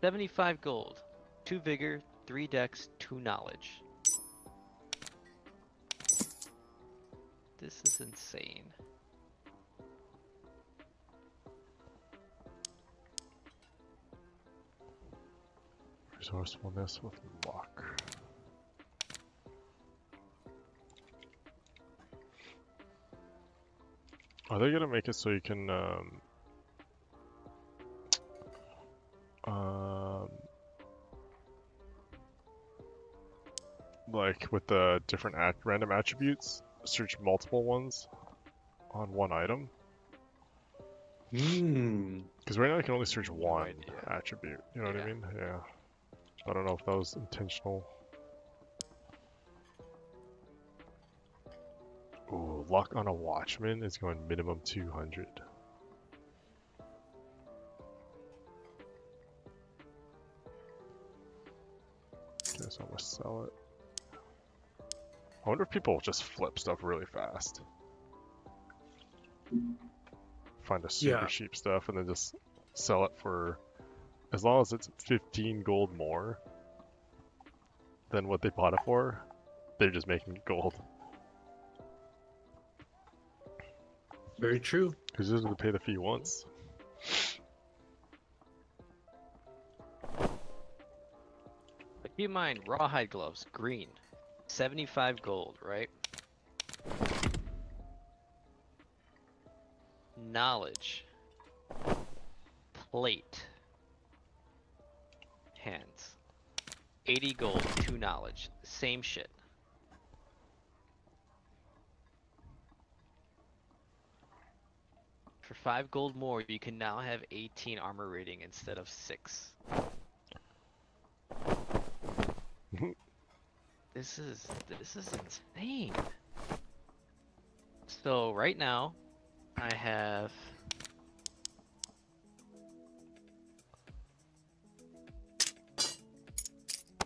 75 gold, 2 vigor, 3 dex, 2 knowledge. This is insane. Resourcefulness with luck. Are they gonna make it so you can um um like with the different at random attributes search multiple ones on one item? Hmm. Because right now you can only search one idea. attribute. You know what I mean? Yeah. I don't know if that was intentional. Ooh, luck on a watchman is going minimum 200. Sell it. I wonder if people just flip stuff really fast. Find a super Yeah. cheap stuff and then just sell it for as long as it's 15 gold more than what they bought it for, they're just making gold. Very true. Because you have to pay the fee once. Keep in mind, rawhide gloves, green, 75 gold, right? Knowledge, plate, hands, 80 gold, 2 knowledge, same shit. For 5 gold more, you can now have 18 armor rating instead of 6. This is this is insane. So right now, I have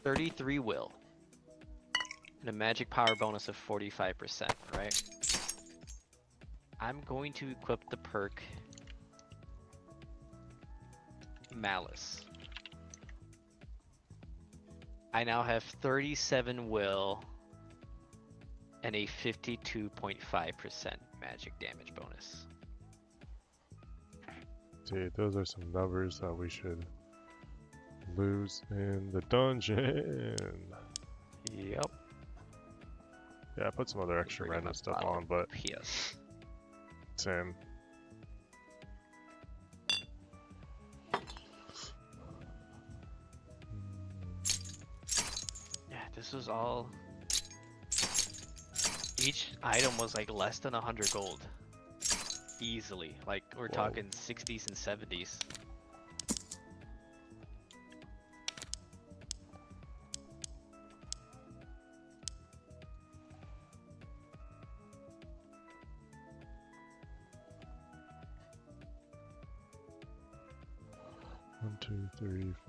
thirty-three will and a magic power bonus of forty-five percent. Right. I'm going to equip the perk malice. I now have 37 will and a 52.5% magic damage bonus. Dude, those are some numbers that we should lose in the dungeon. Yep. Yeah, I put some other extra random stuff on, but Yes. same. This was all. Each item was like less than 100 gold. Easily. Like, we're Whoa. talking 60s and 70s.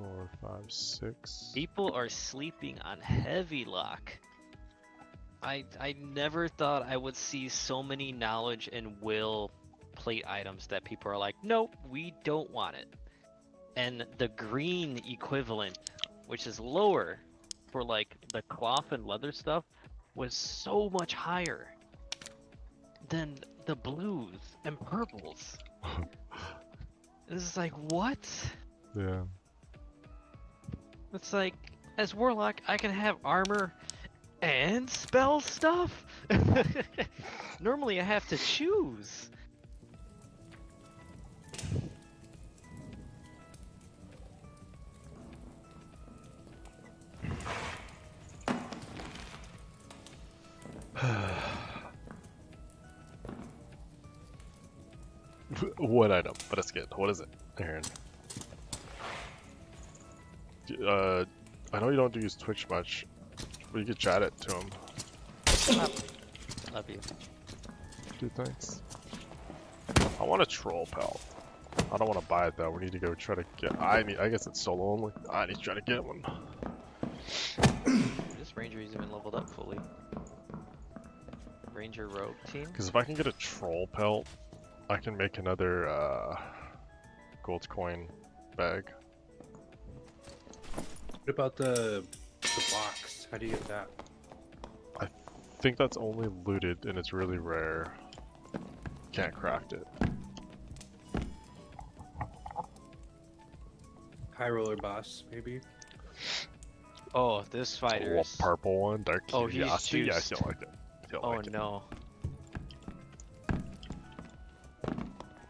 Four, five, six. People are sleeping on heavy lock. I I never thought I would see so many knowledge and will plate items that people are like, nope, we don't want it. And the green equivalent, which is lower for like the cloth and leather stuff, was so much higher than the blues and purples. [laughs] This is like what? Yeah. It's like, as Warlock, I can have armor and spell stuff? [laughs] Normally I have to choose. [sighs] what item? But it's good. What is it, Aaron? D- Uh, I know you don't use Twitch much, but you could chat it to him. Love you. Dude, thanks. I want a troll pelt. I don't want to buy it though. We need to go try to get. I need. I guess it's solo only. I need to try to get one. This ranger isn't even leveled up fully. Ranger rogue team? Because if I can get a troll pelt, I can make another uh, gold coin bag. What about the the box? How do you get that? I think that's only looted and it's really rare. Can't craft it. High roller boss, maybe. Oh, this A fighter little is... purple one, dark Oh, he's curiosity. Yeah, I juiced. feel like it. I feel Oh like it. no.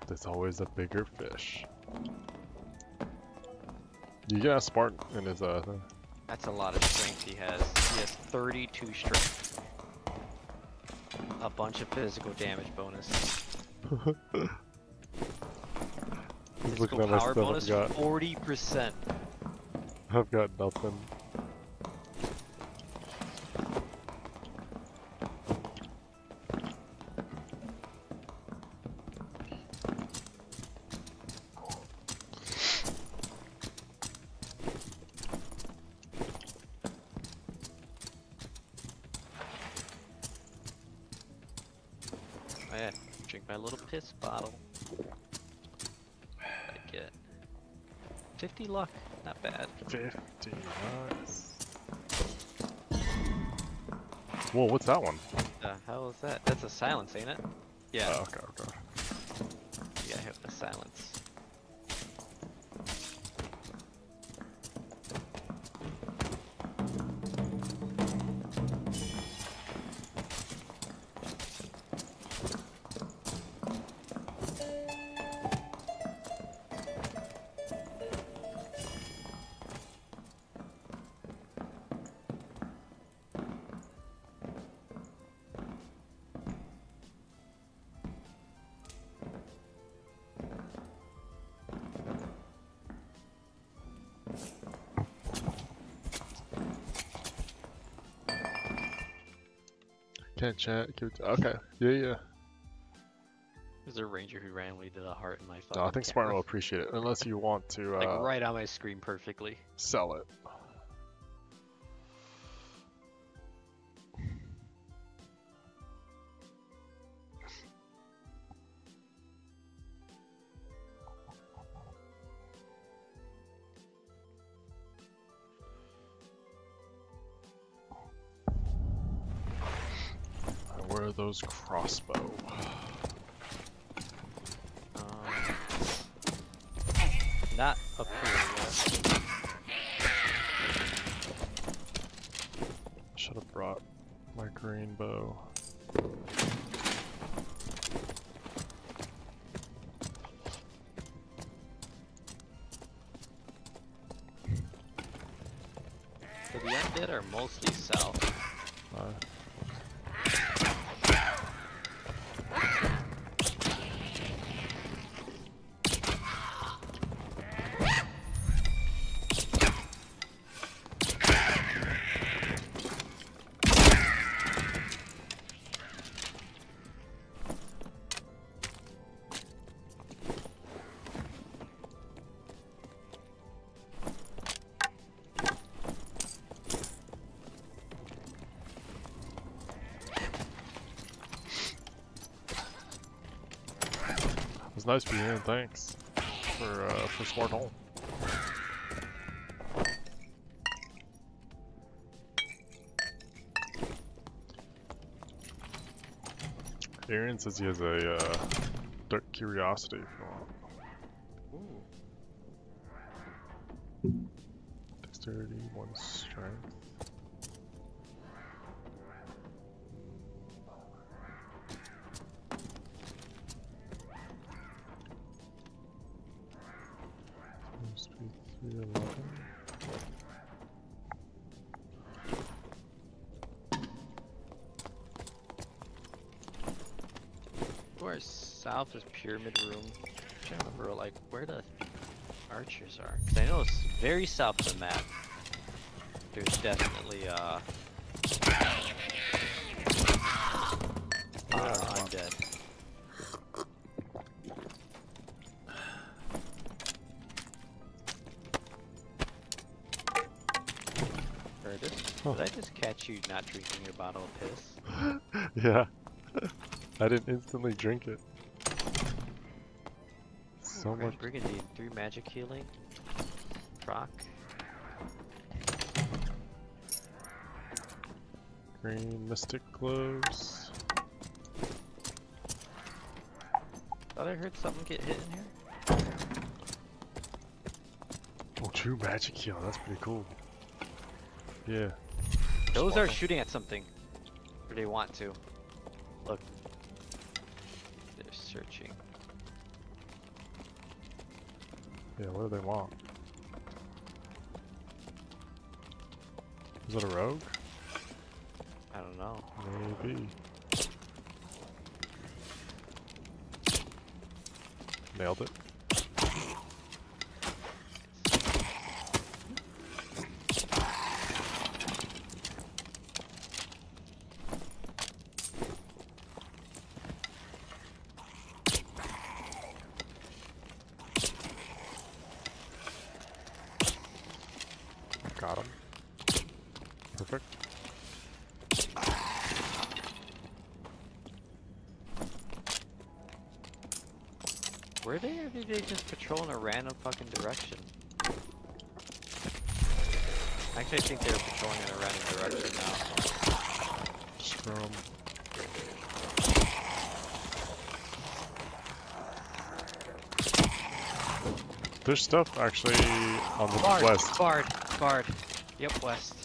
There's always a bigger fish. You get a Spartan in his uh thing. That's a lot of strength he has. He has 32 strength. A bunch of physical damage bonus. He's [laughs] Physical looking at my power bonus I've 40%. I've got nothing. Not bad. 50, nice. Whoa, what's that one? The hell is that? That's a silence, ain't it? Yeah, Oh, okay, okay. Can't chat. Give it okay. Yeah, yeah. There's a ranger who randomly did a heart in my phone. No, I think Spartan will appreciate it, unless you want to [laughs] Like uh, right on my screen perfectly. sell it. Crossbow? Nice being here. Thanks for uh, for smart home. Aaron says he has a uh, dark curiosity. If you want. Dexterity, one strength. Pyramid room. I'm trying to remember like where the archers are. Cause I know it's very south of the map. There's definitely uh, uh undead. Curtis, Huh. did I just catch you not drinking your bottle of piss? [laughs] Yeah. [laughs] I didn't instantly drink it. So Grand much. Brigandine, three magic healing. Proc. Green mystic gloves. Thought I heard something get hit in here. Oh, true magic heal. That's pretty cool. Yeah. Those Smart are home. shooting at something. Or they want to. What do they want? Is it a rogue? I don't know. Maybe. Nailed it. Got him. Perfect. Were they just patrol in a random fucking direction? Actually, I think they're patrolling in a random direction now. Scrum. There's stuff actually on the Bard, west. Bard, Bard. Yep, west.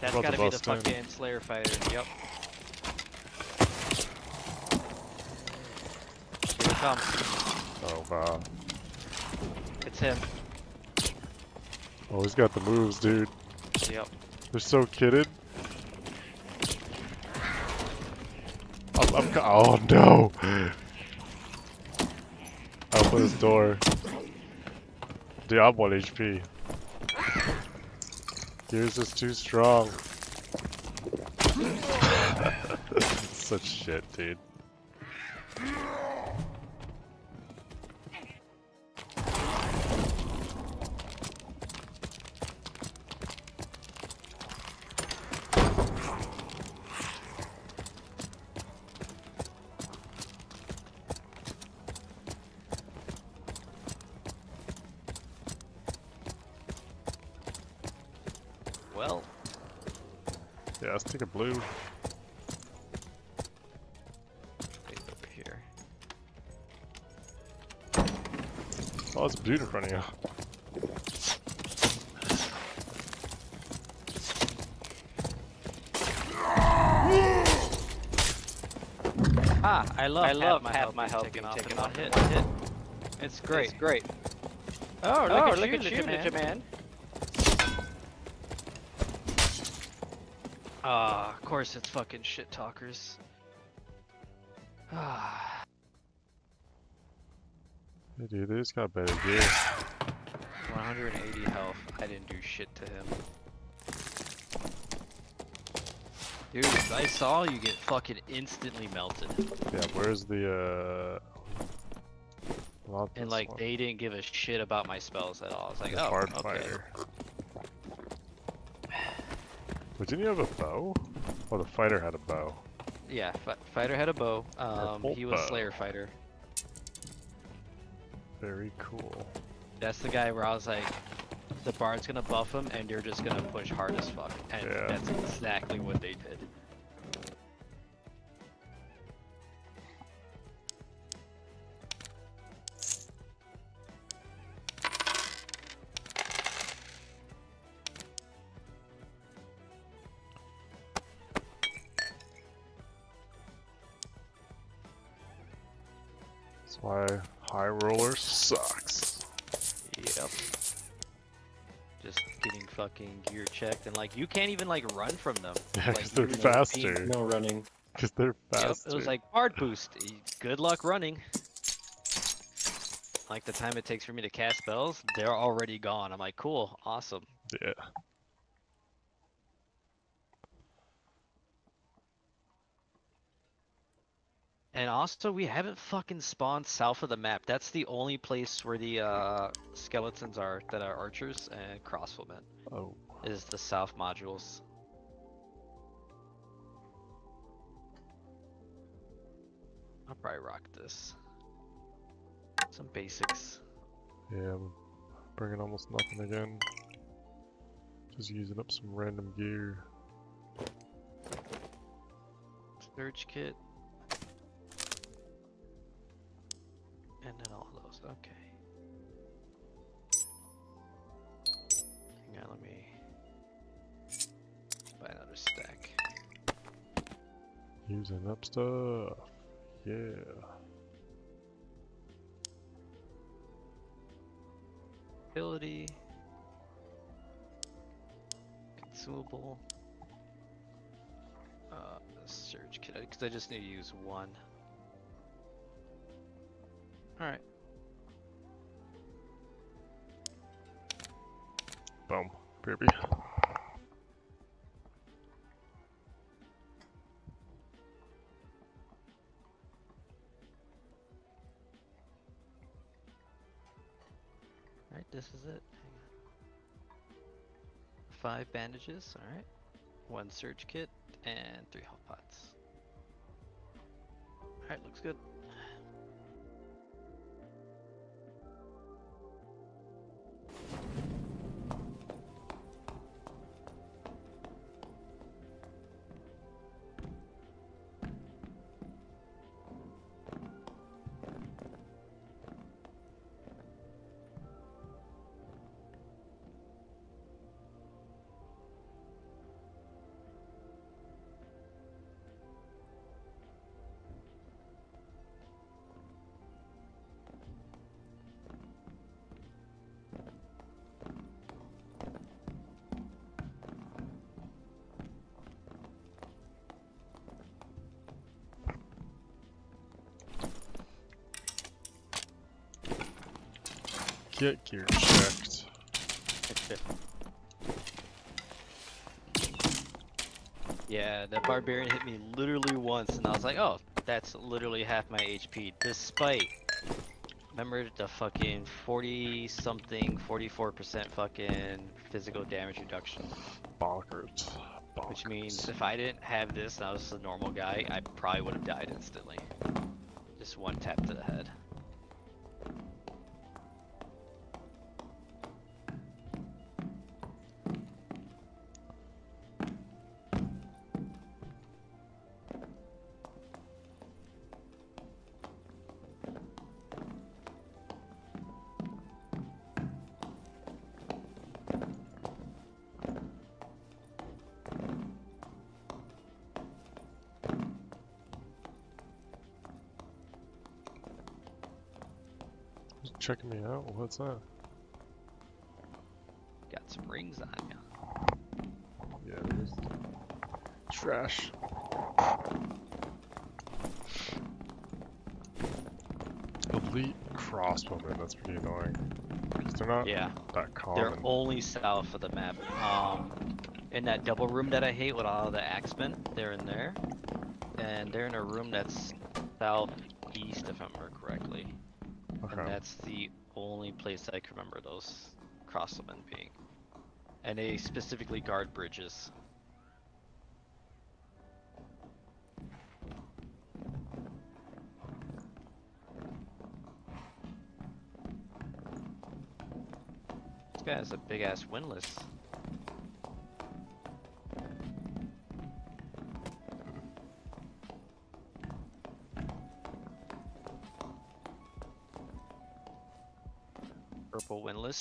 That's About gotta be the fucking Slayer fighter. Yep. Comes. Oh wow. It's him. Oh, he's got the moves, dude. Yep. They're so kidded. I'm, I'm oh no! I'll put his door. Dude, I'm 1 HP. Yours is too strong. [laughs] Such shit, dude. Yeah, let's take a blue. Wait over here. Oh, there's a dude in front of you. Ah, I love, I love half, half my health being taken, off, taken off, off hit. hit. It's great. It's great. Oh, look, oh, at, look you, at you, Ninja Man. Ah, of course it's fucking shit talkers. Ah, [sighs] Hey, dude, they just got better gear. 180 health. I didn't do shit to him. Dude, I saw you get fucking instantly melted. Yeah, where's the, uh... And like, one. they didn't give a shit about my spells at all. I was like, The oh, okay. fighter. But didn't you have a bow? Oh, the fighter had a bow. Yeah, fi- fighter had a bow. Um, he was bow. Slayer fighter. Very cool. That's the guy where I was like, the bard's gonna buff him, and you're just gonna push hard as fuck. And Yeah. that's exactly what they did. Like, you can't even like run from them. [laughs] Yeah, Like, 'cause they're you know, faster. No running. Because they're Yep, faster. it was like bard boost. Good luck running. Like the time it takes for me to cast spells, they're already gone. I'm like, cool, awesome. Yeah. And also, we haven't fucking spawned south of the map. That's the only place where the uh, skeletons are that are archers and crossbowmen. Oh. Is the south modules. I'll probably rock this. Some basics. Yeah, I'm bringing almost nothing again. Just using up some random gear. Surge kit. And then all those. Okay. Using up stuff. Yeah. Ability. Consumable. Uh, surge kit, because I just need to use one. Alright. Boom. Baby. This is it. Hang on. Five bandages, alright. One surge kit, and three health pots. Alright, looks good. Get gear checked. [laughs] Yeah, that barbarian hit me literally once, and I was like, oh, that's literally half my HP, despite. Remember the fucking 40 something, 44% fucking physical damage reduction. Bonkers. Bonkers. Which means if I didn't have this and I was a normal guy, I probably would have died instantly. Just one tap to the head. Checking me out? What's that? Got some rings on you. Yeah. Trash. Elite crossbowmen, that's pretty annoying. 'Cause they're not Yeah, that they're only south of the map. Um, in that double room that I hate with all the axemen, they're in there, and they're in a room that's southeast, if I remember correctly. And that's the only place I can remember those crossbowmen being. And they specifically guard bridges. This guy has a big ass windlass.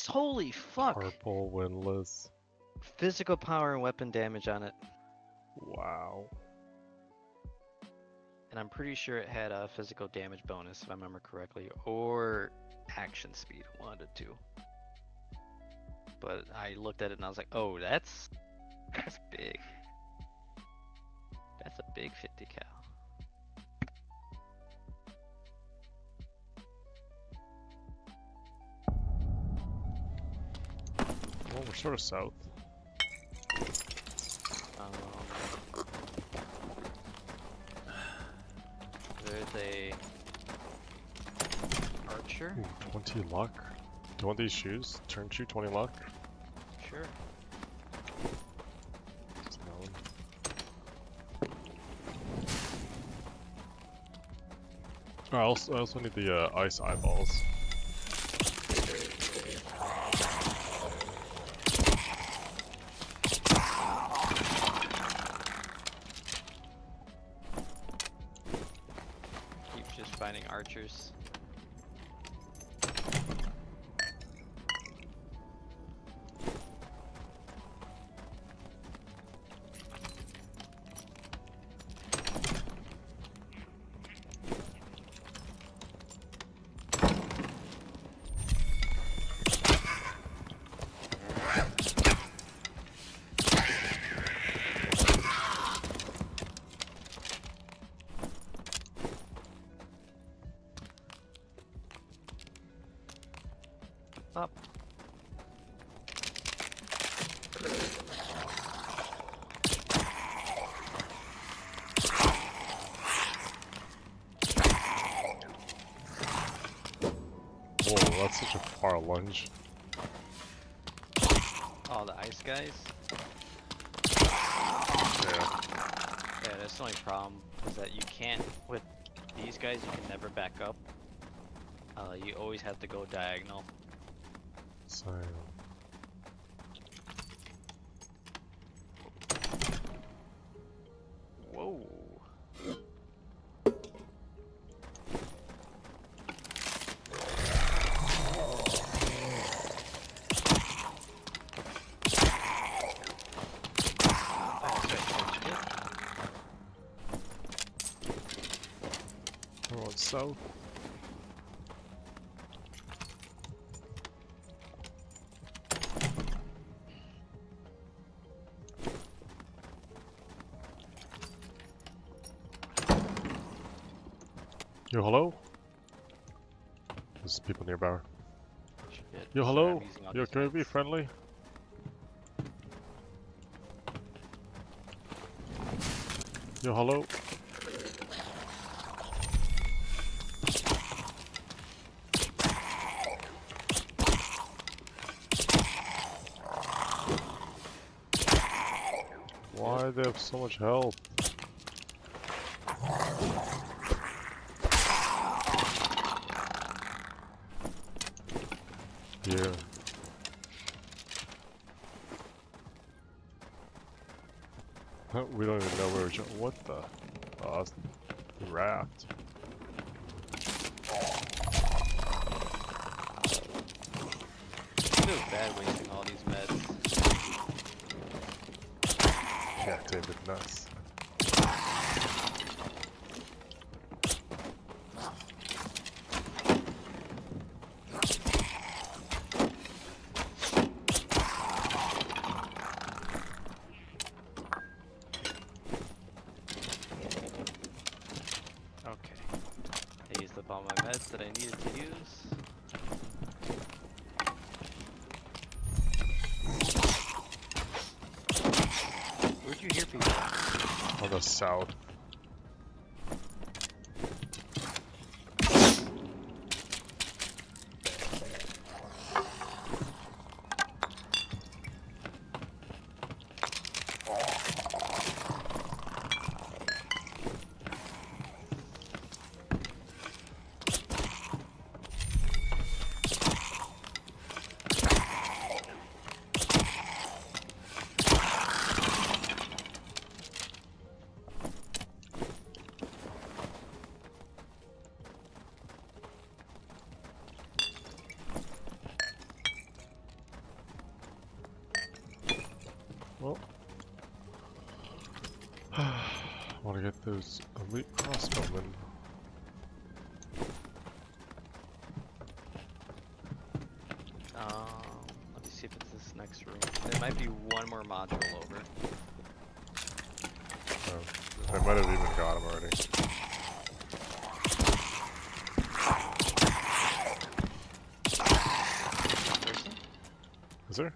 Purple windlass. Holy fuck! Purple windlass. Physical power and weapon damage on it. Wow. And I'm pretty sure it had a physical damage bonus, if I remember correctly, or action speed, one of the two. But I looked at it and I was like, oh, that's that's big. That's a big Well, we're sort of south. Um, there's a archer. Ooh, 20 luck. Do you want these shoes? Turnshoe, 20 luck. Sure. Oh, I also, I also need the uh, ice eyeballs. Lunge. All the ice guys. Yeah. Yeah, that's the only problem is that you can't with these guys. You can never back up. Uh, you always have to go diagonal. Yo, hello? There's people nearby. Shit, Yo, hello? I'm using all Yo, can we be friendly? Yo, hello? Why they have so much health? The? Oh, the raft. Feels bad wasting all these meds. Yeah, David, nuts. South. Next room. There might be one more module over. Oh, I might have even got them already. Is there?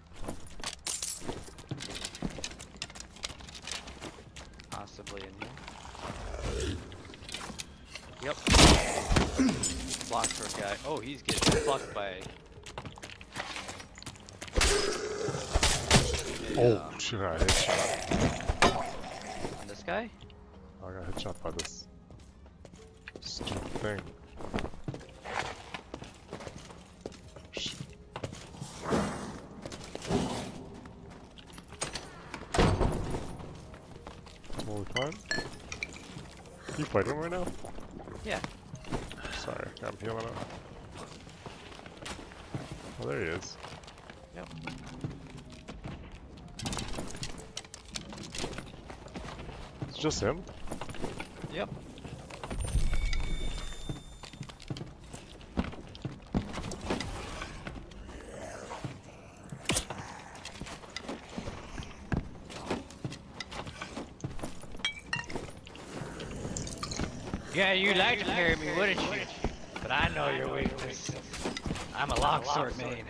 Possibly in here. Yep. [clears throat] Longsword guy. Oh, he's getting fucked by. Oh, shit, I headshot. And this guy? Oh, I got headshot by this stupid thing. Totally fine. You fighting right now? Yeah. Sorry, I'm healing up. Oh, there he is. Yep. It's just him? Yep. Yeah, you'd like to carry me, wouldn't you? But I know your weakness. I'm a longsword main.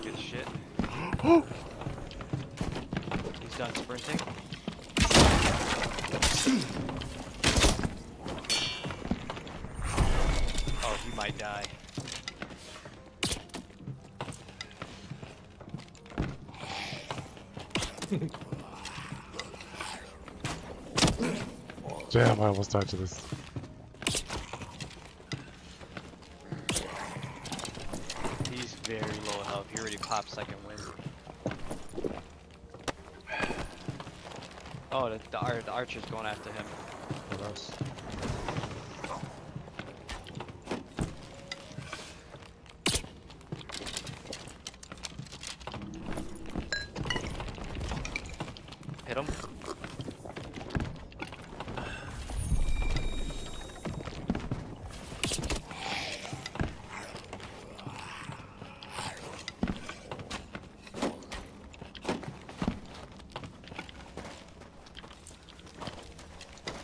Good shit. He's done sprinting. Oh, he might die. Damn, I almost died to this. He's very low health. He already popped second wind. Oh, the, the, the archer's going after him. What else? Hit him.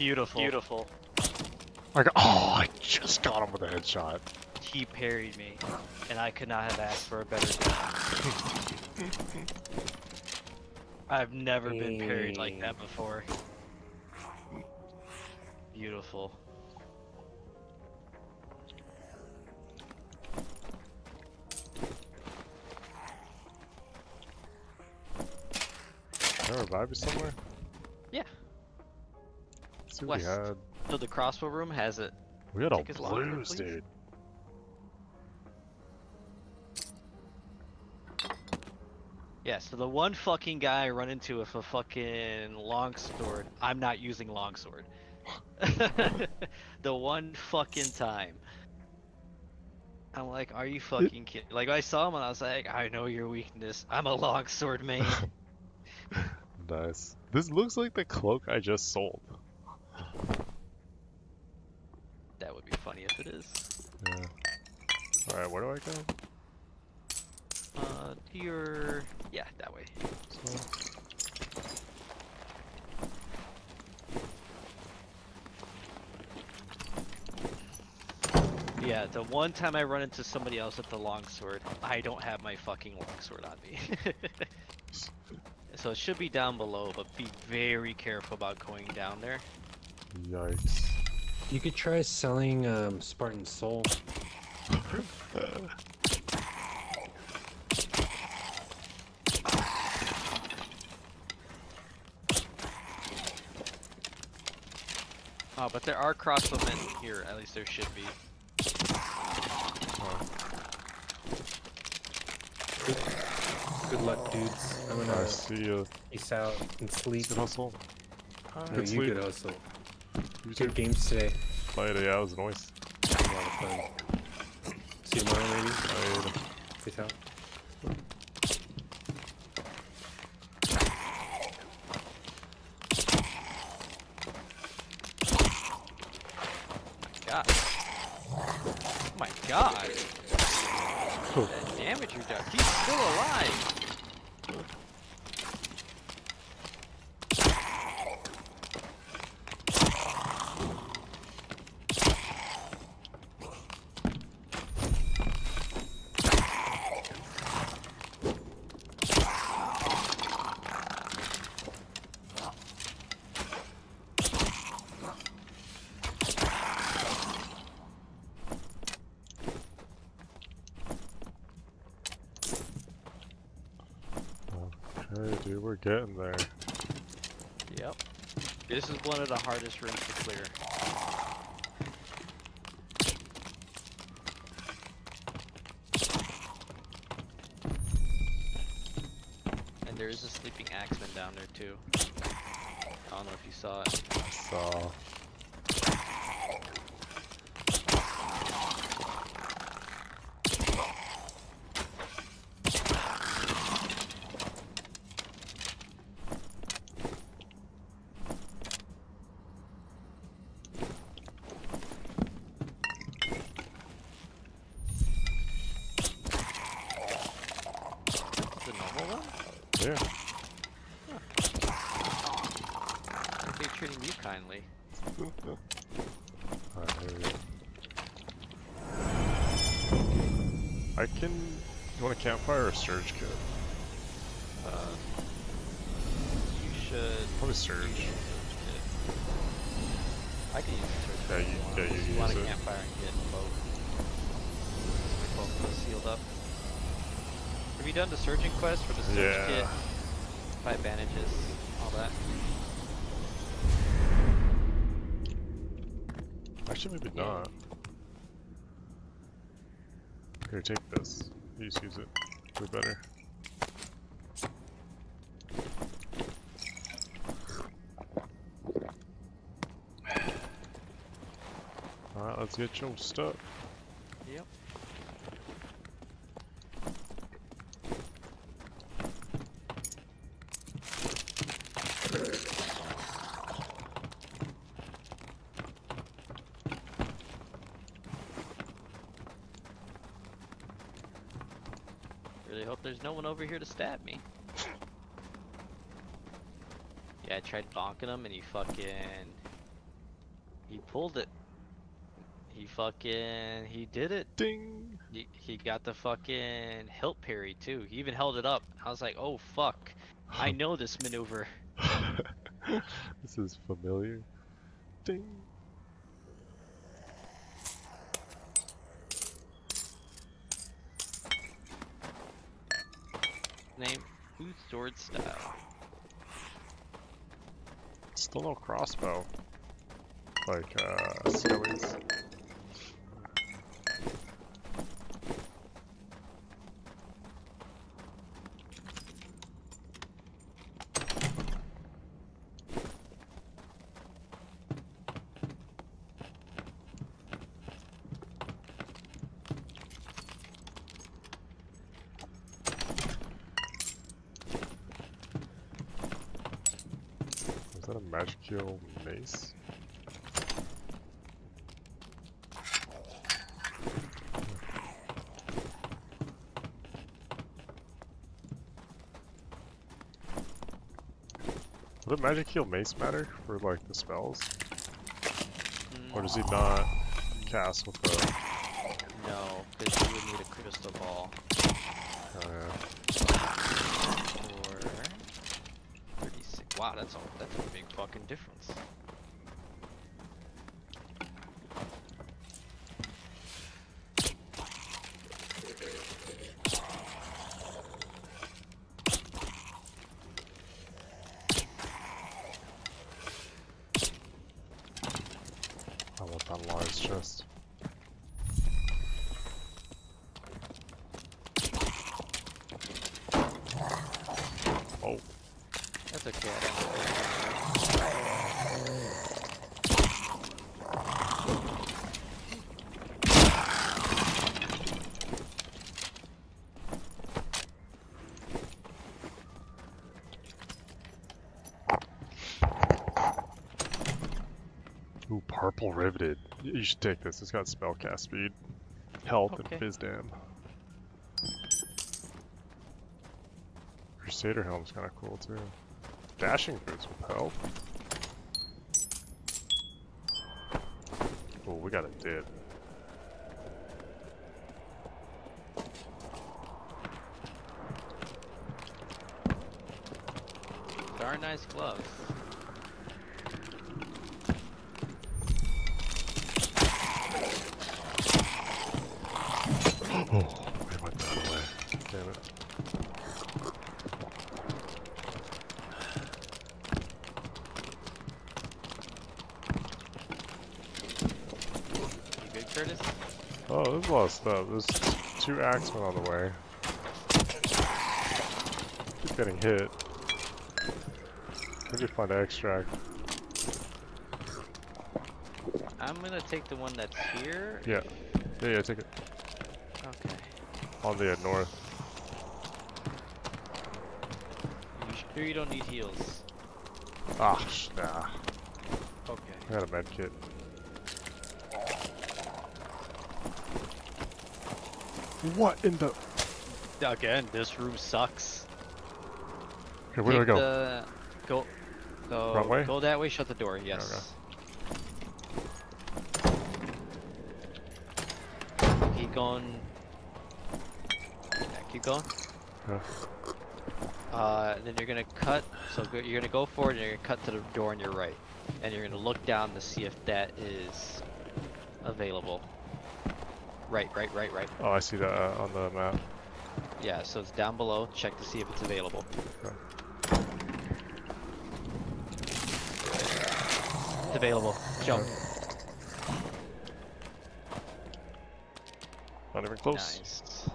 Beautiful. Beautiful. I got, oh, I just got him with a headshot. He parried me, and I could not have asked for a better death. [laughs] I've never been parried like that before. Beautiful. Can I revive you somewhere? See West. had. So the crossbow room has it. We had all Take locker, blues, please. dude. Yeah, so the one fucking guy I run into with a fucking longsword, I'm not using longsword. [laughs] the one fucking time. I'm like, are you fucking kidding? Like, I saw him and I was like, I know your weakness. I'm a longsword man. [laughs] Nice. This looks like the cloak I just sold. that would be funny if it is. Yeah. Alright, where do I go? Uh, to your... Yeah, that way. So, Yeah, the one time I run into somebody else with the longsword, I don't have my fucking longsword on me. [laughs] so it should be down below, but be very careful about going down there. Yikes. You could try selling um, Spartan Soul. Oh, but there are crossbowmen here. At least there should be. Good dudes. I'm I gonna see you. peace out and sleep. Good hustle. No, Good you sleep. could hustle. You too. Good games today. Later, yeah, it was nice. A lot of fun. See you tomorrow, maybe. Later. Peace out. God. Oh my god. That damage you done. He's still alive. Okay, dude, we're getting there. Yep. This is one of the hardest rooms to clear. And there is a sleeping axeman down there too. I don't know if you saw it. So, The normal one? yeah. Aren't they treating you kindly? I hear you. I can. You want a campfire or a surge kit? Uh, you should. Probably surge. I can use the search Yeah, you- want. yeah, you If use want a campfire and get both. Get both of sealed up. Have you done the surgeon quest for the search Yeah. kit? Five bandages, all that. Actually, maybe not. Here, take this. You just use it. Way better. Alright, let's get your stuff. Yep. Really hope there's no one over here to stab me. Yeah, I tried bonking him and he fucking... He pulled it. He fucking... He did it. Ding! He, he got the fucking hilt parry too. He even held it up. I was like, oh fuck. I [laughs] know this maneuver. [laughs] this is familiar. Ding! Name, whose sword style? Still no crossbow. Like, uh, Skelly's. Is that a magical mace? Would a magic heal mace matter for like the spells? Or does he not cast with the No, because you would need a crystal ball Oh, yeah. For 36. Wow, that's a that's a big fucking difference. I want that large chest. Oh, That's okay. I don't ooh, purple riveted. Y- You should take this. It's got spellcast speed, health, Okay. and Fizdam. Crusader helm's kind of cool too. Dashing boots with help. Oh, we got a dip. Darn nice gloves. Oh, I went that way. Damn it. You good, Curtis? Oh, there's a lot of stuff. There's two axemen on the way. Keep getting hit. Maybe find an extract. I'm gonna take the one that's here. Yeah. Yeah, yeah, take it. Okay. On the uh, north. You sure you don't need heals? Ah, nah. Okay. I got a med kit. What in the? Again, this room sucks. Okay, where do I go? The... Go. Go. Wrong way? Go that way. Shut the door. Yes. Keep going. Yeah, keep going. Yeah. Uh, then you're gonna cut. So go, you're gonna go forward, and you're gonna cut to the door on your right, and you're gonna look down to see if that is available. Right, right, right, right. Oh, I see that uh, on the map. Yeah, so it's down below. Check to see if it's available. Okay. It's available. Jump. Not even close. Nice.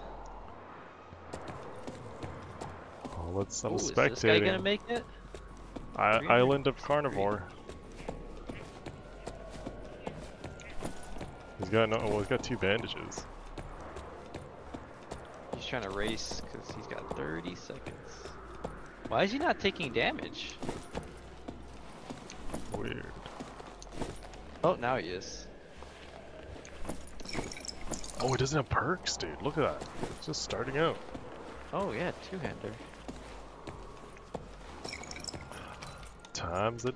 Oh, let's. I'm Ooh, is this guy gonna make it? I- Island of Carnivore. Got no. Well, he's got two bandages. He's trying to race because he's got 30 seconds. Why is he not taking damage? Weird. Oh, now he is. Oh, he doesn't have perks, dude. Look at that. It's just starting out. Oh yeah, two-hander. Time's a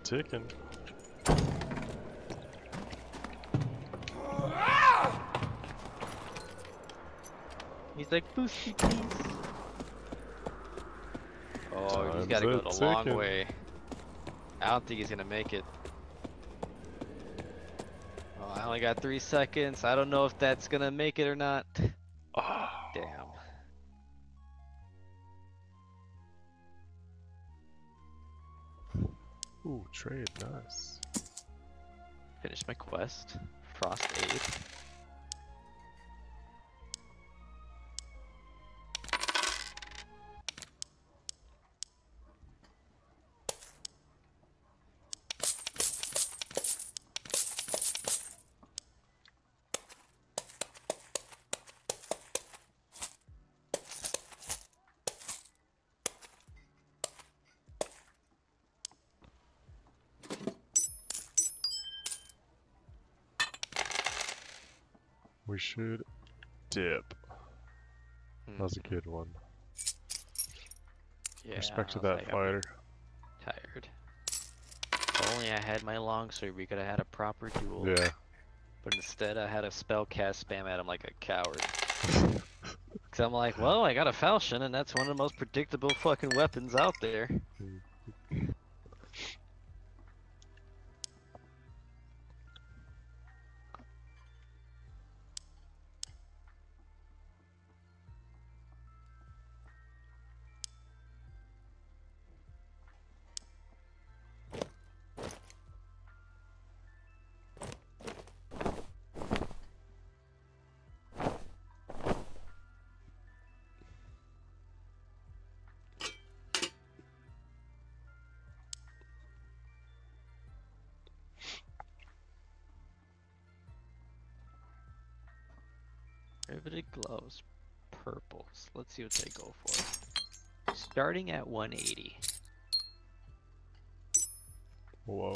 Oh, Time's he's gotta go the ticking. long way. I don't think he's gonna make it. Oh, I only got three seconds. I don't know if that's gonna make it or not. [sighs] Oh. Damn. Ooh, trade, nice. Finish my quest. Frost 8. Should dip. Hmm, That was a good one. yeah, Respect to that like, I'm fighter. Tired. If only I had my longsword, we could have had a proper duel. Yeah. But instead, I had a spell cast spam at him like a coward. [laughs] Cause I'm like, well, I got a falchion, and that's one of the most predictable fucking weapons out there. See what they go for. Starting at 180. Whoa.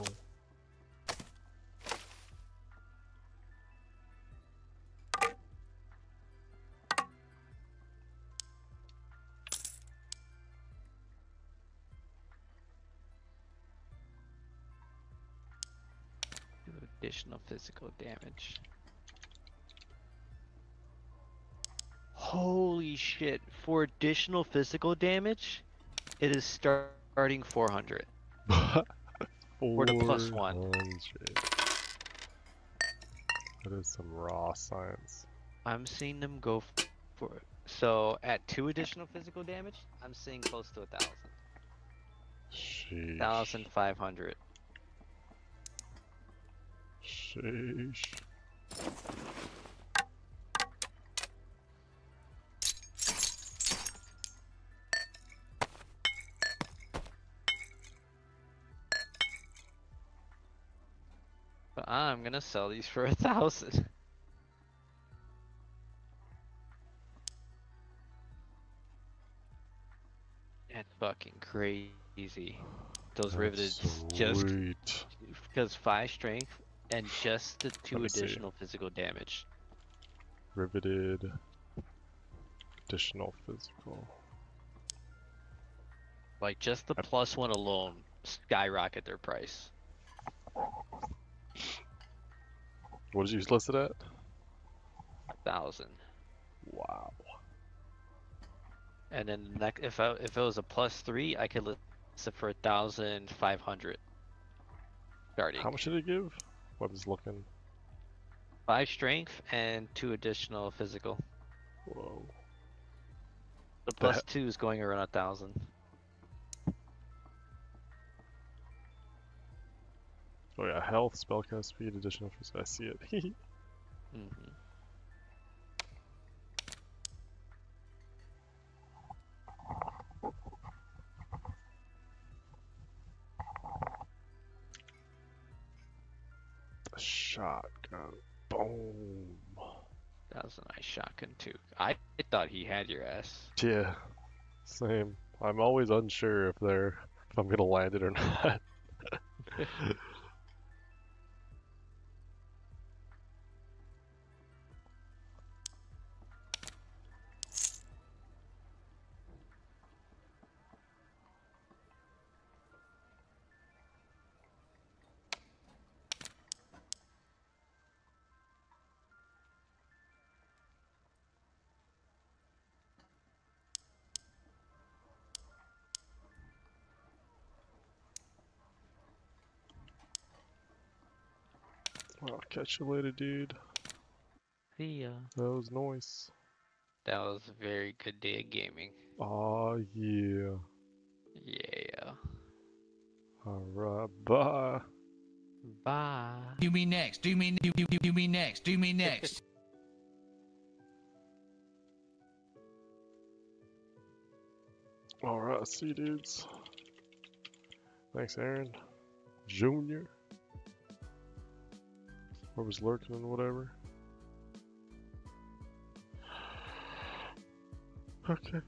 Additional physical damage. Holy shit! For additional physical damage, it is start- starting 400. [laughs] Or the plus one. 400. That is some raw science. I'm seeing them go for so at two additional physical damage, I'm seeing close to a thousand. Sheesh. Thousand five hundred. Sheesh. But I'm gonna sell these for a thousand. [laughs] That's fucking crazy. Those riveted just because five strength and just the two me see. additional physical damage. Riveted. Additional physical. Like just the plus one alone skyrocket their price. What did you list it at? Thousand. Wow. And then the next, if I, if it was a plus three, I could list it for a thousand five hundred. Starting How much did it give? What was looking? five strength and two additional physical. Whoa. The plus two is going around a thousand. Oh yeah, health, spellcast speed, additional physical. I see it. [laughs] hmm Shotgun. Boom. That was a nice shotgun too. I thought he had your ass. Yeah. Same. I'm always unsure if they're if I'm gonna land it or [laughs] not. [laughs] catch you later, dude. See ya. That was nice. That was a very good day of gaming. Aw, yeah. Yeah. Alright, bye. Bye. Do me next. Do me. Do, do, do, do me next. Do me next. [laughs] Alright, see you dudes. Thanks, Aaron. Junior. Or was lurking and whatever. Okay.